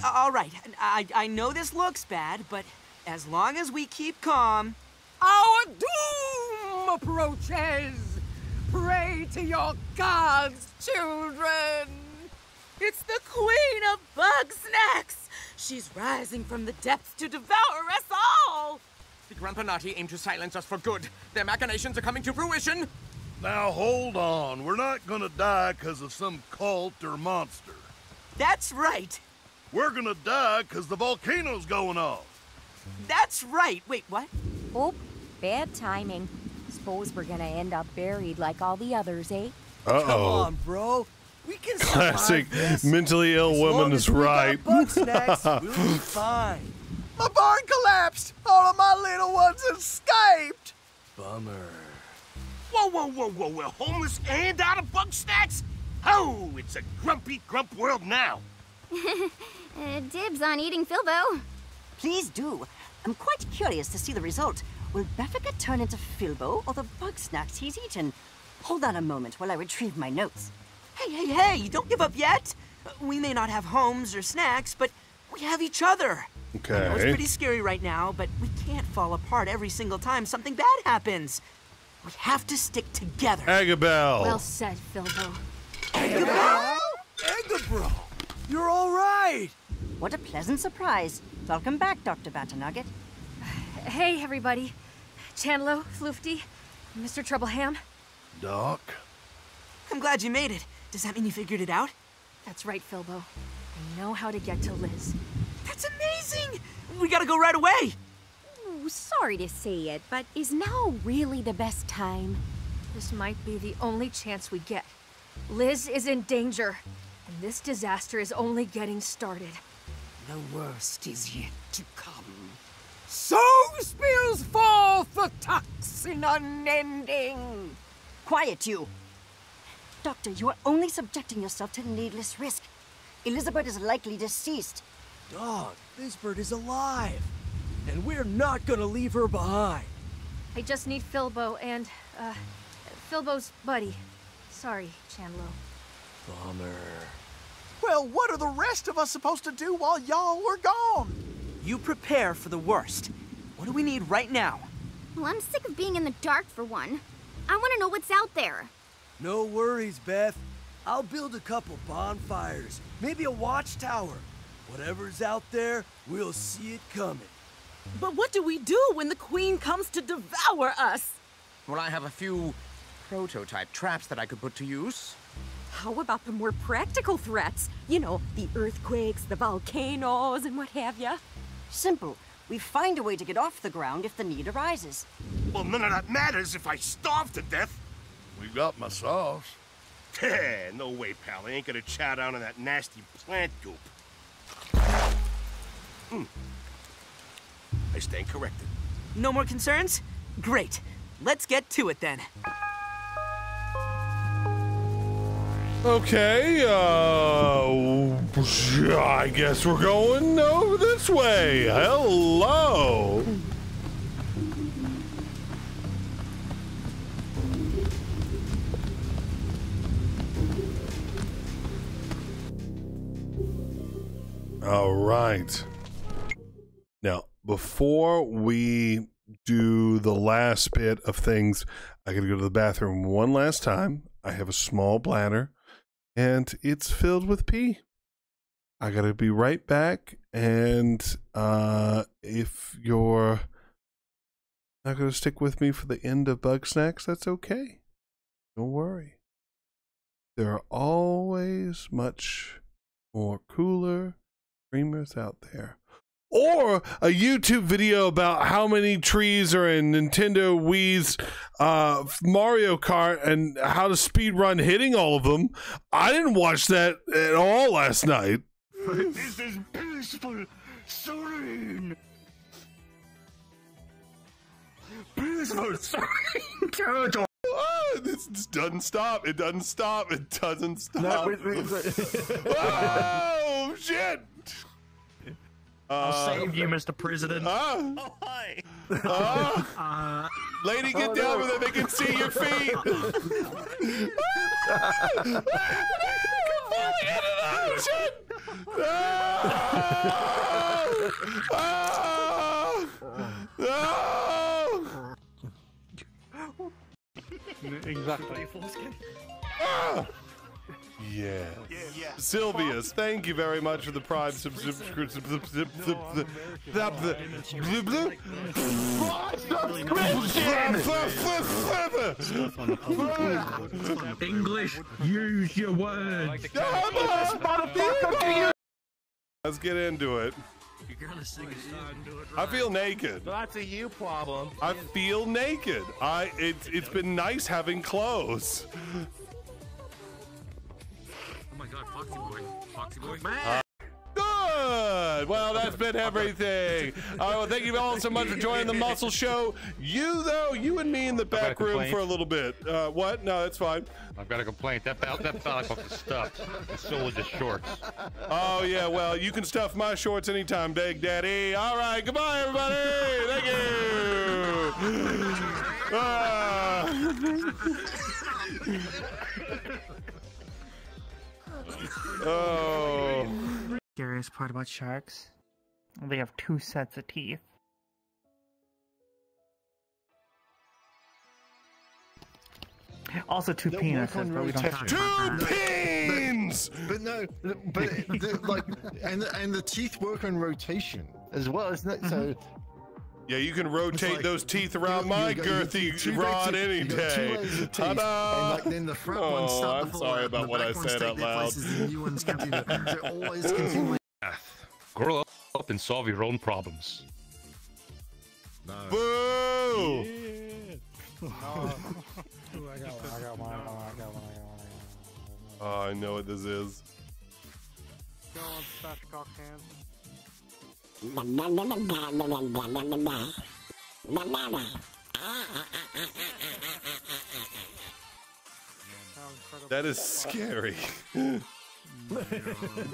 All right, I, I know this looks bad, but as long as we keep calm. Our doom approaches! Pray to your gods, children! It's the queen of Bugsnax! She's rising from the depths to devour us all! The Grumpinati aim to silence us for good. Their machinations are coming to fruition. Now hold on. We're not gonna die because of some cult or monster. That's right. We're gonna die because the volcano's going off. That's right. Wait, what? Oh, bad timing. Suppose we're gonna end up buried like all the others, eh? Uh Come oh. on, bro. We can Classic this. mentally ill As woman long is as we right. Bugsnax, we'll be fine. My barn collapsed! All of my little ones escaped! Bummer. Whoa, whoa, whoa, whoa, we're homeless and out of Bugsnax? Oh, it's a grumpy grump world now. uh, dibs on eating Filbo. Please do. I'm quite curious to see the result. Will Beffica turn into Filbo or the Bugsnax he's eaten? Hold on a moment while I retrieve my notes. Hey, hey, hey, don't give up yet. We may not have homes or snacks, but we have each other. I know it's pretty scary right now, but we can't fall apart every single time something bad happens. We have to stick together. Eggabell. Well said, Philbo. Filbo. Agabro, you're all right. What a pleasant surprise. Welcome back, Dr. Batanugget. Hey, everybody. Chandlo, Floofty, Mr. Troubleham. Doc? I'm glad you made it. Does that mean you figured it out? That's right, Filbo. I know how to get to Liz. That's amazing! We gotta go right away! Ooh, sorry to say it, but is now really the best time? This might be the only chance we get. Liz is in danger, and this disaster is only getting started. The worst is yet to come. So spills forth the toxin unending. Quiet, you! Doctor, you are only subjecting yourself to needless risk. Elizabert is likely deceased. Dog, this bird is alive. And we're not gonna leave her behind. I just need Filbo and, uh, Filbo's buddy. Sorry, Chandlo. Bummer. Well, what are the rest of us supposed to do while y'all were gone? You prepare for the worst. What do we need right now? Well, I'm sick of being in the dark for one. I want to know what's out there. No worries, Beth. I'll build a couple bonfires, maybe a watchtower. Whatever's out there, we'll see it coming. But what do we do when the queen comes to devour us? Well, I have a few prototype traps that I could put to use. How about the more practical threats? You know, the earthquakes, the volcanoes, and what have you. Simple. We find a way to get off the ground if the need arises. Well, none of that matters if I starve to death. We got my sauce. no way, pal. I ain't gonna chow down on that nasty plant goop. Hmm. I stand corrected. No more concerns? Great. Let's get to it then. Okay, uh, I guess we're going over this way. Hello. All right. Before we do the last bit of things, I gotta go to the bathroom one last time. I have a small bladder and it's filled with pee. I gotta be right back. And uh, if you're not gonna stick with me for the end of Bugsnax, that's okay. Don't worry. There are always much more cooler streamers out there. Or a YouTube video about how many trees are in Nintendo Wii's uh, Mario Kart and how to speed run hitting all of them. I didn't watch that at all last night. this is peaceful, serene. Peaceful, serene. oh this doesn't stop. It doesn't stop. It doesn't stop. No, wait, wait, wait. oh shit! I'll Uh, save you, Mr. President. Ah. Oh, hi. Ah. Lady, get Oh, down no. with it. They can see your feet. Falling into the ocean. No! Ah! No! Exactly. Ah! Yeah. Sylvius, thank you very much for the Prime subscription. English, use your words. Let's get into it. You're gonna sing a song, do it I feel naked. That's a you problem. I feel naked. I it's it's been nice having clothes. Oh my god, Foxxyboi. Foxy Boy. Uh, Good. Well, that's been everything. All right. Well, thank you all so much for joining the Muscle Show. You though, you and me in the back room complaint. for a little bit. Uh, what? No, that's fine. I've got a complaint. That belt, that belt was stuffed. And so was the shorts. Oh yeah. Well, you can stuff my shorts anytime, Big Daddy. All right. Goodbye, everybody. Thank you. Ah. Oh. Scariest part about sharks? They have two sets of teeth. Also two They'll penises, but we don't talk rotation. about that. Pins! But no, but the, like, and and the teeth work on rotation as well, isn't it? So mm-hmm. Yeah, you can rotate like- those teeth around you- my you got- you got girthy two rod basic- any you day. layers of teeth, Ta-da! and, like, then the front ones oh, start I'm fall sorry out, about the what I said out their loud. places, and the new ones continue. They're always continuing. Grow up and solve your own problems. Boo! Oh, I know what this is. That is scary.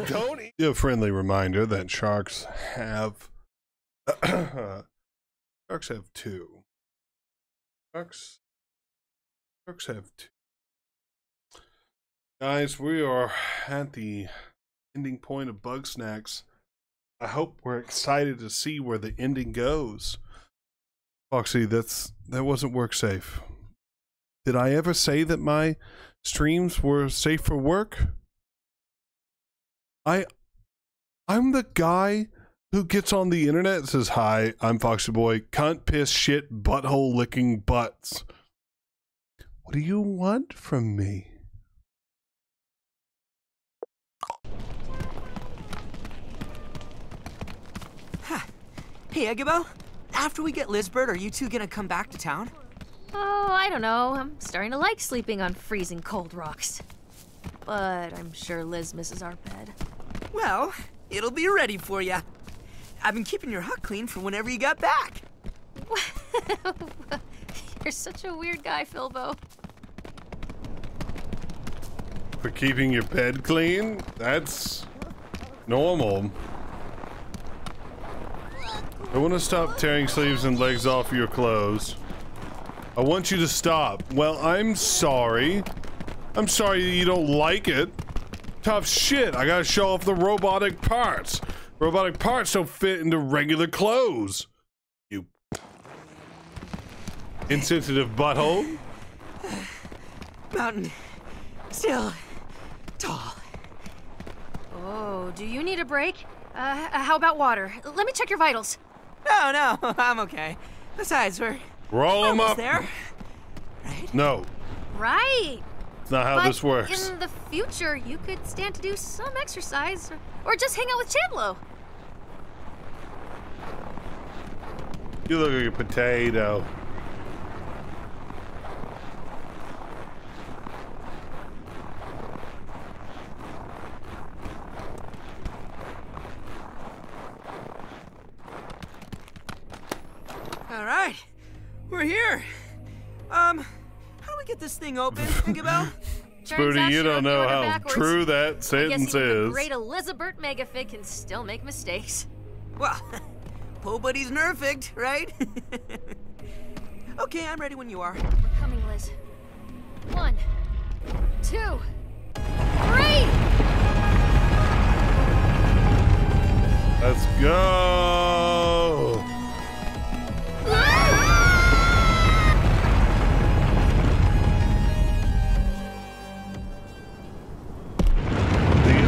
Don't. e- A friendly reminder that sharks have sharks have two. Sharks. Sharks have two. Guys, we are at the ending point of Bugsnax. I hope we're excited to see where the ending goes. Foxy, that's that wasn't work safe. Did I ever say that my streams were safe for work? I I'm the guy who gets on the internet and says, Hi, I'm Foxxyboi, cunt, piss, shit, butthole licking butts. What do you want from me? Hey, Eggabell, after we get Lizbert, are you two gonna come back to town? Oh, I don't know. I'm starting to like sleeping on freezing cold rocks. But I'm sure Liz misses our bed. Well, it'll be ready for you. I've been keeping your hut clean for whenever you got back. You're such a weird guy, Filbo. For keeping your bed clean? That's normal. I want to stop tearing sleeves and legs off your clothes. I want you to stop. Well, I'm sorry. I'm sorry that you don't like it. Tough shit. I gotta show off the robotic parts. Robotic parts don't fit into regular clothes. You insensitive butthole. Mountain, still, tall. Oh, do you need a break? Uh, h- how about water? Let me check your vitals. No, no, I'm okay. Besides, we're Roll 'em almost up. there. right? No, Right. it's not how but this works. In the future, you could stand to do some exercise, or, or just hang out with Chandlo. You look like a potato. All right, we're here. Um, how do we get this thing open, Tinkerbell? Turns Spoonie, out you don't know how backwards. true that I guess sentence even the is. great Elizabert Megafig can still make mistakes. Well, nobody's perfect, right? okay, I'm ready when you are. We're coming, Liz. One, two, three! Let's go. The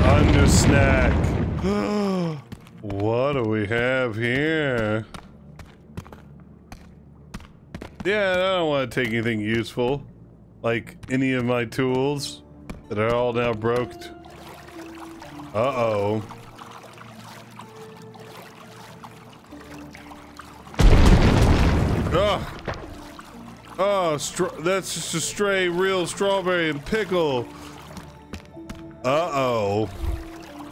undersnack. what do we have here? Yeah, I don't want to take anything useful. Like any of my tools that are all now broke. Uh-oh. Oh, oh, that's just a stray real strawberry and pickle. Uh oh.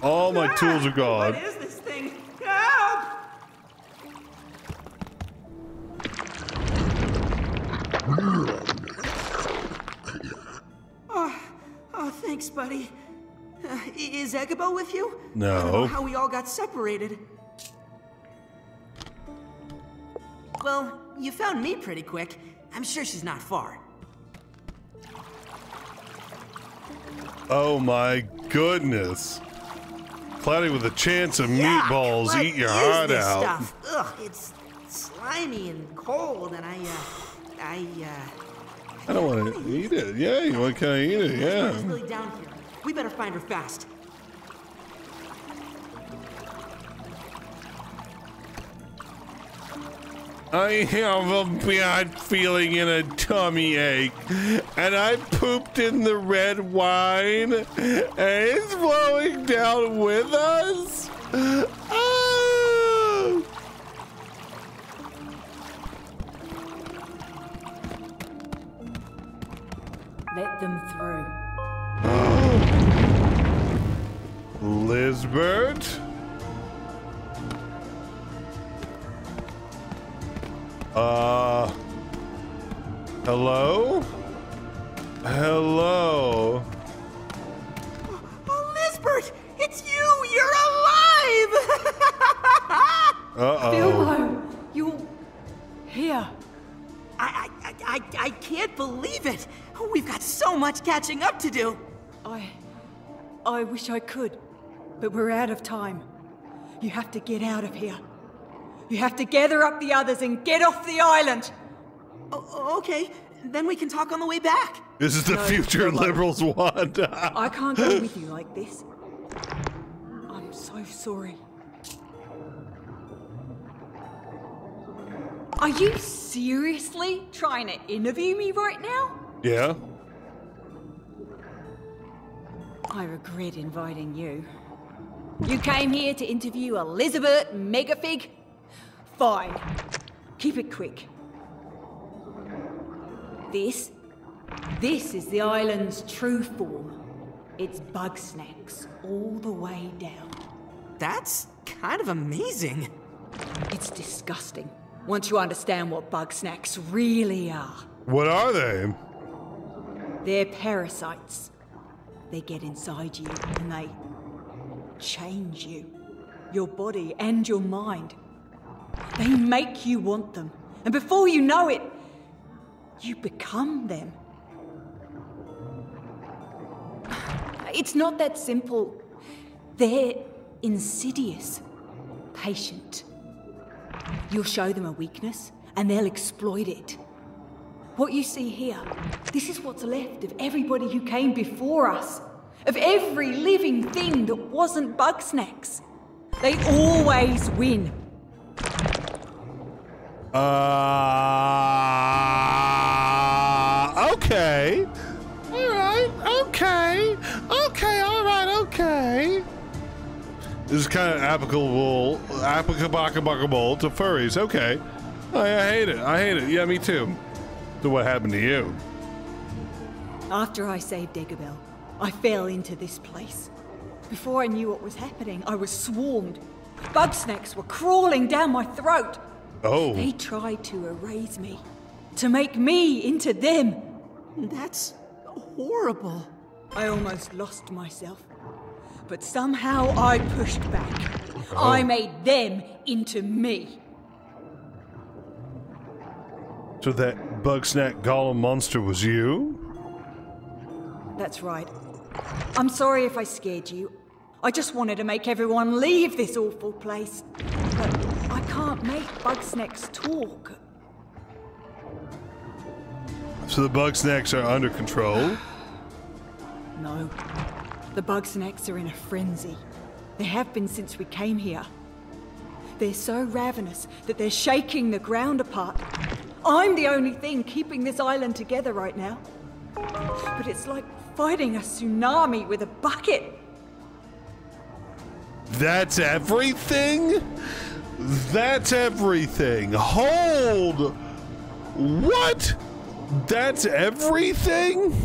All my tools are gone. What is this thing? Help! Oh, oh, thanks, buddy. Uh, is Eggabell with you? I don't know No. how we all got separated. Well, you found me pretty quick. I'm sure she's not far. Oh my goodness. Cloudy with a chance of meatballs What eat your heart out. Stuff? Ugh, it's slimy and cold, and I, uh, I, uh, I don't want to eat it. Yeah, you want to kind of eat it. Yeah. really down here. We better find her fast. I have a bad feeling and a tummy ache, and I pooped in the red wine, and it's flowing down with us. Ah! Let them through. Lizbert? Uh. Hello? Hello? Oh, Lizbert! It's you! You're alive! Uh oh. Filbo, you here? I, I, I, I, I can't believe it. We've got so much catching up to do. I. I wish I could, but we're out of time. You have to get out of here. You have to gather up the others and get off the island. O- okay, then we can talk on the way back. This is the No, future Bilbo. liberals want. I can't go with you like this. I'm so sorry. Are you seriously trying to interview me right now? Yeah? I regret inviting you. You came here to interview Elizabert Megafig? Fine. Keep it quick. This? This is the island's true form. It's Bugsnax all the way down. That's kind of amazing. It's disgusting once you understand what Bugsnax really are. What are they? They're parasites. They get inside you and they change you, your body and your mind. They make you want them. And before you know it, you become them. It's not that simple. They're insidious, patient. You'll show them a weakness and they'll exploit it. What you see here, this is what's left of everybody who came before us, of every living thing that wasn't Bugsnax. They always win. Uh. Okay. All right. Okay. Okay. All right. Okay. This is kind of applicable, applicable to furries. Okay. I, I hate it. I hate it. Yeah, me too. So what happened to you? After I saved Dagobah, I fell into this place. Before I knew what was happening, I was swarmed. Bugsnax were crawling down my throat. Oh. They tried to erase me, to make me into them. That's horrible. I almost lost myself. But somehow I pushed back. Oh. I made them into me. So that bug snack golem monster was you? That's right. I'm sorry if I scared you. I just wanted to make everyone leave this awful place. But I can't make Bugsnax talk. So the Bugsnax are under control? No. The Bugsnax are in a frenzy. They have been since we came here. They're so ravenous that they're shaking the ground apart. I'm the only thing keeping this island together right now. But it's like fighting a tsunami with a bucket. That's everything? That's everything. Hold! What? That's everything?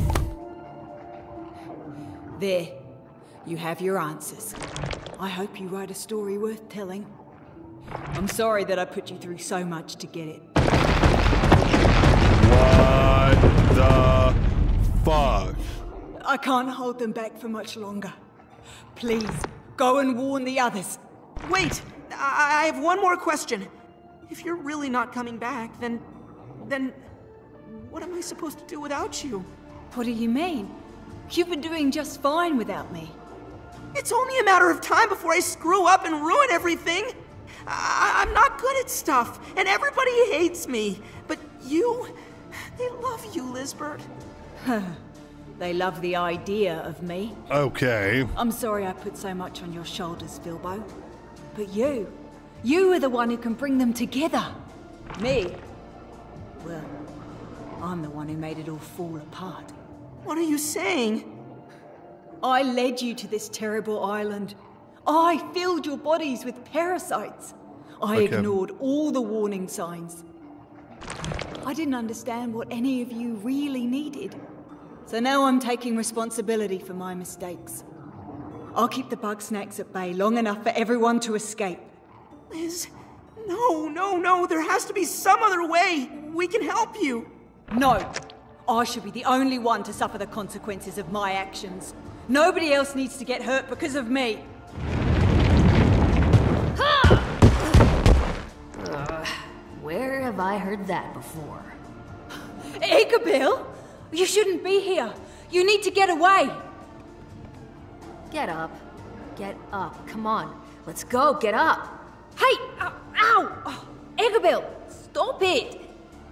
There. You have your answers. I hope you write a story worth telling. I'm sorry that I put you through so much to get it. What the fuck? I can't hold them back for much longer. Please, go and warn the others. Wait, I, I have one more question. If you're really not coming back, then. then. what am I supposed to do without you? What do you mean? You've been doing just fine without me. It's only a matter of time before I screw up and ruin everything. I- I'm not good at stuff, and everybody hates me. But you, they love you, Lizbert. they love the idea of me. Okay. I'm sorry I put so much on your shoulders, Filbo. But you, you are the one who can bring them together. Me? Well, I'm the one who made it all fall apart. What are you saying? I led you to this terrible island. I filled your bodies with parasites. I Okay. ignored all the warning signs. I didn't understand what any of you really needed. So now I'm taking responsibility for my mistakes. I'll keep the Bugsnax at bay long enough for everyone to escape. Liz, no, no, no, there has to be some other way. We can help you. No, I should be the only one to suffer the consequences of my actions. Nobody else needs to get hurt because of me. Uh, where have I heard that before? Eggabell, you shouldn't be here. You need to get away. Get up. Get up. Come on. Let's go. Get up. Hey! Uh, ow! Uh, ow. Oh, stop it!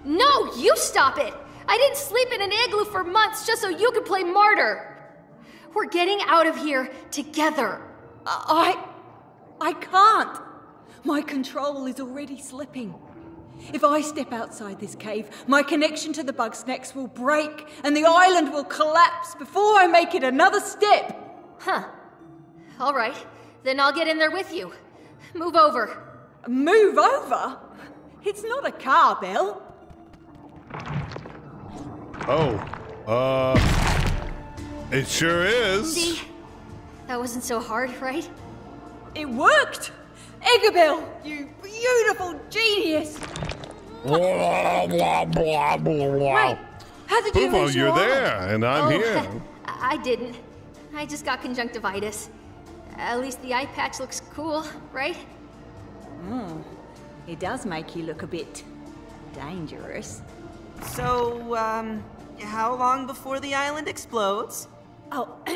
No, you stop it! I didn't sleep in an igloo for months just so you could play martyr. We're getting out of here together. Uh, I. I can't. My control is already slipping. If I step outside this cave, my connection to the Bugsnax will break and the island will collapse before I make it another step. Huh. All right, then I'll get in there with you. Move over. Move over? It's not a car, Belle. Oh. Uh. It sure is. See? That wasn't so hard, right? It worked! Eggabell, you beautiful genius! Right. How did you Pufo, lose your you're arm? there, and I'm Oh, here. I I didn't. I just got conjunctivitis. At least the eye patch looks cool, right? Hmm. It does make you look a bit dangerous. So, um, how long before the island explodes? Oh,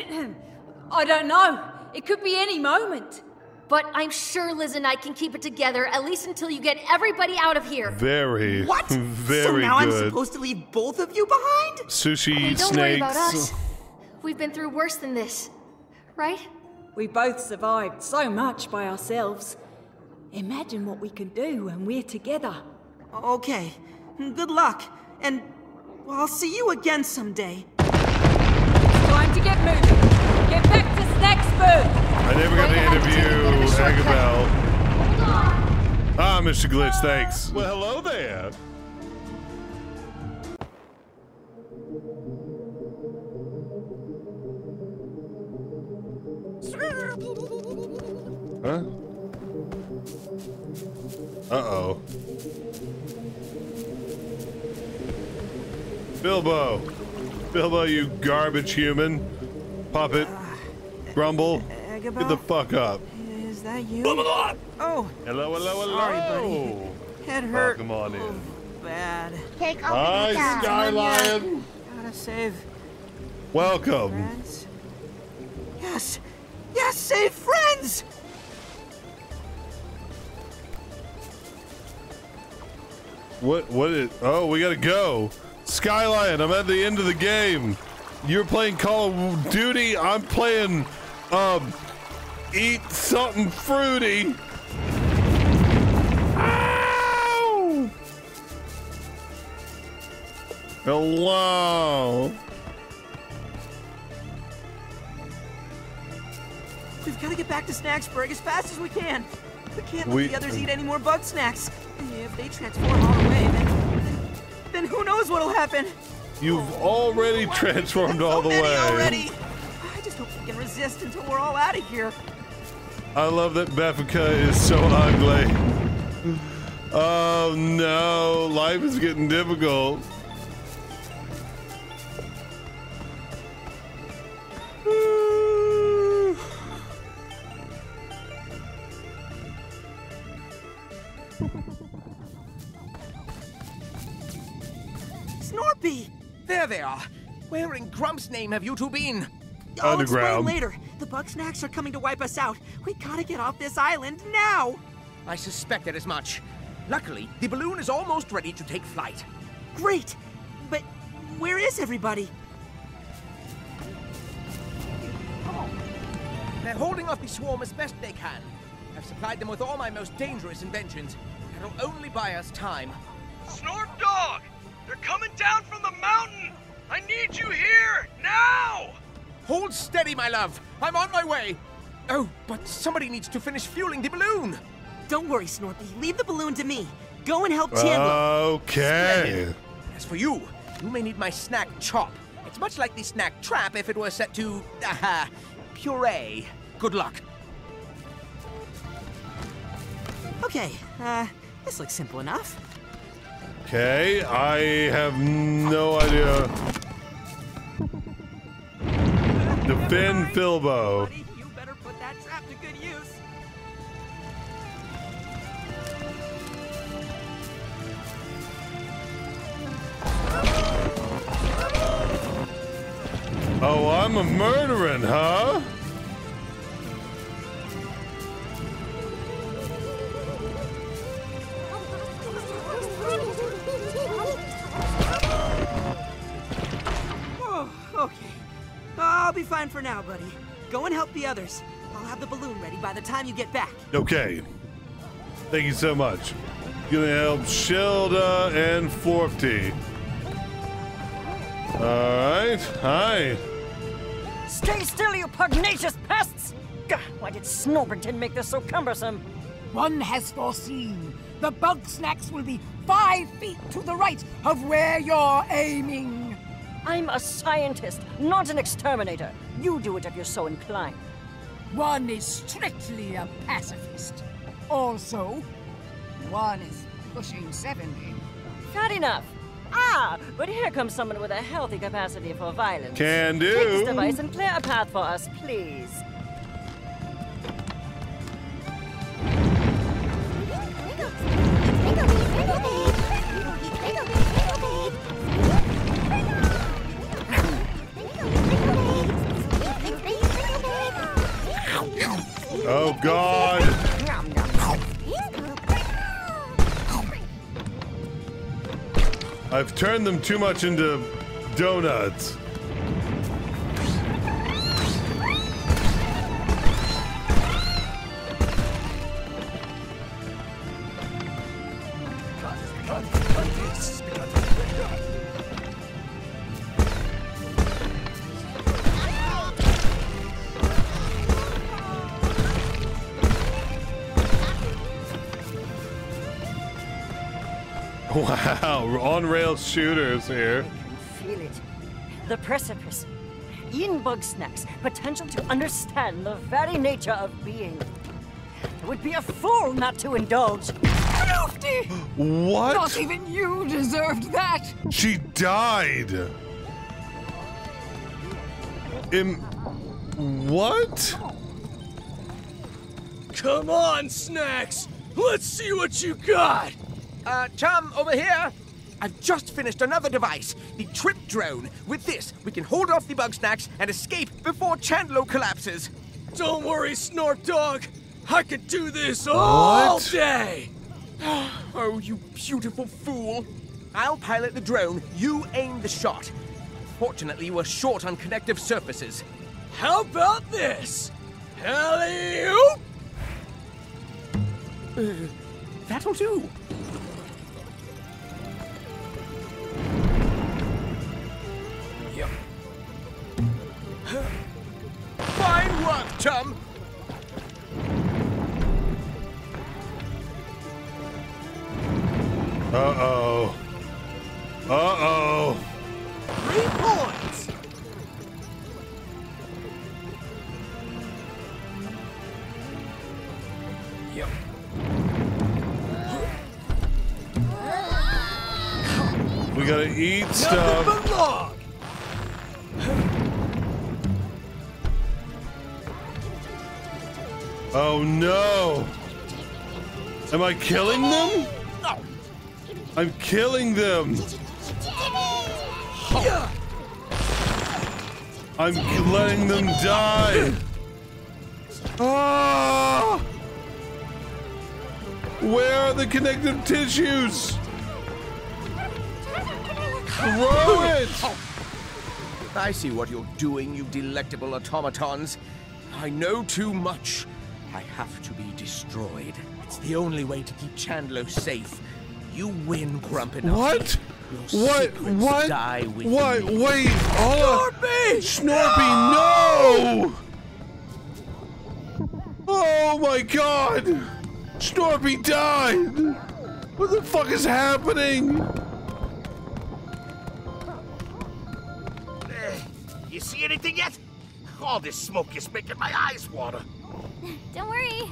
I don't know. It could be any moment. But I'm sure Liz and I can keep it together at least until you get everybody out of here. Very, What? very so now I'm supposed to leave both of you behind? Sushi, Hey, don't snakes. worry about us. We've been through worse than this, right? We both survived so much by ourselves. Imagine what we can do when we're together. Okay, good luck, and I'll see you again someday. Time to get moving. Get back to Snaxburg. I never got to interview Eggabell. Ah, Mr. Glitch, thanks. Well, hello there. Huh? Uh-oh. Bilbo. Bilbo, you garbage human. Puppet. Grumble. Get the fuck up. Is that you? Oh, Hello, hello, hello. Sorry, buddy. Head hurt. Welcome on in. bad. Take Hi, Skylion. Gotta save Welcome. friends. Yes! Yes, save friends! What? What is? Oh, we gotta go. Skyline, I'm at the end of the game. You're playing Call of Duty. I'm playing, um, eat something fruity. Ow! Hello. We've gotta get back to Snaxburg as fast as we can. We can't let We- the others eat any more Bugsnax. If they transform all the way, then, then, then who knows what'll happen? You've already oh, transformed all the way. already. I just hope we can resist until we're all out of here. I love that Beffica is so ugly. Oh no, life is getting difficult. Snorpy! There they are. Where in Grump's name have you two been? I'll explain later. The Bugsnax are coming to wipe us out. We gotta get off this island now. I suspected as much. Luckily, the balloon is almost ready to take flight. Great! But where is everybody? They're holding off the swarm as best they can. I've supplied them with all my most dangerous inventions. That'll only buy us time. Snorp Dog! They're coming down from the mountain! I need you here, now! Hold steady, my love. I'm on my way. Oh, but somebody needs to finish fueling the balloon. Don't worry, Snorpy. Leave the balloon to me. Go and help Chandlo. Okay. As for you, you may need my snack chop. It's much like the snack trap if it were set to, aha, puree. Good luck. Okay, uh, this looks simple enough. Okay, I have no idea. Defend good use. Oh, I'm a murdering, huh? I'll be fine for now, buddy. Go and help the others. I'll have the balloon ready by the time you get back. Okay. Thank you so much. Gonna help Shelda and Floofty. Alright. Hi. Stay still, you pugnacious pests! Gah, Why did Snorberton make this so cumbersome? One has foreseen. The Bugsnax will be five feet to the right of where you're aiming. I'm a scientist, not an exterminator. You do it if you're so inclined. One is strictly a pacifist. Also, one is pushing 70. Fat enough. Ah, but here comes someone with a healthy capacity for violence. Can Take this do. device and clear a path for us, please. Oh God. I've turned them too much into donuts. Wow, on rails shooters here. Feel it. The precipice. In Bugsnax, potential to understand the very nature of being. I would be a fool not to indulge. Lofty! What? Not even you deserved that! She died. In What? Come on, Snacks! Let's see what you got! Uh, chum, over here! I've just finished another device, the Trip Drone. With this, we can hold off the Bugsnax and escape before Chandlo collapses. Don't worry, Snorp Dog! I could do this all What? day! oh, you beautiful fool! I'll pilot the drone, you aim the shot. Fortunately, we're short on connective surfaces. How about this? Alley-oop! Uh, that'll do. Fine work, chum! Uh-oh. Uh-oh. Three points! Yep. We gotta eat Nothing stuff. Oh no! Am I killing them? I'm killing them! I'm letting them die! Ah! Where are the connective tissues? Throw it! I see what you're doing, you delectable automatons. I know too much. I have to be destroyed. It's the only way to keep Chandlo safe. You win, Grumpin. What? What? What? Die with What? me. Wait, hold on. Snorpy, no! Oh my god! Snorpy died! What the fuck is happening? Eh, You see anything yet? All this smoke is making my eyes water. Don't worry.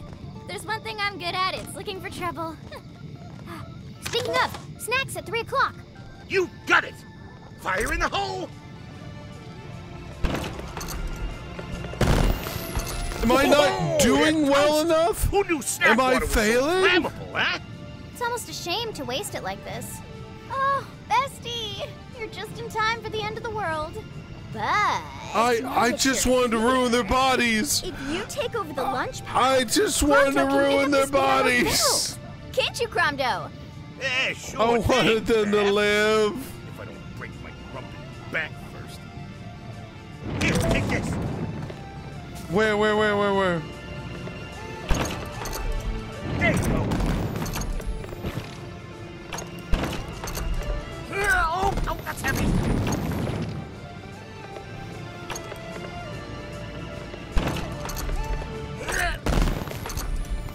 There's one thing I'm good at. It's looking for trouble. Speaking of, snacks at 3 o'clock. You got it! Fire in the hole! Am I not oh, doing well enough? Who knew snack Am I water was so failing? flammable, huh? It's almost a shame to waste it like this. Oh, bestie! You're just in time for the end of the world. But. I I just wanted to ruin their bodies. If you take over the lunch pack, I just wanted to Cromdo can pick ruin their the spinner of bodies. Can't you, Cromdo? Eh, sure I thing, wanted them to live. If I don't break my grumpy back first. Here, take this. Where, where, where, where, where? There you go. Oh, oh, that's heavy.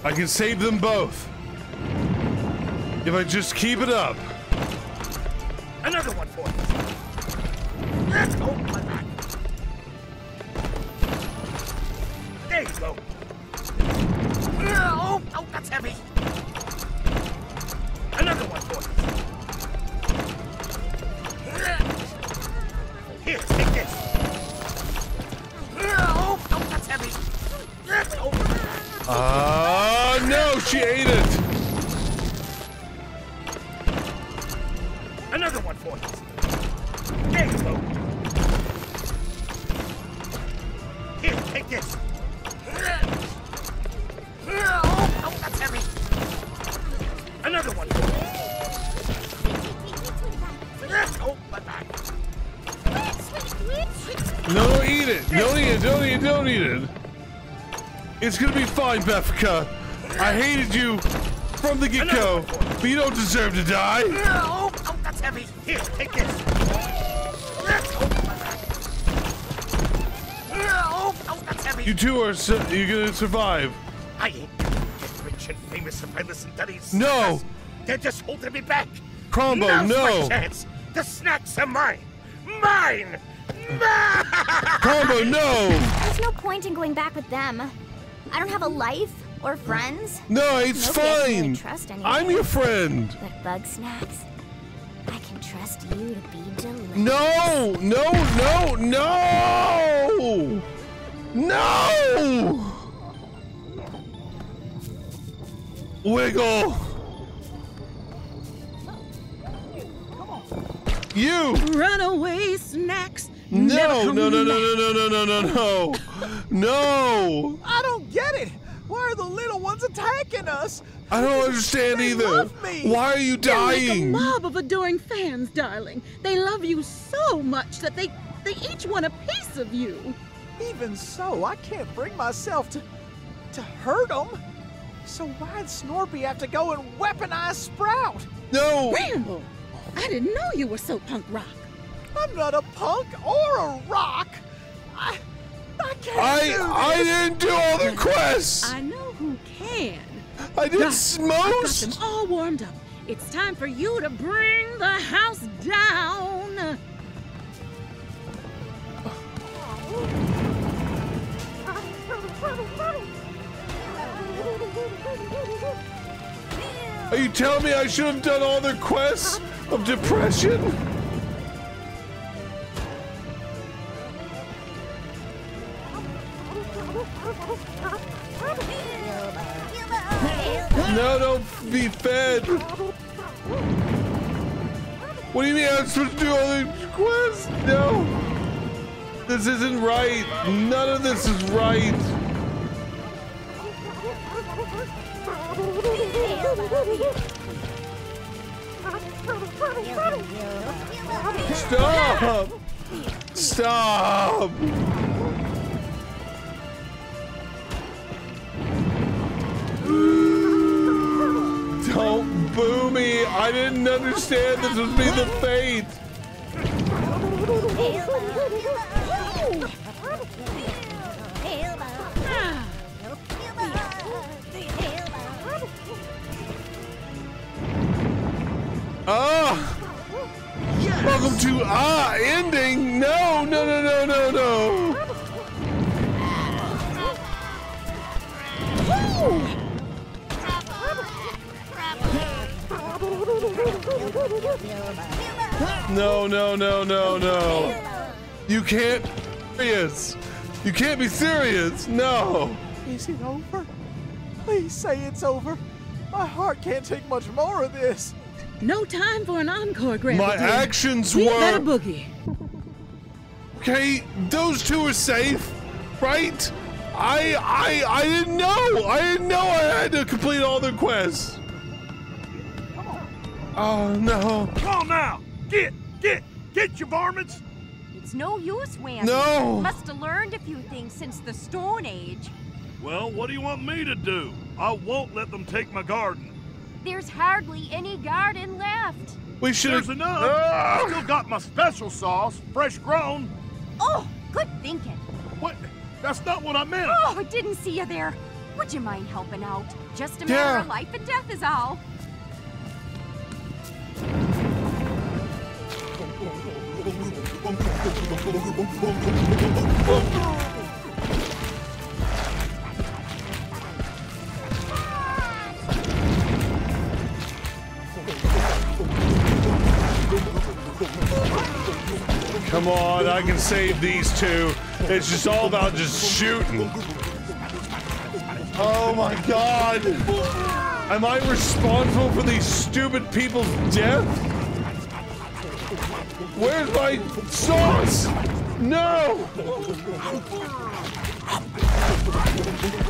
I can save them both. If I just keep it up. Another one for you. Let's go. There you go. Oh, oh, that's heavy. Ah, no, she ate it. Another one for you. There you go. Here, take this. Oh, oh, that's heavy. Another one for you. Oh, my back. No, eat it. Don't eat it. Don't eat it. Don't eat it. It's gonna be fine, Beffica. I hated you from the get-go, but you don't deserve to die. Oh, oh, that's heavy. Here, take this. My back. Oh, that's heavy. You two are su- you're gonna survive. I ain't gonna get rich and famous if I listen to these. No. suckers. They're just holding me back. Cromdo, Now's no. my chance. The snacks are mine. Mine. Cromdo, no. There's no point in going back with them. I don't have a life or friends. No, it's Nobody I can really fine. trust anyway. I'm your friend. But bug snacks, I can trust you to be delicious. No! No! No! No! No! Wiggle! You! Runaway snacks. No! No! No! No! No! No! No! No! No! No! I don't get it. Why are the little ones attacking us? I don't understand They either. love me. Why are you dying? They're like a mob of adoring fans, darling. They love you so much that they they each want a piece of you. Even so, I can't bring myself to to hurt them. So why'd Snorpy have to go and weaponize Sprout? No! Gramble! I didn't know you were so punk rock. I'm not a punk or a rock. I I can't I do I this. didn't do all the quests. I know who can. I did Right, s- I've got them all warmed up. It's time for you to bring the house down. Are you telling me I should have done all the quests of depression? No, don't be fed. What do you mean I'm supposed to do all these quests? No. This isn't right. None of this is right. Stop! Stop! Don't boo me! I didn't understand this would be the fate! Ah! Welcome to Ah ending! No, no, no, no, no, no! No, no, no, no, no. You can't serious. You can't be serious. No. Is it over? Please say it's over. My heart can't take much more of this. No time for an encore, Grandpa. My dear. actions we were- better boogie. Okay, those two are safe, right? I I I didn't know. I didn't know I had to complete all the quests. Oh no. Come on now! Get, get, get your varmints! It's no use, Wham. No. Must have learned a few things since the Stone Age. Well, what do you want me to do? I won't let them take my garden. There's hardly any garden left. We should There's enough. Ah! I still got my special sauce, fresh grown. Oh, good thinking. What? That's not what I meant. Oh, I didn't see you there. Would you mind helping out? Just a matter Yeah. of life and death is all. Come on, I can save these two. It's just all about just shooting. Oh my god! Am I responsible for these stupid people's death? Where's my sauce? No!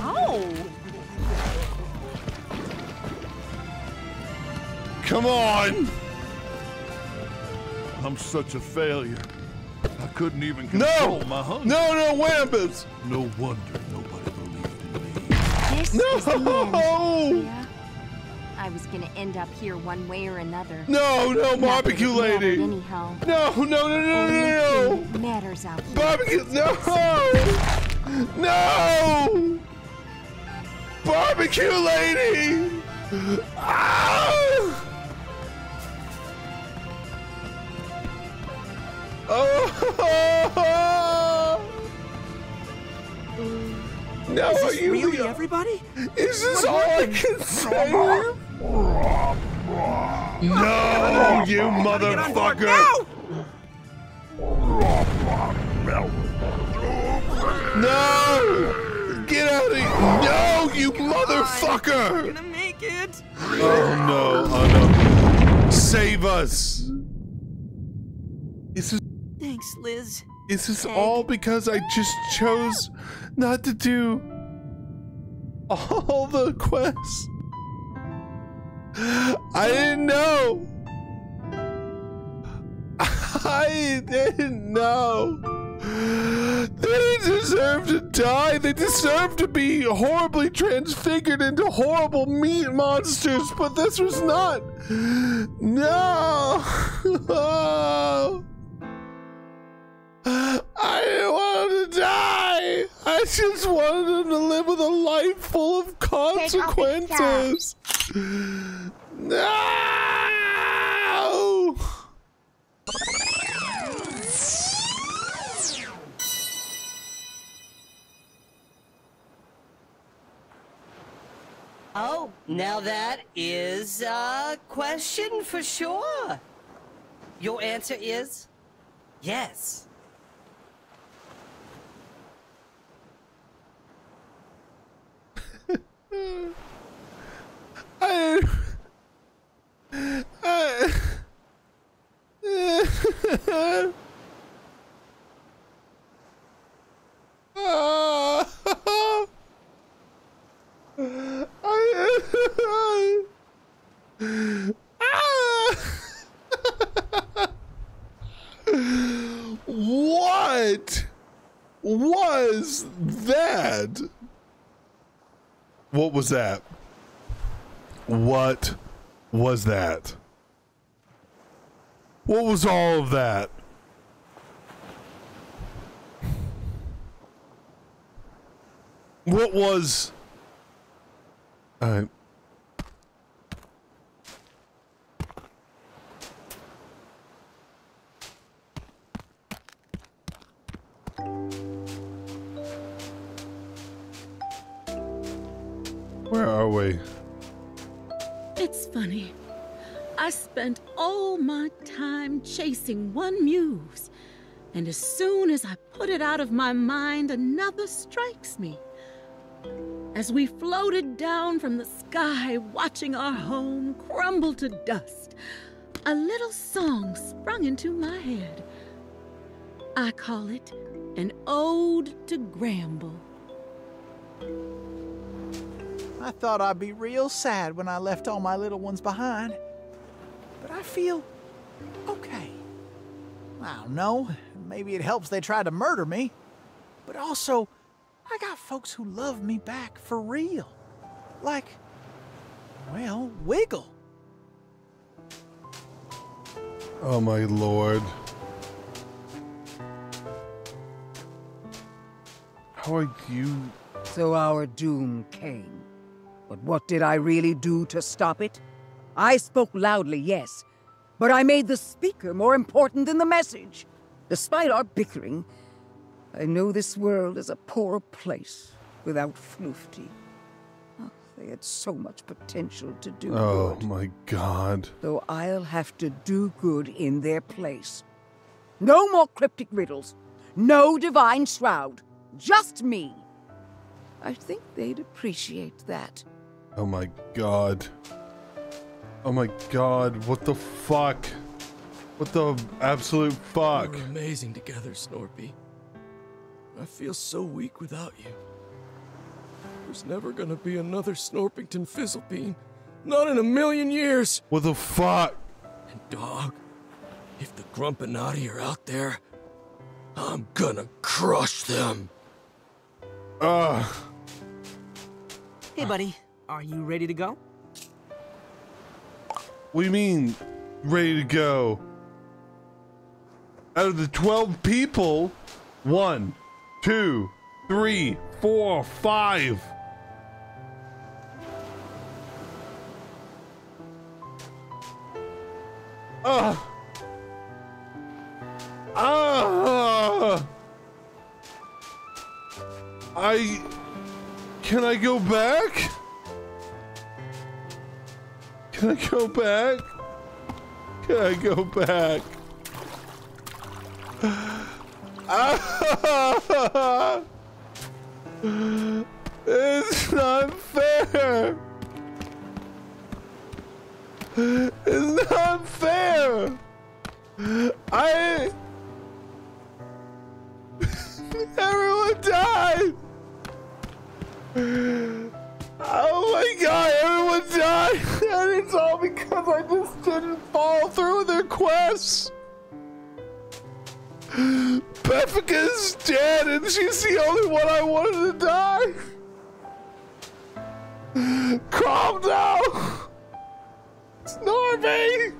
Oh. Come on! I'm such a failure. I couldn't even No! my hunger. No, no, Wambus! No wonder nobody believed in me. This No! I was gonna end up here one way or another. No, no, barbecue it lady. Anyhow. No, no, no, no, Only no, no! Matters out here. Barbecue, no! No! Barbecue lady! Ah! Oh! No, Is this you really everybody? Is this What all I can say? No, you motherfucker! No! Get out of here! No, you motherfucker! gonna make it. Oh no, oh no. Save us! Is this, Thanks, Liz. This is this all because I just chose not to do all the quests? I didn't know! I didn't know! They deserve to die. They deserve to be horribly transfigured into horrible meat monsters, but this was not. No! I didn't want them to die! I just wanted them to live with a life full of consequences! No! Oh, now that is a question for sure. Your answer is yes. I. I. What was that? What was that? What was that? What was all of that? What was. Uh, where are we? It's funny. I spent all my time chasing one muse, and as soon as I put it out of my mind, another strikes me. As we floated down from the sky, watching our home crumble to dust, a little song sprung into my head. I call it an ode to Gramble. I thought I'd be real sad when I left all my little ones behind. But I feel okay. I don't know. Maybe it helps they tried to murder me. But also, I got folks who love me back for real. Like, well, Wiggle. Oh my lord. How are you? So our doom came. But what did I really do to stop it? I spoke loudly, yes, but I made the speaker more important than the message. Despite our bickering, I know this world is a poor place without Floofty. Oh, ah, they had so much potential to do Oh good. my god. Though I'll have to do good in their place. No more cryptic riddles. No divine shroud. Just me. I think they'd appreciate that. Oh my god. Oh my god, what the fuck? What the absolute fuck? We were amazing together, Snorpy. I feel so weak without you. There's never gonna be another Snorpington Fizzlebean. Not in a million years. What the fuck? And dog, if the Grumpinati are out there, I'm gonna crush them. Ugh. Hey, buddy. Are you ready to go? What do you mean, ready to go? Out of the 12 people, one, two, three, four, five. Ugh. Ah. I. Can I go back? Can I go back? Can I go back? It's not fair. It's not fair. I. Everyone died. Because I just didn't follow through their quests! Beffica's dead and she's the only one I wanted to die! Calm down! Snorpy!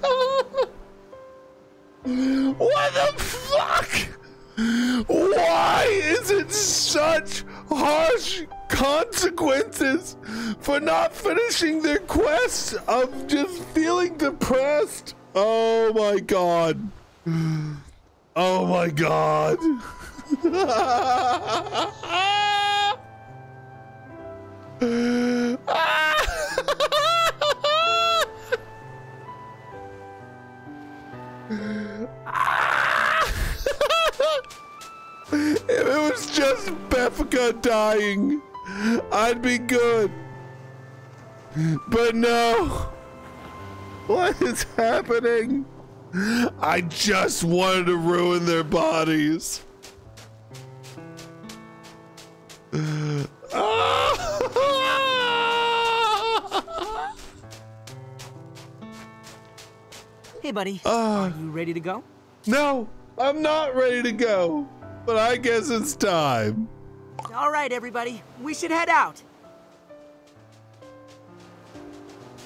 what the fuck? Why is it such harsh consequences for not finishing their quest of just feeling depressed? Oh my god. Oh my god. it was just Beffica dying, I'd be good. But no. What is happening? I just wanted to ruin their bodies. Hey, buddy. Uh, Are you ready to go? No, I'm not ready to go. But I guess it's time. All right, everybody. We should head out.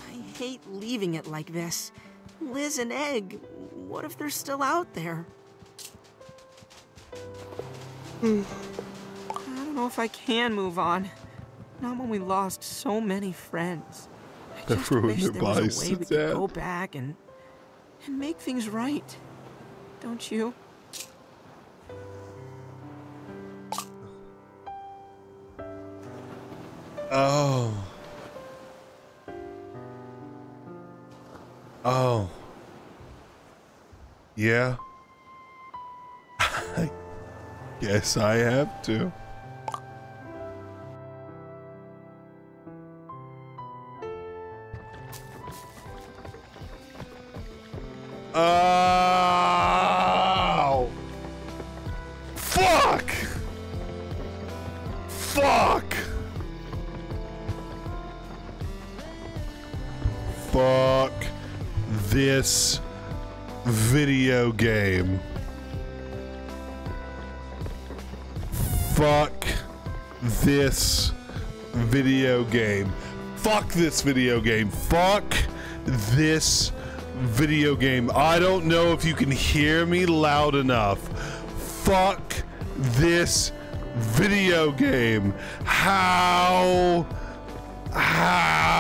I hate leaving it like this. Liz and Egg, what if they're still out there? I don't know if I can move on. Not when we lost so many friends. I just wish there was a way we could go back and and make things right. Don't you? Oh. Oh. Yeah. I guess I have to. Oh. Fuck. Fuck. Fuck this video game. Fuck this video game. Fuck this video game. Fuck this video game. I don't know if you can hear me loud enough. Fuck this video game. How? How?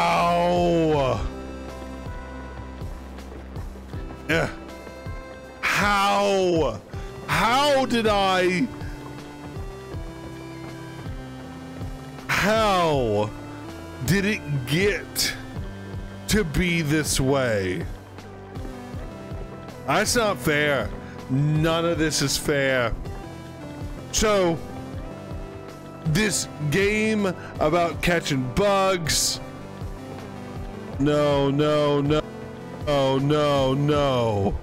How? How did I? How did it get to be this way? That's not fair. None of this is fair. So, this game about catching bugs. No, no, no. Oh, no, no.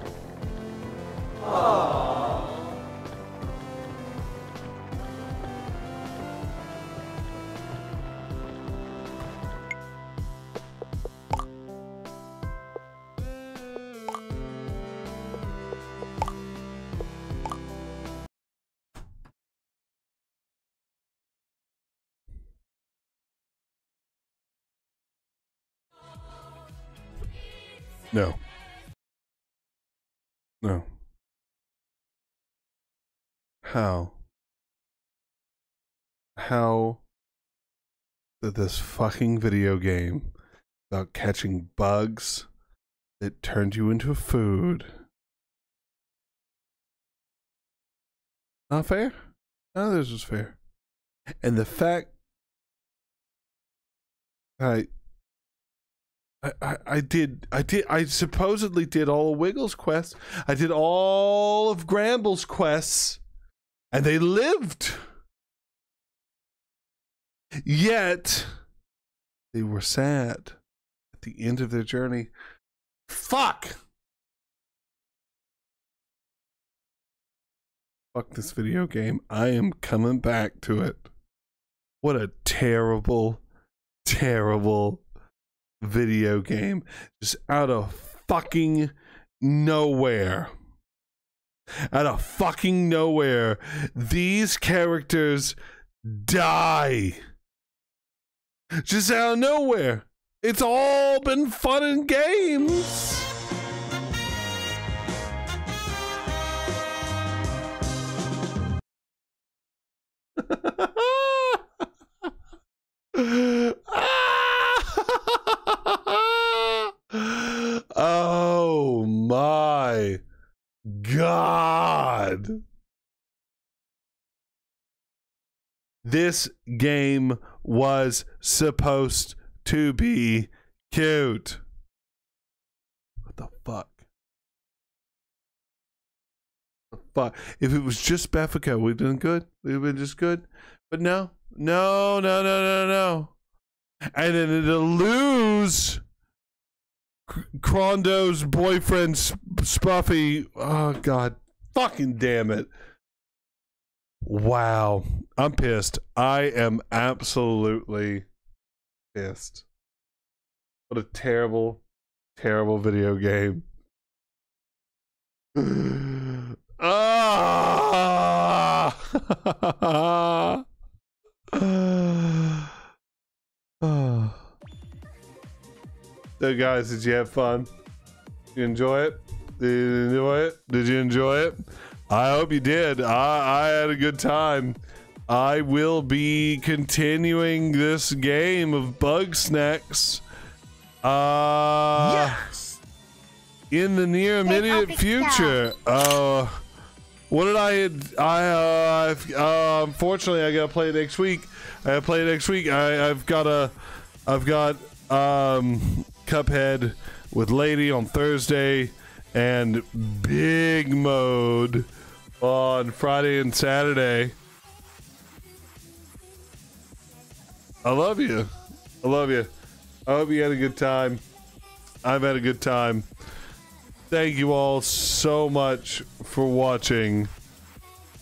No. No. How? How did this fucking video game about catching bugs that turned you into food? Not fair? None of this was fair. And the fact I I, I, did I did I supposedly did all Wiggles' quests. I did all of Gramble's quests, and they lived. Yet they were sad at the end of their journey. Fuck. Fuck this video game. I am coming back to it. What a terrible, terrible video game. Just out of fucking nowhere. Out of fucking nowhere. These characters die. Just out of nowhere. It's all been fun and games. This game was supposed to be cute. What the fuck? The fuck? If it was just Beffica, we'd been good. We'd been just good. But no, no, no, no, no, no. And then to lose Cromdo's boyfriend Spuffy. Oh God, fucking damn it! Wow, I'm pissed. I am absolutely pissed. What a terrible, terrible video game. ah! so, guys, did you have fun? Did you enjoy it? Did you enjoy it? Did you enjoy it? I hope you did. I, I had a good time. I will be continuing this game of Bugsnax. Uh, yes. In the near immediate future. Uh, what did I? I uh, uh, unfortunately I gotta play next week. I gotta play next week. I, I've got a, I've got um, Cuphead with Lady on Thursday, and Big Mode on Friday and Saturday. I love you. I love you. I hope you had a good time. I've had a good time. Thank you all so much for watching.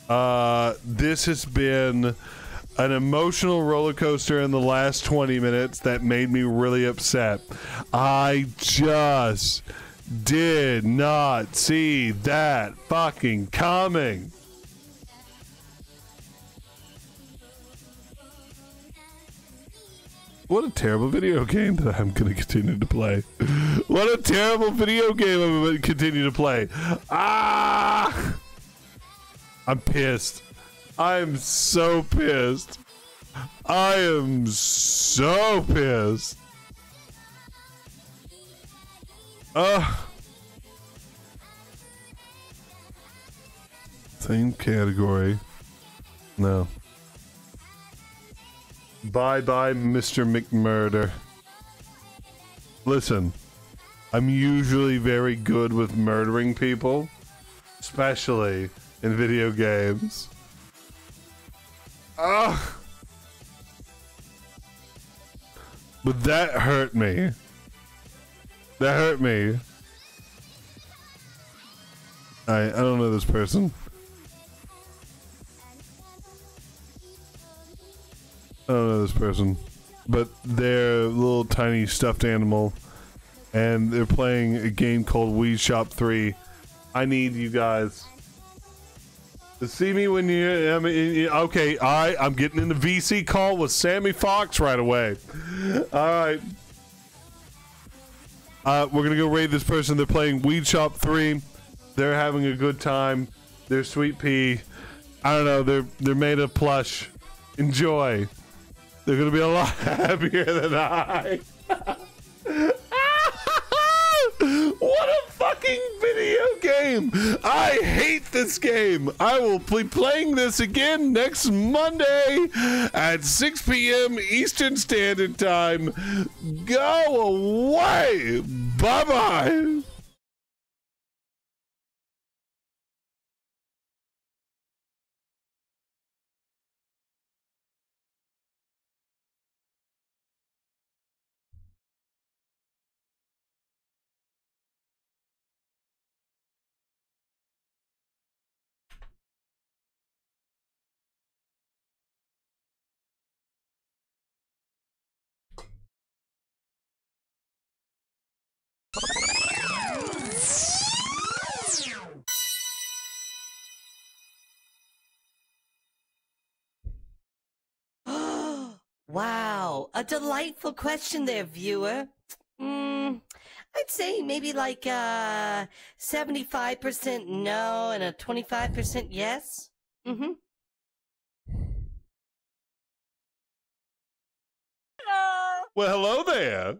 Uh, this has been an emotional roller coaster in the last 20 minutes that made me really upset. I just did not see that fucking coming. What a terrible video game that I'm going to continue to play. What a terrible video game I'm going to continue to play. Ah! I'm pissed. I'm so pissed. I am so pissed. Ugh. Same category. No. Bye bye, Mr. McMurder. Listen, I'm usually very good with murdering people, especially in video games. Ah! But that hurt me. That hurt me. I I don't know this person. I don't know this person, but they're a little tiny stuffed animal, and they're playing a game called Weed Shop Three. I need you guys to see me when you. I mean, okay, right. I'm getting in the VC call with Sammy Fox right away. All right. Uh, we're gonna go raid this person. They're playing Weed Shop Three. They're having a good time. They're sweet pea. I don't know. They're they're made of plush. Enjoy. They're gonna be a lot happier than I. what a fucking video! game. I hate this game. I will be playing this again next Monday at 6 p.m. Eastern Standard Time. Go away. Bye bye. Wow, a delightful question there, viewer. Mm, I'd say maybe like uh 75% no and a 25% yes. Mm-hmm. Well, hello there.